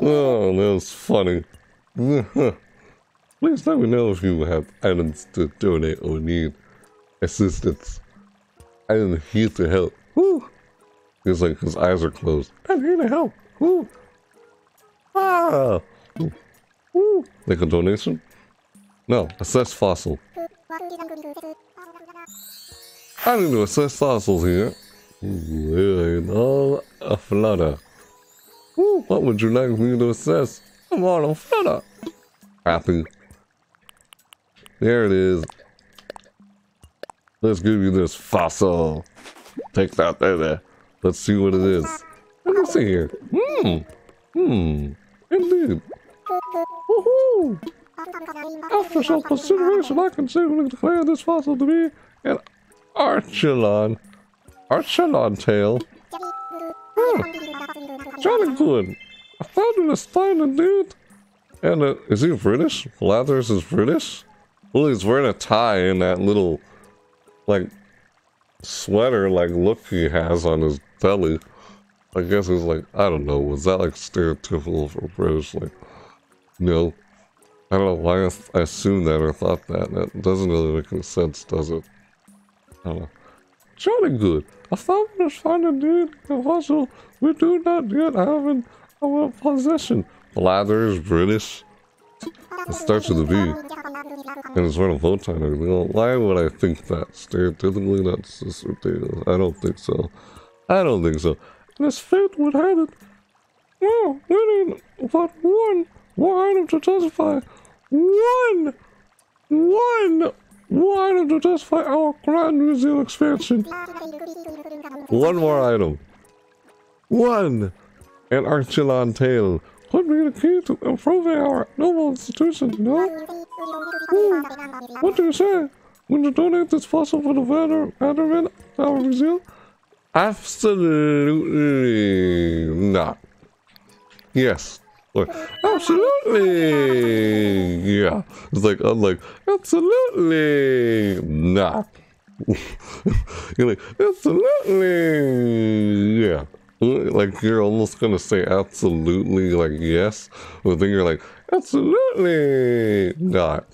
Oh, that was funny. Please let me know if you have items to donate or need assistance. I am here to help. Woo! He's like, his eyes are closed. I'm here to help. Woo! Ah! Woo! Make a donation? No, assess fossil. I need to assess fossils here. Ooh, a flutter. Ooh, what would you like me to assess? I'm on a flutter. Happy. There it is. Let's give you this fossil. Take that baby. Let's see what it is. Let me see here. Hmm. Hmm. Indeed. Woohoo! After some consideration, I can safely declare this fossil to be an Archelon. Archelon tail. Oh, jolly good. I found it a fine dude. And uh, is he British? Blathers is British? Well, he's wearing a tie in that little, like, sweater, like, look he has on his belly. I guess it's like, I don't know, was that like stereotypical for British? Like, no. I don't know why I, I assumed that or thought that. That doesn't really make any sense, does it? I don't know. Jolly good. I thought we was finding dude, and also we do not yet have in our possession. Blathers, British. It starts with a B. And it's wearing a tie and everything. Why would I think that? Stereotypically, that's just ridiculous. I don't think so. I don't think so. As fate would have it, well, we need but one more item to justify. One! One! One item to justify our Grand Museum expansion. One more item. One! An Archelon tail could be the key to improving our noble institution? Ooh, what do you say? Would you donate this fossil for the Vanderman, our museum? Absolutely not. Yes. Or, absolutely. Yeah. It's like, I'm like, absolutely not. you're like, absolutely. Yeah. Like, you're almost to say absolutely, like, yes. But then you're like, absolutely not.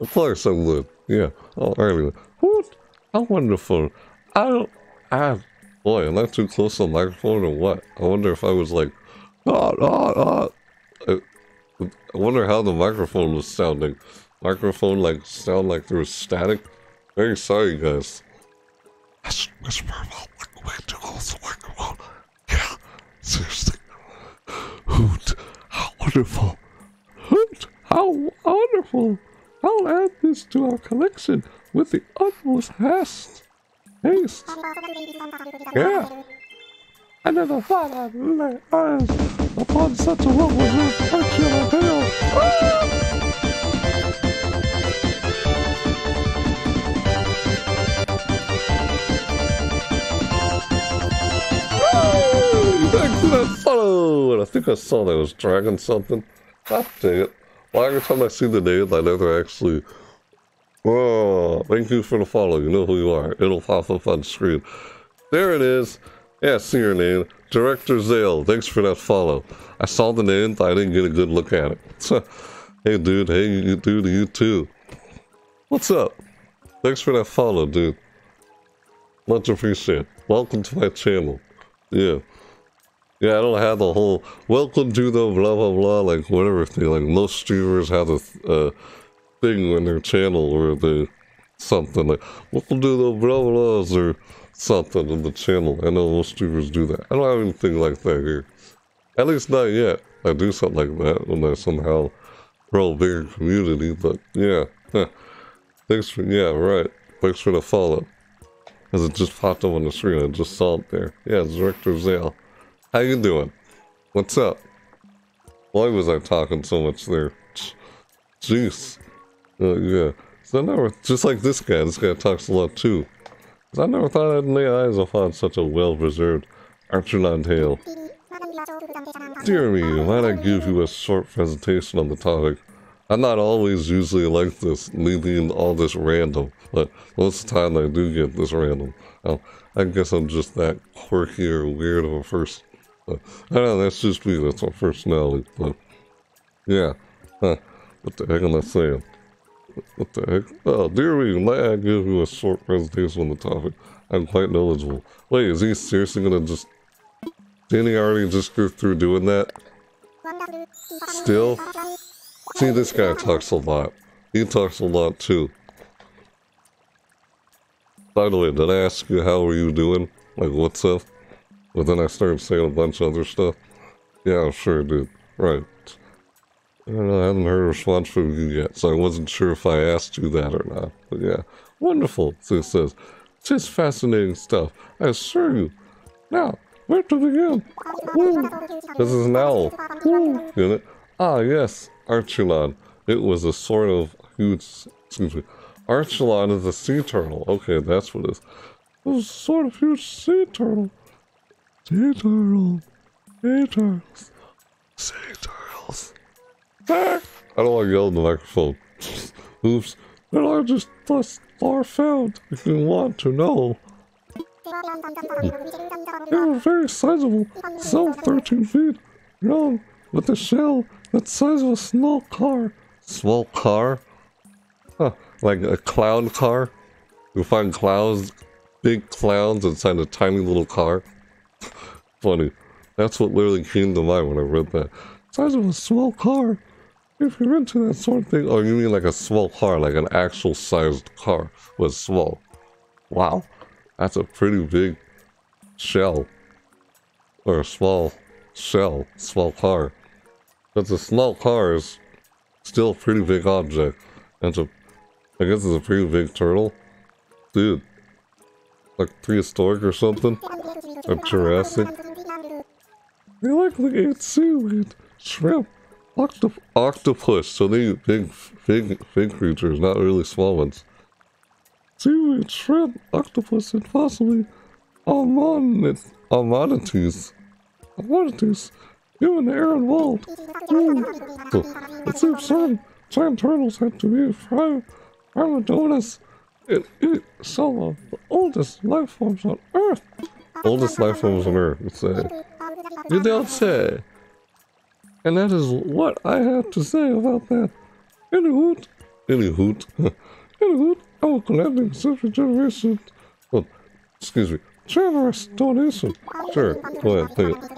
Of course I would. Yeah. Oh, anyway. What? How wonderful. I don't. I. Boy, am I too close to the microphone or what? I wonder if I was like, ah, ah, ah. I, I wonder how the microphone was sounding. Microphone like sound like there was static. Very sorry, guys. I should whisper way too close to the microphone. Seriously. Hoot, how wonderful. Hoot, how wonderful. I'll add this to our collection with the utmost haste. Haste. Yeah. I never thought I'd lay eyes upon such a well-reserved functional tail. Ah! Follow! And I think I saw that was dragging something. God dang it. Well, every time I see the name, I never actually... Oh, thank you for the follow. You know who you are. It'll pop up on screen. There it is. Yeah, see your name. Director Zale. Thanks for that follow. I saw the name, but I didn't get a good look at it. hey, dude. Hey, dude. You too. What's up? Thanks for that follow, dude. Much appreciated. Welcome to my channel. Yeah. Yeah, I don't have the whole welcome to the blah blah blah like whatever thing. Like most streamers have a uh, thing on their channel where they something like welcome to the blah blahs or something in the channel. I know most streamers do that. I don't have anything like that here. At least not yet. I do something like that when I somehow grow a bigger community, but yeah. Thanks for yeah, right. Thanks for the follow. As it just popped up on the screen, I just saw it there. Yeah, Director Zale. How you doing? What's up? Why was I talking so much there? Jeez. Uh, yeah. So I never, just like this guy, this guy talks a lot too. I never thought I'd lay eyes upon such a well-preserved Archelon tail. Dear me, might I give you a short presentation on the topic? I'm not always usually like this, leaving all this random, but most of the time I do get this random. Well, I guess I'm just that quirky or weird of a person. I know, that's just me, that's my personality, but yeah. Huh, what the heck am I saying? What the heck? Oh, dear me, might I give you a short presentation on the topic? I'm quite knowledgeable. Wait, is he seriously gonna just... Didn't he already just go through doing that? Still? See, this guy talks a lot. He talks a lot, too. By the way, did I ask you how are you doing? Like, what's up? But then I started saying a bunch of other stuff. Yeah, sure, dude. Right. I don't haven't heard a response from you yet, so I wasn't sure if I asked you that or not. But yeah, wonderful, it says. Tis fascinating stuff, I assure you. Now, where to begin? Woo. This is an owl. Woo. Ah, yes, Archelon. It was a sort of huge, excuse me. Archelon is a sea turtle. Okay, that's what it is. It was a sort of huge sea turtle. Sea turtle. Sea turtles. Sea turtles. I don't want to yell in the microphone. Oops. The largest thus far found, if you want to know. They were very sizable, some 13 feet long, with a shell the size of a small car. Small car? Huh, like a clown car? You find clowns, big clowns inside a tiny little car? Funny. That's what literally came to mind when I read that. Size of a small car. If you're into that sort of thing, oh, you mean like a small car, like an actual sized car was small. Wow, that's a pretty big shell. Or a small shell, small car. But the small car is still a pretty big object. And a, I guess it's a pretty big turtle. Dude, like prehistoric or something? Or Jurassic? They likely seaweed, shrimp, octop octopus, so they eat big, big, big creatures, not really small ones. Seaweed, shrimp, octopus, and possibly almond almonities. Almonities. You and Aaron Wald. Mm. So, it seems some turtles had to be prime, primadonas. It, it some of the oldest life forms on Earth. Oldest life forms on Earth, it's a... You don't say. And that is what I have to say about that. Any hoot. Any hoot. Any hoot. I will collecting such generation. Well, oh, excuse me. Generous donation. Sure, go ahead, take it.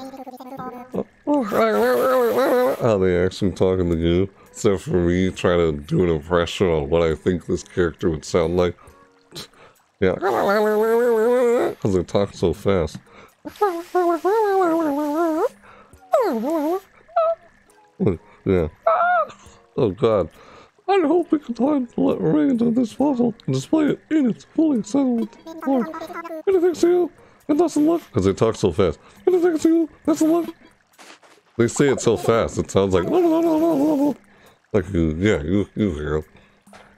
Oh, oh, Are they actually talking to you? Except for me trying to do an impression on what I think this character would sound like. Yeah. Because they talk so fast. Yeah. Oh god. I hope we can find the remains of this fossil and display it in its fully settled form. Anything to you? It doesn't look because they talk so fast. Anything to you? Doesn't look. They say it so fast. It sounds like like you, yeah, you you hear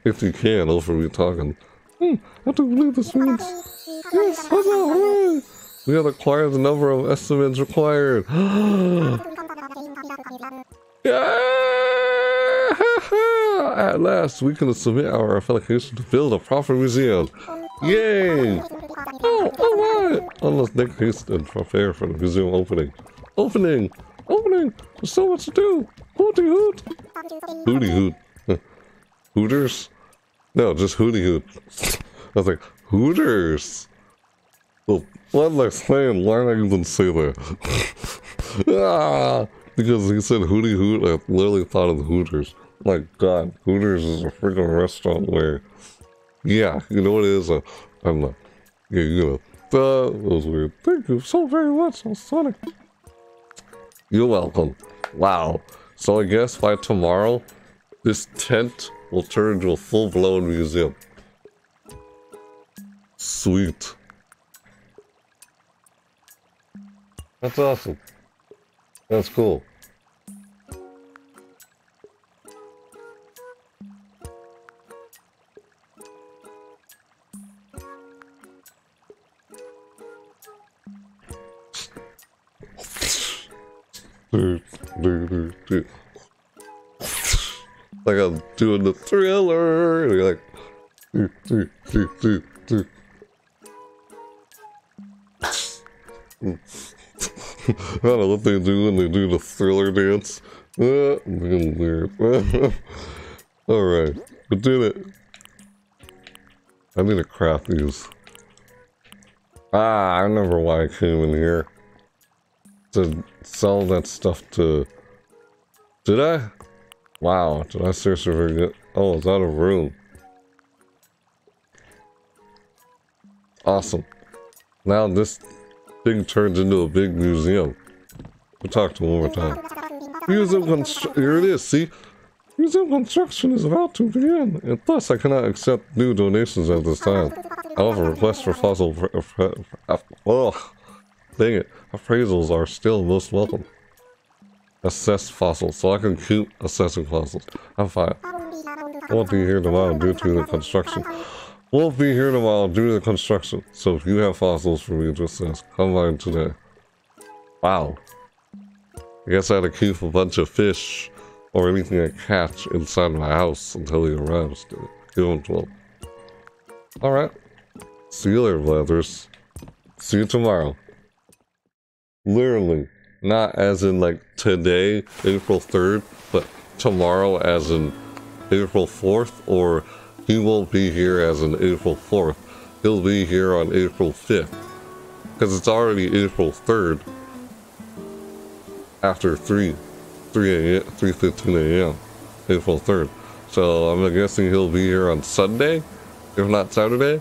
If you can, over me talking. Hmm, I do believe this means yes, huzzah, hooray! We have acquired the number of estimates required. At last, we can submit our application to build a proper museum. Yay! Oh, alright! Unless Nick hasten and prepare for the museum opening. Opening! Opening! There's so much to do! Hooty hoot! Hooty hoot. Hooters? No, just hooty hoot. I was like, Hooters! What am I saying? Why did I even say that? ah! Because he said hooty hoot, I literally thought of Hooters. My god, Hooters is a freaking restaurant where, yeah, you know what it is? Uh, I'm not, yeah, you know, that was weird. Thank you so very much, Sonic. You're welcome. Wow. So I guess by tomorrow, this tent will turn into a full-blown museum. Sweet. That's awesome. That's cool. like I'm doing the thriller. And you're like, do, do, do, do, do. I don't know what they do when they do the thriller dance. Uh, weird. Alright, we did it. I need to craft these. Ah, I remember why I came in here to sell that stuff to... Did I? Wow, did I seriously forget? Oh, it's out of room. Awesome. Now this thing turns into a big museum. We'll talk to him one more time. Museum construction. Here it is. See, museum construction is about to begin, and thus I cannot accept new donations at this time. However, requests for fossil. Oh, dang it! Appraisals are still most welcome. Assess fossils, so I can keep assessing fossils. I'm fine. Won't be here tomorrow due to the construction. Won't be here tomorrow due to the construction. So if you have fossils for me to assess, come by today. Wow. I guess I had to keep a bunch of fish or anything I catch inside my house until he arrives to give him to him. Alright. See you later, Blathers. See you tomorrow. Literally. Not as in like today, April 3rd, but tomorrow as in April 4th, or he won't be here as an April 4th. He'll be here on April 5th. Because it's already April 3rd after 3, 3 a.m., 3.15 a.m., April 3rd. So I'm guessing he'll be here on Sunday, if not Saturday.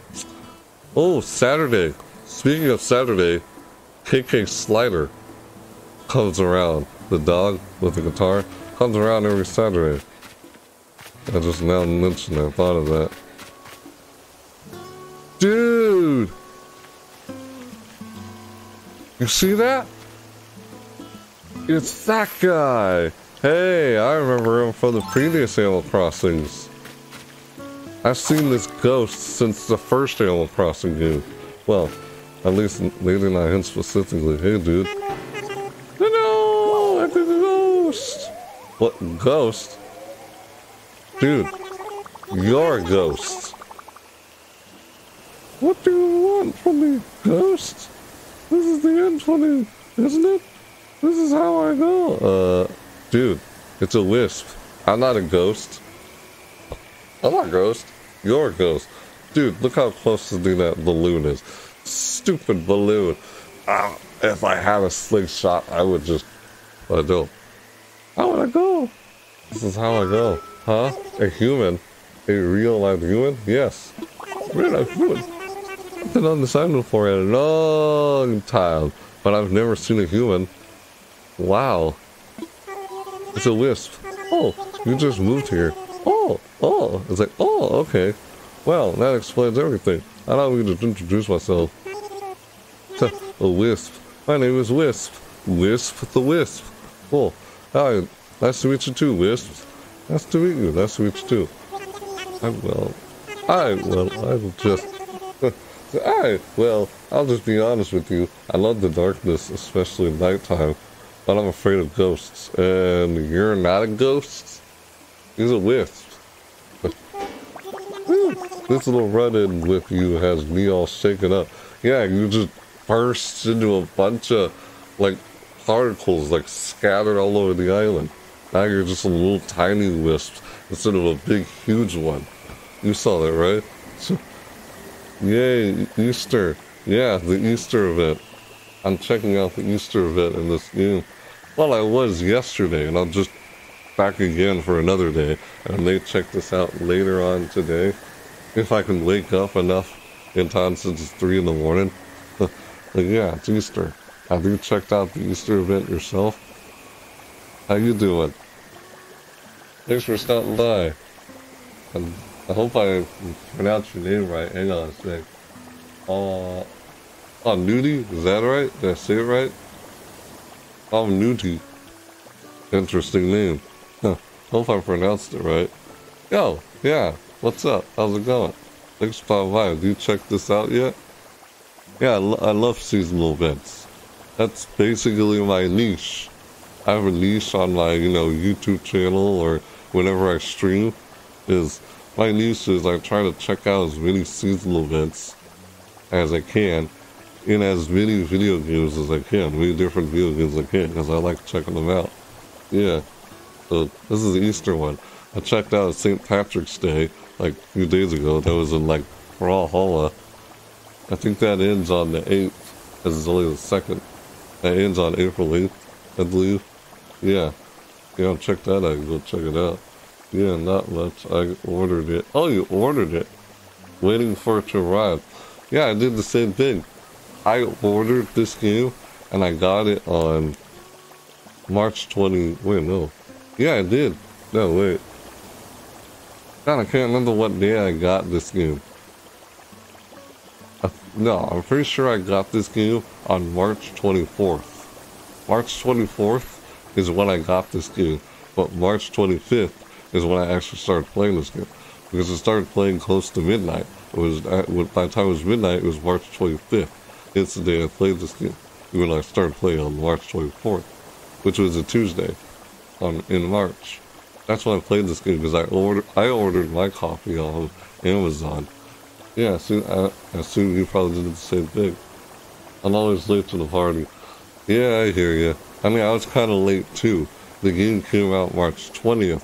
Oh, Saturday. Speaking of Saturday, KK Slider comes around. The dog with the guitar comes around every Saturday. I just now mentioned I thought of that. Dude! You see that? It's that guy! Hey, I remember him from the previous Animal Crossings. I've seen this ghost since the first Animal Crossing game. Well, at least maybe not him specifically. Hey, dude. No, I did a ghost. What ghost? Dude, you're a ghost. What do you want from me, ghost? This is the end for me, isn't it? This is how I go. Uh, dude, it's a wisp. I'm not a ghost. I'm not a ghost. You're a ghost. Dude, look how close to that balloon is. Stupid balloon. Ah, if I had a slingshot, I would just... But I don't. How would I go? This is how I go. Huh? A human? A real life human? Yes. Real life human. I've been on this island for a long time, but I've never seen a human. Wow. It's a wisp. Oh, you just moved here. Oh, oh. It's like, oh, okay. Well, that explains everything. I don't need to introduce myself. A wisp. My name is Wisp. Wisp the Wisp. Oh, hi. Nice to meet you too, Wisp. Nice to meet you. Nice to meet you too. I will. I will. I will just. I well. I'll just be honest with you. I love the darkness, especially nighttime, but I'm afraid of ghosts. And you're not a ghost. He's a wisp. this little run-in with you has me all shaken up. Yeah, you just burst into a bunch of like particles like scattered all over the island. Now you're just a little tiny wisp instead of a big huge one. You saw that, right? So, yay, Easter. Yeah, the Easter event. I'm checking out the Easter event in this game. Well, I was yesterday, and I'm just back again for another day. And I may check this out later on today. If I can wake up enough in time since it's 3 in the morning. But yeah, it's Easter. Have you checked out the Easter event yourself? How you doing? Thanks for stopping by. And I hope I pronounced your name right. Hang on a sec. Uh, oh, Nudie? Is that right? Did I say it right? Oh, Nudie. Interesting name. Huh. Hope I pronounced it right. Yo, yeah. What's up? How's it going? Thanks for by. Have you check this out yet? Yeah, I, lo I love seasonal events. That's basically my niche. I have a niche on my, you know, YouTube channel or whenever I stream. Is my niche is I try to check out as many seasonal events as I can in as many video games as I can, many different video games I can, because I like checking them out. Yeah. So this is the Easter one. I checked out St. Patrick's Day like a few days ago. That was in like Brawlhalla. I think that ends on the 8th, because it's only the 2nd. That ends on April 8th, I believe. Yeah. Yeah, check that out. Go check it out. Yeah, not much. I ordered it. Oh, you ordered it? Waiting for it to arrive. Yeah, I did the same thing. I ordered this game, and I got it on March 20, wait, no. Yeah, I did. No, wait. God, I can't remember what day I got this game. Uh, no, I'm pretty sure I got this game on March 24th. March 24th is when I got this game, but March 25th is when I actually started playing this game. Because I started playing close to midnight. It was uh, by the time it was midnight, it was March 25th. It's the day I played this game. When I started playing on March 24th, which was a Tuesday, on in March. That's when I played this game because I ordered I ordered my copy on Amazon. Yeah, I assume, I assume you probably did the same thing. I'm always late to the party. Yeah, I hear you. I mean, I was kind of late too. The game came out March 20th,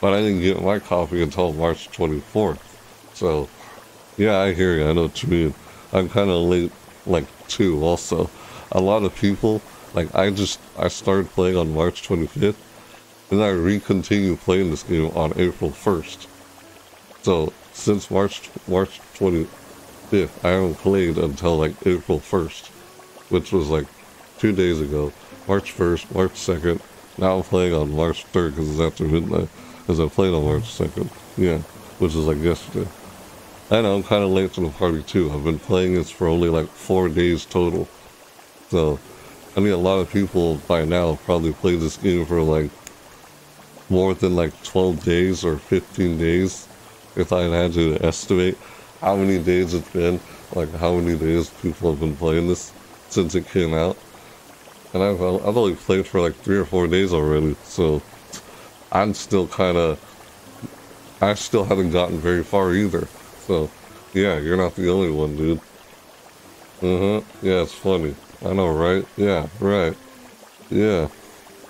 but I didn't get my copy until March 24th. So, yeah, I hear you. I know what you mean. I'm kind of late, like, too, also. A lot of people, like, I just, I started playing on March 25th, and I re-continue playing this game on April 1st. So, since March, March 25th, I haven't played until, like, April 1st, which was, like, two days ago. March 1st, March 2nd. Now I'm playing on March 3rd because it's after midnight, because I played on March 2nd. Yeah, which is, like, yesterday. I know I'm kind of late to the party too. I've been playing this for only like four days total. So, I mean, a lot of people by now probably played this game for like more than like 12 days or 15 days. If I had to estimate how many days it's been, like how many days people have been playing this since it came out. And I've, I've only played for like three or four days already, so I'm still kind of, I still haven't gotten very far either. So, yeah, you're not the only one, dude. Uh-huh. Yeah, it's funny. I know, right? Yeah, right. Yeah,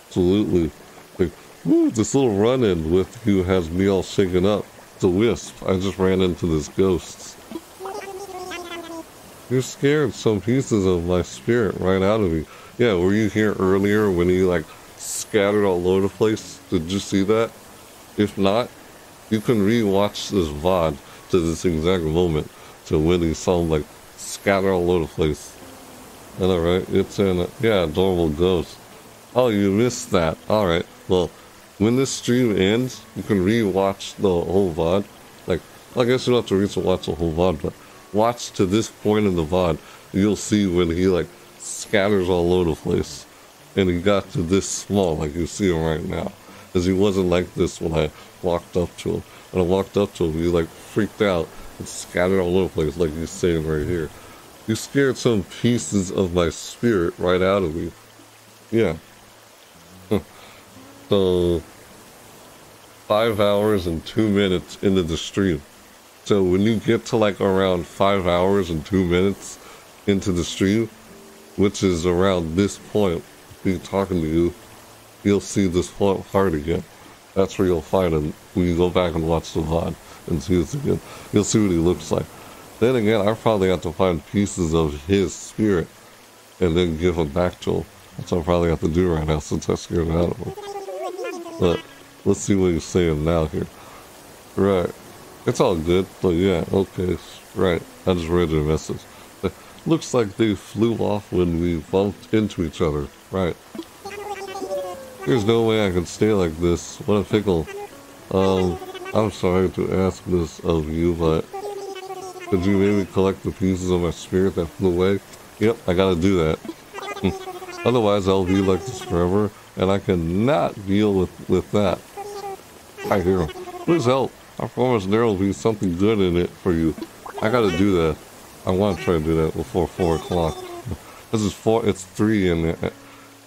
absolutely. Like, woo, this little run-in with you has me all shaken up. The wisp. I just ran into this ghost. You scared some pieces of my spirit right out of me. Yeah, were you here earlier when he, like, scattered all over the place? Did you see that? If not, you can re-watch this VOD to this exact moment to when he saw him like scatter all over the place. Know. It's in, yeah, adorable ghost. Oh, you missed that. Alright, well, when this stream ends, you can re-watch the whole VOD. Like, I guess you don't have to re-watch the whole VOD, but watch to this point in the VOD. You'll see when he, like, scatters all over the place. And he got to this small, like you see him right now. Because he wasn't like this when I walked up to him. When I walked up to him, he, like, freaked out and scattered all over the place, like he's saying right here. You scared some pieces of my spirit right out of me. Yeah. so, five hours and two minutes into the stream. So when you get to like around five hours and two minutes into the stream, which is around this point, me talking to you, you'll see this part again. That's where you'll find him when you go back and watch the VOD and see this again. You'll see what he looks like. Then again, I probably have to find pieces of his spirit and then give them back to him. That's what I probably have to do right now since I scared him out of him. But let's see what he's saying now here. Right. It's all good, but yeah, okay, right. I just read your message. Looks like they flew off when we bumped into each other. Right. There's no way I can stay like this. What a pickle. Um, I'm sorry to ask this of you, but could you maybe collect the pieces of my spirit that flew away? Yep, I gotta do that. Otherwise, I'll be like this forever, and I cannot deal with, with that. I hear him. Please help. I promise there will be something good in it for you. I gotta do that. I want to try to do that before 4 o'clock. This is 4, it's 3 in and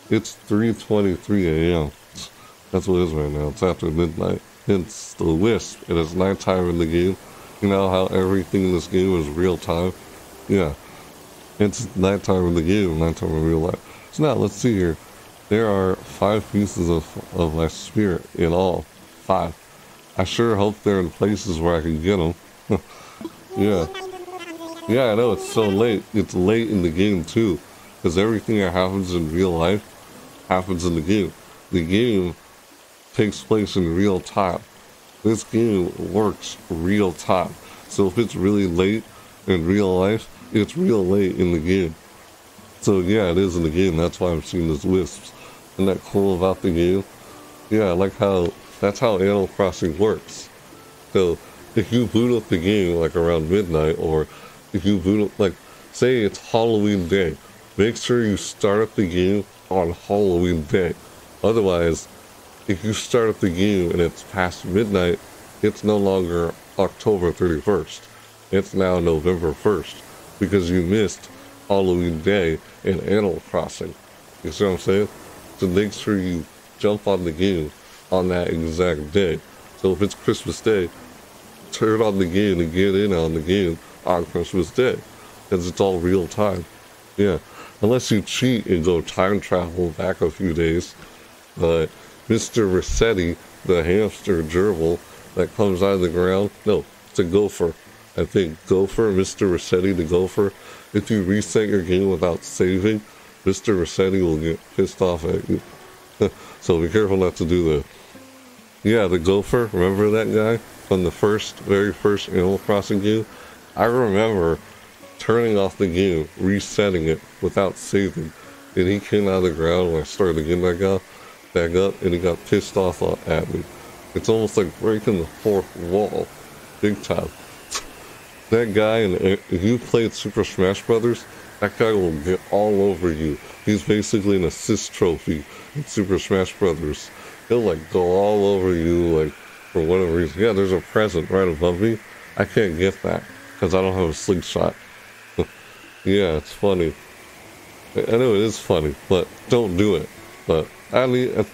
it's 3.23 a.m. That's what it is right now. It's after midnight. It's the Wisp. It is nighttime in the game. You know how everything in this game is real time? Yeah. It's nighttime in the game, nighttime in real life. So now, let's see here. There are five pieces of, of my spirit in all. Five. I sure hope they're in places where I can get them. yeah. Yeah, I know, it's so late. It's late in the game, too. Because everything that happens in real life happens in the game. The game takes place in real time. This game works real time. So if it's really late in real life, it's real late in the game. So yeah, it is in the game. That's why I'm seeing those wisps. Isn't that cool about the game? Yeah, I like how that's how Animal Crossing works. So if you boot up the game like around midnight, or if you boot like say it's Halloween day, make sure you start up the game on Halloween day. Otherwise, if you start up the game and it's past midnight, it's no longer October 31st. It's now November 1st because you missed Halloween Day in Animal Crossing. You see what I'm saying? So make sure you jump on the game on that exact day. So if it's Christmas Day, turn on the game and get in on the game on Christmas Day because it's all real time. Yeah, unless you cheat and go time travel back a few days. But Mr. Resetti, the hamster gerbil that comes out of the ground, no, it's a gopher. I think gopher, Mr. Resetti the gopher. If you reset your game without saving, Mr. Resetti will get pissed off at you. so be careful not to do that. Yeah, the gopher, remember that guy from the first, very first Animal Crossing game? I remember turning off the game, resetting it without saving, and he came out of the ground when I started game back up, back up, and he got pissed off at me. It's almost like breaking the fourth wall, big time. that guy, and if you played Super Smash Brothers, that guy will get all over you. He's basically an assist trophy in Super Smash Brothers. He'll like go all over you, like for whatever reason. Yeah, there's a present right above me. I can't get that because I don't have a slingshot. yeah, it's funny. I know it is funny, but don't do it. But I mean,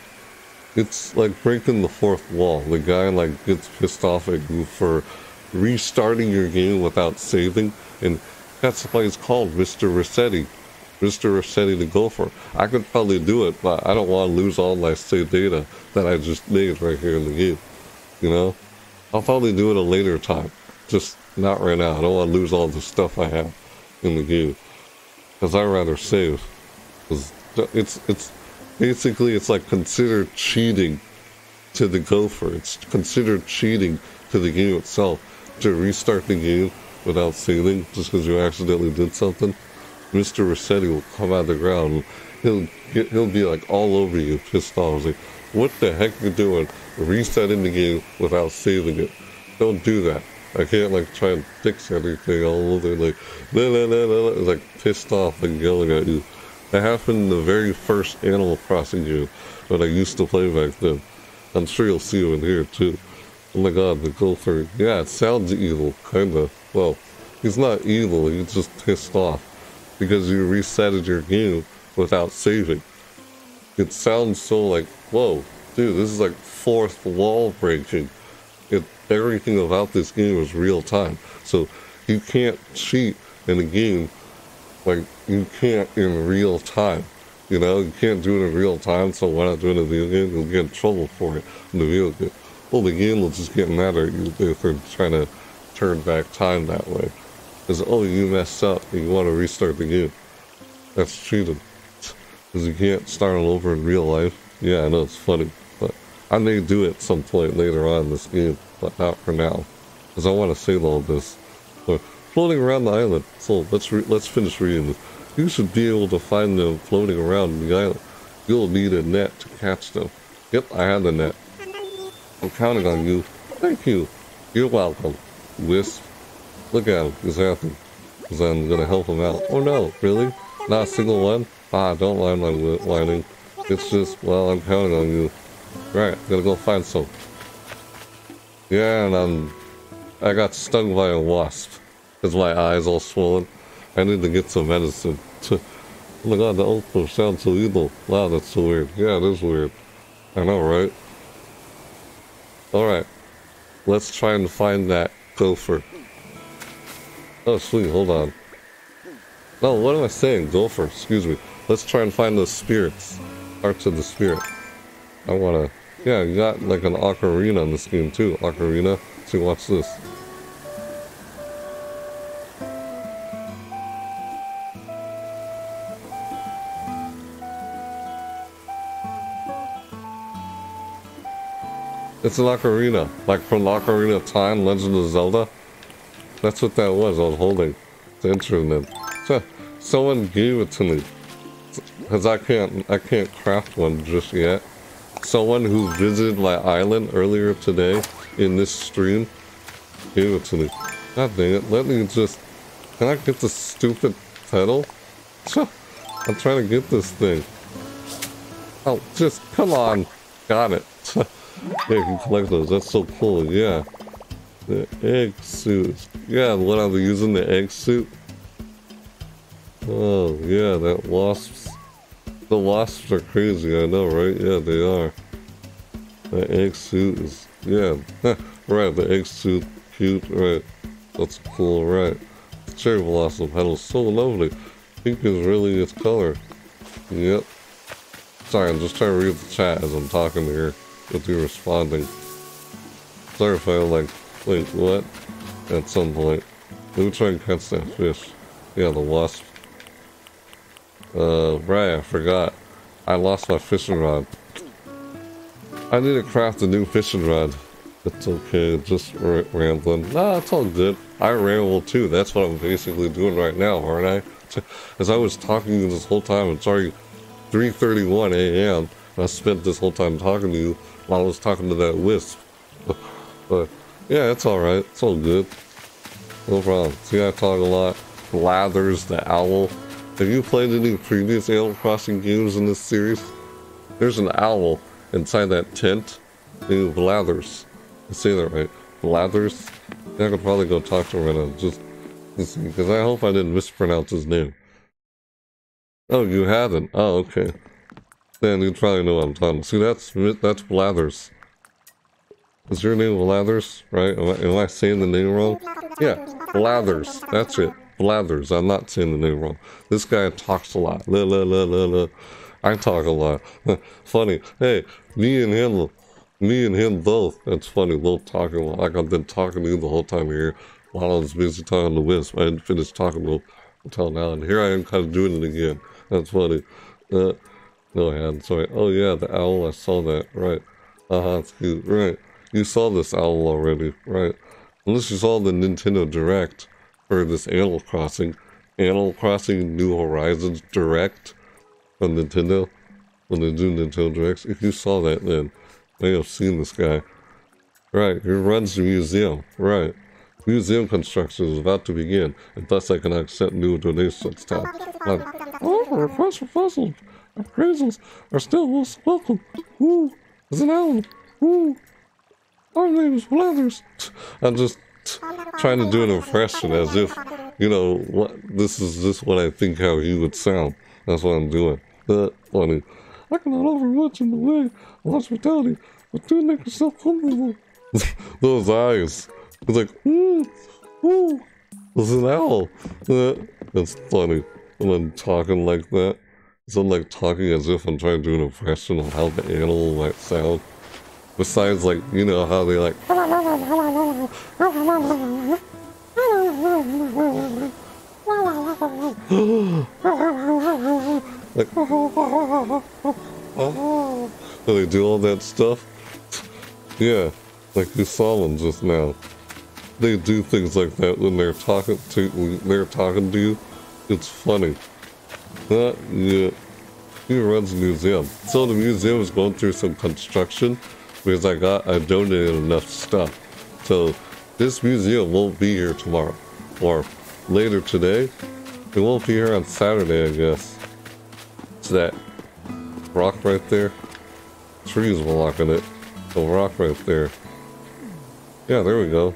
it's like breaking the fourth wall. The guy like gets pissed off at you for restarting your game without saving, and that's why it's called Mr. Resetti. Mr. Resetti the Gopher. I could probably do it, but I don't want to lose all my save data that I just made right here in the game. You know? I'll probably do it a later time. Just not right now. I don't want to lose all the stuff I have in the game. Because I'd rather save. Because it's, it's, basically, it's like considered cheating to the Gopher. It's considered cheating to the game itself to restart the game without saving just because you accidentally did something, Mr. Resetti will come out of the ground. He'll get, he'll be like all over you, pissed off. Like, what the heck you doing? Resetting the game without saving it. Don't do that. I can't like try and fix everything all over like la la la la la like pissed off and yelling at you. That happened in the very first Animal Crossing game that I used to play back then. I'm sure you'll see it in here too. Oh my god, the gopher. Yeah, it sounds evil, kinda. Well, he's not evil, he's just pissed off because you resetted your game without saving. It sounds so like, whoa, dude, this is like fourth wall breaking. Everything about this game is real time. So you can't cheat in a game like you can't in real time. You know, you can't do it in real time, so why not do it in a video game? You'll get in trouble for it in the video game. Well, the game will just get mad at you if they're trying to turn back time that way. Because, oh, you messed up and you want to restart the game. That's cheating. Because you can't start all over in real life. Yeah, I know it's funny, but I may do it some point later on in this game, but not for now. Because I want to save all this. But floating around the island. So let's let's finish reading this. You should be able to find them floating around the island. You'll need a net to catch them. Yep, I have the net. I'm counting on you. Thank you. You're welcome. Wisp. Look at him. He's happy. Because I'm going to help him out. Oh no, really? Not a single one? Ah, don't mind my whining. It's just, well, I'm counting on you. Right, I'm going to go find some. Yeah, and I'm... I got stung by a wasp. Because my eye's all swollen. I need to get some medicine. oh my god, the ultra sounds so evil. Wow, that's so weird. Yeah, it is weird. I know, right? Alright. Let's try and find that gopher. Oh, sweet, hold on. No, what am I saying? Gopher, excuse me. Let's try and find those spirits. Parts of the spirit. I wanna... Yeah, you got like an ocarina in this game too. Ocarina. See, watch this. It's an ocarina, like from the Ocarina of Time, Legend of Zelda. That's what that was I was holding. The instrument. So, someone gave it to me. Because I can't, I can't craft one just yet. Someone who visited my island earlier today in this stream gave it to me. God dang it, let me just... Can I get this stupid petal? I'm trying to get this thing. Oh, just, come on. Got it. yeah, you can collect those. That's so cool, yeah. The egg suit. Yeah, what I'm using the egg suit. Oh, yeah, that wasps. The wasps are crazy, I know, right? Yeah, they are. The egg suit is, yeah. right, the egg suit, cute, right. That's cool, right. The cherry blossom petal is so lovely. Pink is really its color. Yep. Sorry, I'm just trying to read the chat as I'm talking here with you responding. Sorry if I like, wait, what? At some point. Let me try and catch that fish. Yeah, the wasp. Uh, right, I forgot. I lost my fishing rod. I need to craft a new fishing rod. It's okay, just rambling. Nah, it's all good. I ramble too. That's what I'm basically doing right now, aren't I? As I was talking to you this whole time, it's already 3.31 a.m. I spent this whole time talking to you while I was talking to that wisp. but, yeah, it's alright. It's all good. No problem. See, I talk a lot. Blathers the owl. Have you played any previous Animal Crossing games in this series? There's an owl inside that tent named Blathers. I say that right. Blathers? I could probably go talk to him right now. Just, because I hope I didn't mispronounce his name. Oh, you haven't? Oh, okay. Then you probably know what I'm talking about. See, that's, that's Blathers. Is your name Blathers? Right? Am I, am I saying the name wrong? Yeah, Blathers. That's it. Blathers. I'm not saying the name wrong. This guy talks a lot. La, la, la, la, la. I talk a lot. funny. Hey, me and him, me and him both. That's funny. We'll talk a lot. Like I've been talking to you the whole time here while I was busy talking to Wisp. I hadn't finish talking to until now. And here I am kind of doing it again. That's funny. Uh, no, I hadn't. Sorry. Oh, yeah, the owl. I saw that. Right. Uh-huh. It's. Right. You saw this owl already. Right. Unless you saw the Nintendo Direct for this Animal Crossing. Animal Crossing New Horizons Direct on Nintendo. When they do Nintendo Directs. If you saw that, then you may have seen this guy. Right. He runs the museum. Right. Museum construction is about to begin, and thus I can accept new donations. Time. Oh, requests for fossils appraisals are still most welcome. Woo, as an owl. Woo, our name is Blathers. I'm just trying to do an impression as if, you know, what this is just what I think how he would sound. That's what I'm doing. That funny. I cannot offer much in the way of hospitality, but do make yourself comfortable. Those eyes. It's like, woo, woo. It's an owl. That's funny And I'm talking like that. It's not like talking as if I'm trying to do an impression of how the animal might sound. Besides, like, you know how they like. like, do they do all that stuff? Yeah, like you saw them just now. They do things like that when they're talking to when they're talking to you. It's funny. Uh, yeah. He runs a museum. So the museum is going through some construction because I got I donated enough stuff. So this museum won't be here tomorrow. Or later today. It won't be here on Saturday, I guess. It's that rock right there. Trees blocking it. The rock right there. Yeah, there we go.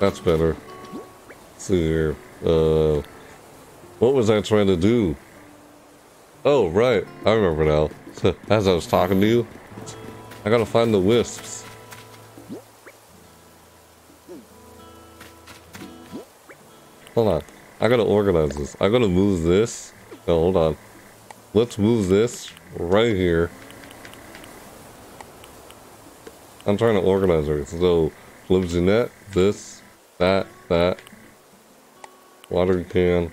That's better. Let's see here. Uh what was I trying to do? Oh, right. I remember now. As I was talking to you, I gotta find the wisps. Hold on. I gotta organize this. I gotta move this. Oh, hold on. Let's move this right here. I'm trying to organize it. So, net, this, that, that. Water can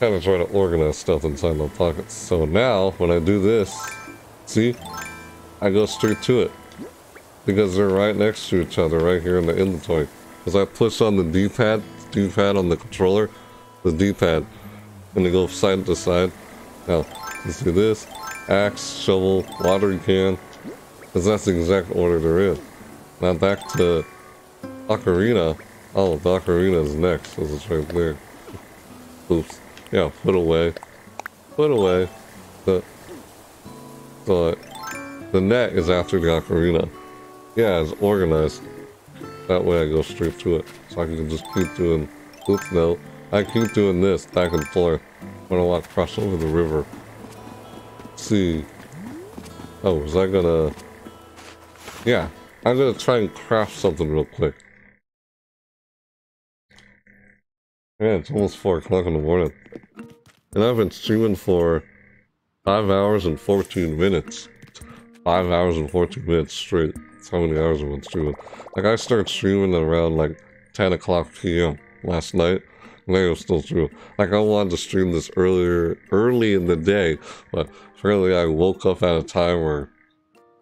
kind of try to organize stuff inside my pockets. So now, when I do this, see, I go straight to it. Because they're right next to each other right here in the inventory. As I push on the D-pad, D-pad on the controller, the D-pad and they go side to side. Now, let's do this. Axe, shovel, watering can. Because that's the exact order they're in. Now back to Ocarina. Oh, the Ocarina is next. This is right there. Oops. Yeah, put away. Put away. The, the, the net is after the Ocarina. Yeah, it's organized. That way I go straight to it. So I can just keep doing... Oops, no. I keep doing this back and forth when I want to cross over the river. Let's see. Oh, was I gonna... Yeah, I'm gonna try and craft something real quick. Yeah, it's almost 4 o'clock in the morning. And I've been streaming for 5 hours and 14 minutes. 5 hours and 14 minutes straight. That's how many hours I've been streaming. Like, I started streaming around, like, 10 o'clock p.m. last night. And I was still streaming. Like, I wanted to stream this earlier, early in the day. But apparently I woke up at a time where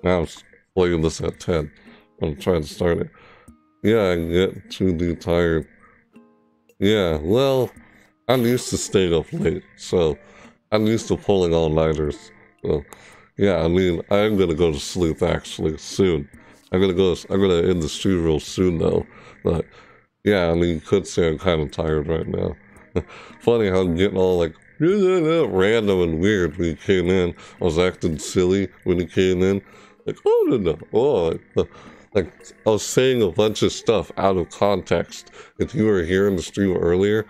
now I'm playing this at 10. I'm trying to start it. Yeah, I get too tired. Yeah, well, I'm used to staying up late, so I'm used to pulling all-nighters. So, yeah, I mean, I'm gonna go to sleep actually soon. I'm gonna go. I'm gonna end the stream real soon though. But yeah, I mean, you could say I'm kind of tired right now. Funny how I'm getting all like random and weird when you came in. I was acting silly when you came in. Like, oh no no, oh. Like, like I was saying a bunch of stuff out of context. If you were here in the stream earlier,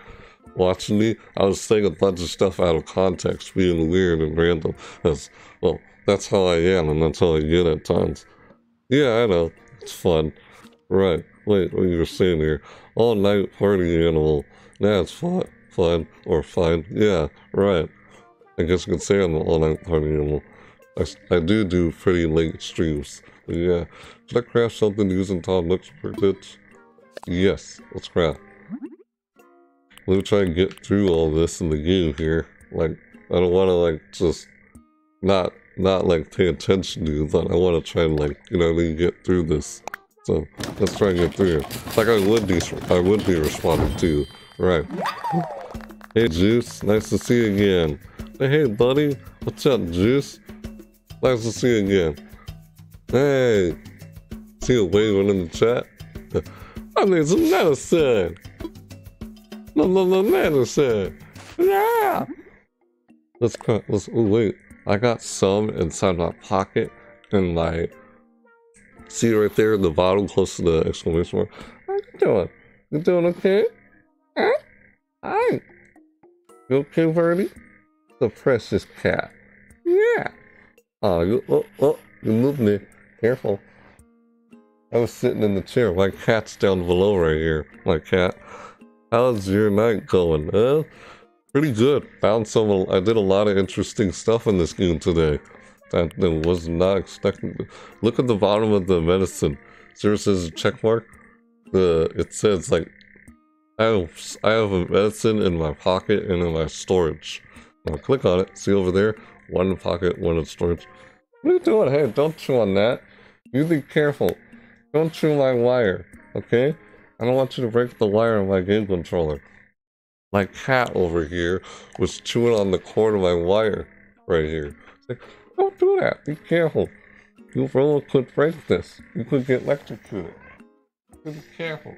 watching me, I was saying a bunch of stuff out of context, being weird and random. That's well, that's how I am, and that's how I get at times. Yeah, I know. It's fun. Right. Wait, what you were saying here? All night party animal. It's fun. Fun. Or fine. Yeah, right. I guess you could say I'm an all night party animal. I, I do do pretty late streams. Yeah. Should I craft something using Tom Nook's bits? Yes, let's craft. Let me try and get through all this in the game here. Like, I don't want to, like, just not, not, like, pay attention to you, but I want to try and, like, you know, get through this. So, let's try and get through it. Like, I would be, I would be responding to you. Right. Hey, Juice. Nice to see you again. Hey, buddy. What's up, Juice? Nice to see you again. Hey, See a waving in the chat? I need some medicine. No, no, no, medicine. Yeah. Let's cut. Let's. Oh wait, I got some inside my pocket, and like, see right there in the bottom, close to the exclamation mark. How you doing? You doing okay? Huh? Hi. You okay, Birdie? The precious cat. Yeah. Oh, you, oh, oh, you moved me. Careful. I was sitting in the chair. My cat's down below right here. My cat. How's your night going? Uh, pretty good. Found some. I did a lot of interesting stuff in this game today. That was not expecting. Look at the bottom of the medicine. Zero says a check mark. The it says like I have I have a medicine in my pocket and in my storage. I'll click on it. See over there. One pocket, one in storage. What are you doing? Hey, don't chew on that. You be careful. Don't chew my wire, okay? I don't want you to break the wire of my game controller. My cat over here was chewing on the cord of my wire right here. Like, don't do that. Be careful. You really could break this. You could get electrocuted. Be careful.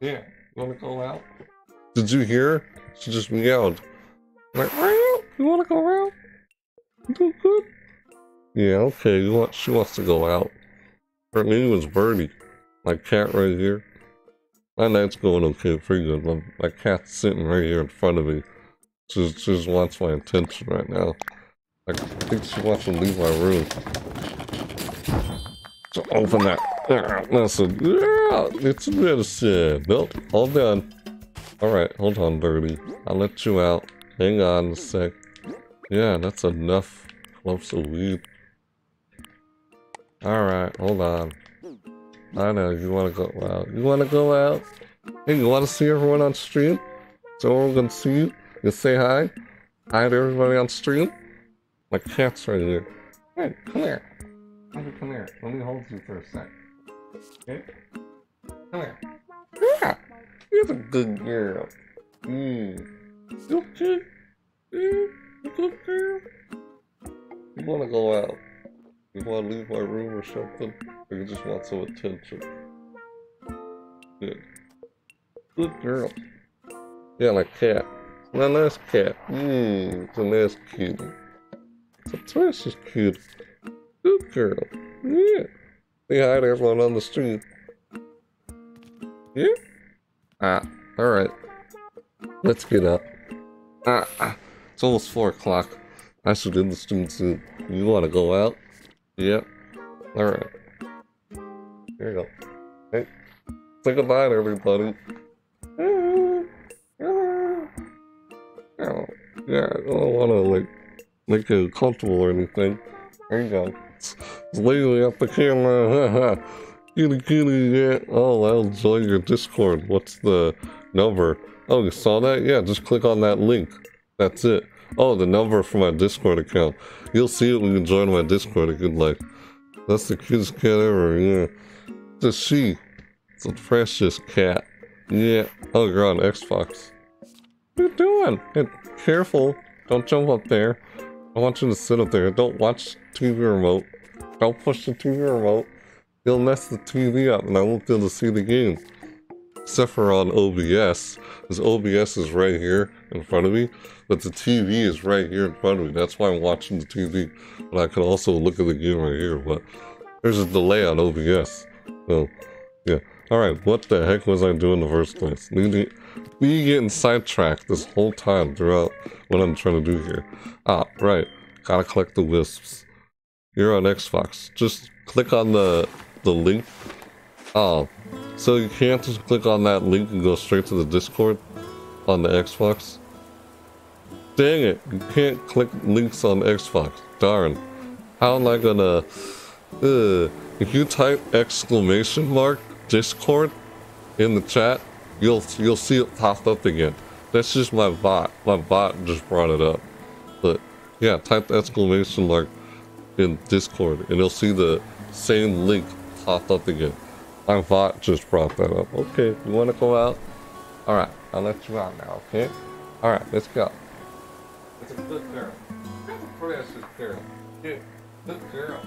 Yeah. You wanna go out? Did you hear? She just meowed. Like, you wanna go out? Do good? Yeah, okay. You want, she wants to go out. Her name was Birdie. My cat right here. My night's going okay, pretty good. My, my cat's sitting right here in front of me. She, just wants my attention right now. I think she wants to leave my room. So open that. Listen. It's medicine. Nope, all done. Alright, hold on, Birdie. I'll let you out. Hang on a sec. Yeah, that's enough clumps of weed. Alright, hold on. I know, you wanna go out. You wanna go out? Hey, you wanna see everyone on stream? So everyone can see you? You say hi? Hi to everybody on stream? My cat's right here. Hey, come here. Come here. Let me hold you for a sec. Okay? Come here. Yeah! You're a good girl. Mmm. You hmm, okay? Yeah, good girl. You wanna go out? You wanna leave my room or something? Or you just want some attention? Good. Good girl. Yeah, like cat. My nice cat. Mmm, it's a nice kitty. It's a precious kitty. Good girl. Yeah. Say hi to everyone on the street. Yeah? Ah, alright. Let's get up. Ah, ah, it's almost 4 o'clock. I should end the stream soon. You wanna go out? Yep. Alright. Here you go. Hey. Say goodbye to everybody. Oh, yeah, I don't want to like make you comfortable or anything. There you go. It's, Laylee at the camera. kitty kitty, yeah. Oh, I'll join your Discord. What's the number? Oh, you saw that? Yeah, just click on that link. That's it. Oh, the number for my Discord account. You'll see it when you join my Discord. You can like, that's the cutest cat ever. Yeah, a she. It's a precious cat. Yeah. Oh, you're on Xbox. What are you doing? Hey, careful. Don't jump up there. I want you to sit up there. Don't watch TV remote. Don't push the TV remote. You'll mess the TV up and I won't be able to see the game. Except for on OBS. Because OBS is right here in front of me. But the TV is right here in front of me. That's why I'm watching the TV. But I can also look at the game right here. But there's a delay on OBS. So, yeah. Alright, what the heck was I doing in the first place? We, we getting sidetracked this whole time throughout what I'm trying to do here. Ah, right. Gotta collect the wisps. You're on Xbox. Just click on the the link. Oh, so you can't just click on that link and go straight to the Discord on the Xbox? Dang it, you can't click links on Xbox. Darn. How am I gonna... Uh, if you type exclamation mark Discord in the chat, you'll you'll see it pop up again. That's just my bot. My bot just brought it up. But yeah, type exclamation mark in Discord and you'll see the same link pop up again. My bot just brought that up. Okay, you want to go out? Alright, I'll let you out now, okay? Alright, let's go. It's a good girl. Precious girl. Yeah, good girl.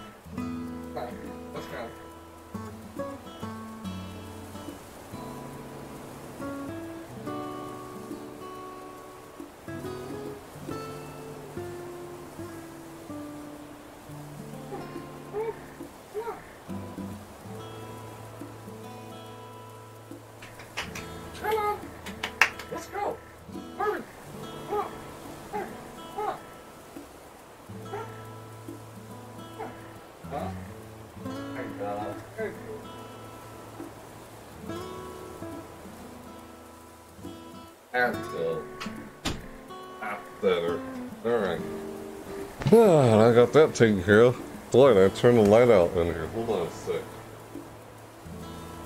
Got that taken care of. Boy, I turned the light out in here. Hold on a sec.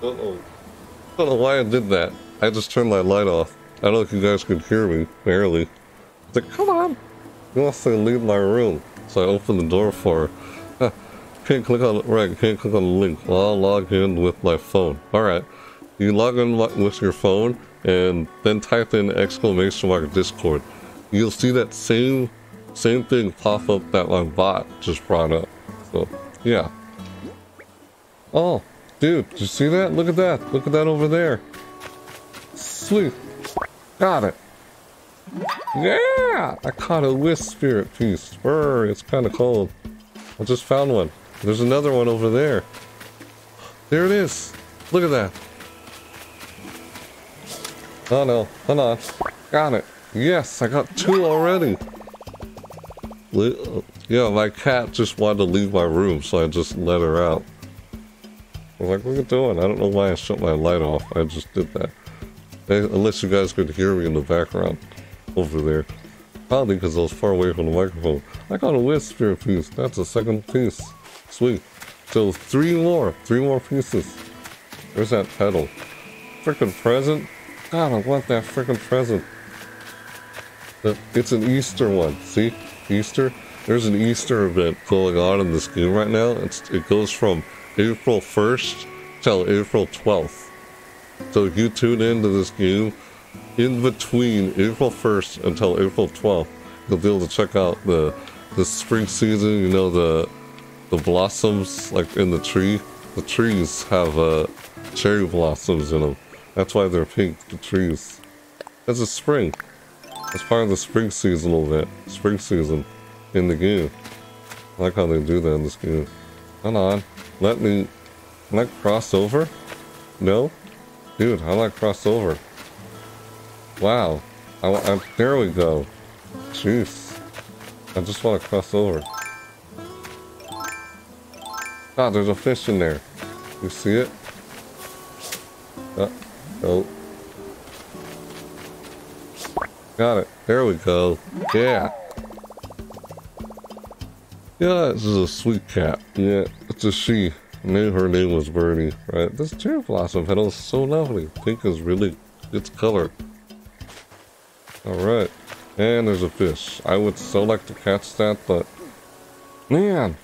Uh-oh. I don't know why I did that. I just turned my light off. I don't know if you guys could hear me, barely. It's like, come on! You wants to leave my room. So I opened the door for her. Can't click on, right, can't click on the link. Well, I'll log in with my phone. Alright. You log in with your phone, and then type in exclamation mark Discord. You'll see that same, same thing pop up that my bot just brought up. So, yeah. Oh, dude, did you see that? Look at that. Look at that over there. Sweet. Got it. Yeah! I caught a wisp spirit piece. Brr, it's kind of cold. I just found one. There's another one over there. There it is. Look at that. Oh no, hold on. Got it. Yes, I got two already. Yeah, my cat just wanted to leave my room, so I just let her out. I was like, what are you doing? I don't know why I shut my light off. I just did that. Unless you guys could hear me in the background over there. Probably because I was far away from the microphone. I got a spirit piece. That's a second piece. Sweet. So three more. Three more pieces. There's that petal. Freaking present. God, I want that freaking present. It's an Easter one. See? Easter? There's an Easter event going on in this game right now. It's, it goes from April 1st till April 12th. So if you tune into this game in between April 1st until April 12th, you'll be able to check out the the spring season. You know the the blossoms like in the tree. The trees have uh, cherry blossoms in them. That's why they're pink. The trees. It's a spring. It's part of the spring seasonal event. Spring season in the game. I like how they do that in this game. Hold on. Let me... Can I cross over? No? Dude, how do I cross over? Wow. I, I, there we go. Jeez. I just want to cross over. Ah, there's a fish in there. You see it? Uh, oh. Got it. There we go. Yeah. Yeah, this is a sweet cat. Yeah, it's a she. I knew her name was Birdie, right? This cherry blossom petal is so lovely. Pink is really its color. Alright. And there's a fish. I would so like to catch that, but... Man!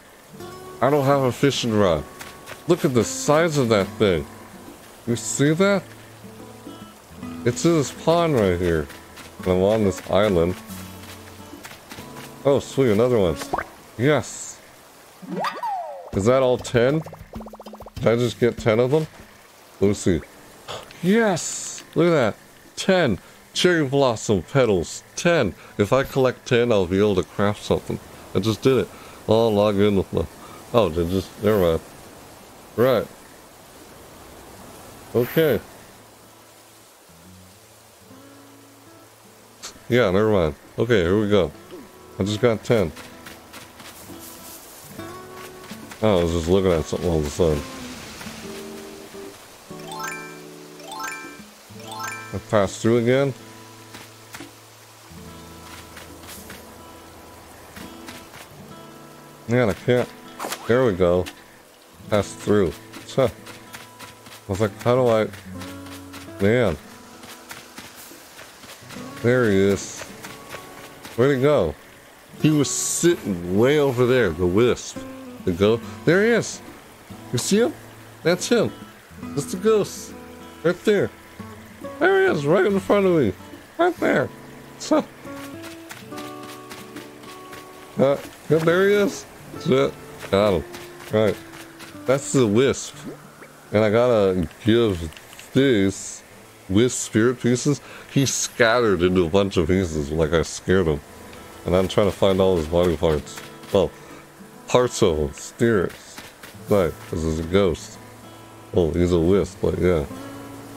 I don't have a fishing rod. Look at the size of that thing. You see that? It's in this pond right here. And I'm on this island. Oh, sweet, another one. Yes. Is that all 10? Did I just get 10 of them? Lucy. Yes! Look at that. 10. Cherry blossom petals. 10. If I collect 10, I'll be able to craft something. I just did it. I'll log in with my... Oh, they just... Never mind. Right. Okay. Yeah, never mind. Okay, here we go. I just got 10. Oh, I was just looking at something all of a sudden. I passed through again? Man, I can't. There we go. Pass through. Huh. I was like, how do I... Man. There he is. Where'd he go? He was sitting way over there, the wisp. The go. There he is. You see him? That's him. That's the ghost. Right there. There he is, right in front of me. Right there. So, uh, yeah, there he is. That's it. Got him. Right. That's the wisp. And I gotta give this wisp spirit pieces. He's scattered into a bunch of pieces like I scared him. And I'm trying to find all his body parts. Well, parts of him. Spirits. Right, because he's a ghost. Oh, he's a wisp, but yeah.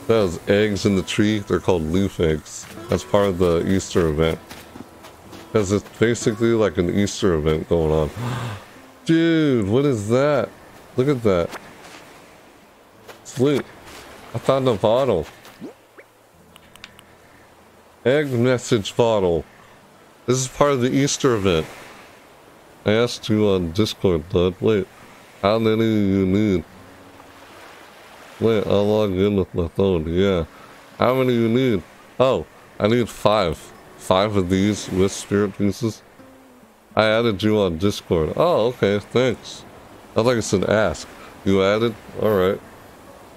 That eggs in the tree. They're called leaf eggs. That's part of the Easter event. Because it's basically like an Easter event going on. Dude, what is that? Look at that. Sweet. I found a bottle. Egg message bottle. This is part of the Easter event. I asked you on Discord, bud. Wait, how many do you need? Wait, I'll log in with my phone. Yeah. How many do you need? Oh, I need five. Five of these with spirit pieces. I added you on Discord. Oh, okay, thanks. I like I said ask. You added? Alright.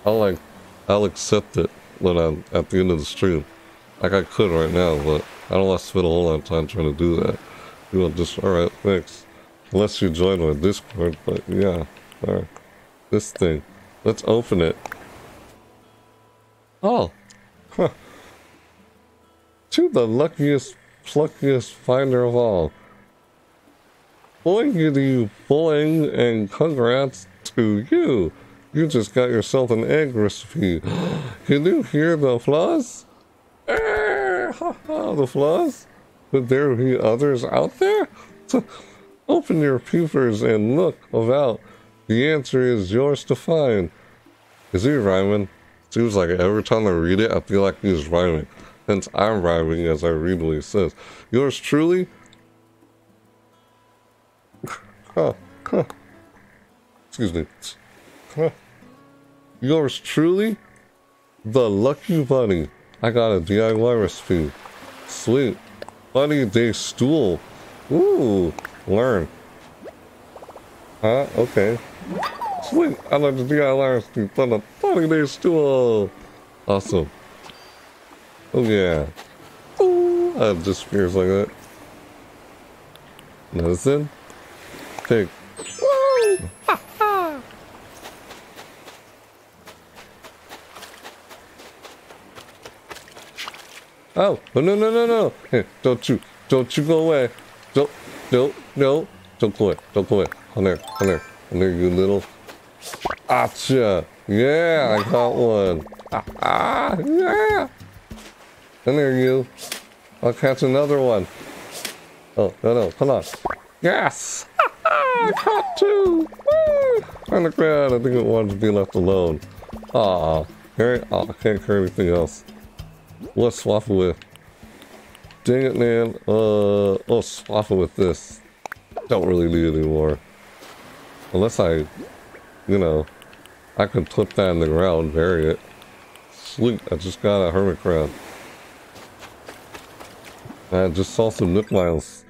I'll like, I'll accept it when I'm at the end of the stream. Like I could right now, but I don't want to spend a whole lot of time trying to do that. You want just, alright, thanks. Unless you join my Discord, but yeah. Alright. This thing. Let's open it. Oh. Huh. To the luckiest, pluckiest finder of all. Boingity boing and congrats to you. You just got yourself an egg recipe. Can you hear the flaws? The flaws? Could there be others out there? Open your pupils and look about. The answer is yours to find. Is he rhyming? Seems like every time I read it, I feel like he's rhyming. Hence, I'm rhyming as I read what he says. Yours truly? Huh, huh. Excuse me. Huh. Yours truly? The Lucky Bunny. I got a DIY recipe. Sweet. Bunny Day Stool. Ooh, learn. Huh? Okay. Sweet. I like the DIY recipe for the Bunny Day Stool. Awesome. Oh yeah. Ooh, that just feels like that. Medicine? Take. Oh, no, no, no, no, no. Hey, don't you, don't you go away. Don't, no, no. Don't go away, don't go away. Come there, come there. Come there, you little. Gotcha. Yeah, I got one. Ah, ah yeah. Come there, you. I'll catch another one. Oh, no, no, come on. Yes! I caught two! Woo! On the ground, I think it wanted to be left alone. Aw, carry, oh, I can't carry anything else. Let's swap it with. Dang it, man. Uh, swap it with this. Don't really need it anymore. Unless I, you know, I can put that in the ground, bury it. Sweet, I just got a hermit crab. I just saw some nook miles.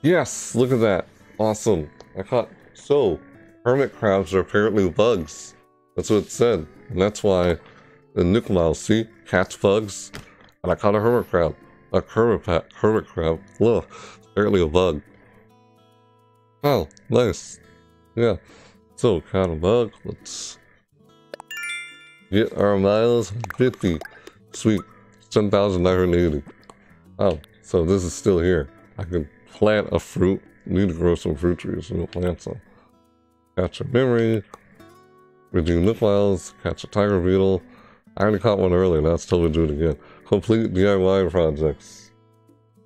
Yes, look at that. Awesome. I caught, so, hermit crabs are apparently bugs. That's what it said. And that's why the nook miles, see, catch bugs. And I caught a hermit crab. A hermit, hermit crab. Ugh, apparently a bug. Oh, nice. Yeah. So, caught a bug. Let's get our miles 50. Sweet. 10,980. Oh, so this is still here. I can plant a fruit. Need to grow some fruit trees and plant some. Catch a memory. Redeem nook miles. Catch a tiger beetle. I already caught one earlier. Now it's totally do it again. Complete DIY projects.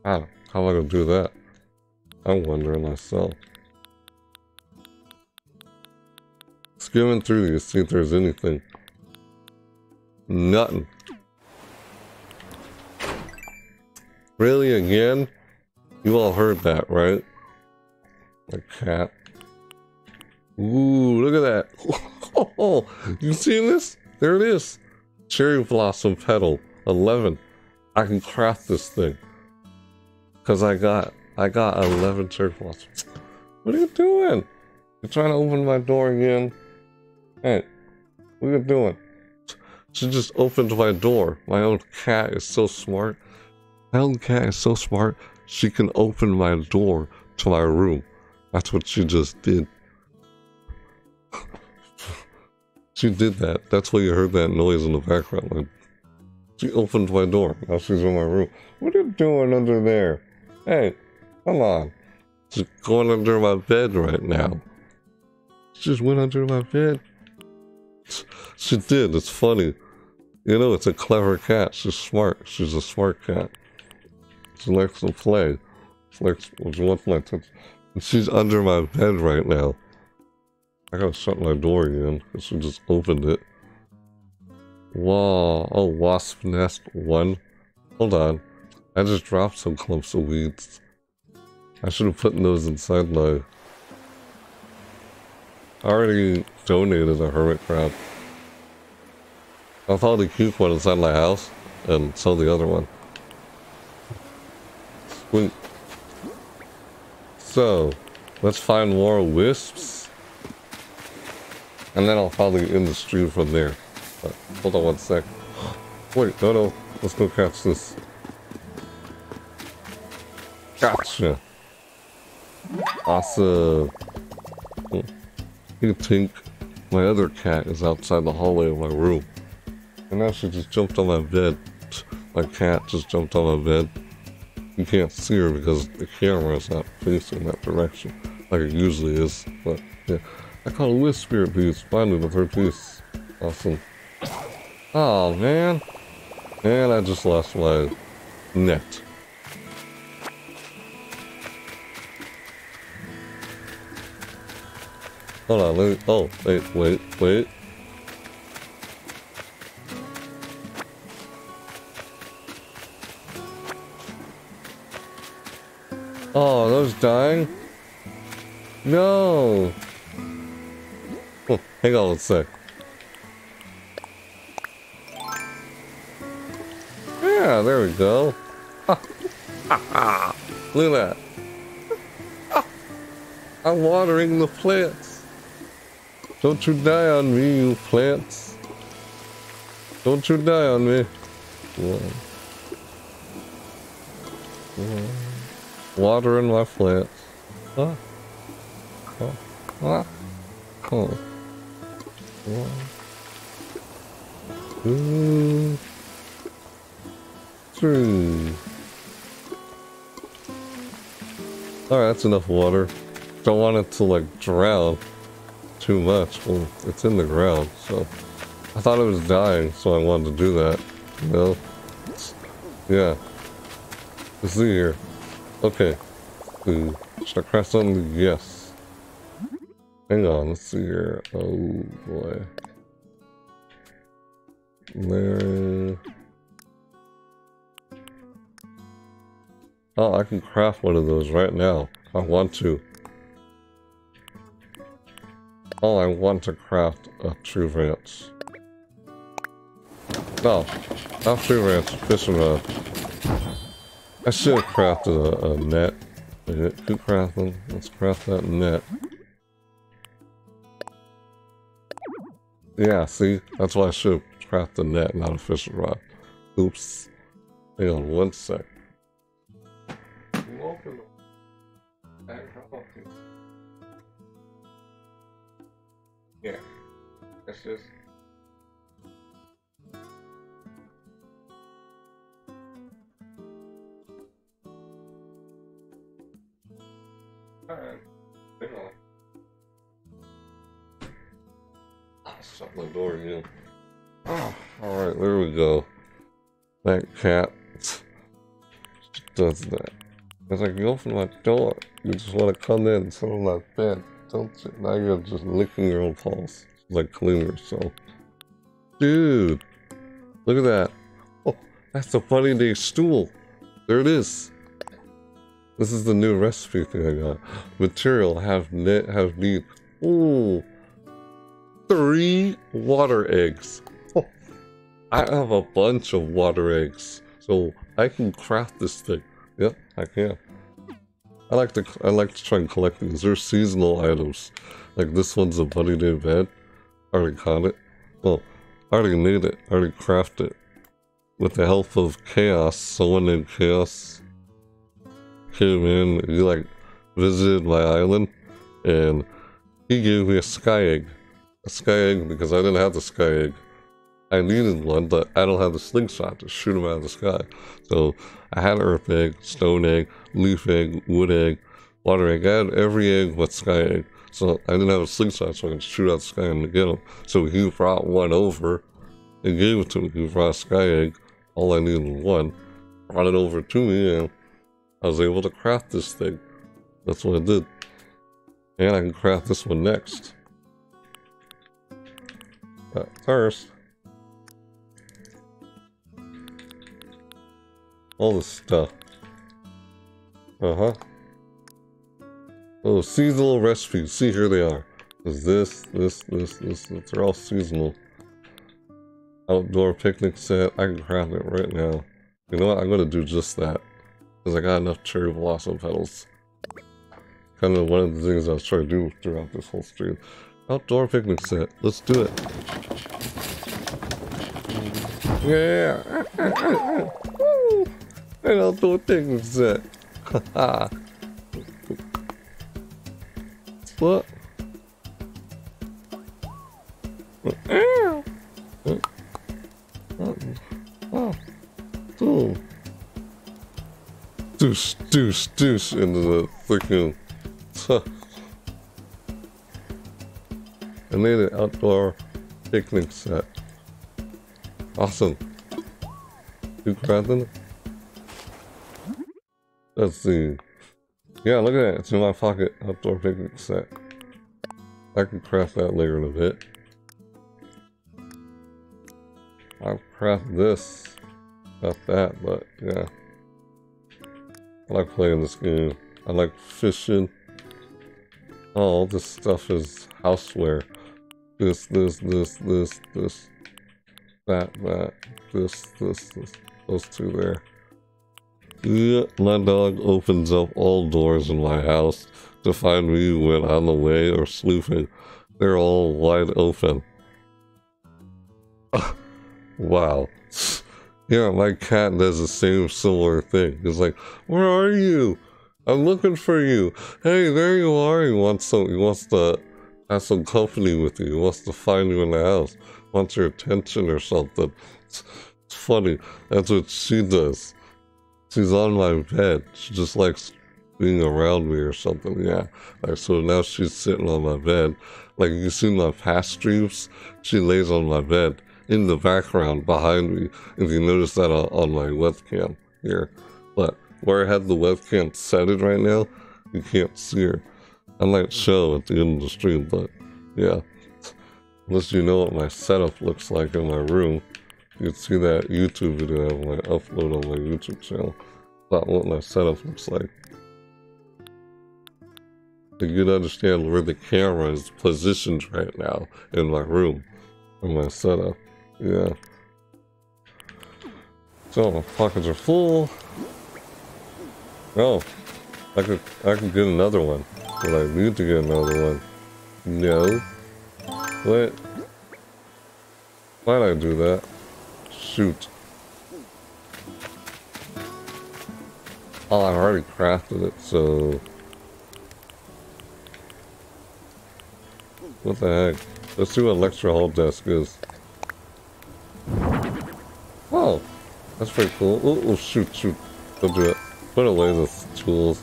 Ah, how am I going to do that? I'm wondering myself. Skimming through these, see if there's anything. Nothing. Really, again? You all heard that, right? A cat. Ooh, look at that. Oh, you see this? There it is. Cherry blossom petal, 11. I can craft this thing. Cause I got, I got 11 cherry blossoms. What are you doing? You're trying to open my door again? Hey, what are you doing? She just opened my door. My own cat is so smart. My own cat is so smart, she can open my door to my room. That's what she just did. She did that. That's why you heard that noise in the background. Like, she opened my door. Now she's in my room. What are you doing under there? Hey, come on. She's going under my bed right now. She just went under my bed. She did. It's funny. You know, it's a clever cat. She's smart. She's a smart cat. She likes to play. She likes, she wants my attention. She's under my bed right now. I gotta shut my door again, because she just opened it. Wow. Oh, wasp nest one. Hold on. I just dropped some clumps of weeds. I should have put those inside my... I already donated a hermit crab. I found the cute one inside my house, and so the other one. Sweet. So, let's find more wisps. And then I'll probably end the stream from there. But hold on one sec. Wait, no, no. Let's go catch this. Gotcha. Awesome. You think my other cat is outside the hallway of my room. And now she just jumped on my bed. My cat just jumped on my bed. You can't see her because the camera is not facing that direction like it usually is. But yeah, I caught a wisp spirit piece. Finally, the third piece. Awesome. Oh man, and I just lost my net. Hold on, let me, oh, wait, wait, wait. Oh, those dying? No! On a sec. Yeah, there we go. Look at that. I'm watering the plants. Don't you die on me, you plants. Don't you die on me. Watering my plants. Oh. Oh. Two. Three. Alright, that's enough water. Don't want it to like drown too much. Well, it's in the ground, so I thought it was dying, so I wanted to do that. You know? Yeah. Let's see here. Okay. Ooh. Should I craft something? Yes. Hang on, let's see here. Oh boy. There. Oh, I can craft one of those right now. I want to. Oh, I want to craft a true ranch. No, not true ranch, fishing rod. I should have crafted a, a net. Who crafted? Let's craft that net. Yeah, see? That's why I should have crafted a net, not a fishing rod. Oops. Hang on one sec. Yeah, that's just Alright. Shut my door again. Oh, Alright, there we go. That cat does that. As I can open my door, you just want to come in and sit on that bed, don't you? Now you're just licking your own paws, like cleaner, so. Dude, look at that. Oh, that's the bunny day stool. There it is. This is the new recipe thing I got. Material have net have need. Ooh. Three water eggs. Oh, I have a bunch of water eggs. So I can craft this thing. Yep, I can. I like to I like to try and collect these. They're seasonal items. Like this one's a bunny day bed. I already caught it. Well, I already made it. I already crafted it. With the help of Chaos, someone named Chaos came in, he like visited my island, and he gave me a sky egg. A sky egg because I didn't have the sky egg. I needed one, but I don't have the slingshot to shoot them out of the sky. So I had earth egg, stone egg, leaf egg, wood egg, water egg. I had every egg but sky egg. So I didn't have a slingshot so I could shoot out the sky and get them. So he brought one over and gave it to me. He brought a sky egg. All I needed was one. Brought it over to me and I was able to craft this thing. That's what I did. And I can craft this one next. But first, all this stuff. Uh-huh. Oh, seasonal recipes. See, here they are. Is this, this, this, this, this. They're all seasonal. Outdoor picnic set. I can craft it right now. You know what? I'm going to do just that. Because I got enough cherry blossom petals. Kind of one of the things I was trying to do throughout this whole stream. Outdoor picnic set. Let's do it. Yeah. An outdoor picnic set. what? Oh. Oh. Oh deuce, deuce, deuce into the freaking. I made an outdoor picnic set. Awesome. You crafting Let's see. Yeah, look at that. It's in my pocket. Outdoor picnic set. I can craft that later in a bit. I'll craft this. Not that, but yeah. I like playing this game. I like fishing. All this stuff is houseware. This, this, this, this, this, that, that, this, this, this, those two there. Yeah, my dog opens up all doors in my house to find me when I'm away or sleeping. They're all wide open. wow. Yeah, my cat does the same similar thing. It's like, where are you? I'm looking for you. Hey, there you are. He wants some. He wants to have some company with you. Wants to find you in the house. Wants your attention or something. It's, it's funny. That's what she does. She's on my bed. She just likes being around me or something. Yeah. Like, so now she's sitting on my bed. Like you see my past streams, she lays on my bed in the background behind me. If you notice that on, on my webcam here. But where I have the webcam set it right now, you can't see her. I might show at the end of the stream, but yeah. Unless you know what my setup looks like in my room, you can see that YouTube video I upload on my YouTube channel about what my setup looks like. You can understand where the camera is positioned right now in my room, in my setup. Yeah. So my pockets are full. Oh, I could I could get another one, but I need to get another one. No. What? Why'd I do that? Shoot. Oh, I've already crafted it, so... What the heck? Let's see what Lecture Hall Desk is. Oh, that's pretty cool. Oh, oh, shoot, shoot. Don't do it. Put away the tools.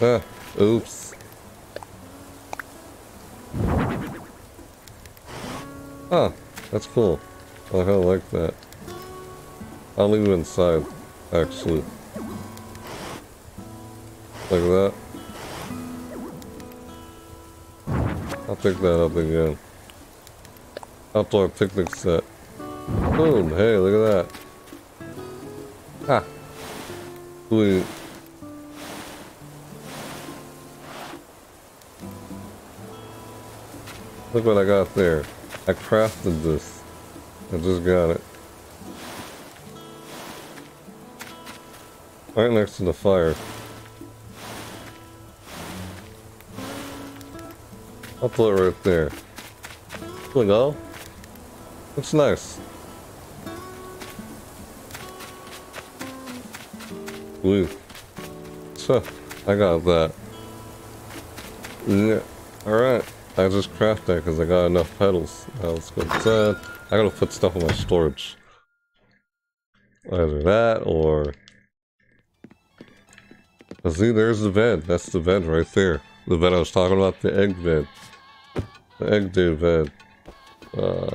Ah, oops. Ah, that's cool. I kind of like that. I'll leave it inside, actually. Like that. I'll pick that up again. Outdoor picnic set. Boom, hey, look at that. Ha. Sweet. Look what I got there. I crafted this. I just got it. Right next to the fire. I'll put it right there. There we go. Looks nice. Blue. So, I got that. Yeah. Alright. I just craft that because I got enough petals. Now let's I gotta put stuff in my storage. Either that or... See, there's the bed. That's the bed right there. The bed I was talking about, the egg bed. The egg dude bed. Uh,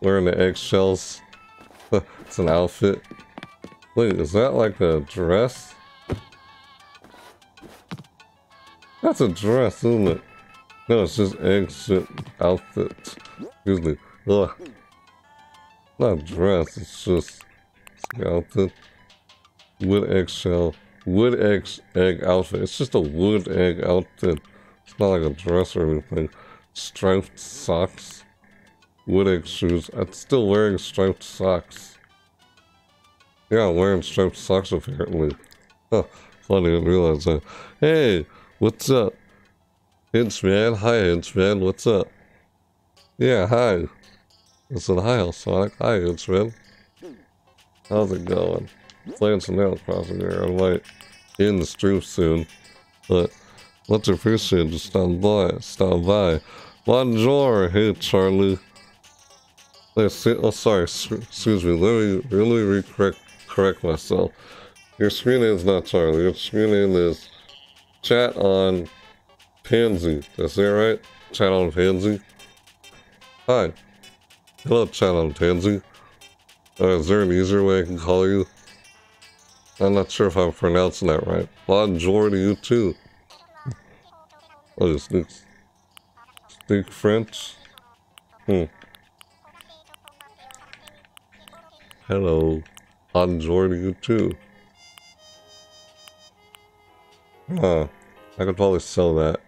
wearing the eggshells. it's an outfit. Wait, is that like a dress? That's a dress, isn't it? No, it's just shit outfit. Excuse me. Ugh. Not dress, it's just outfit. Wood eggshell. Wood egg, egg outfit. It's just a wood egg outfit. It's not like a dress or anything. Striped socks. Wood egg shoes. I'm still wearing striped socks. Yeah, I'm wearing striped socks apparently. Huh, funny, I didn't realize that. Hey, what's up? Hinchman, hi Hinchman, what's up? Yeah, hi. I said hi, Sonic. Hi, Hinchman. How's it going? Playing some Animal Crossing here. I might end the stream soon, but much appreciated to stop by. Stop by. Bonjour, hey Charlie. Oh, sorry. Excuse me. Let me really recorrect correct myself. Your screen name is not Charlie. Your screen name is Chat on Pansy. Is that right? On Pansy? Hi. Hello, on Pansy. Uh, is there an easier way I can call you? I'm not sure if I'm pronouncing that right. Bonjour to you too. Oh, you speak, speak French? Hmm. Hello on you too. Huh. I could probably sell that.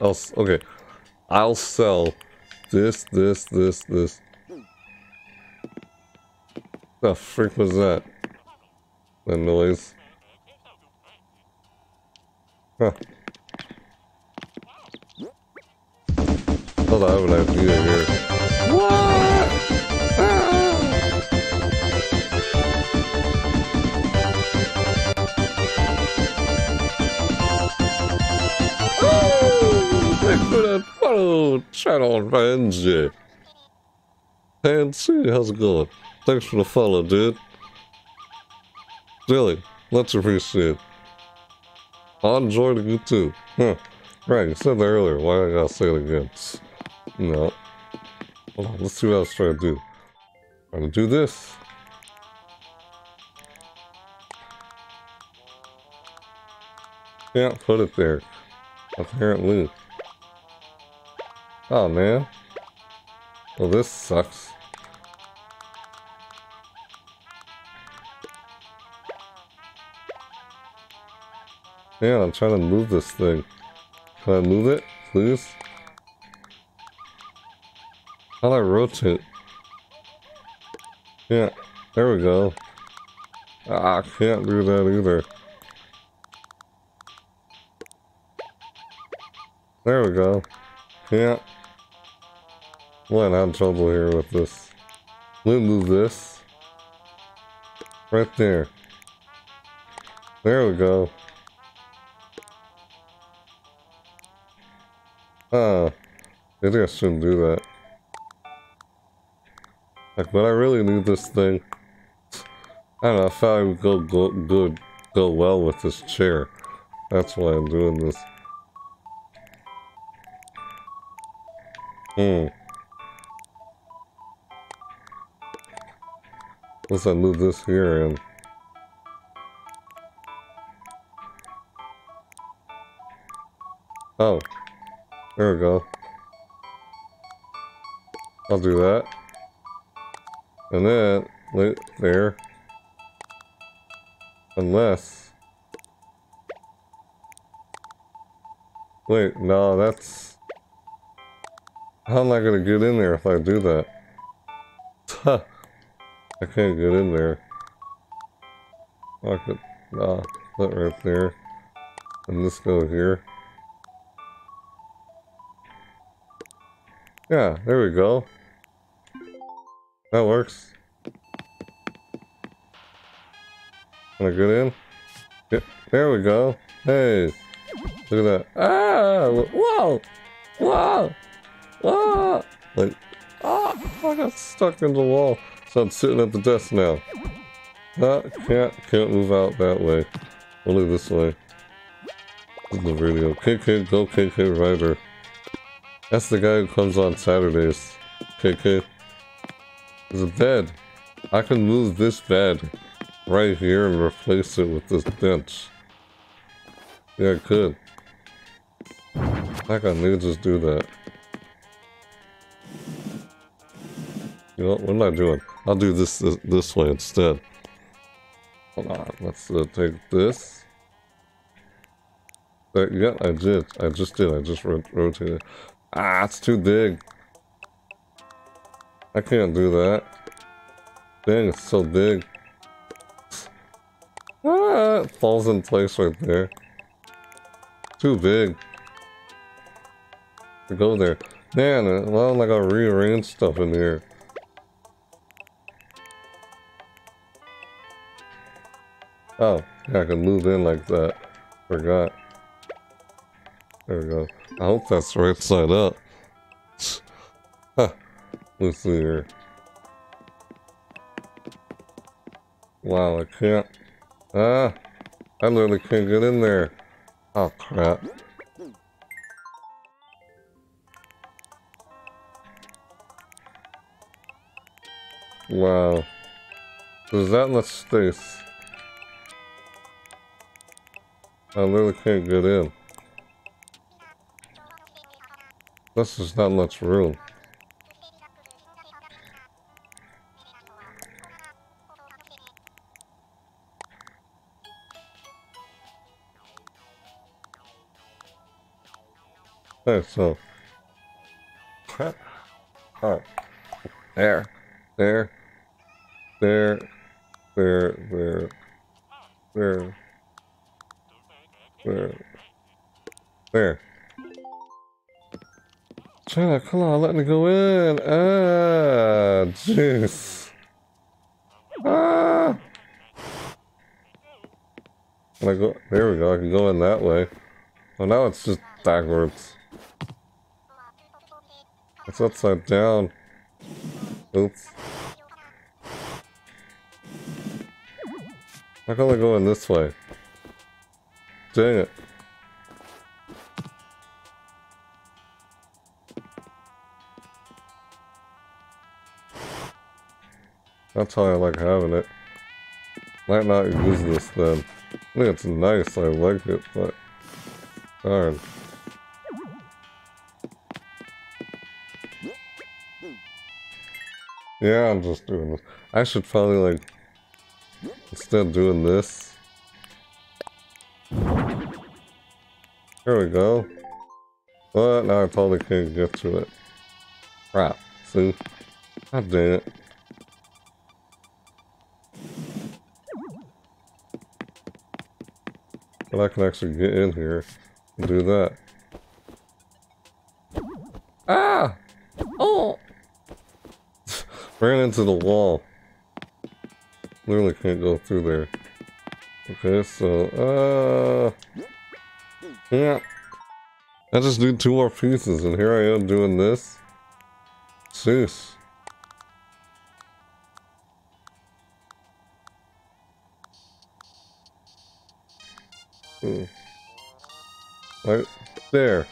Okay. I'll sell this, this, this, this. The freak was that? The noise. Huh. On, I have an idea here. Channel, Benji. Fancy, how's it going? Thanks for the follow, dude. Really, much appreciated. I enjoyed it too. Huh. Right, you said that earlier. Why I gotta say it again? No. Hold on, let's see what I was trying to do. I'm to do this. Can't put it there. Apparently. Oh man. Well this sucks. Yeah, I'm trying to move this thing. Can I move it, please? How do I rotate? Yeah, there we go. Ah, I can't do that either. There we go. Yeah. I'm trouble here with this. Me move this. Right there. There we go. Ah, maybe I shouldn't do that. Like, but I really need this thing. I don't know, I thought it would go, go good, go well with this chair. That's why I'm doing this. Hmm. I move this here and... Oh. There we go. I'll do that. And then, wait, there. Unless... Wait, no, that's... How am I gonna get in there if I do that? I can't get in there. I could, nah, put right there. And this go here. Yeah, there we go. That works. Can I get in? Yeah, there we go. Hey, look at that. Ah, whoa, whoa, whoa. Like, ah, I got stuck in the wall. So I'm sitting at the desk now. Ah, can't, can't move out that way. Only this way. This is the video. KK, go KK Slider. That's the guy who comes on Saturdays. KK. There's a bed. I can move this bed right here and replace it with this bench. Yeah, I could. I can just do that. You know, what am I doing? I'll do this this, this way instead. Hold on, let's uh, take this. Uh, yeah, I did. I just did. I just rotated. Ah, it's too big. I can't do that. Dang, it's so big. Ah, it falls in place right there. Too big. To go there. Man, uh, well, I gotta rearrange stuff in here. Oh, yeah, I can move in like that. Forgot. There we go. I hope that's right side up. Huh. Let's see here. Wow, I can't. Ah! I literally can't get in there. Oh, crap. Wow. There's that much space. I literally can't get in. This is not much room. Okay, so. Alright. There. There. There. There. There. There. There. There. China, come on, let me go in. Ah, jeez. Ah. Can I go? There we go. I can go in that way. Oh, now it's just backwards. It's upside down. Oops. How come I go in this way? Dang it. That's how I like having it. Might not use this then. I think it's nice, I like it, but... Darn. Yeah, I'm just doing this. I should probably like instead doing this. There we go. But now I totally can't get to it. Crap. See? God dang it. But I can actually get in here and do that. Ah! Oh! Ran into the wall. Literally can't go through there. Okay, so, uh... Yeah. I just need two more pieces, and here I am doing this. Jeez. Hmm. Right there.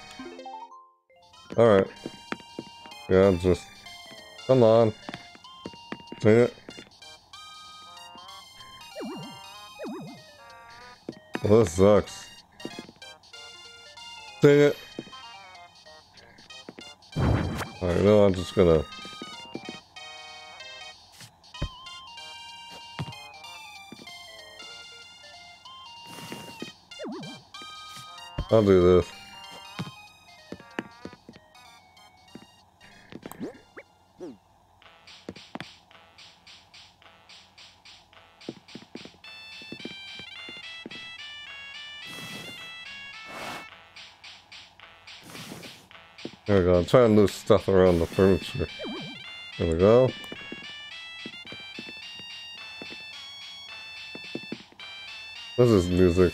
Alright. Yeah, just... Come on. Dang it. Well, this sucks. Dang it. Alright, no, I'm just gonna... I'll do this. Go. I'm trying to move stuff around the furniture. There we go. This is music.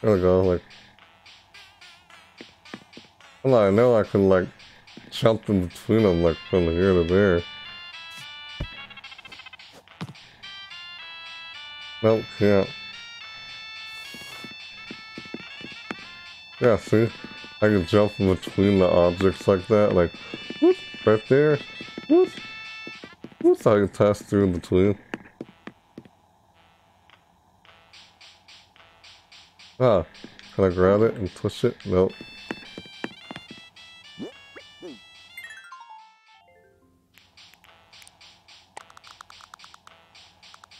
There we go, like... Well, I know I can, like, jump in between them, like, from here to there. Nope, can't. Yeah, see? I can jump in between the objects like that, like, whoop, right there, whoop, whoop, so I can pass through in between. Ah, can I grab it and push it? Nope.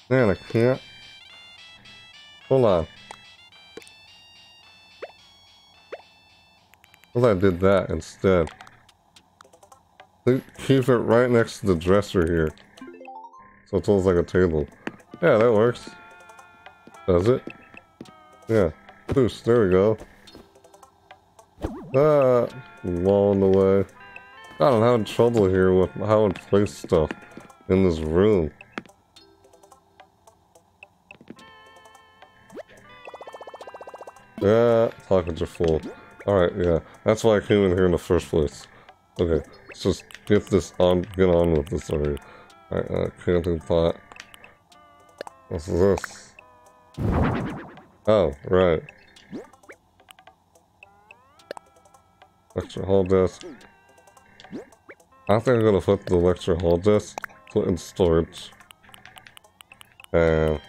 Man, I can't. Hold on. If I did that instead? Keep it right next to the dresser here. So it's almost like a table. Yeah, that works. Does it? Yeah. Boost, there we go. Ah, wall in the way. God, I'm having trouble here with how to place stuff in this room. Yeah, pockets are full. Alright, yeah. That's why I came in here in the first place. Okay, let's just get this on, get on with this already. Alright, uh, camping cot. What's this? Oh, right. Lecture hall desk. I think I'm gonna put the lecture hall desk, put in storage. And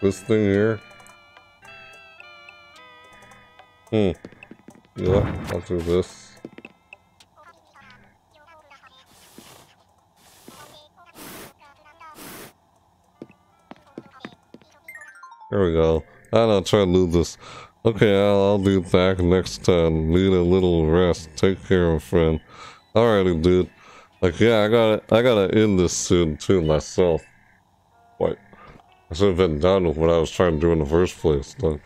this thing here, Hmm. I'll do this. There we go. I'm not trying to do this. Okay, I'll, I'll be back next time. Need a little rest. Take care, friend. Alrighty, dude. Like, yeah, I gotta, I gotta end this soon, too, myself. Wait. I should have been done with what I was trying to do in the first place. But,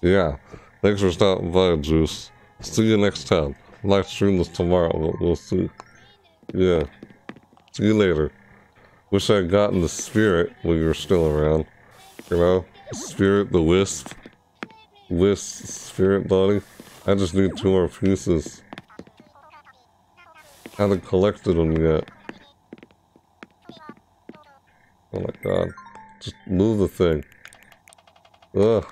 yeah. Thanks for stopping by, Juice. See you next time. Live stream this tomorrow, but we'll see. Yeah. See you later. Wish I had gotten the spirit when you were still around. You know? Spirit, the wisp. Wisp, spirit body. I just need two more pieces. Haven't collected them yet. Oh my god. Just move the thing. Ugh.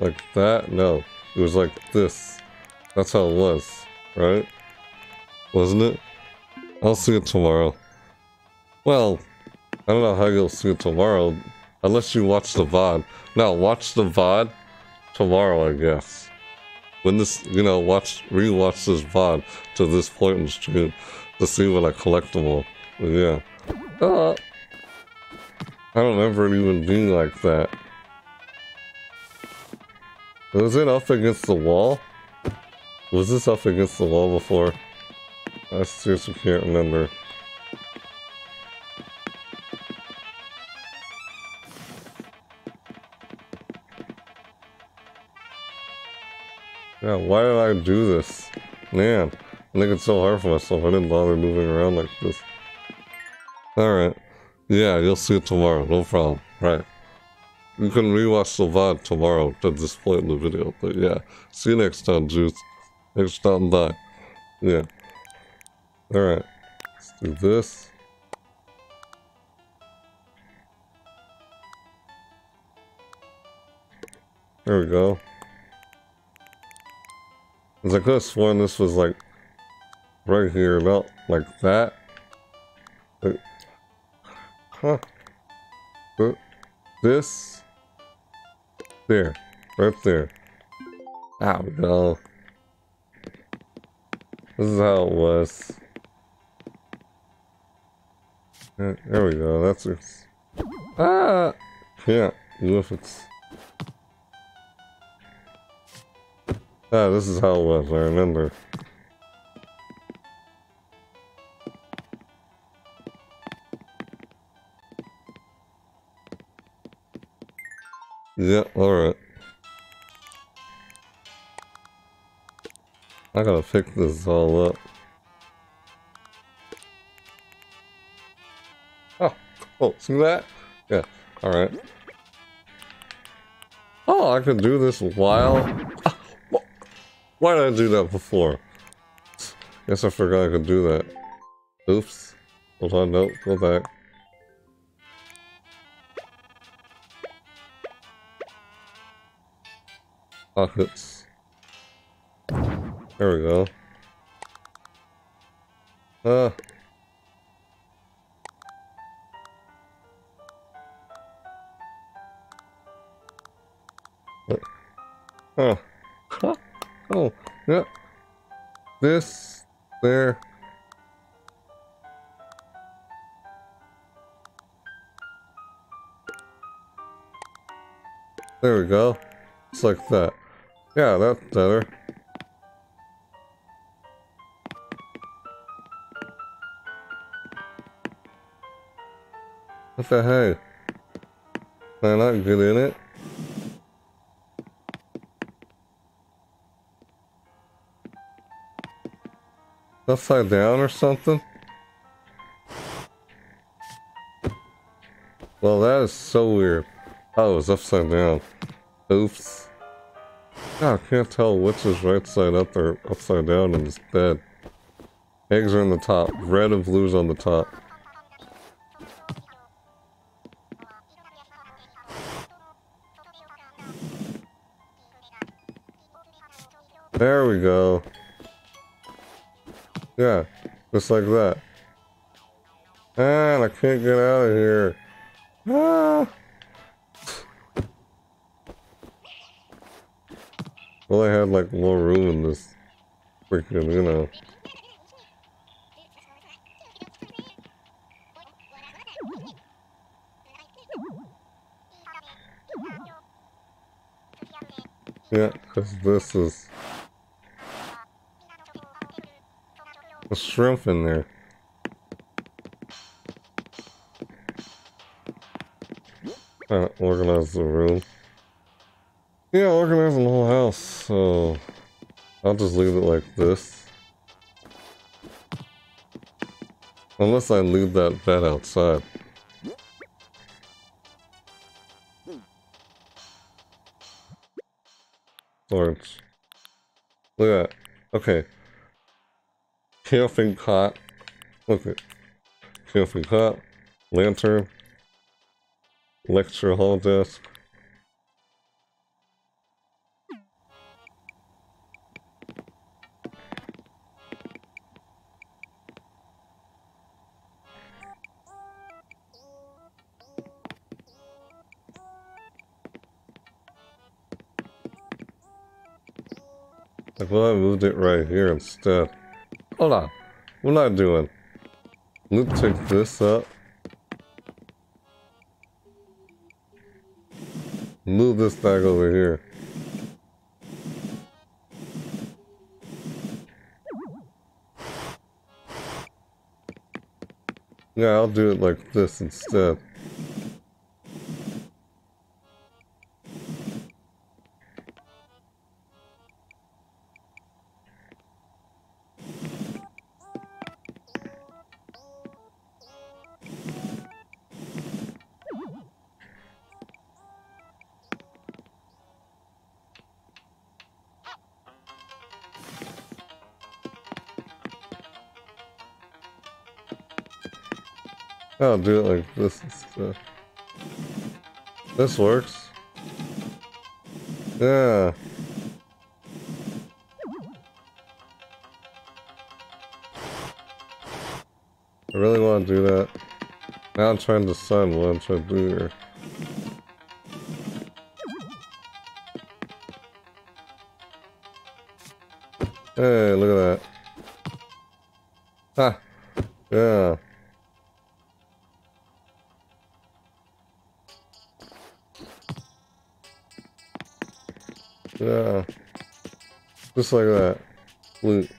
Like that? No. It was like this. That's how it was, right? Wasn't it? I'll see it tomorrow. Well, I don't know how you'll see it tomorrow, unless you watch the VOD. Now, watch the VOD tomorrow, I guess. When this, you know, watch, rewatch this VOD to this point in stream to see when I collect them all. But yeah. Uh, I don't ever even be like that. Was it up against the wall? Was this up against the wall before? I seriously can't remember. Yeah, why did I do this? Man, I think it's so hard for myself. I didn't bother moving around like this. Alright. Yeah, you'll see it tomorrow. No problem. Right. You can rewatch the VOD tomorrow to display in the video. But yeah, see you next time, Juice. Next time, stopping by. Yeah. Alright. Let's do this. There we go. Cause I could have sworn this was like right here, not like that. Like, huh. This. There. Right there. We go. This is how it was. There we go, that's it. Ah! Yeah, it's... Ah, this is how it was, I remember. Yeah, alright. I gotta pick this all up. Oh, oh, see that? Yeah, alright. Oh, I can do this while... Ah, why did I do that before? Guess I forgot I could do that. Oops. Hold on, nope, go back. Pockets. There we go. Ah. Huh. Huh. Oh, yeah. This, there. There we go. Just like that. Yeah, that's better. What the heck? Can I not get in it? Upside down or something? Well, that is so weird. Oh, it's upside down. Oops. God, I can't tell which is right side up or upside down in this bed. Eggs are on the top. Red and blue's on the top. There we go. Yeah, just like that. And I can't get out of here. Ah. Well, I had like more room in this freaking, you know. Yeah, because this is a shrimp in there. Uh, organize the room. Yeah, organize the whole house, so I'll just leave it like this. Unless I leave that bed outside. Or Look at that. Okay. Camping cot. Look Okay. Camping cot. Lantern. Lecture hall desk. Moved it right here instead. Hold on. What am I doing? Let's take this up. Move this back over here. Yeah, I'll do it like this instead. I'll do it like this instead. This works. Yeah. I really want to do that. Now I'm trying to decide what I'm trying to do here. Hey, look at that. Ha! Yeah. Yeah. Just like that. Loot.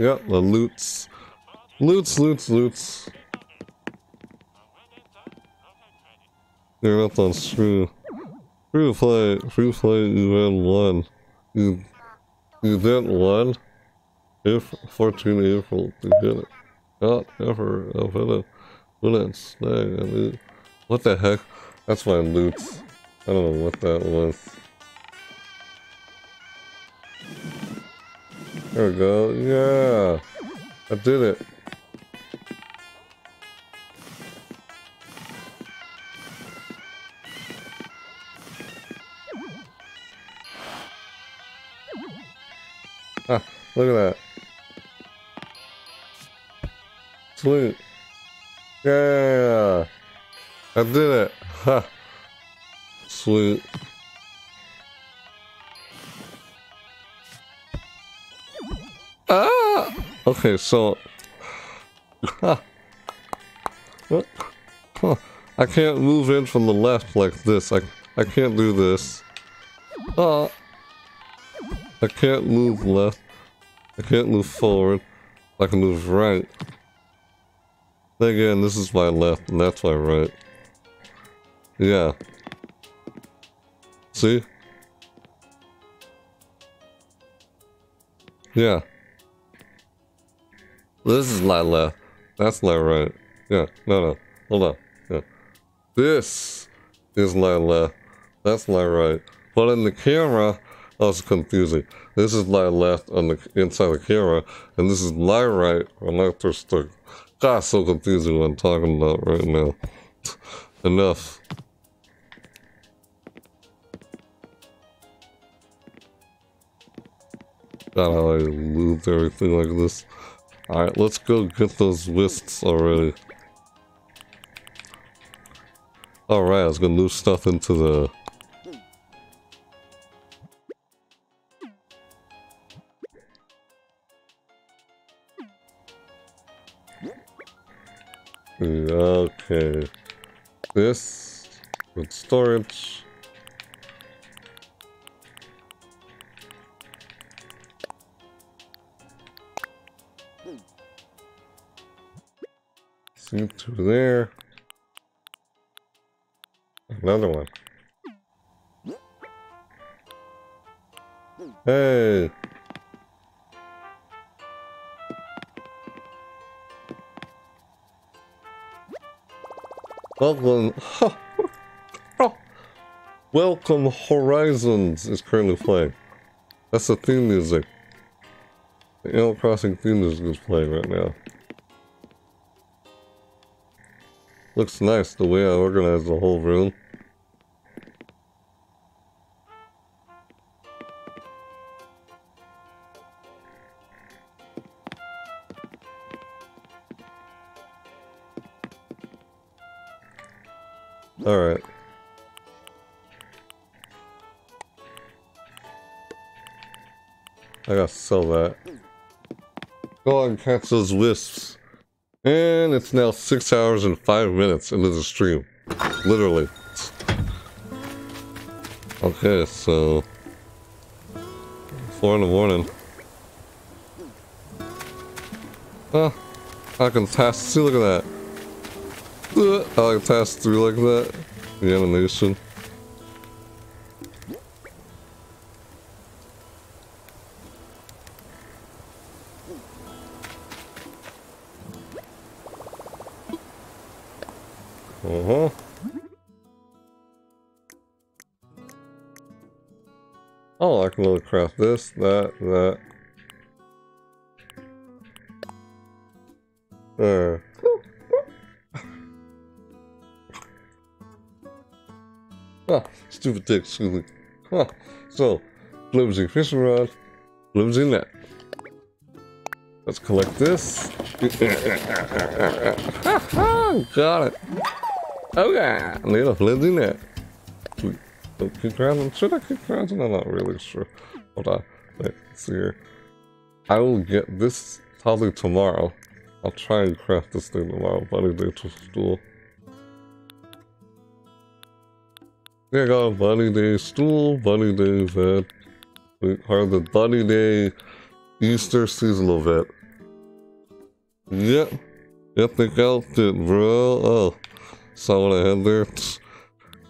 Yep, the loots. Loots, loots, loots. You're up on screw. Free play, free play, had one. You, you did one? If 14 April to get it. Not ever it. When it's snag. What the heck? That's my loots. I don't know what that was. There we go. Yeah. I did it. Ah, look at that. Sweet. Yeah. I did it. Ha. Sweet. Okay, so... I can't move in from the left like this. I, I can't do this. Ah. I can't move left. I can't move forward. I can move right. Again, this is my left, and that's my right. Yeah. See? Yeah. This is la left. That's la right. Yeah, no, no. Hold on. Yeah. This is la left. That's la right. But in the camera, oh, it's confusing. This is my left on the inside the camera, and this is my right on left stick. God, so confusing what I'm talking about right now. Enough. God, how I moved everything like this. Alright, let's go get those wisps already. Alright, I was gonna move stuff into the... Okay. This with storage. See to there. Another one. Hey. Welcome. Welcome Horizons is currently playing. That's the theme music. The Animal Crossing theme music is playing right now. Looks nice the way I organized the whole room. Alright. I gotta sell that. Go on, catch those wisps. And it's now six hours and five minutes into the stream. Literally. Okay, so... Four in the morning. Oh, I can pass. See, look at that. Uh, I can pass through like that. The animation. Craft this, that, that. There. ah, stupid dick, excuse me. Huh. So, flimsy fishing rod, flimsy net. Let's collect this. Got it. Okay, need a flimsy net. Keep crafting. Should I keep crafting? I'm not really sure. Hold on. Let's see here. I will get this probably tomorrow. I'll try and craft this thing tomorrow. Bunny day to stool. I got bunny day stool, bunny day vet. We are the bunny day Easter seasonal vet. Yep. Ethnic outfit, bro. Oh. Saw what I had there?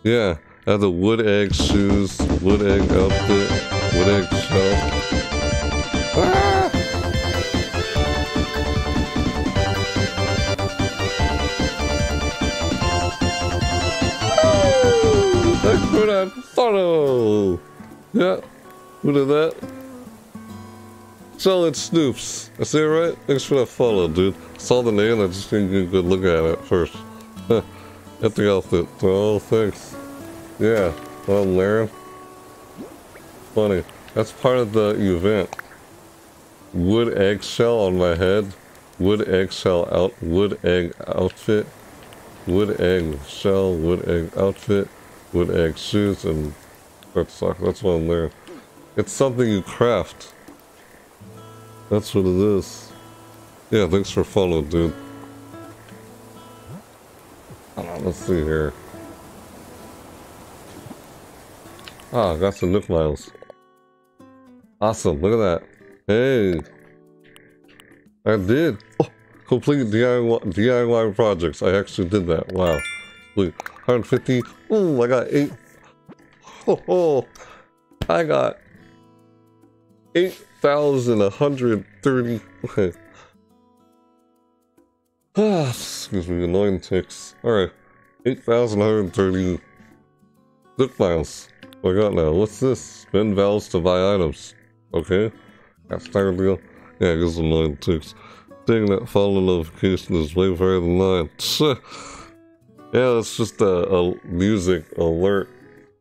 Yeah. I had the wood egg shoes, wood egg outfit, egg shell. Ah! For that photo! Yeah, who did that? Solid Snoops. I see it right? Thanks for that follow, dude. saw the name, I just didn't get a good look at it first. At the outfit. Oh, thanks. Yeah, well, Laren. Funny. That's part of the event. Wood eggshell on my head. Wood eggshell out. Wood egg outfit. Wood egg shell. Wood egg outfit. Wood egg shoes and that sock. That's what I'm wearing. It's something you craft. That's what it is. Yeah, thanks for following, dude. Let's see here. Ah, got some Nook Miles. Awesome, look at that. Hey. I did. Oh, complete DIY, DIY projects. I actually did that. Wow. Wait, 150. Oh, I got eight. Oh. I got 8,130. Okay. Ah, excuse me, annoying ticks. Alright. 8,130 Nook Miles. What I got now? What's this? Spend vowels to buy items. Okay. That's tired deal. Yeah, it gives them nine ticks. Thing that follow notification is way higher than nine. yeah, it's just a, a music alert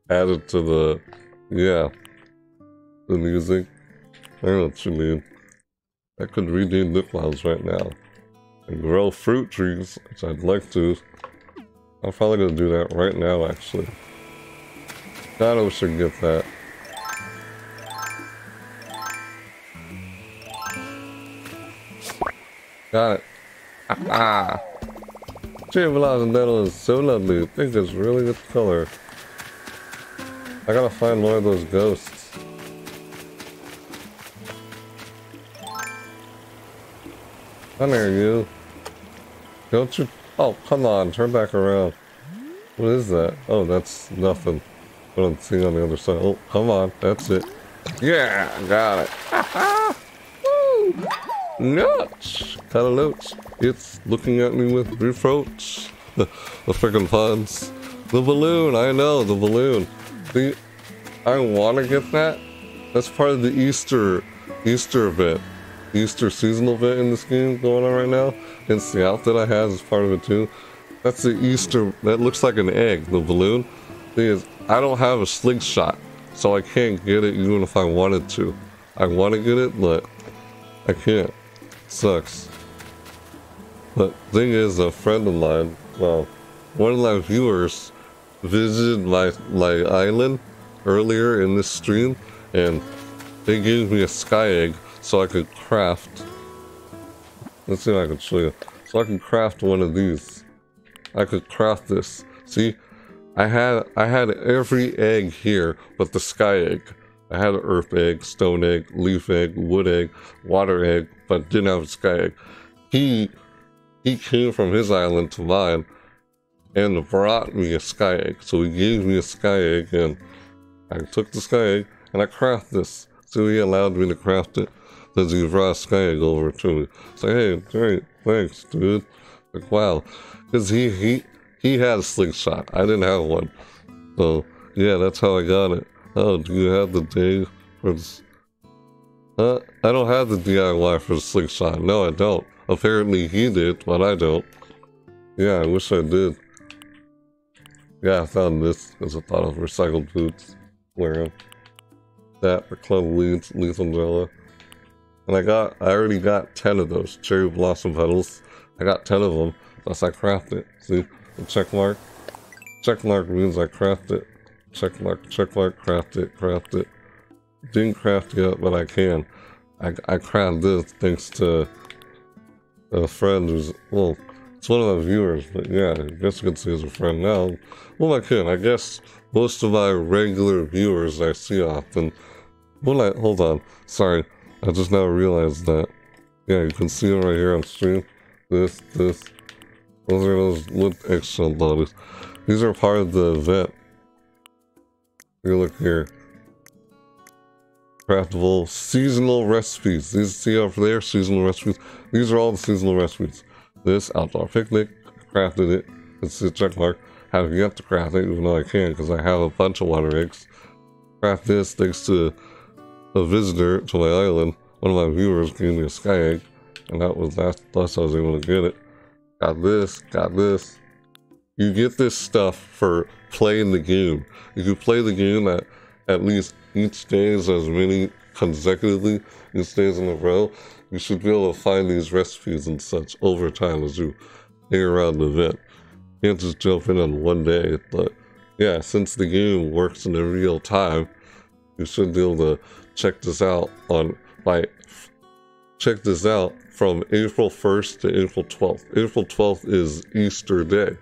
added to the yeah. The music. I don't know what you mean. I could redo Nook Miles right now. And grow fruit trees, which I'd like to. I'm probably gonna do that right now, actually. God, I wish I could get that. Got it. Ah! Cherry Dental is so lovely. I think it's really good color. I gotta find more of those ghosts. Come here, you. Don't you... Oh, come on. Turn back around. What is that? Oh, that's nothing. What I'm seeing on the other side. Oh, come on. That's it. Yeah, got it. Woo! Nuts! Kind of notes. It's looking at me with throats. the freaking puns. The balloon, I know, the balloon. The, I want to get that. That's part of the Easter, Easter event. Easter seasonal event in this game going on right now. It's the outfit I have as part of it too. That's the Easter, that looks like an egg, the balloon. Thing is, I don't have a slingshot, so I can't get it even if I wanted to. I want to get it, but I can't. Sucks. But thing is, a friend of mine, well, one of my viewers visited my, my island earlier in this stream, and they gave me a sky egg so I could craft. Let's see if I can show you. So I can craft one of these. I could craft this. See, I had I had every egg here but the sky egg. I had an earth egg, stone egg, leaf egg, wood egg, water egg, but didn't have a sky egg. He he came from his island to mine and brought me a sky egg. So he gave me a sky egg and I took the sky egg and I crafted this. So he allowed me to craft it. Then he brought a sky egg over to me. So hey, great, thanks, dude. Like wow. Cause he he he had a slingshot. I didn't have one. So yeah, that's how I got it. Oh, do you have the day for? Uh, I don't have the DIY for the slingshot. No, I don't. Apparently he did, but I don't. Yeah, I wish I did. Yeah, I found this as a thought of recycled boots. Wearing that for club leads, lethal jello. And I got, I already got 10 of those cherry blossom petals. I got 10 of them, thus I crafted. It. See, the check mark? Check mark means I crafted. Check mark, check mark, craft it, craft it. Didn't craft yet, but I can. I, I crafted this thanks to a friend who's, well, it's one of my viewers, but yeah, I guess you can see as a friend now. Well, I can. I guess most of my regular viewers I see often. Well, I, hold on. Sorry. I just now realized that. Yeah, you can see it right here on stream. This, this. Those are those with extra bodies. These are part of the event. You look here. Craftable seasonal recipes. These see over there, seasonal recipes. These are all the seasonal recipes. This outdoor picnic, crafted it. It's a check mark. Have yet to craft it, even though I can, because I have a bunch of water eggs. Craft this thanks to a visitor to my island. One of my viewers gave me a sky egg, and that was that. Thus, I was able to get it. Got this, got this. You get this stuff for playing the game. If you play the game at at least each day is as many consecutively, each days in a row, you should be able to find these recipes and such over time as you hang around the event. You can't just jump in on one day, but yeah, since the game works in real time, you should be able to check this out on like check this out from April 1st to April 12th. April 12th is Easter Day.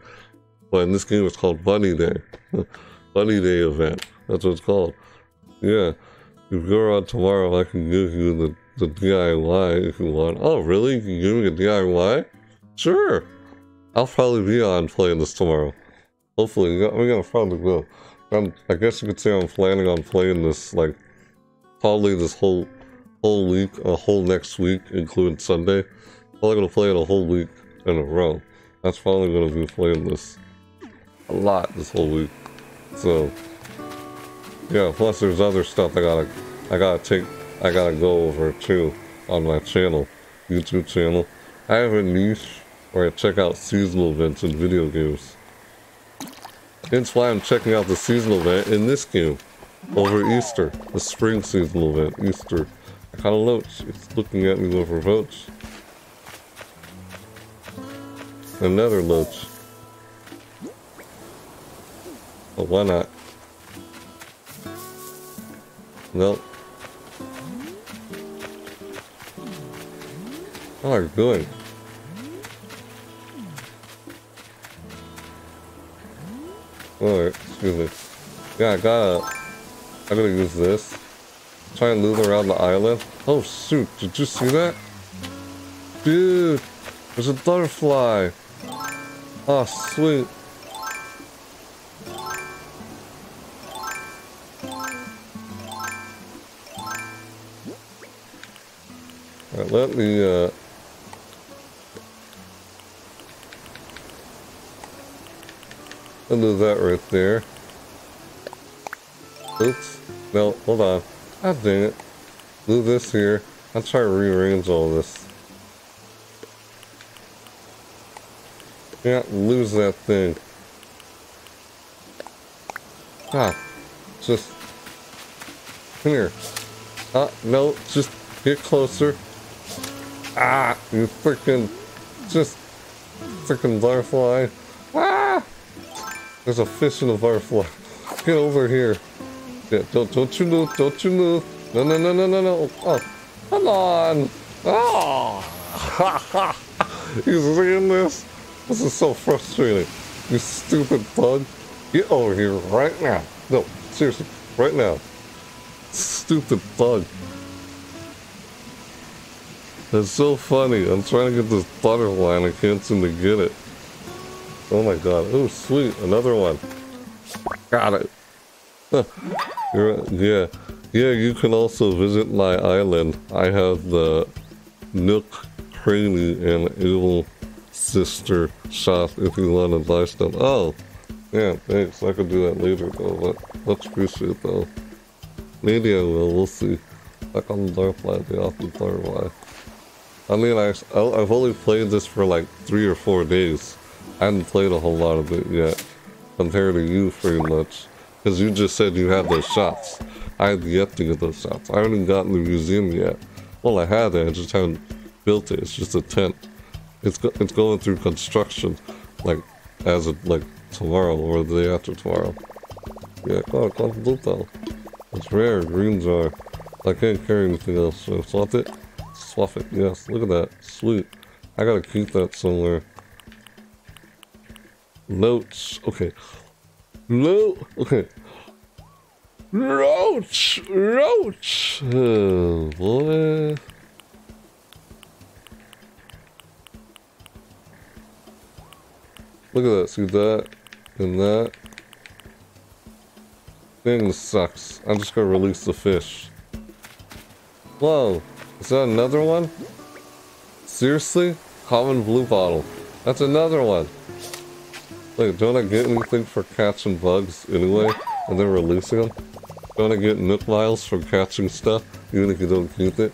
In this game it's called Bunny Day. Bunny Day event. That's what it's called. Yeah. If you go on tomorrow, I can give you the, the DIY if you want. Oh, really? You can give me a DIY? Sure. I'll probably be on playing this tomorrow. Hopefully, we're gonna probably go. I'm, um, I guess you could say I'm planning on playing this, like, probably this whole whole week, a whole next week, including Sunday. Probably gonna play it a whole week in a row. That's probably gonna be playing this a lot this whole week. So, yeah, plus there's other stuff I gotta, I gotta take, I gotta go over too on my channel, YouTube channel. I have a niche where I check out seasonal events in video games. Hence why I'm checking out the seasonal event in this game over Easter, the spring seasonal event, Easter. I caught a loach. It's looking at me with votes. Another loach. But why not? Are oh, you doing? Alright, excuse me. Yeah, I gotta... I gotta use this. Try and move around the island. Oh shoot, did you see that? Dude, there's a butterfly. Oh, sweet. Alright, let me, uh... I'll do that right there. Oops. No, hold on. God dang it. Do this here. I'll try to rearrange all this. Can't lose that thing. Ah. Just... Come here. Ah, no, just get closer. Ah, you freaking... Just... Freaking butterfly. Ah! There's a fish in the butterfly. Get over here. Yeah, don't, don't you move, don't you move. No, no, no, no, no, no. Oh, come on. Oh. You seeing this? This is so frustrating. You stupid bug. Get over here right now. No, seriously, right now. Stupid bug. That's so funny. I'm trying to get this butterfly and I can't seem to get it. Oh my god. Oh, sweet. Another one. Got it. yeah. Yeah, you can also visit my island. I have the Nook, Cranny, and Able Sister shop if you want to buy stuff. Oh, yeah, thanks. I could do that later though, but much appreciate though. Maybe I will, we'll see. Like on the Butterfly, the awesome Butterfly. I mean, I, I've only played this for like three or four days. I haven't played a whole lot of it yet, compared to you pretty much. Because you just said you had those shots. I have yet to get those shots. I haven't gotten the museum yet. Well, I had it, I just haven't built it. It's just a tent. It's go it's going through construction, like, as of, like, tomorrow or the day after tomorrow. Yeah, come on, come on, It's rare, greens are. I can't carry anything else, so swap it. Swap it, yes, look at that. Sweet. I gotta keep that somewhere. Notes. Okay. No. Okay. Roach! Roach! Oh, boy. Look at that. See that? And that. Thing sucks. I'm just gonna release the fish. Whoa. Is that another one? Seriously? Common blue bottle. That's another one. Wait, don't I get anything for catching bugs anyway? And then releasing them? Don't I get Nook Miles for catching stuff, even if you don't keep it?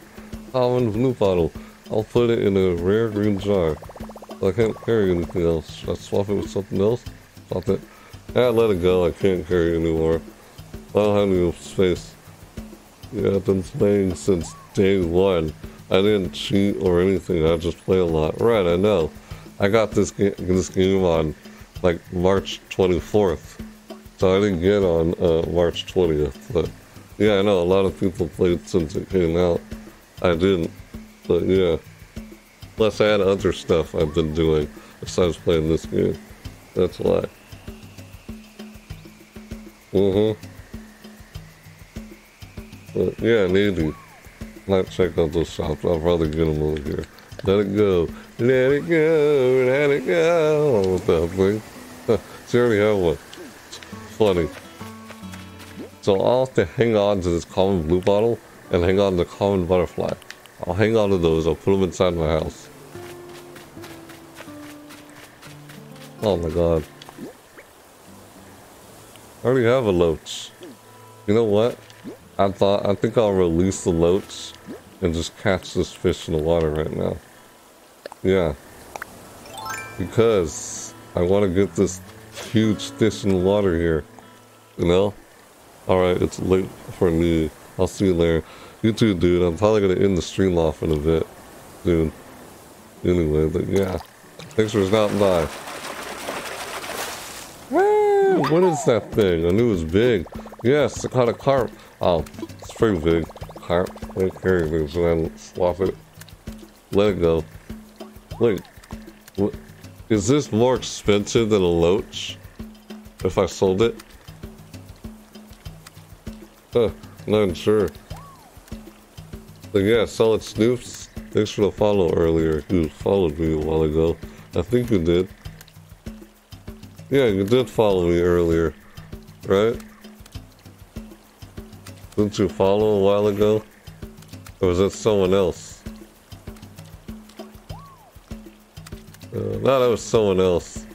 Common blue bottle. I'll put it in a rare green jar. I can't carry anything else. Should I swap it with something else? Swap it. Yeah, let it go. I can't carry anymore. I don't have any space. Yeah, I've been playing since day one. I didn't cheat or anything. I just play a lot. Right, I know. I got this game, this game on like March 24th. So I didn't get on uh, March 20th. But yeah, I know a lot of people played since it came out. I didn't. But yeah. Plus I had other stuff I've been doing besides playing this game. That's why. Mm-hmm. But yeah, maybe. Might check out those shops. I'll probably get them over here. Let it go. Let it go. Let it go. What the thing? she already have one. funny. So I'll have to hang on to this common blue bottle and hang on to the common butterfly. I'll hang on to those. I'll put them inside my house. Oh my god. I already have a loach. You know what? I thought, I think I'll release the loach and just catch this fish in the water right now. Yeah. Because I want to get this huge fish in the water here. You know? Alright, it's late for me. I'll see you later. You too, dude. I'm probably gonna end the stream off in a bit, dude. Anyway, but yeah. Thanks for stopping by. what is that thing? I knew it was big. Yes, I caught a carp. Oh, it's pretty big. Carp. I carry things and swap it. Let it go. Wait. Is this more expensive than a loach? If I sold it? Huh, not sure. But yeah, Solid Snoops, thanks for the follow earlier. You followed me a while ago. I think you did. Yeah, you did follow me earlier, right? Didn't you follow a while ago? Or was that someone else? Uh, no, that was someone else.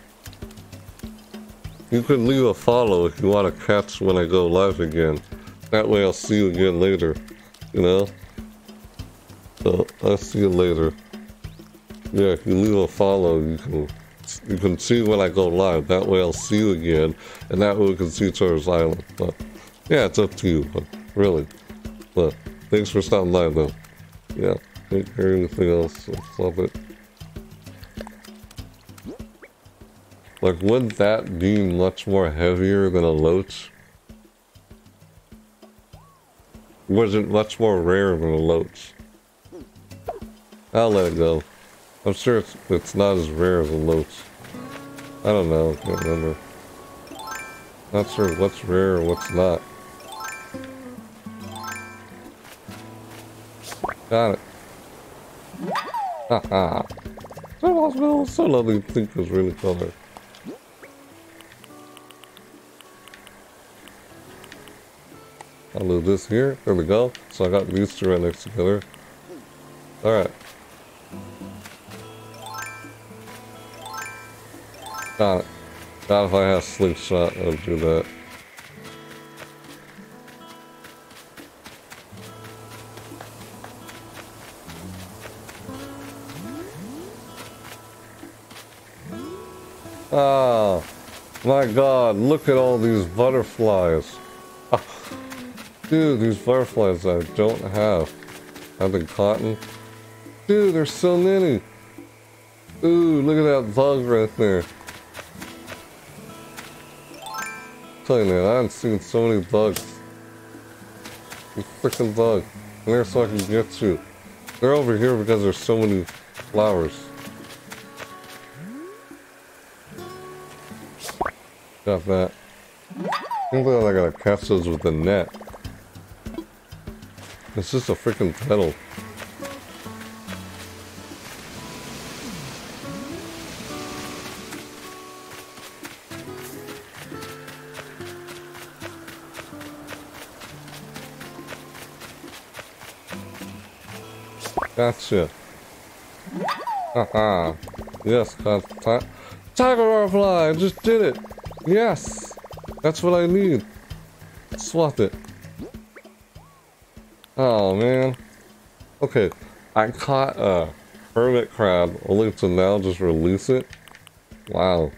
You can leave a follow if you want to catch when I go live again. That way I'll see you again later, you know? So, I'll see you later. Yeah, if you leave a follow, you can you can see when I go live. That way I'll see you again, and that way we can see each other's island. But, yeah, it's up to you, but really. But, thanks for stopping by, though. Yeah, of anything else. Love it. Like, wouldn't that be much more heavier than a loach? Was it much more rare than a loach? I'll let it go. I'm sure it's, it's not as rare as a loach. I don't know, I can't remember. Not sure what's rare or what's not. Got it. Haha. so, so lovely to think was really clever. I'll move this here. There we go. So I got these two right next together. Alright. Got it. Not if I have a slingshot, I'll do that. Ah, my god, look at all these butterflies. Dude, these butterflies I don't have. I've been cotton. Dude, there's so many. Ooh, look at that bug right there. I'm you, I haven't seen so many bugs. Freaking bug. And there's so I can get you. They're over here because there's so many flowers. Got that. I think I gotta catch those with the net. It's just a freaking petal. Gotcha. Haha. yes, Tiger Butterfly, I just did it. Yes. That's what I need. Swap it. Oh, man. Okay, I caught a hermit crab only to now just release it. Wow.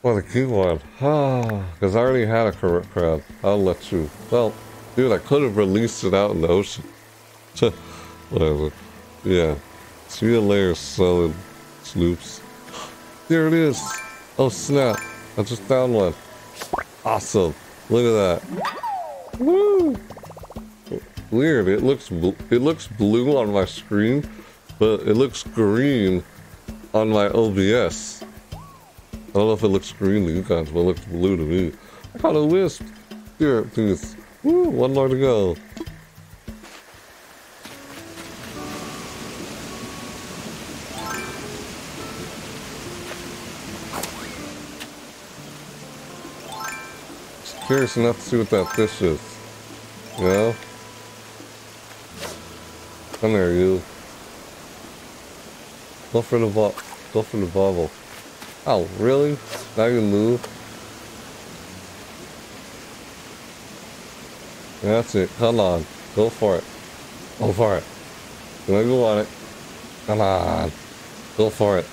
What a cute one. Because I already had a hermit crab. I'll let you. Well, dude, I could have released it out in the ocean. Whatever. Yeah. See you later, solid snoops. There it is. Oh, snap. I just found one. Awesome. Look at that. Woo! weird. It looks it looks blue on my screen, but it looks green on my OBS. I don't know if it looks green to you guys, but it looks blue to me. I caught a wisp. Here, please. Woo, one more to go. Curious enough to see what that fish is. You know? Come here, you. Go for the ball. Go for the bubble. Oh, really? Now you move? That's it. Come on. Go for it. Go for it. You know you want it. Come on. Go for it.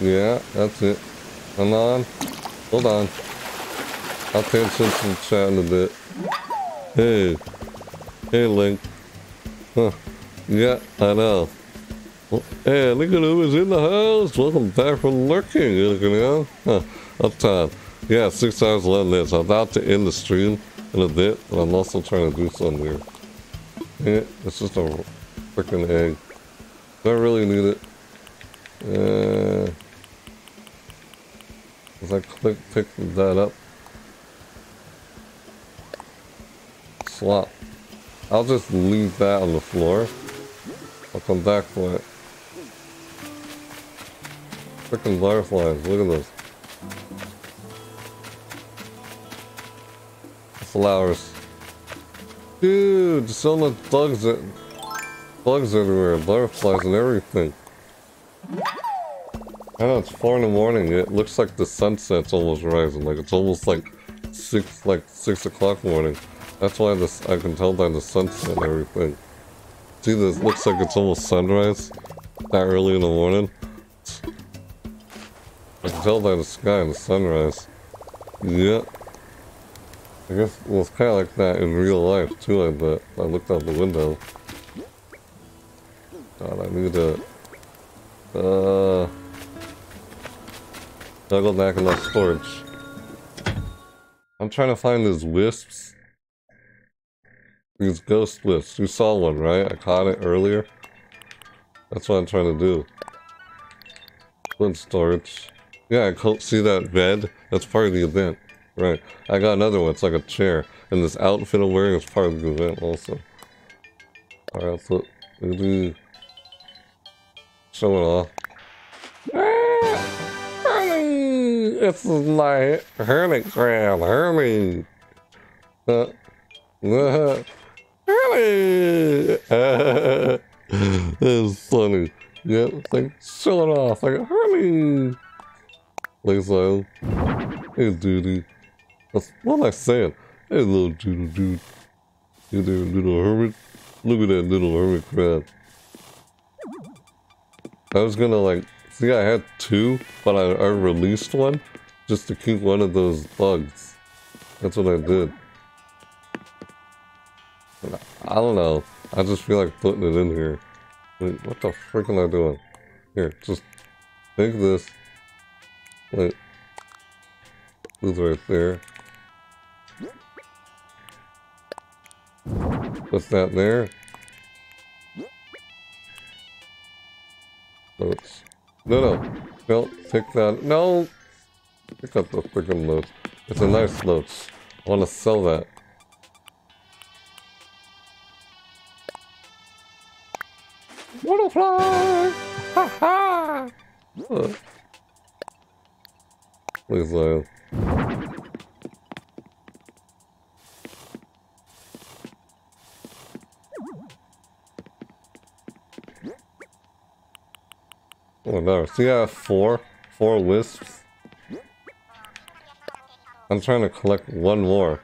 Yeah, that's it. Come on. Hold on. I'll attention to chat in a bit. Hey. Hey, Link. Huh. Yeah, I know. Well, hey, look at who is in the house. Welcome back from lurking, you know? Huh. Uptime. Yeah, 6 hours 11 minutes. I'm about to end the stream in a bit, but I'm also trying to do something here. Yeah, it's just a freaking egg. Do I really need it? Uh, as I click, pick that up. Swap. I'll just leave that on the floor. I'll come back for it. Freaking butterflies, look at this. Flowers. Dude, there's so much bugs, bugs everywhere, butterflies and everything. I know it's four in the morning. It looks like the sunset's almost rising. Like it's almost like six, like six o'clock morning. That's why this I can tell by the sunset and everything. See, this looks like it's almost sunrise. That early in the morning. I can tell by the sky and the sunrise. Yeah. I guess well, it's kind of like that in real life too. I bet. I looked out the window. God, I need to. Uh. I'll go back in that storage. I'm trying to find these wisps. These ghost wisps. You saw one, right? I caught it earlier. That's what I'm trying to do. In storage. Yeah, I can't see that bed. That's part of the event. Right. I got another one. It's like a chair. And this outfit I'm wearing is part of the event also. Alright, so... Show it off. It's my hermit crab, Hermie. Uh, uh, Hermie. Uh, it's funny. Yeah, it's like, show it off, like, Hermie. Like so. Hey, duty. That's, what am I saying? Hey, little dude, dude. You there, little hermit? Look at that little hermit crab. I was gonna, like, See, I had two, but I, I released one just to keep one of those bugs. That's what I did. I don't know. I just feel like putting it in here. Wait, what the frick am I doing? Here, just take this. Wait. This right there. Put that there. Oops. No, no. No, take that. No! Pick up the freaking loot. It's a nice loot. I want to sell that. Butterfly! Ha ha! Please, uh... Oh no, see I have four? Four wisps? I'm trying to collect one more.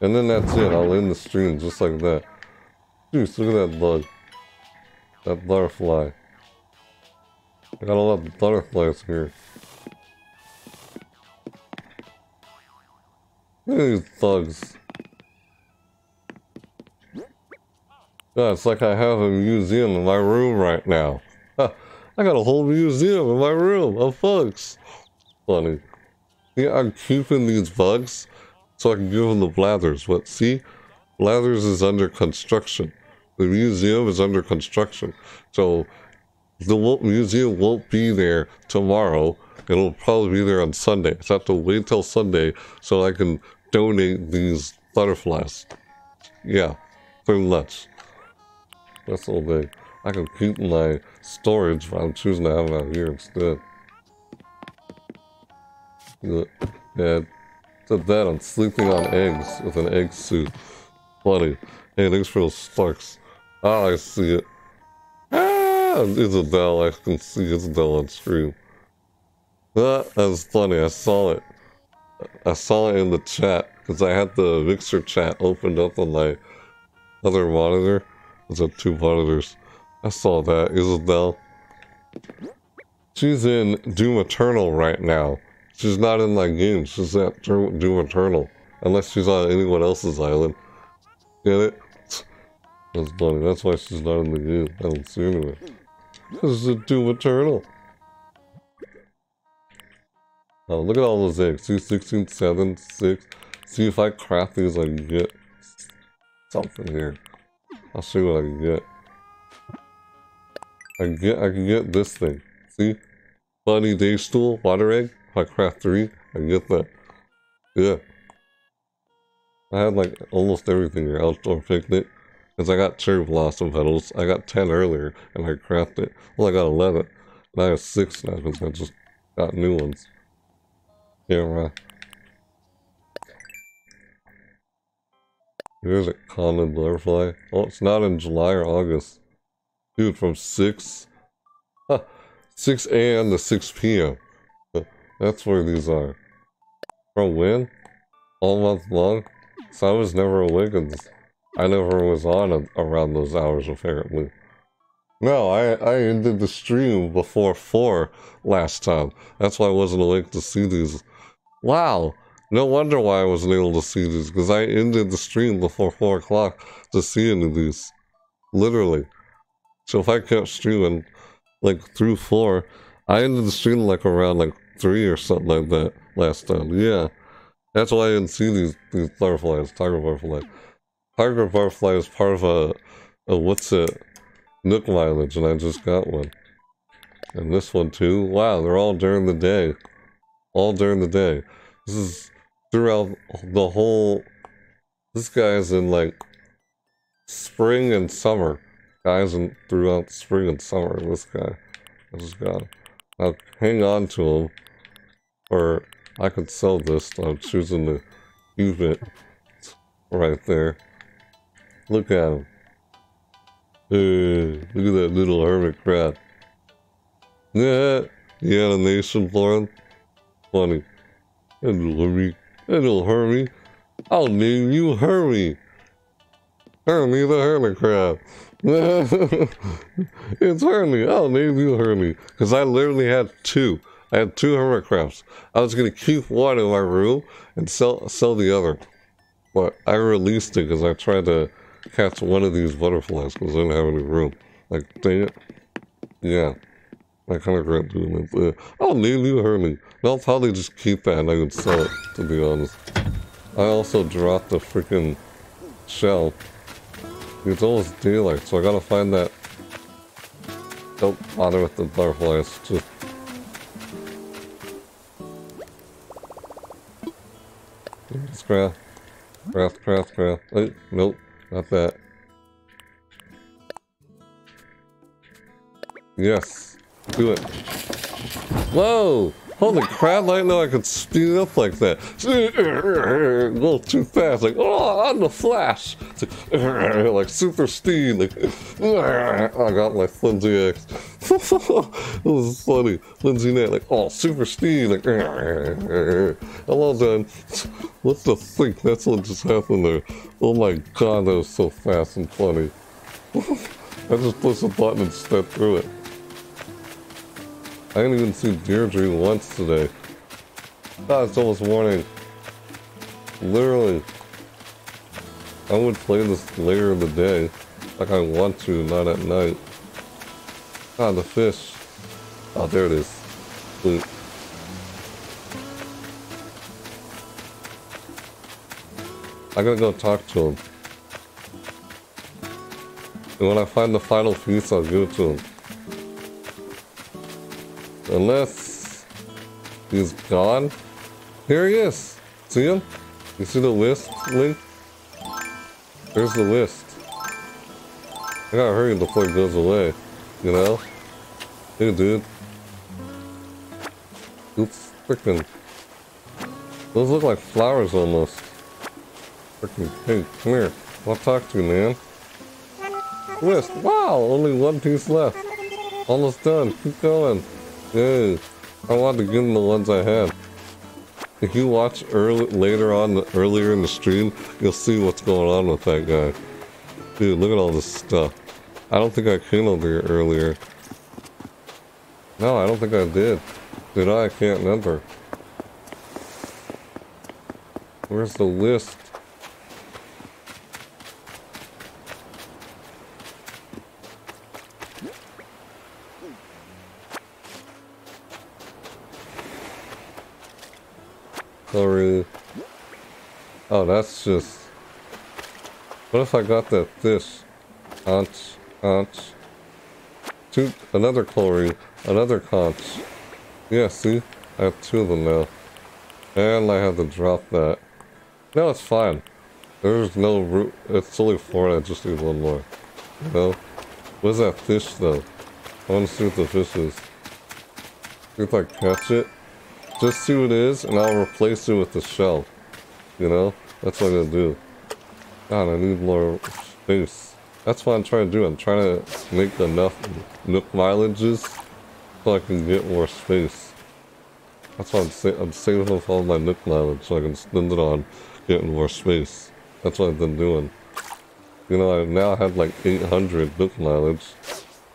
And then that's it, I'll end the stream just like that. Jeez, look at that bug. That butterfly. I got a lot of butterflies here. Look at these bugs. Yeah, it's like I have a museum in my room right now. I got a whole museum in my room of bugs. Funny. Yeah, I'm keeping these bugs so I can give them the Blathers. But see, Blathers is under construction. The museum is under construction. So the museum won't be there tomorrow. It'll probably be there on Sunday. So I have to wait till Sunday so I can donate these butterflies. Yeah, pretty much. That's all day. I can keep my storage, but I'm choosing to have it out here instead. Yeah, to that I'm sleeping on eggs with an egg suit. Funny. Hey, thanks for those sparks. Ah, I see it. Ah, I can see Isabelle on stream. That was funny, I saw it. I saw it in the chat, because I had the Mixer chat opened up on my other monitor. There's a two monitors. I saw that, Isabelle. She's in Doom Eternal right now. She's not in my game. She's at Doom Eternal. Unless she's on anyone else's island. Get it? That's funny. That's why she's not in the game. I don't see anywhere. This is a Doom Eternal. Oh, look at all those eggs. See, 16, 7, 6. See if I craft these, I can get something here. I'll see what I can get. I can get, I can get this thing. See? Bunny day stool, water egg. If I craft three, I can get that. Yeah. I had like almost everything here. Outdoor picnic. Because I got cherry blossom petals. I got 10 earlier and I crafted. Well, I got 11. And I have 6 now because I just got new ones. Yeah, right. Here's a common butterfly. Oh, it's not in July or August. Dude, from 6... Huh, 6 a.m. to 6 p.m. That's where these are. From when? All month long? So I was never awake and I never was on around those hours apparently. No, I, I ended the stream before 4 last time. That's why I wasn't awake to see these. Wow, no wonder why I wasn't able to see these, because I ended the stream before 4 o'clock to see any of these. Literally. So if I kept streaming, like, through 4, I ended the stream like around like 3 or something like that last time. Yeah. That's why I didn't see these, these butterflies, tiger butterflies. Tiger butterfly is part of a, a what's it, Nook mileage, and I just got one. And this one too. Wow, they're all during the day. All during the day. This is throughout the whole... This guy's in like spring and summer. Guys in throughout spring and summer. This guy. I just got him. I'll hang on to him. Or I could sell this, I'm choosing to keep it right there. Look at him. Hey, look at that little hermit crab. Yeah, the animation for him. Funny. Little Hermie. Little Hermie. I'll name you Hermie. Hermie the hermit crab. it's Hermie. I'll name you Hermie. Because I literally had two. I had two hermit crabs. I was going to keep one in my room and sell sell the other. But I released it because I tried to catch one of these butterflies because I didn't have any room. Like, dang it. Yeah. I kind of regret doing it. Uh, I'll name you Hermie. I'll probably just keep that and I would sell it, to be honest. I also dropped the freaking shell. It's almost daylight, so I gotta find that. Don't bother with the butterflies. Just craft. Craft, craft, craft. Oh, nope, not that. Yes, do it. Whoa! Holy crap, I didn't I could speed up like that. A little too fast, like, oh, on the flash. Like, super speed, like, I got my flimsy X. it was funny. Flimsy Net, like, oh, super speed, like, all done. What the freak? That's what just happened there. Oh my god, that was so fast and funny. I just pushed a button and stepped through it. I didn't even see Deirdre once today. Ah, it's almost morning. Literally. I would play this later in the day. Like I want to, not at night. Ah, the fish. Oh, there it is. Sweet. I gotta go talk to him. And when I find the final piece, I'll give it to him. Unless he's gone. Here he is. See him? You see the wisp link? There's the wisp. I gotta hurry before it goes away. You know? Hey, dude. Oops, freaking. Those look like flowers almost. Freaking come here. I'll talk to you, man. Wisp. Wow, only one piece left. Almost done. Keep going is. I want to give them the ones I have. If you watch early, later on, earlier in the stream, you'll see what's going on with that guy. Dude, look at all this stuff. I don't think I came over here earlier. No, I don't think I did. Did I? I can't remember. Where's the wisp? Sorry. Oh, that's just... What if I got that fish? Conch, conch. Two, another chlorine, another conch. Yeah, see? I have two of them now. And I have to drop that. No, it's fine. There's no root. It's only four I just need one more. You know? What's that fish though? I want to see what the fish is. If I catch it. Just see what it is and I'll replace it with the shell. You know? That's what I'm gonna do. God, I need more space. That's what I'm trying to do. I'm trying to make enough Nook mileages so I can get more space. That's why I'm, sa I'm saving up all my Nook mileage so I can spend it on getting more space. That's what I've been doing. You know, I now have like 800 Nook mileage.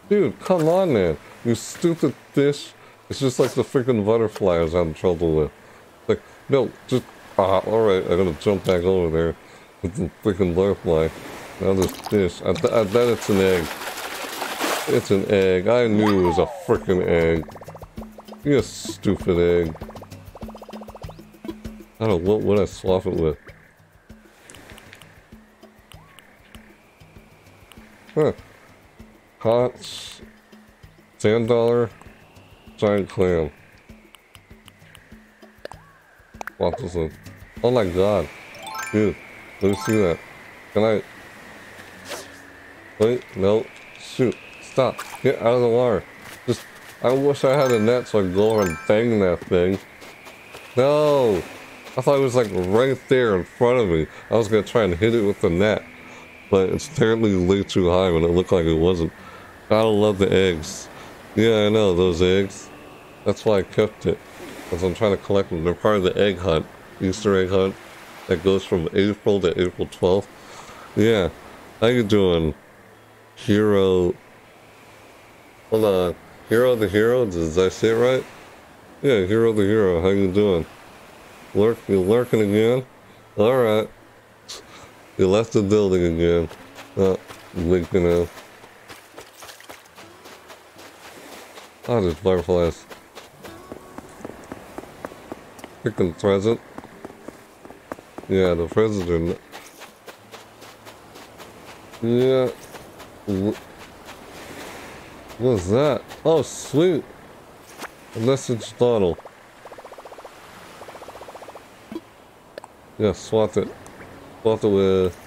Dude, come on, man. You stupid fish. It's just like the freaking butterfly I was having trouble with. Like, no, just... Ah, alright, I gotta jump back over there with the freaking butterfly. Now this fish. I, th I bet it's an egg. It's an egg. I knew it was a freaking egg. You stupid egg. I don't know what would I swap it with. Huh. Hot sand dollar giant clam. What is it? Oh my god. Dude, let me see that. Can I Wait, no. Shoot. Stop. Get out of the water. Just I wish I had a net so I could go over and bang that thing. No! I thought it was like right there in front of me. I was gonna try and hit it with the net. But it's apparently way too high when it looked like it wasn't. I love the eggs. Yeah, I know, those eggs. That's why I kept it. Because I'm trying to collect them. They're part of the egg hunt. Easter egg hunt. That goes from April to April 12th. Yeah. How you doing? Hero... Hold on. Hero the Hero? Did I say it right? Yeah, Hero the Hero. How you doing? Lurk, you lurking again? Alright. You left the building again. Oh, blinking out. Oh, there's butterflies. Picking present. Yeah, the president. Yeah. What's that? Oh, sweet. A message Donald. Yeah, swap it. Swap it with...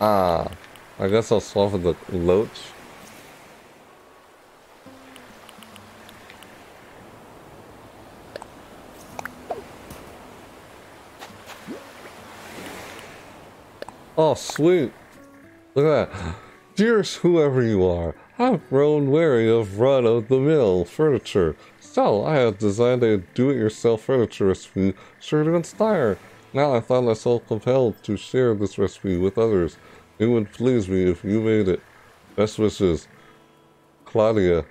Ah. I guess I'll swap with the loach. Oh, sweet. Look at that. Dearest whoever you are, I've grown weary of run-of-the-mill furniture. So, I have designed a do-it-yourself furniture recipe sure to inspire. Now I find myself compelled to share this recipe with others. It would please me if you made it. Best wishes. Claudia.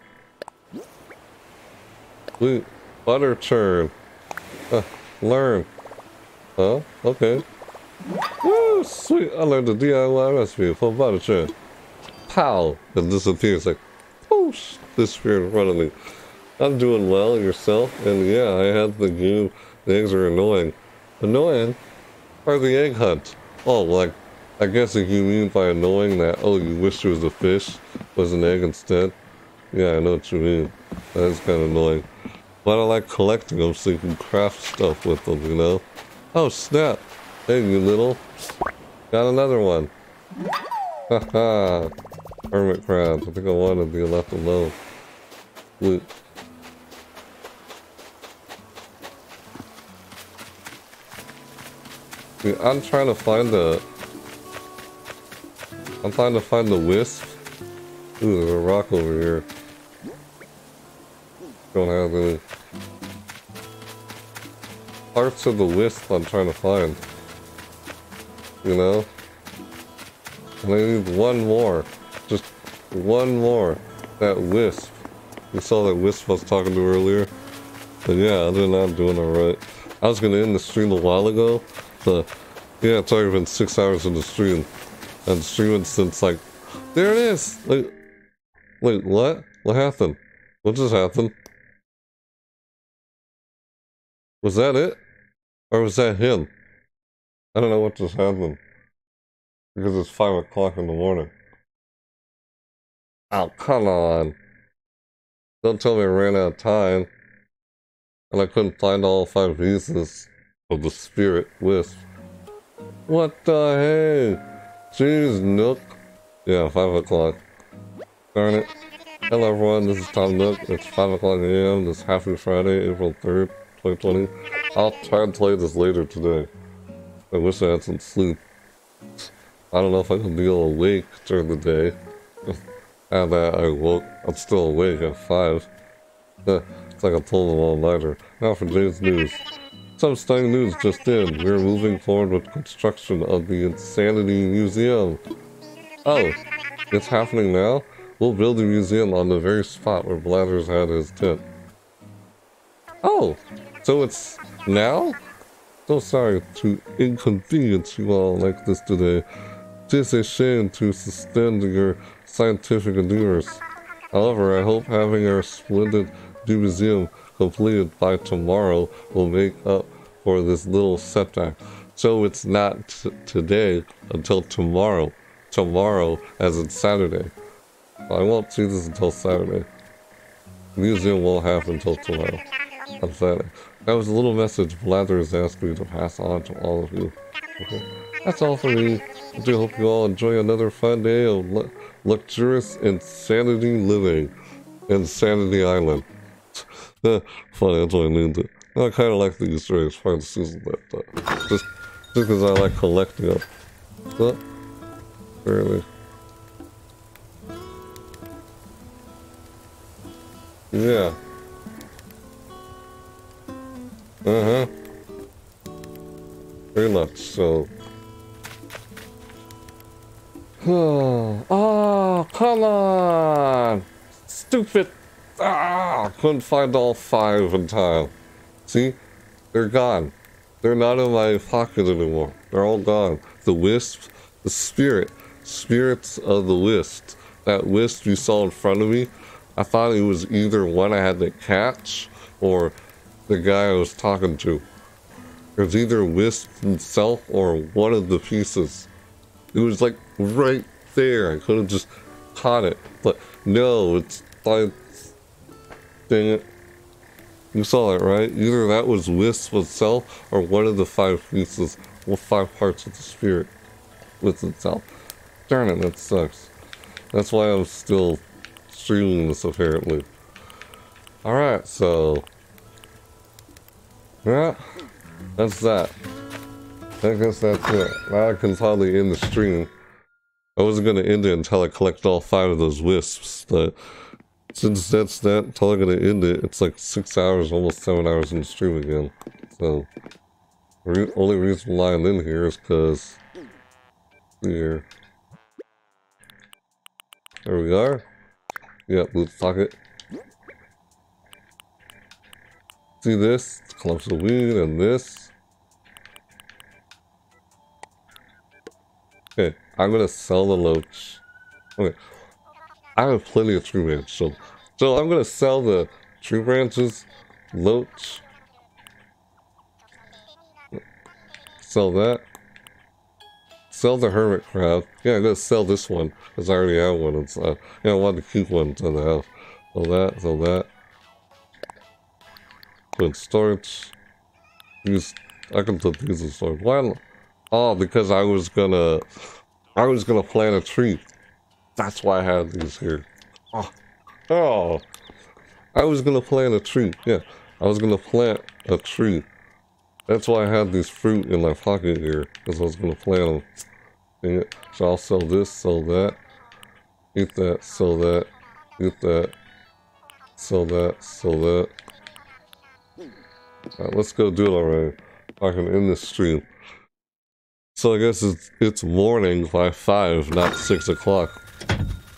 Sweet. Butter churn. Uh, learn. Huh? Okay. Woo, sweet. I learned the DIY recipe for butter churn. Pow! It disappears like, whoosh, disappeared in front of me. I'm doing well, yourself? And yeah, I had the game. The eggs are annoying. Annoying? Or the egg hunt? Oh, like, I guess if you mean by annoying that, oh, you wish it was a fish, was an egg instead? Yeah, I know what you mean. That is kind of annoying. But I like collecting them so you can craft stuff with them, you know? Oh, snap! Hey, you little. Got another one. Haha. Hermit crabs. I think I wanted to be left alone. Loot. I'm trying to find the... I'm trying to find the wisp. Ooh, there's a rock over here. Don't have any... Parts of the wisp I'm trying to find you know? And I need one more. Just one more. That wisp. You saw that wisp I was talking to earlier? But yeah, other than that, I'm doing alright. I was gonna end the stream a while ago, but yeah, it's already been six hours in the stream. And streaming since like, there it is! Like, wait, what? What happened? What just happened? Was that it? Or was that him? I don't know what just happened. Because it's 5 o'clock in the morning. Oh, come on. Don't tell me I ran out of time. And I couldn't find all five pieces of the spirit wisp. What the heck? Jeez, Nook. Yeah, 5 o'clock. Darn it. Hello everyone, this is Tom Nook. It's 5 o'clock a.m. This happy Friday, April 3rd, 2020. I'll try and play this later today. I wish I had some sleep. I don't know if I can be awake during the day. and that I woke, I'm still awake at 5. it's like I pulled them all-nighter. Now for today's news. Some stunning news just in. We're moving forward with construction of the Insanity Museum. Oh, it's happening now? We'll build a museum on the very spot where Blathers had his tent. Oh, so it's now? So sorry to inconvenience you all like this today. Tis a shame to suspend your scientific endeavors. However, I hope having our splendid new museum completed by tomorrow will make up for this little setback. So it's not today until tomorrow. Tomorrow, as in Saturday. I won't see this until Saturday. Museum won't happen until tomorrow. On Saturday. That was a little message Blathers asked me to pass on to all of you. Okay. That's all for me. I do hope you all enjoy another fun day of luxurious insanity living. Insanity Island. Funny, I named it. I kind of like the Easter eggs, part of the season, but uh, just because I like collecting them. But, really. Yeah. Uh-huh. Very much so. Oh, come on! Stupid! Ah, couldn't find all five in time. See? They're gone. They're not in my pocket anymore. They're all gone. The wisp, the spirit, spirits of the wisp. That wisp you saw in front of me, I thought it was either one I had to catch or the guy I was talking to. It was either Wisp himself or one of the pieces. It was like right there. I could have just caught it. But no, it's like... Dang it. You saw it, right? Either that was Wisp itself or one of the five pieces, well, five parts of the spirit with itself. Darn it, that sucks. That's why I'm still streaming this, apparently. Alright, so... Yeah, that's that. I guess that's it. Now I can probably end the stream. I wasn't going to end it until I collect all five of those wisps, but since that's that, until I'm going to end it, it's like six hours, almost seven hours in the stream again. So, the only reason why I'm in here is because here. There we are. Yeah, boot socket. See this? Clumps of weed and this. Okay, I'm gonna sell the loach. Okay. I have plenty of tree branches, so so I'm gonna sell the tree branches, loach. Sell that. Sell the hermit crab. Yeah, I'm gonna sell this one because I already have one. It's uh, yeah, I wanted to keep one in the house. Sell that. Sell that. Put storage. Use. I can put these in storage. Why? Oh, because I was gonna. I was gonna plant a tree. That's why I had these here. Oh. oh. I was gonna plant a tree. Yeah. I was gonna plant a tree. That's why I had these fruit in my pocket here. Because I was gonna plant them. So I'll sell this, sell that. Eat that, sell that. Eat that. Sell that, sell that. Alright, let's go do it already. I can end this stream. So I guess it's it's morning by 5, not 6 o'clock.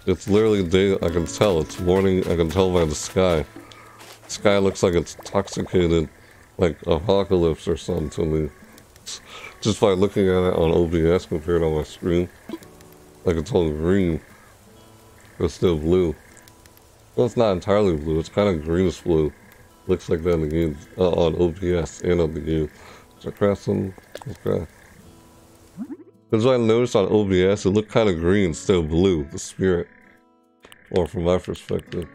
It's literally day, I can tell. It's morning, I can tell by the sky. The sky looks like it's intoxicated like Apocalypse or something to me. Just by looking at it on OBS compared on my screen. Like it's all green. It's still blue. Well, it's not entirely blue. It's kind of greenish blue. Looks like that in the game, uh, on OBS and on the game. So craft some, okay. Because I noticed on OBS, it looked kind of green, still blue, the spirit. Or from my perspective.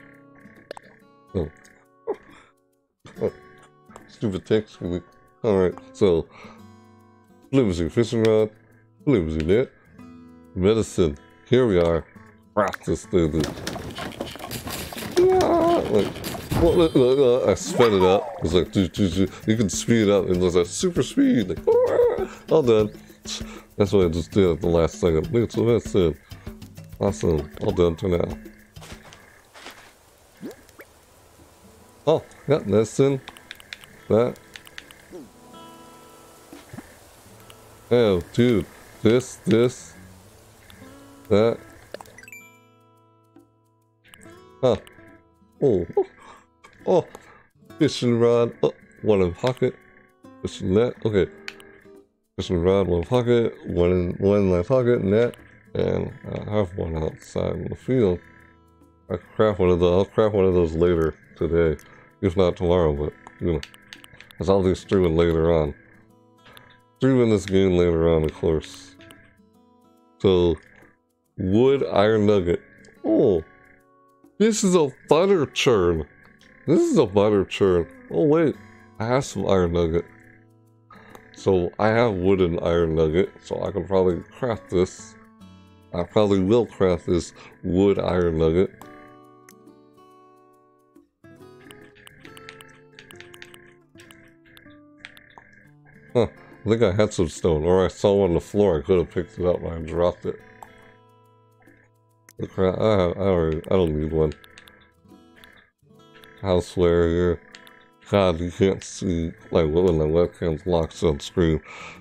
Oh. oh. Stupid text. Alright, so. Flimsy fishing rod, flimsy net, medicine. Here we are. Practice thing. Like, well, look, look, look, I sped it up. It's like, doo, doo, doo. you can speed it up, and it was like super speed. Like, ah. all done. That's what I just did at the last second. Look, so that's it. Awesome. All done for now. Oh, yeah, that's in. That. Oh, dude. This, this, that. Huh. Oh. Oh. Fishing rod. Oh, one in pocket. Fishing net. Okay. Fishing rod, one pocket. One in, one in my pocket, net. And I have one outside in the field. I craft one of those. I'll craft one of those later today. If not tomorrow, but, you know. As I'll be streaming later on. Streaming this game later on, of course. So, wood iron nugget. Oh, this is a butter churn. This is a butter churn. Oh wait, I have some iron nugget. So I have wooden iron nugget, so I can probably craft this. I probably will craft this wood iron nugget. Huh, I think I had some stone, or I saw one on the floor, I could have picked it up I dropped it. I, I, I, I don't need one. Houseware here. God, you can't see, like, what when the webcam's locked on screen.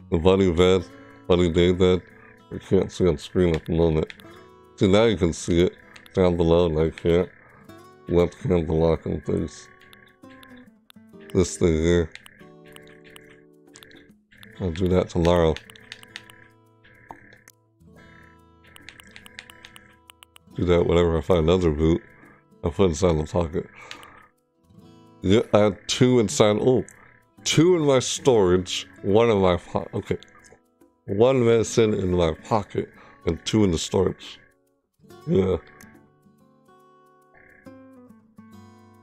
The bunny bed, bunny day bed, you can't see on screen at the moment. See, now you can see it down below, and I can't. The webcam's locking things. This thing here. I'll do that tomorrow. do that whenever I find another boot. I put inside the pocket. Yeah, uh, I had two inside. Oh, two in my storage, one in my pocket. Okay. One medicine in my pocket and two in the storage. Yeah.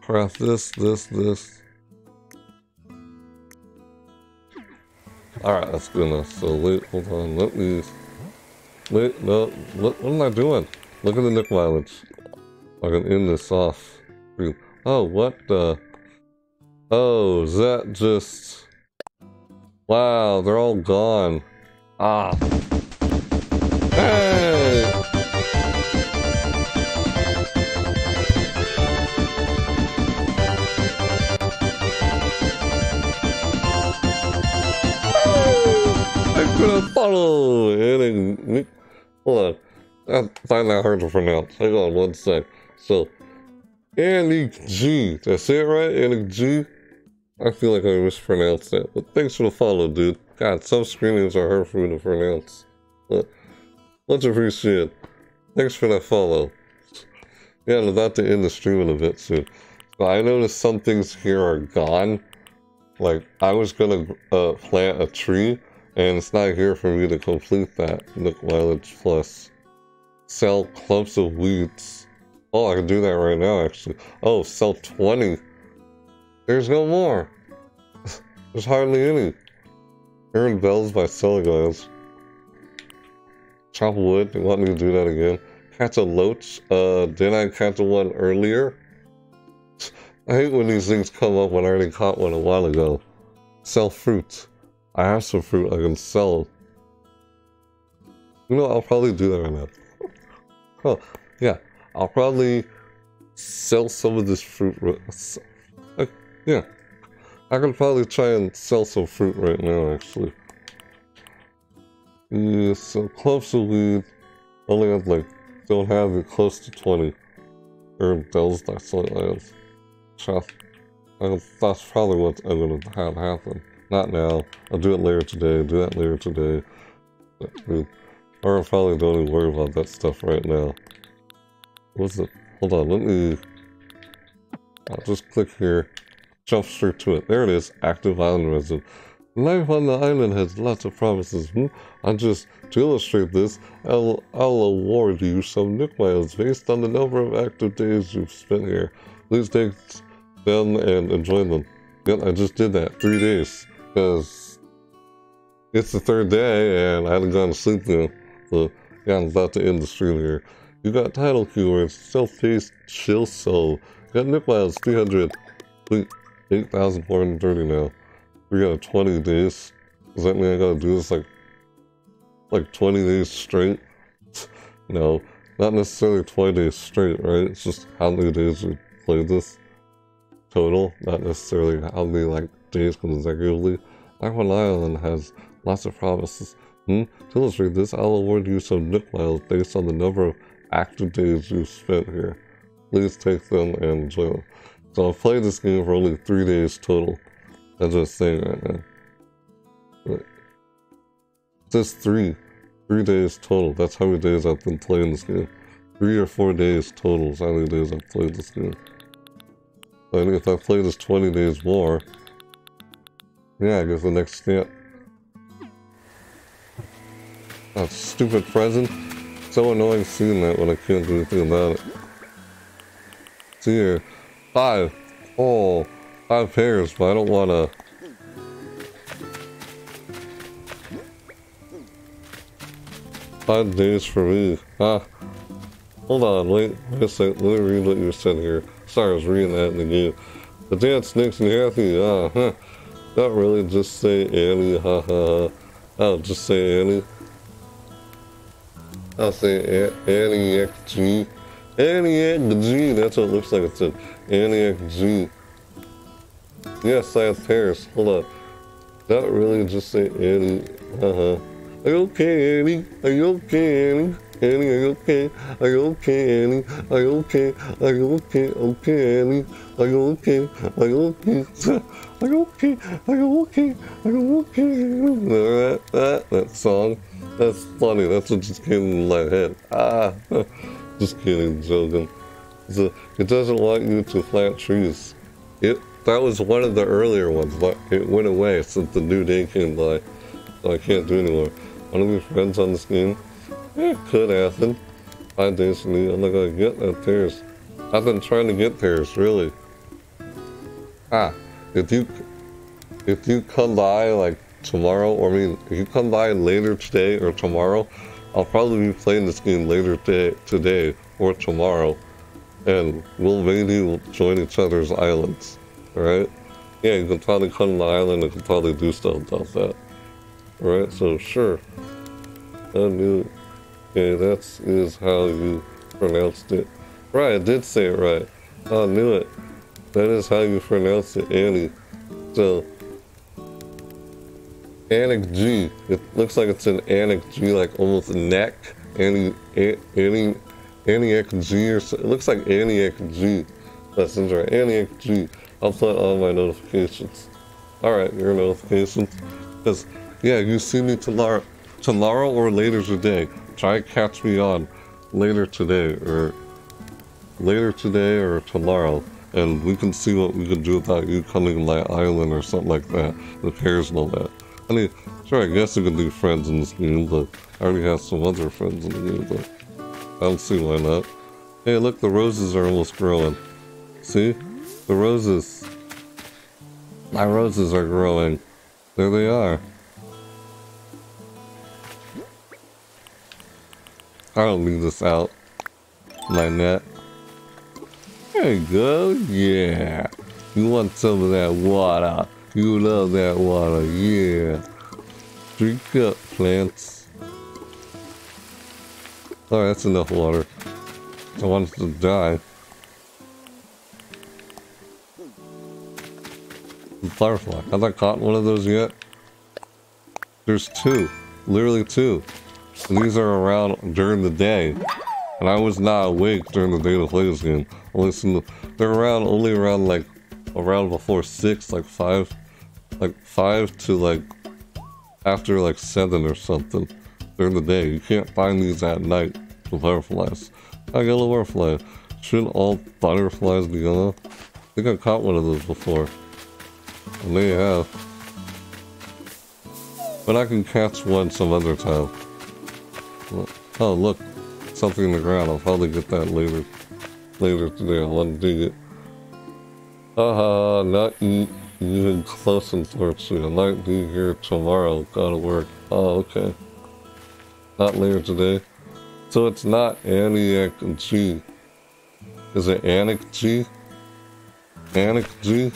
Craft this, this, this. Alright, that's good enough. So wait, hold on, let me... Wait, no, what, what am I doing? Look at the Nook mileage. I can end this off. Oh, what the? Oh, that just... Wow, they're all gone. Ah. Hey! I'm gonna follow! And hold on. I find that hard to pronounce. Hang on one sec. So, Anik G. That's it, right? Anik G? I feel like I mispronounced that. But thanks for the follow, dude. God, some screen names are hard for me to pronounce. But much appreciated. Thanks for that follow. Yeah, I'm about to end the stream in a bit soon. But I noticed some things here are gone. Like, I was gonna uh, plant a tree, and it's not here for me to complete that. Nook mileage plus sell clumps of weeds. Oh, I can do that right now, actually. Oh, sell 20. There's no more. There's hardly any. Earn bells by oils. Chop wood. You want me to do that again? Catch a loach. Uh, did I catch one earlier? I hate when these things come up when I already caught one a while ago. Sell fruit. I have some fruit I can sell. You know, I'll probably do that right now. Oh, yeah. I'll probably sell some of this fruit. Yeah. I can probably try and sell some fruit right now, actually. Yeah, so clumps of weed. Only have like, don't have it close to 20. Herb bells, that's what I have. Chop. that's probably what's going to have happen. Not now. I'll do it later today. Do that later today. Or I probably don't even worry about that stuff right now. What's it? Hold on, let me... I'll just click here. Jump straight to it. There it is. Active island. Life on the island has lots of promises. Hmm? I just, to illustrate this, I'll, I'll award you some Miles based on the number of active days you've spent here. Please take them and enjoy them. Yep, I just did that. Three days. Because it's the third day and I hadn't gone to sleep yet. So, yeah, I'm about to end the stream here. You got title keywords, self-paced, chill soul. You got Miles, 300. 8,430 now. We got 20 days. Does that mean I gotta do this like like 20 days straight? no, not necessarily 20 days straight, right? It's just how many days we played this total, not necessarily how many like days consecutively. Iron Island has lots of promises. Hmm? To illustrate this, I'll award you some Nook Miles based on the number of active days you've spent here. Please take them and them. So I've played this game for only three days total. That's just saying right now. Just three. Three days total. That's how many days I've been playing this game. Three or four days total is how many days I've played this game. Think if I play this 20 days more, yeah, I guess the next step. That stupid present. So annoying seeing that when I can't do anything about it. See here. Five. Oh. Five pears, but I don't want to... Five days for me. Ah. Hold on, wait, wait a. Let me read what you said here. Sorry, I was reading that in the game. The dance snakes and happy. Ah, huh. Not really, just say Annie, ha ha ha. I'll just say Annie. I'll say A Annie XG. Annie XG, that's what it looks like it said. Annie XG. Yes, have Paris. Hold on. Not really just say Annie. Uh-huh. Are you okay, Annie? Are you okay, Annie? Annie, are you okay? Are you okay, Annie? Are you okay? Are you okay? Okay, Annie. Are you okay? Are you okay? Are you okay? Are you okay? Are you okay? That, that, that song. That's funny. That's what just came in my head. Ah. just kidding, joking. So, it doesn't want you to plant trees. It that was one of the earlier ones, but it went away since the new day came by. So I can't do anymore. Want to be friends on this game? Yeah, could days from me, I'm not gonna get that pears. I've been trying to get pears, really. Ah, if you if you come by like tomorrow, or I mean, if you come by later today or tomorrow, I'll probably be playing this game later today, today or tomorrow, and we'll maybe join each other's islands. Right? Yeah, you can probably come to the island and can probably do stuff about that. Right? So, sure. I knew. Yeah, that is how you pronounced it. Right, I did say it right. I knew it. That is how you pronounce it, Annie. So, Anik G. It looks like it's an Anik G, like almost neck. Annie, Annie, Annie G or so. It looks like Annie G. Right, Annie G. I'll put on my notifications. Alright, your notifications. Because, yeah, you see me tomorrow, tomorrow or later today. Try catch me on later today or later today or tomorrow. And we can see what we can do about you coming to my island or something like that. The pears and all that. I mean, sure, I guess you can do friends in this game, but I already have some other friends in the game, but I don't see why not. Hey, look, the roses are almost growing. See? The roses. My roses are growing. There they are. I'll leave this out. My net. There you go. Yeah. You want some of that water. You love that water. Yeah. Drink up, plants. Alright, that's enough water. I want to die. Firefly. Have I caught one of those yet? There's two. Literally two. And these are around during the day. And I was not awake during the day to play this game. Some, they're around only around like around before 6, like 5, like 5 to like after like 7 or something during the day. You can't find these at night, the butterflies. I got a butterfly. Shouldn't all butterflies be yellow? I think I caught one of those before. And they have. But I can catch one some other time. Oh, look. Something in the ground. I'll probably get that later. Later today. I'll undo it. Haha, not eat even close unfortunately. I might be here tomorrow. Gotta work. Oh, okay. Not later today. So it's not Aniac G. Is it Anik G? Anik G?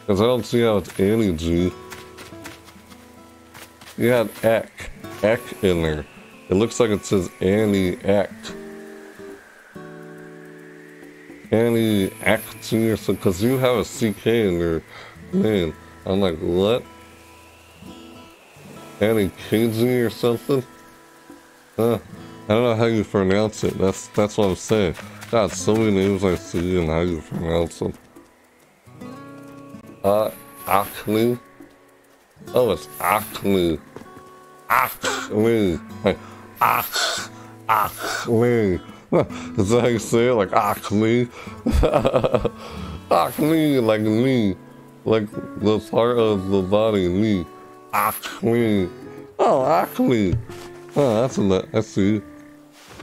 Because I don't see how it's Annie G. You had Eck. Eck in there. It looks like it says Annie Eck. Annie Eck G or something. Because you have a CK in your name. I'm like, what? Annie KG or something? Huh? I don't know how you pronounce it. That's that's what I'm saying. God, so many names I see and how you pronounce them. Uh. Oh, it's Acme. Acme. Like, Ac, Acme. Is that how you say it? Like Acme? Acme, like me. Like the part of the body, me. Acme. Oh, Acme. Oh, that's a, I see.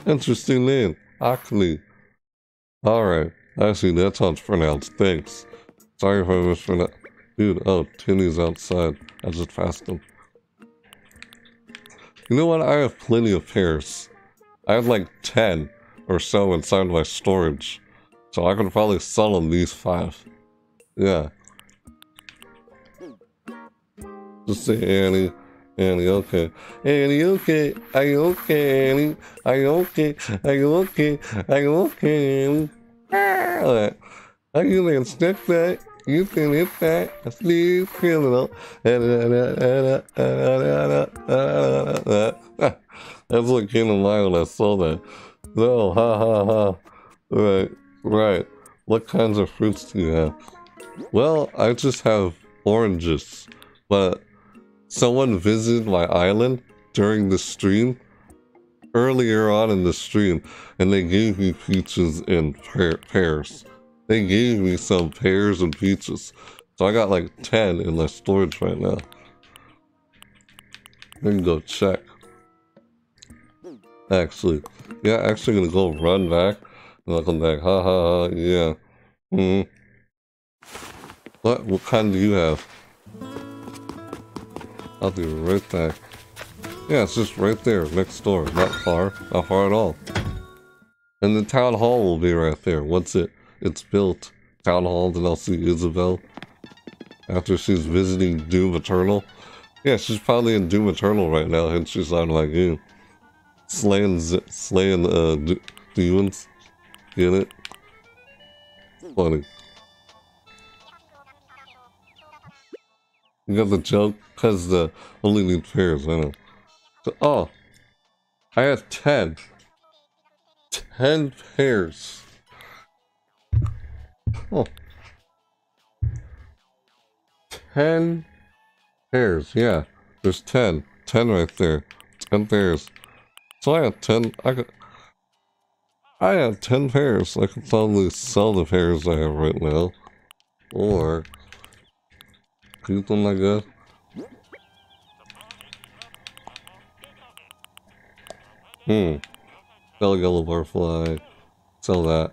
Interesting name. Acne. Alright. I see that's how it's pronounced. Thanks. Sorry if I mispronounced. Dude, oh, Tinny's outside. I just passed him. You know what? I have plenty of pears. I have like 10 or so inside my storage. So I can probably sell them these five. Yeah. Just say Annie. Annie, okay. Annie, okay. Are you okay, Annie? Are you okay? Are you okay? Are you okay, Annie? Are you can stick that? You can hit that. Smooth criminal. That's what came to mind when I saw that. No, ha ha ha. Right, right. What kinds of fruits do you have? Well, I just have oranges, but someone visited my island during the stream earlier on in the stream and they gave me peaches and pears. They gave me some pears and peaches. So I got like 10 in my storage right now. I can go check. Actually. Yeah, actually gonna go run back. And I'll come back. Ha ha ha, yeah. hmm. What, what kind do you have? I'll be right back. Yeah, it's just right there, next door. Not far. Not far at all. And the town hall will be right there. Once it it's built, town hall, then I'll see Isabelle. After she's visiting Doom Eternal. Yeah, she's probably in Doom Eternal right now, and she's on like you. Slaying, slaying, uh, demons. Get it? Funny. You got the joke? Because the only need pears, I know. So, oh. I have 10. 10 pears. Oh. 10 pears, yeah. There's 10. 10 right there. 10 pears. So I have 10. I could. I have 10 pears. I could probably sell the pears I have right now. Or keep them, I guess. Hmm. Sell yellow butterfly. Sell that.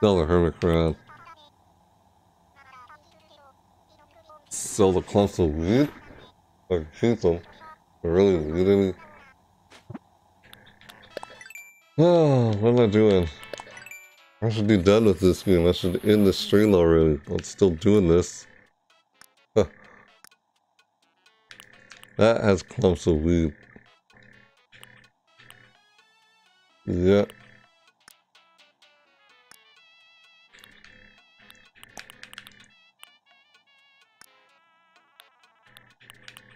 Sell the hermit crab. Sell the clumps of wheat. Or keep them. I really any. Oh, what am I doing? I should be done with this game. I should end the stream already. I'm still doing this. That has clumps of weed. Yeah.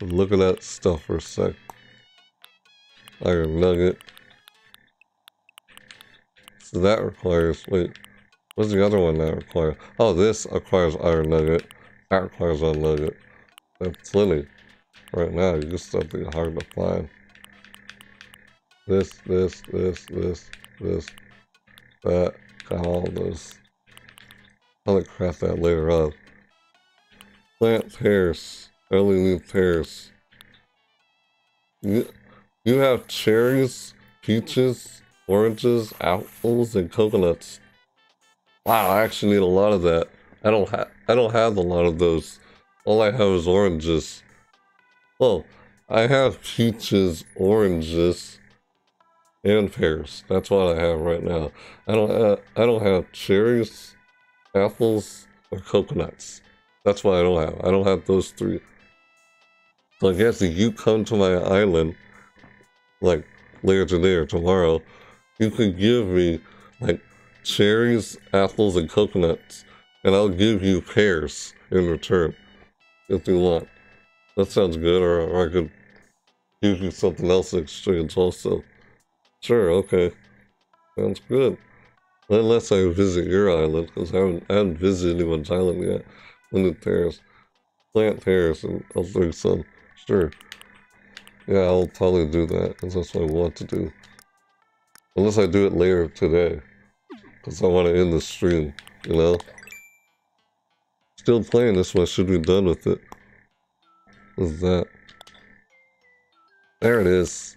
Look at that stuff for a sec. Iron nugget. So that requires, wait, What's the other one that requires? Oh, this requires iron nugget. That requires iron nugget. That's plenty. Right now, you just something hard to find. This, this, this, this, this, that, got all. I'll craft that later on. Plant pears, early leaf pears. You, you have cherries, peaches, oranges, apples, and coconuts. Wow, I actually need a lot of that. I don't have I don't have a lot of those. All I have is oranges. Well, I have peaches, oranges, and pears. That's what I have right now. I don't have I don't have cherries, apples, or coconuts. That's what I don't have. I don't have those three. So I guess if you come to my island, like later today or tomorrow, you could give me like cherries, apples, and coconuts, and I'll give you pears in return if you want. That sounds good, or, or I could give you something else in exchange also. Sure, okay. Sounds good. Unless I visit your island, because I haven't, I haven't visited anyone's island yet. Limited pears. Plant pears, and I'll do some. Sure. Yeah, I'll probably do that, because that's what I want to do. Unless I do it later today. Because I want to end the stream, you know? Still playing this one, should be done with it. What's that? There it is.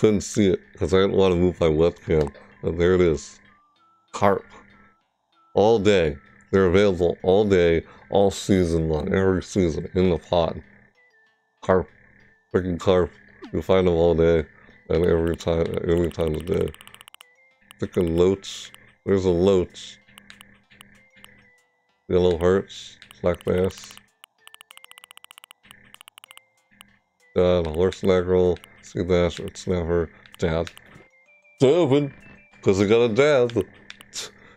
Couldn't see it, because I didn't want to move my webcam. But there it is. Carp. All day. They're available all day, all season long, every season, in the pot. Carp. Freaking carp. You find them all day, and every time, every time of day. Freaking loach. There's a loach. Yellow hearts, black bass. Dab, horse mackerel, sea bass, red snapper, dab. It's open, because I got a dab.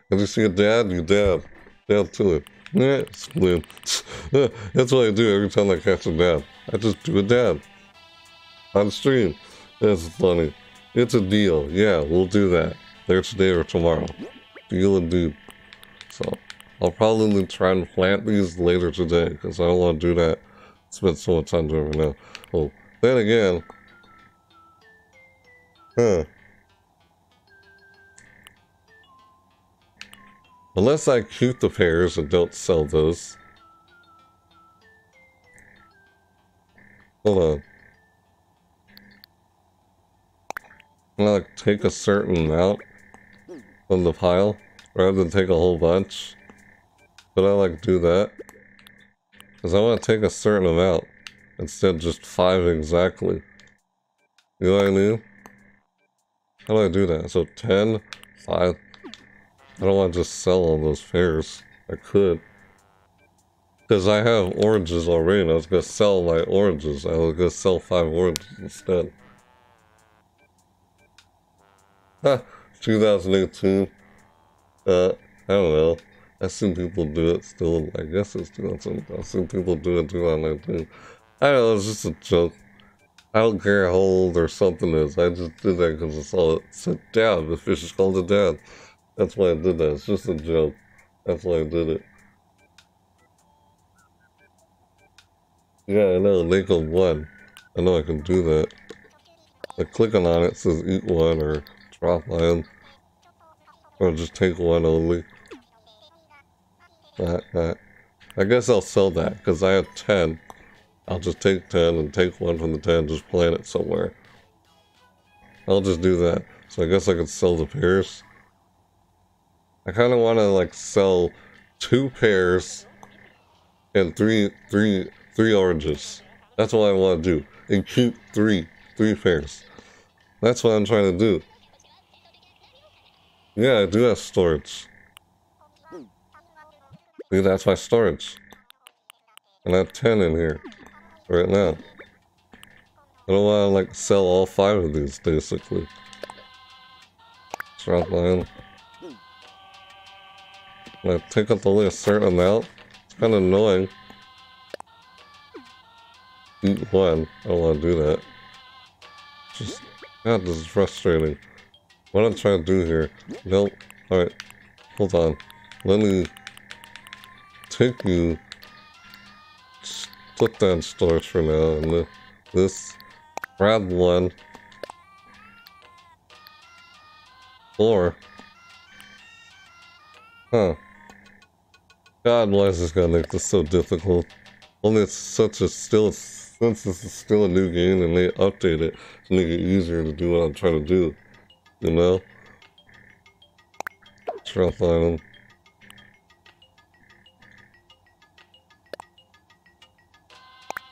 If you see a dab, you dab. Dab to it. Split. That's what I do every time I catch a dab. I just do a dab. On stream. That's funny. It's a deal. Yeah, we'll do that. There today or tomorrow. Deal and do. So, I'll probably try and plant these later today, because I don't want to do that. Spend so much time doing it now. Well, then again... Huh. Unless I keep the pears and don't sell those. Hold on. I'm like, take a certain amount from the pile rather than take a whole bunch. But I like do that. Because I want to take a certain amount instead of just five exactly. You know what I mean? How do I do that? So 10, 5, I don't want to just sell all those pears. I could. Because I have oranges already and I was going to sell my oranges. I was going to sell five oranges instead. Huh, 2018. Uh, I don't know. I've seen people do it still. I guess it's 2017. I've seen people do it 2019. I don't know, it's just a joke. I don't care how old or something is. I just did that because I saw it. A dab. The fish is called a dab. That's why I did that. It's just a joke. That's why I did it. Yeah, I know. Link one. I know I can do that. By clicking on it, it says eat one or drop one. Or just take one only. That, that. I guess I'll sell that because I have 10. I'll just take 10 and take one from the 10 just plant it somewhere. I'll just do that. So I guess I could sell the pears. I kind of want to like sell two pears and three, three, three oranges. That's what I want to do. And keep three, three pears. That's what I'm trying to do. Yeah, I do have storage. See, that's my storage. And I have 10 in here right now. I don't want to like sell all five of these basically. Drop line. I take up only a certain amount. It's kind of annoying. Eat one. I don't want to do that. Just, God, this is frustrating. What I'm trying to do here. Nope. Alright. hold on. Let me take you, put that in storage for now, and this, grab one, Or... Huh. God, why is this gonna make this so difficult? Only it's such a still, since this is still a new game and they update it to make it easier to do what I'm trying to do. You know? Trust item.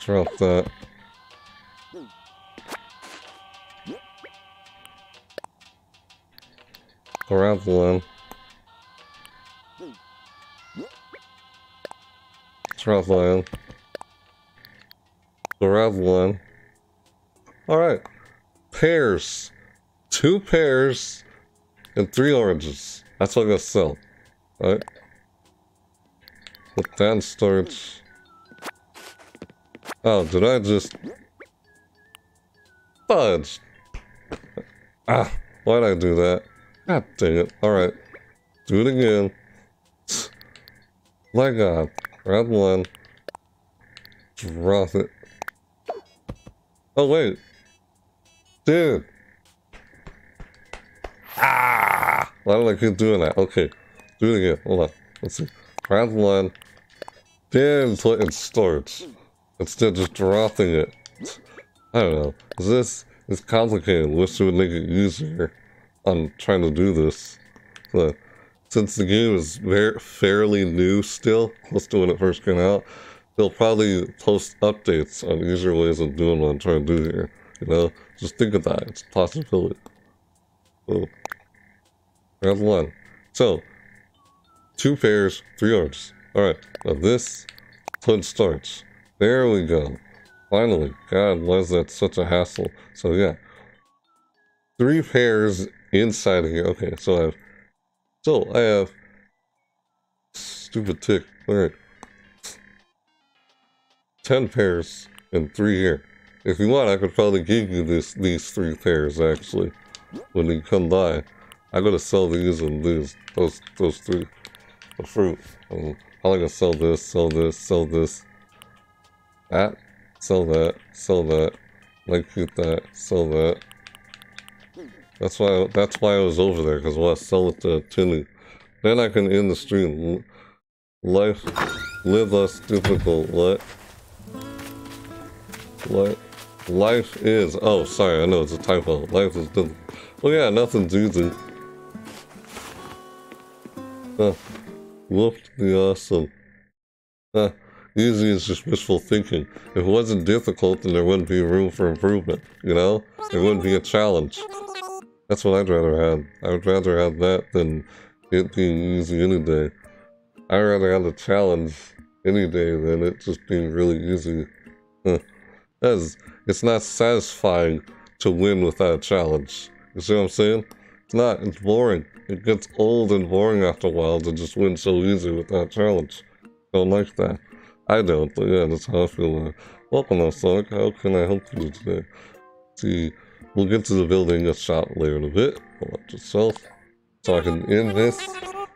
Drop that. Grab one. Drop lion. Grab one. Alright. Pears. Two pears and three oranges. That's what I'm gonna sell. Alright. Put that in storage. Oh, did I just... Fudge! Ah, why'd I do that? God dang it. Alright. Do it again. My god. Grab one. Drop it. Oh, wait. Dude. Ah! Why did I keep doing that? Okay. Do it again. Hold on. Let's see. Grab one. Then in storage instead of just dropping it. I don't know. This is complicated. Wish it would make it easier on trying to do this. But since the game is very fairly new still, close to when it first came out, they'll probably post updates on easier ways of doing what I'm trying to do here. You know? Just think of that. It's a possibility. So, there's one. So, two pairs, three oranges. Alright, now this hood starts. There we go. Finally. God, was that such a hassle? So yeah. Three pairs inside of here. Okay, so I have so I have stupid tick. Alright. Ten pairs and three here. If you want, I could probably give you this these three pairs actually. When you come by. I gotta sell these and these. Those those three. The fruit. I'm probably gonna sell this, sell this, sell this. That, sell that, sell that, like keep that, sell that. That's why that's why I was over there, because I want to sell it to Timmy. Then I can end the stream. Life, live less difficult. What? What? Life is. Oh, sorry. I know it's a typo. Life is difficult. Well, yeah, nothing's easy. Huh. Whooped the awesome. Huh. Easy is just wishful thinking. If it wasn't difficult, then there wouldn't be room for improvement, you know? There wouldn't be a challenge. That's what I'd rather have. I would rather have that than it being easy any day. I'd rather have a challenge any day than it just being really easy. Because it's not satisfying to win without a challenge. You see what I'm saying? It's not. It's boring. It gets old and boring after a while to just win so easy without a challenge. Don't like that. I don't, but yeah, that's how I feel. Uh, welcome, Sonic. How can I help you today? see, we'll get to the building a shot later in a bit. Watch yourself. So I can end this,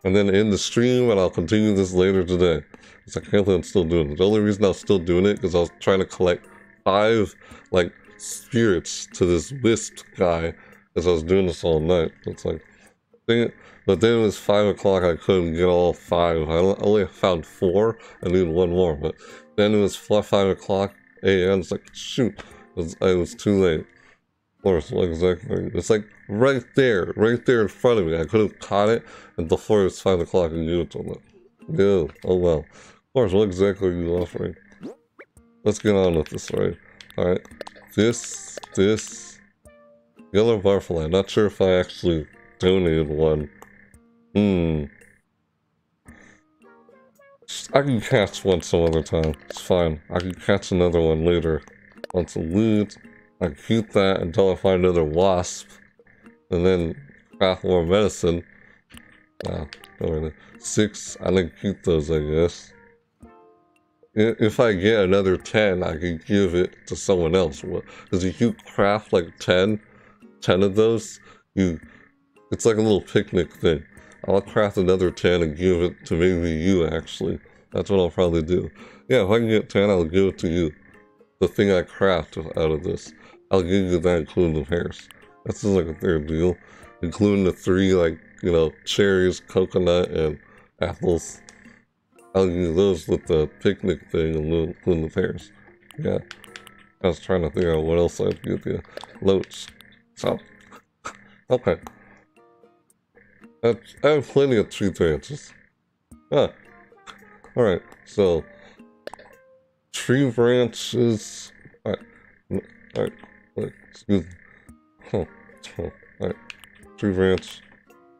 and then end the stream, and I'll continue this later today. Because I can't believe I'm still doing it. The only reason I was still doing it, because I was trying to collect five, like, spirits to this wisp guy, as I was doing this all night. It's like, dang it. But then it was 5 o'clock, I couldn't get all 5. I only found 4, I need one more. But then it was 5 o'clock a.m., it's like, shoot, it was, it was too late. Of course, exactly. It's like right there, right there in front of me. I could have caught it and before it was 5 o'clock and give it to them. Yeah, oh well. Of course, what exactly are you offering? Let's get on with this, right? Alright, this, this, yellow butterfly. Not sure if I actually donated one. Hmm. I can catch one some other time. It's fine. I can catch another one later. Once a loot, I can keep that until I find another wasp. And then craft more medicine. Really. Six, I can keep those, I guess. If I get another 10, I can give it to someone else. Because if you craft like 10, 10 of those, you, it's like a little picnic thing. I'll craft another 10 and give it to maybe you, actually. That's what I'll probably do. Yeah, if I can get 10, I'll give it to you. The thing I craft out of this. I'll give you that including the pears. That's just like a fair deal. Including the three, like, you know, cherries, coconut, and apples. I'll give you those with the picnic thing including the pears. Yeah. I was trying to figure out what else I'd give you. Loach. So, okay. I have plenty of tree branches. Ah. Alright, so tree branches. Alright. Alright. Excuse me. Huh. Huh. Alright. Tree branch.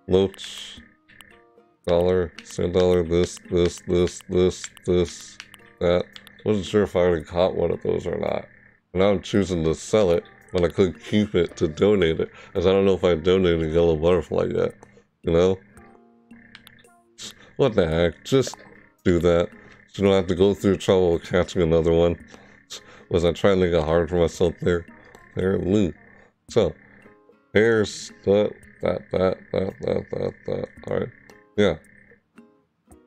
Loach. Dollar. Sand dollar. This, this, this, this, this, that. Wasn't sure if I already caught one of those or not. And now I'm choosing to sell it when I could keep it to donate it. As I don't know if I donated a yellow butterfly yet. You know? What the heck? Just do that. So you don't have to go through trouble catching another one. Was I trying to it hard for myself there? There, loot. So, here's that, that, that, that, that, that, that. Alright. Yeah.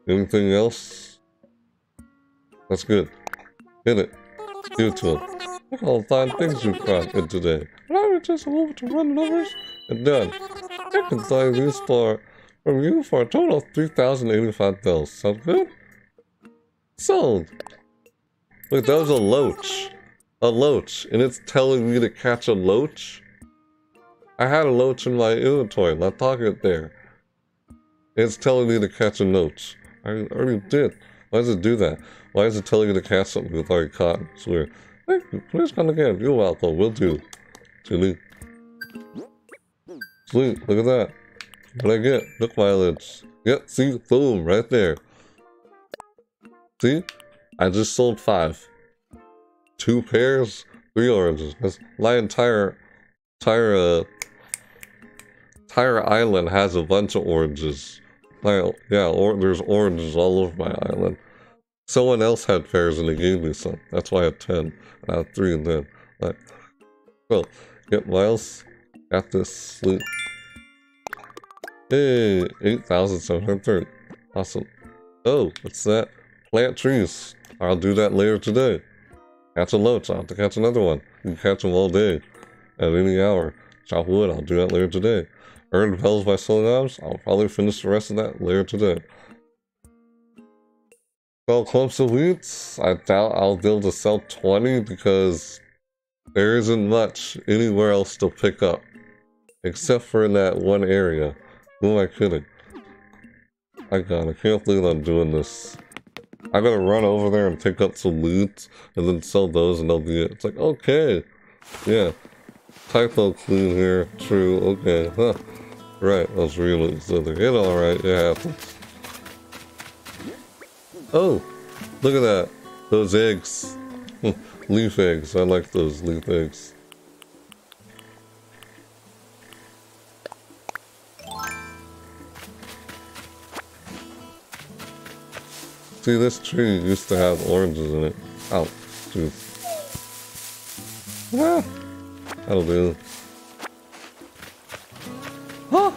Anything else? That's good. Hit it. Give it to him. Look all the fine things you caught in today. But I was just over to run numbers and done. I can sell these for from you for a total of 3,085 bells. Sound good? Sold. Look, that was a loach. A loach. And it's telling me to catch a loach? I had a loach in my inventory, not talking it there. It's telling me to catch a loach. I already did. Why does it do that? Why is it telling you to catch something you've already caught? It's weird. Thank you. Please come again. You're welcome. Will do. Chili. Sweet. Look at that. What I get? Look violets. Yep, see? Boom. Right there. See? I just sold five. Two pears, three oranges. That's my entire, entire, uh, entire island has a bunch of oranges. Like, yeah, or, there's oranges all over my island. Someone else had pears and they gave me some. That's why I had 10. And I had 3 and then. Like, well, get Miles. Got this. Sleep. Hey, 8,730. Awesome. Oh, what's that? Plant trees. I'll do that later today. Catch a loach. I'll have to catch another one. You can catch them all day. At any hour. Chop wood. I'll do that later today. Earn bells by selling items. I'll probably finish the rest of that later today. Sell clumps of wheats? I doubt I'll be able to sell 20 because there isn't much anywhere else to pick up. Except for in that one area. Who am I kidding? I got I can't believe I'm doing this. I gotta run over there and pick up some loot and then sell those and they'll be it. It's like, okay. Yeah. Typo clean here. True. Okay. Huh. Right. I was really silly. It alright. It happens. Oh, look at that. Those eggs. leaf eggs. I like those leaf eggs. See, this tree used to have oranges in it. Oh, dude. Ah, that'll do. Huh!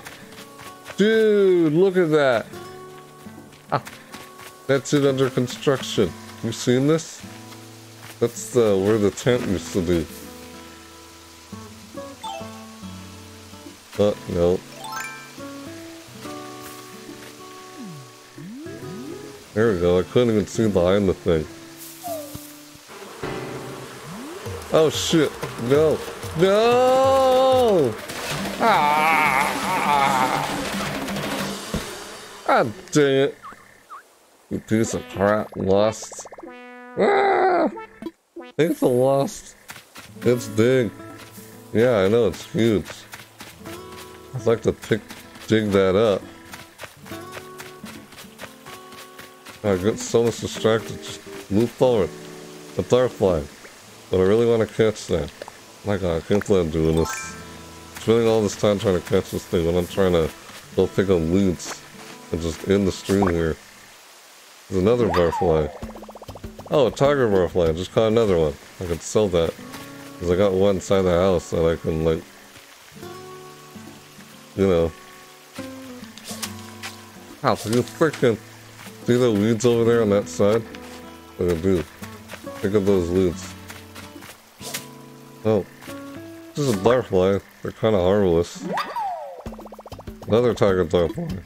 Dude, look at that! Ah. That's it under construction. You seen this? That's the where the tent used to be. But no. There we go. I couldn't even see behind the thing. Oh shit! No! No! Ah! God dang it! You piece of crap. Lost. Ah! It's a lost. It's big. Yeah, I know, it's huge. I'd like to pick, dig that up. I get so much distracted. Just move forward. A butterfly. But I really want to catch that. My god, I can't believe I'm doing this. Spending all this time trying to catch this thing when I'm trying to go pick up weeds and just end the stream here. There's another butterfly. Oh, a tiger butterfly. I just caught another one. I could sell that. Because I got one inside the house that I can, like, you know, How can you freaking see the weeds over there on that side? Look at dude. Look at those weeds. Oh. This is a butterfly. They're kind of harmless. Another tiger butterfly.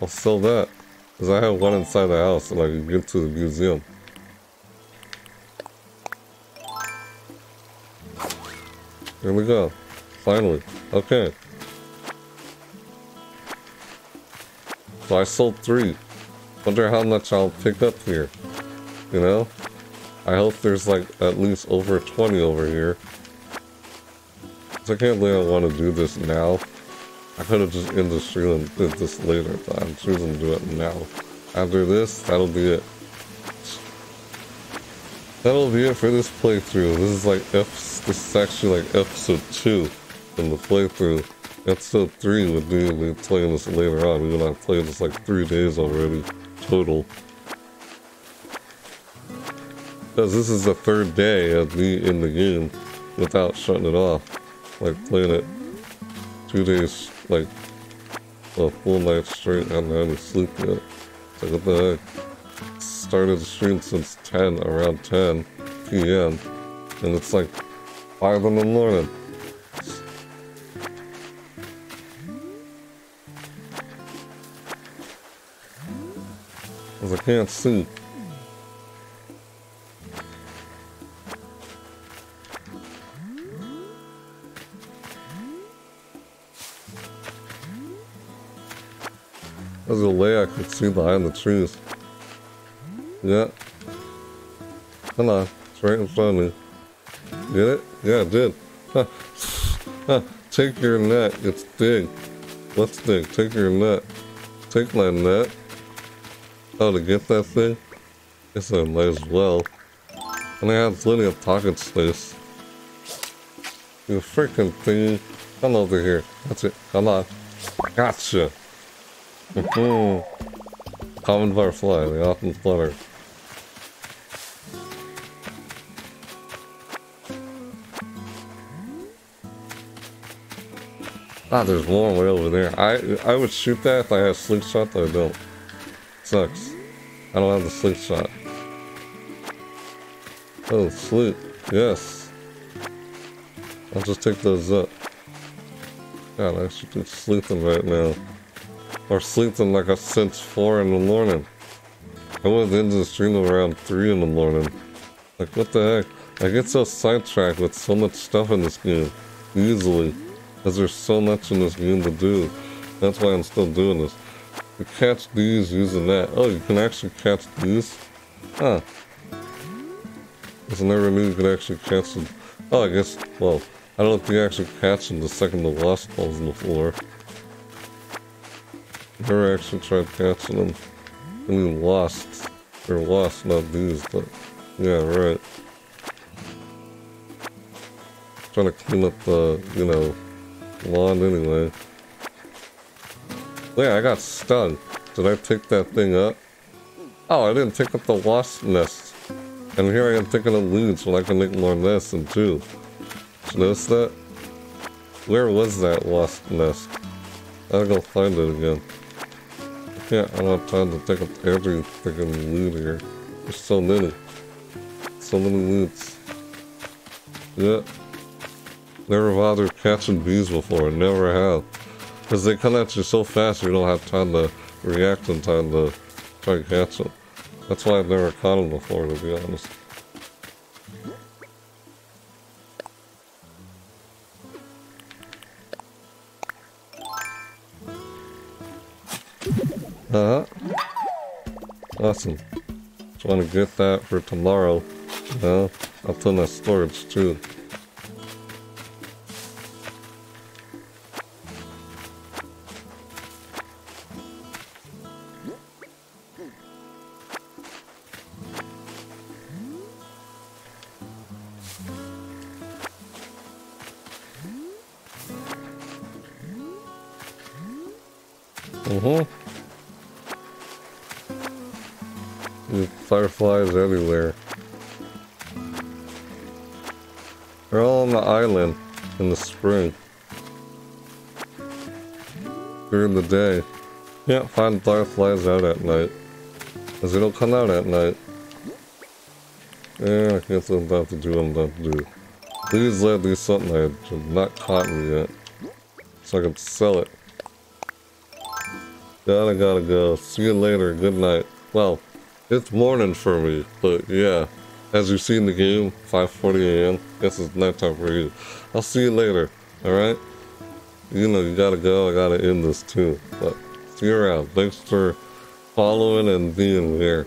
I'll sell that. Because I have one inside the house and I can get to the museum. Here we go. Finally. Okay. So I sold three. Wonder how much I'll pick up here. You know? I hope there's like at least over 20 over here. I can't believe I want to do this now. I could have just ended the stream and did this later, but I'm choosing to do it now. After this, that'll be it. That'll be it for this playthrough. This is like F. This is actually like episode two in the playthrough. Episode three would be me playing this later on. Even I've played this like three days already total. Because this is the third day of me in the game without shutting it off. Like playing it two days, like a full night straight I haven't sleep yet. It's like what the heck? Started the stream since 10, around 10 p.m. And it's like 5 in the morning. Because I can't see. There's a way I could see behind the trees. Yeah. On. It's right in front of me. Get it? Yeah, I did. Huh. Huh. Take your net. It's big. Let's dig. Take your net. Take my net. Oh, to get that thing? Guess I might as well. And I have plenty of pocket space. You freaking thing. Come over here. That's it. Come on. Gotcha. Common butterfly, they often flutter. Ah, there's one way over there. I I would shoot that if I had slingshot, but I don't. Sucks. I don't have the slingshot. Oh, sleep. Yes. I'll just take those up. God, I should be sleeping right now or sleeping like I since 4 in the morning. I went into the stream around 3 in the morning. Like, what the heck? I get so sidetracked with so much stuff in this game. Easily. Because there's so much in this game to do. That's why I'm still doing this. Catch these using that. Oh, you can actually catch these? Ah. Huh. I never knew you could actually catch them. Oh, I guess, well, I don't if you actually catch them the second the wasp falls on the floor. Never actually tried catching them. I mean lost. They're wasps, not these, but yeah, right. Trying to clean up the, you know, lawn anyway. Yeah, I got stung. Did I pick that thing up? Oh, I didn't pick up the wasp nest. And here I am picking up leaves so I can make more nests too. Did you notice that? Where was that wasp nest? I gotta go find it again. Yeah, I don't have time to take up every freaking loot here. There's so many. So many loots. Yeah. Never bothered catching bees before, never have. Because they come at you so fast you don't have time to react in time to try to catch them. That's why I've never caught them before, to be honest. Uh huh. Awesome. Just want to get that for tomorrow. Yeah, I'll put in my storage too. Mm-hmm. There's fireflies everywhere. They're all on the island in the spring. During the day. Can't find fireflies out at night. Because they don't come out at night. Yeah, I guess I'm about to do what I'm about to do. Please let me something I have not caught me yet. So I can sell it. Gotta, gotta go. See you later. Good night. Well, it's morning for me, but yeah. As you see in the game, 5.40 a.m. This is nighttime for you. I'll see you later, alright? You know, you gotta go. I gotta end this too. But see you around. Thanks for following and being here.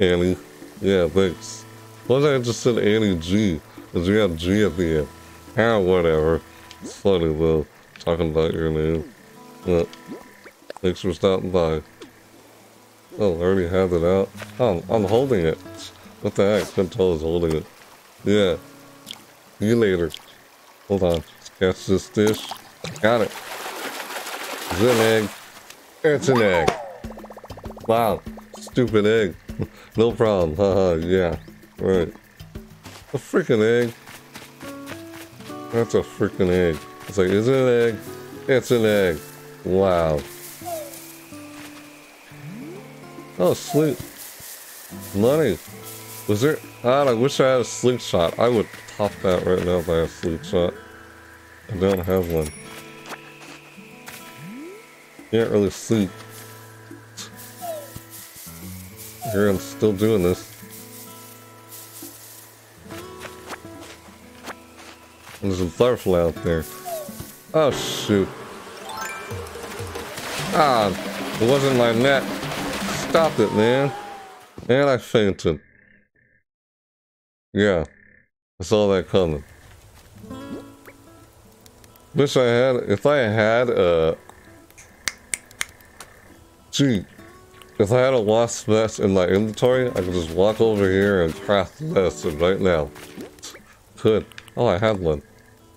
Annie. Yeah, thanks. Why did I just said Annie G? Because you got G at the end. Ah, whatever. It's funny though, talking about your name. Yeah. Thanks for stopping by. Oh, I already have it out. Oh, I'm holding it. What the heck? Couldn't tell I was holding it. Yeah. See you later. Hold on. Let's catch this dish. Got it. Is it an egg? It's an egg. Wow. Stupid egg. no problem. Haha, yeah. Right. A freaking egg. That's a freaking egg. It's like, is it an egg? It's an egg. Wow. Oh, sleep. Money. Was there... God, I wish I had a slingshot. I would pop that right now if I had a. I don't have one. Can't really sleep. Here I'm still doing this. There's a butterfly out there. Oh shoot. Ah, it wasn't my net. Stop it, man. And I fainted. Yeah. I saw that coming. Wish I had, if I had a, gee, if I had a wasp nest in my inventory, I could just walk over here and craft the nest right now. Could. Oh, I had one.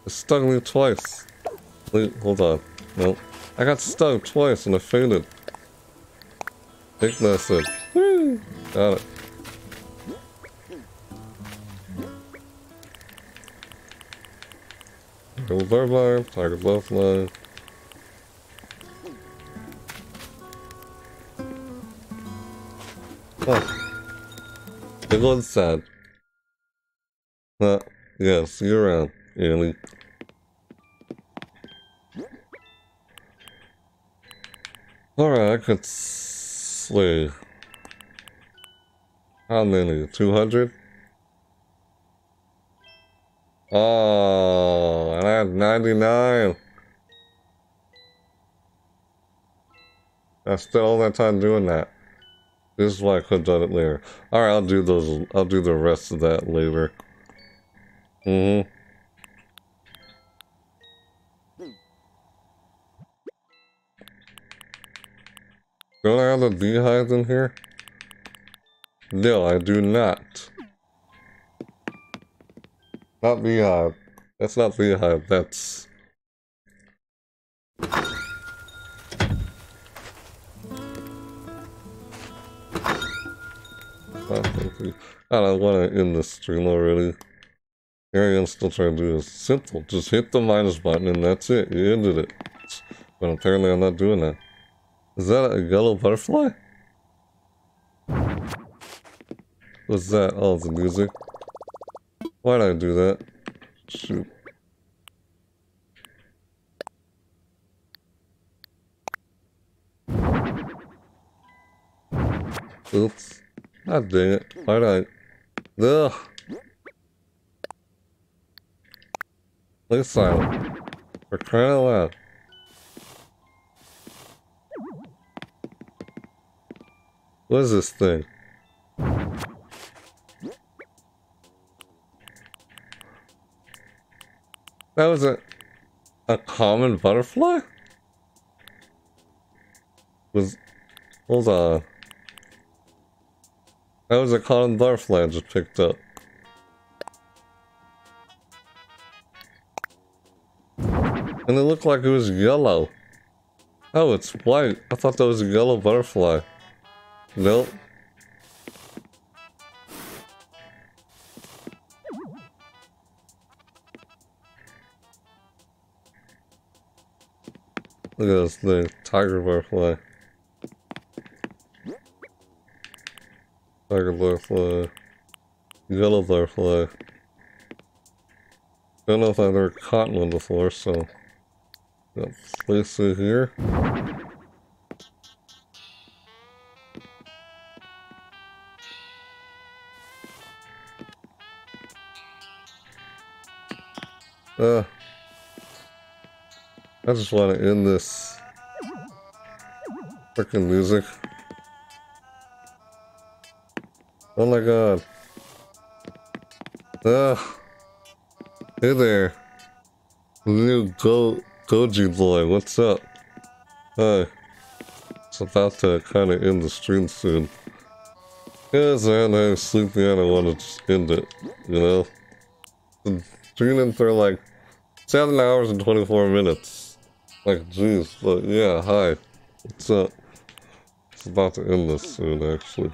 It stung me twice. Wait, hold on. Nope. I got stung twice and I fainted. Big message. Woo! Got it. Tiger butterfly, tiger butterfly. Oh. Big one's sad. Uh, yeah, see you around, Annie. Alright, I could see. How many? 200? Oh, and I had 99. I spent all that time doing that. This is why I could have done it later. Alright, I'll do those, I'll do the rest of that later. Mm-hmm. Don't I have the beehives in here? No, I do not. Not beehive. That's not beehive, that's... I don't want to end the stream already. Here I am still trying to do this. Simple. Just hit the minus button and that's it. You ended it. But apparently I'm not doing that. Is that a yellow butterfly? What's that? Oh, the music. Why'd I do that? Shoot. Oops. God dang it. Why'd I... Ugh. Please silent. For crying out loud. What is this thing? That was a a common butterfly? Was hold on. That was a common butterfly I just picked up. And it looked like it was yellow. Oh, it's white. I thought that was a yellow butterfly. Nope. Look at this thing. Tiger butterfly. Tiger butterfly. Yellow butterfly. Don't know if I've ever caught one before, so... Got place here. Uh, I just want to end this freaking music. Oh my god. Ugh. Hey there. New Go Goji boy, what's up? Hi. It's about to kind of end the stream soon. Because I'm sleepy and I want to just end it, you know? Been streaming for like 7 hours and 24 minutes. Like, jeez, but yeah, hi. What's up? Uh, it's about to end this soon, actually.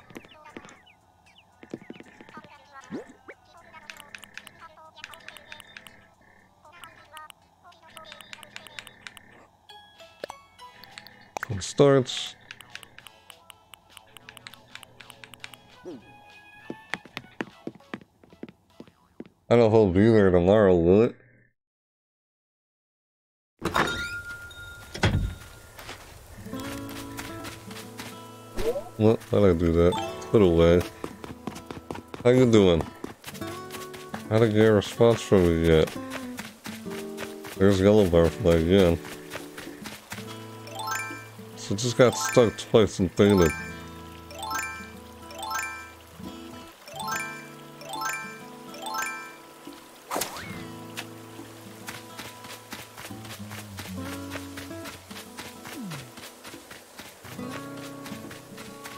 It starts. I don't know if I'll be there tomorrow, will it? How'd I do that? Put away. How you doing? I didn't get a response from you yet. There's Yellow Butterfly again. So just got stuck twice and fainted.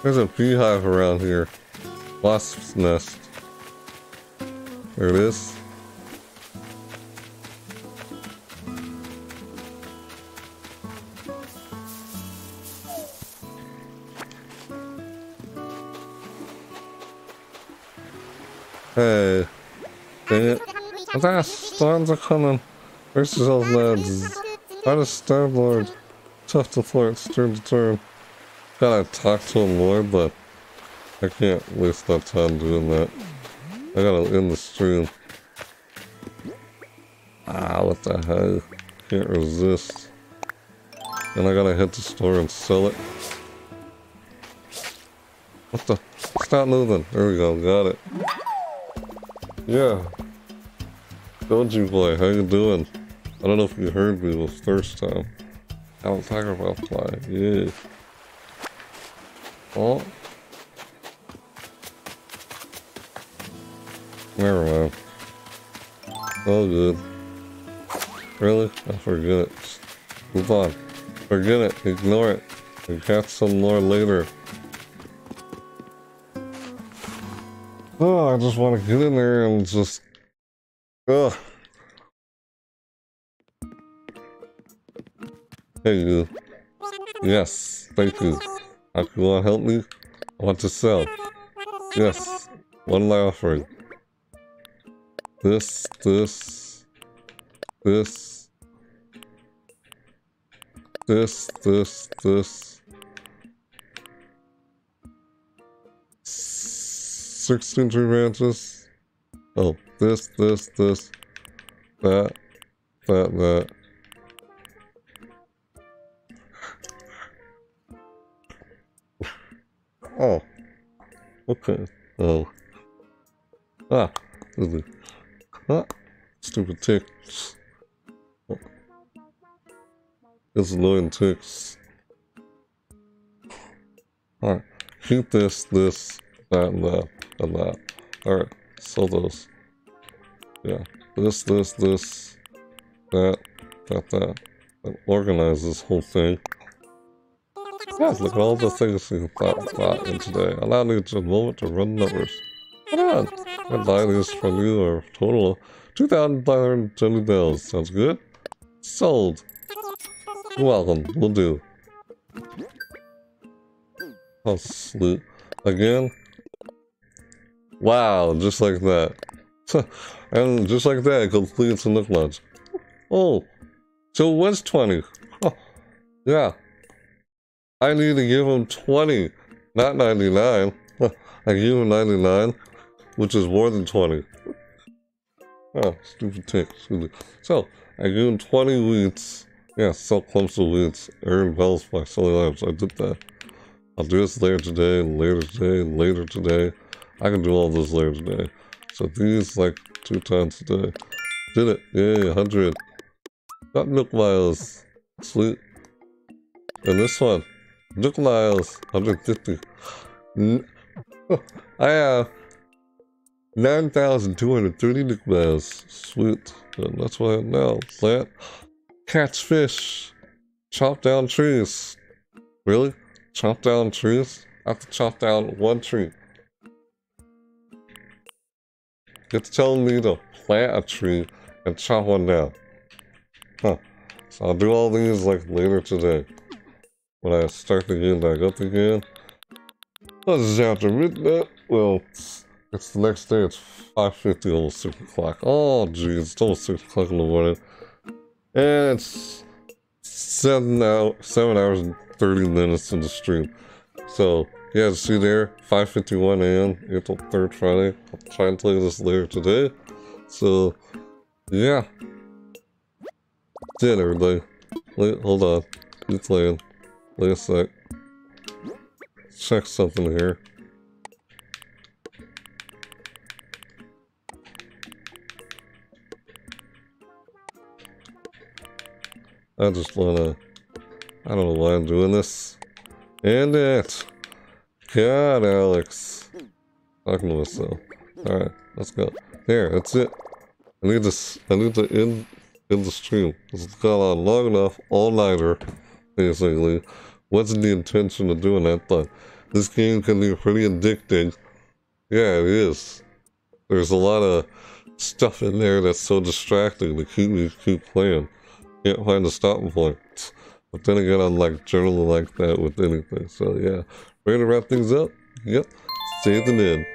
There's a beehive around here. Wasp's nest. There it is. Hey. Dang it. Ah, storms are coming. Where's those lads? How does Star-Lord? Tough to flirt, turn to turn. Gotta talk to him more, but I can't waste that time doing that. I gotta end the stream. Ah, what the hell? Can't resist. And I gotta hit the store and sell it. What the? Stop moving. There we go. Got it. Yeah. Goji boy, how you doing? I don't know if you heard me the first time. I was talking about fly. Yeah. Oh. Never mind. Oh good. Really? I forget it. Move on. Forget it. Ignore it. We catch some more later. Oh, I just want to get in there and just... Ugh. Hey, you. Yes, thank you. Can you want to help me? I want to sell. Yes, one last offering. This, this, this, this, this, this. 16 tree branches. Oh, this, this, this, that, that, that. Oh. Okay. Oh. Ah. Ah. Stupid ticks. Oh. It's annoying ticks. Alright. Keep this, this, that, and that and that. Alright, sell those. Yeah, this, this, this, that, that, that. And organize this whole thing. Guys, look at all the things you thought, thought in today. Allow me just a moment to run numbers. Come on! Buy these from you or total 2,520 bells. Sounds good? Sold. You're welcome. Will do. Oh, sleep. Again? Wow, just like that. and just like that, it completes the nook launch. Oh, so it was 20. Oh, Yeah. I need to give him 20, not 99. I give him 99, which is more than 20. Oh, stupid tick. So, I give him 20 wheats. Yeah, sell clumps of wheats. Earn bells by selling items. I did that. I'll do this later today, later today, later today. I can do all this later today. So these, like, two times a day. Did it. Yay, 100. Got milk Miles. Sweet. And this one. 150. I have 9,230 Nook Sweet. And that's what I have now. Plant. Catch fish. Chop down trees. Really? Chop down trees? I have to chop down one tree. It's telling me to plant a tree and chop one down. Huh. So I'll do all these like later today. When I start the game back up again. This is after midnight. Well, it's, the next day. It's 5.50, almost 6 o'clock. Oh, geez. It's almost 6 o'clock in the morning. And it's 7, hour, 7 hours and 30 minutes in the stream. So, yeah, see there, 5.51 a.m., April 3rd, Friday. I'll try and play this later today. So, yeah. Did everybody. Wait, hold on. Keep playing. Wait a sec. Check something here. I just wanna... I don't know why I'm doing this. And it! God, Alex. Talking to myself. Alright, let's go. There, that's it. I need to, I need to end, end the stream. It's gone on long enough, all-nighter, basically. Wasn't the intention of doing that, but this game can be pretty addicting. Yeah, it is. There's a lot of stuff in there that's so distracting to keep me keep playing. Can't find a stopping point. But then again, I'm like generally like that with anything. So yeah, ready to wrap things up? Yep. Stay the end.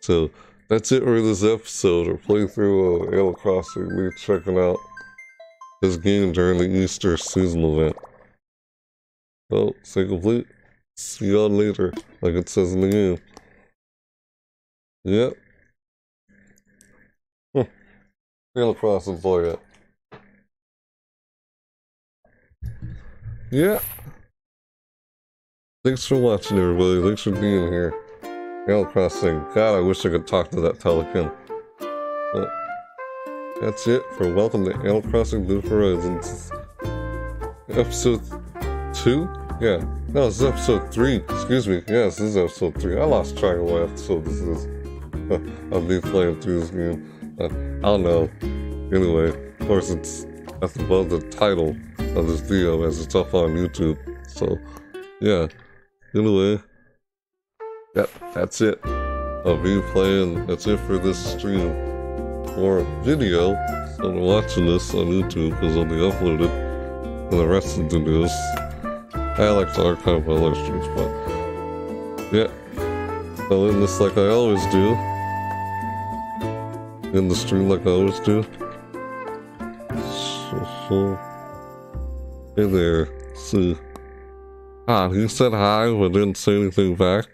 So that's it for this episode or playthrough of Animal Crossing. Me checking out this game during the Easter season event. So, say complete. See y'all later, like it says in the game. Yep. Hmm. Huh. Animal Crossing for you. Yeah. Thanks for watching, everybody. Thanks for being here. Animal Crossing. God, I wish I could talk to that Pelican. But that's it for Welcome to Animal Crossing New Horizons. Episode 2? Yeah. No, this is episode 3. Excuse me. Yes, this is episode 3. I lost track of what episode this is. of me playing through this game. Uh, I don't know. Anyway, of course, it's that's above the title of this video as it's up on YouTube. So, yeah. Anyway, yep, that's it of me playing. That's it for this stream or video. I'm watching this on YouTube because I'll be uploaded and the rest of the videos. I like to archive my live streams, but yeah. I'll end this like I always do. In the stream like I always do. So, so. Hey there, see. Ah, he said hi but didn't say anything back.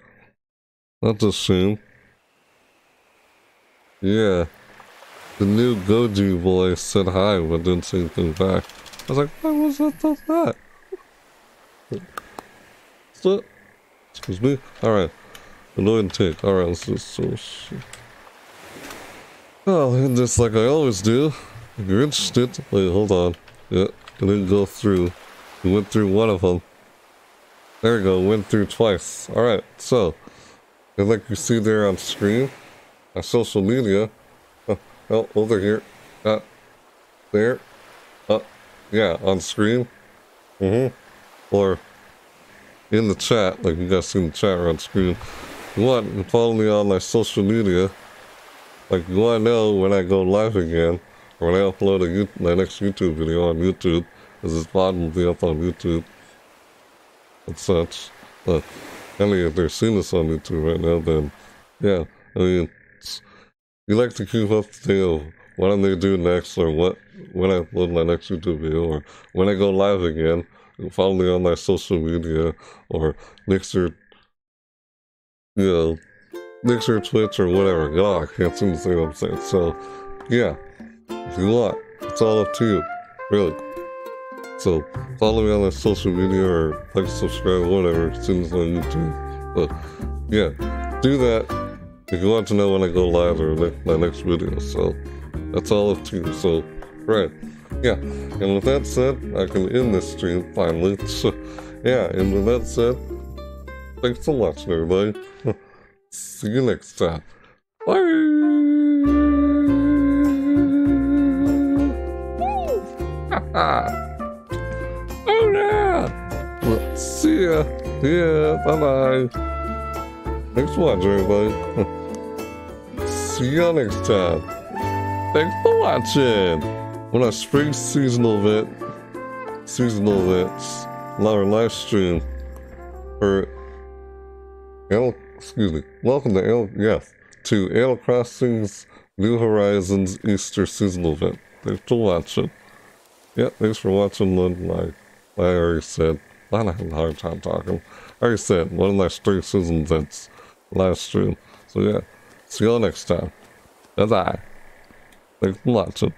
That's a shame. Yeah. The new Goji boy said hi but didn't say anything back. I was like, what was that? That? So, excuse me? Alright. Annoying take. Alright, let's just so shit. I'll end this like I always do. If you're interested, wait, hold on. Yeah, and then go through. We went through one of them. There we go, went through twice. Alright, so, and like you see there on screen, my social media, uh, oh, over here, uh, there, uh, yeah, on screen, mm-hmm, or in the chat, like you guys see in the chat or on screen. You want follow me on my social media, like you want to know when I go live again, or when I upload a, my next YouTube video on YouTube, because will be up on YouTube and such. But I mean, if they're seeing this on YouTube right now, then yeah, I mean, you like to keep up to date of what I'm gonna do next, or what when I upload my next YouTube video, or when I go live again. Follow me on my social media or Mixer, you know, Mixer, Twitch, or whatever. God, I can't seem to say what I'm saying. So, yeah, if you want, it's all up to you, really. So, follow me on my social media or like, subscribe, whatever, as soon as on YouTube. But, yeah, do that if you want to know when I go live or my next video. So, that's all up to you. So, right. Yeah, and with that said, I can end this stream finally. So, yeah, and with that said, thanks for watching, everybody. See you next time. Bye! oh yeah! Well, see ya. Yeah, bye bye. Thanks for watching, everybody. see ya next time. Thanks for watching. When our spring seasonal event, seasonal events, our live stream for Animal, excuse me, welcome to Animal, yes, to Animal Crossing's New Horizons Easter seasonal event. Thanks for watching. Yeah, thanks for watching like I already said. I had a hard time talking. I already said, one of my spring season events live stream. So yeah, see y'all next time. Bye bye. Thanks for watching.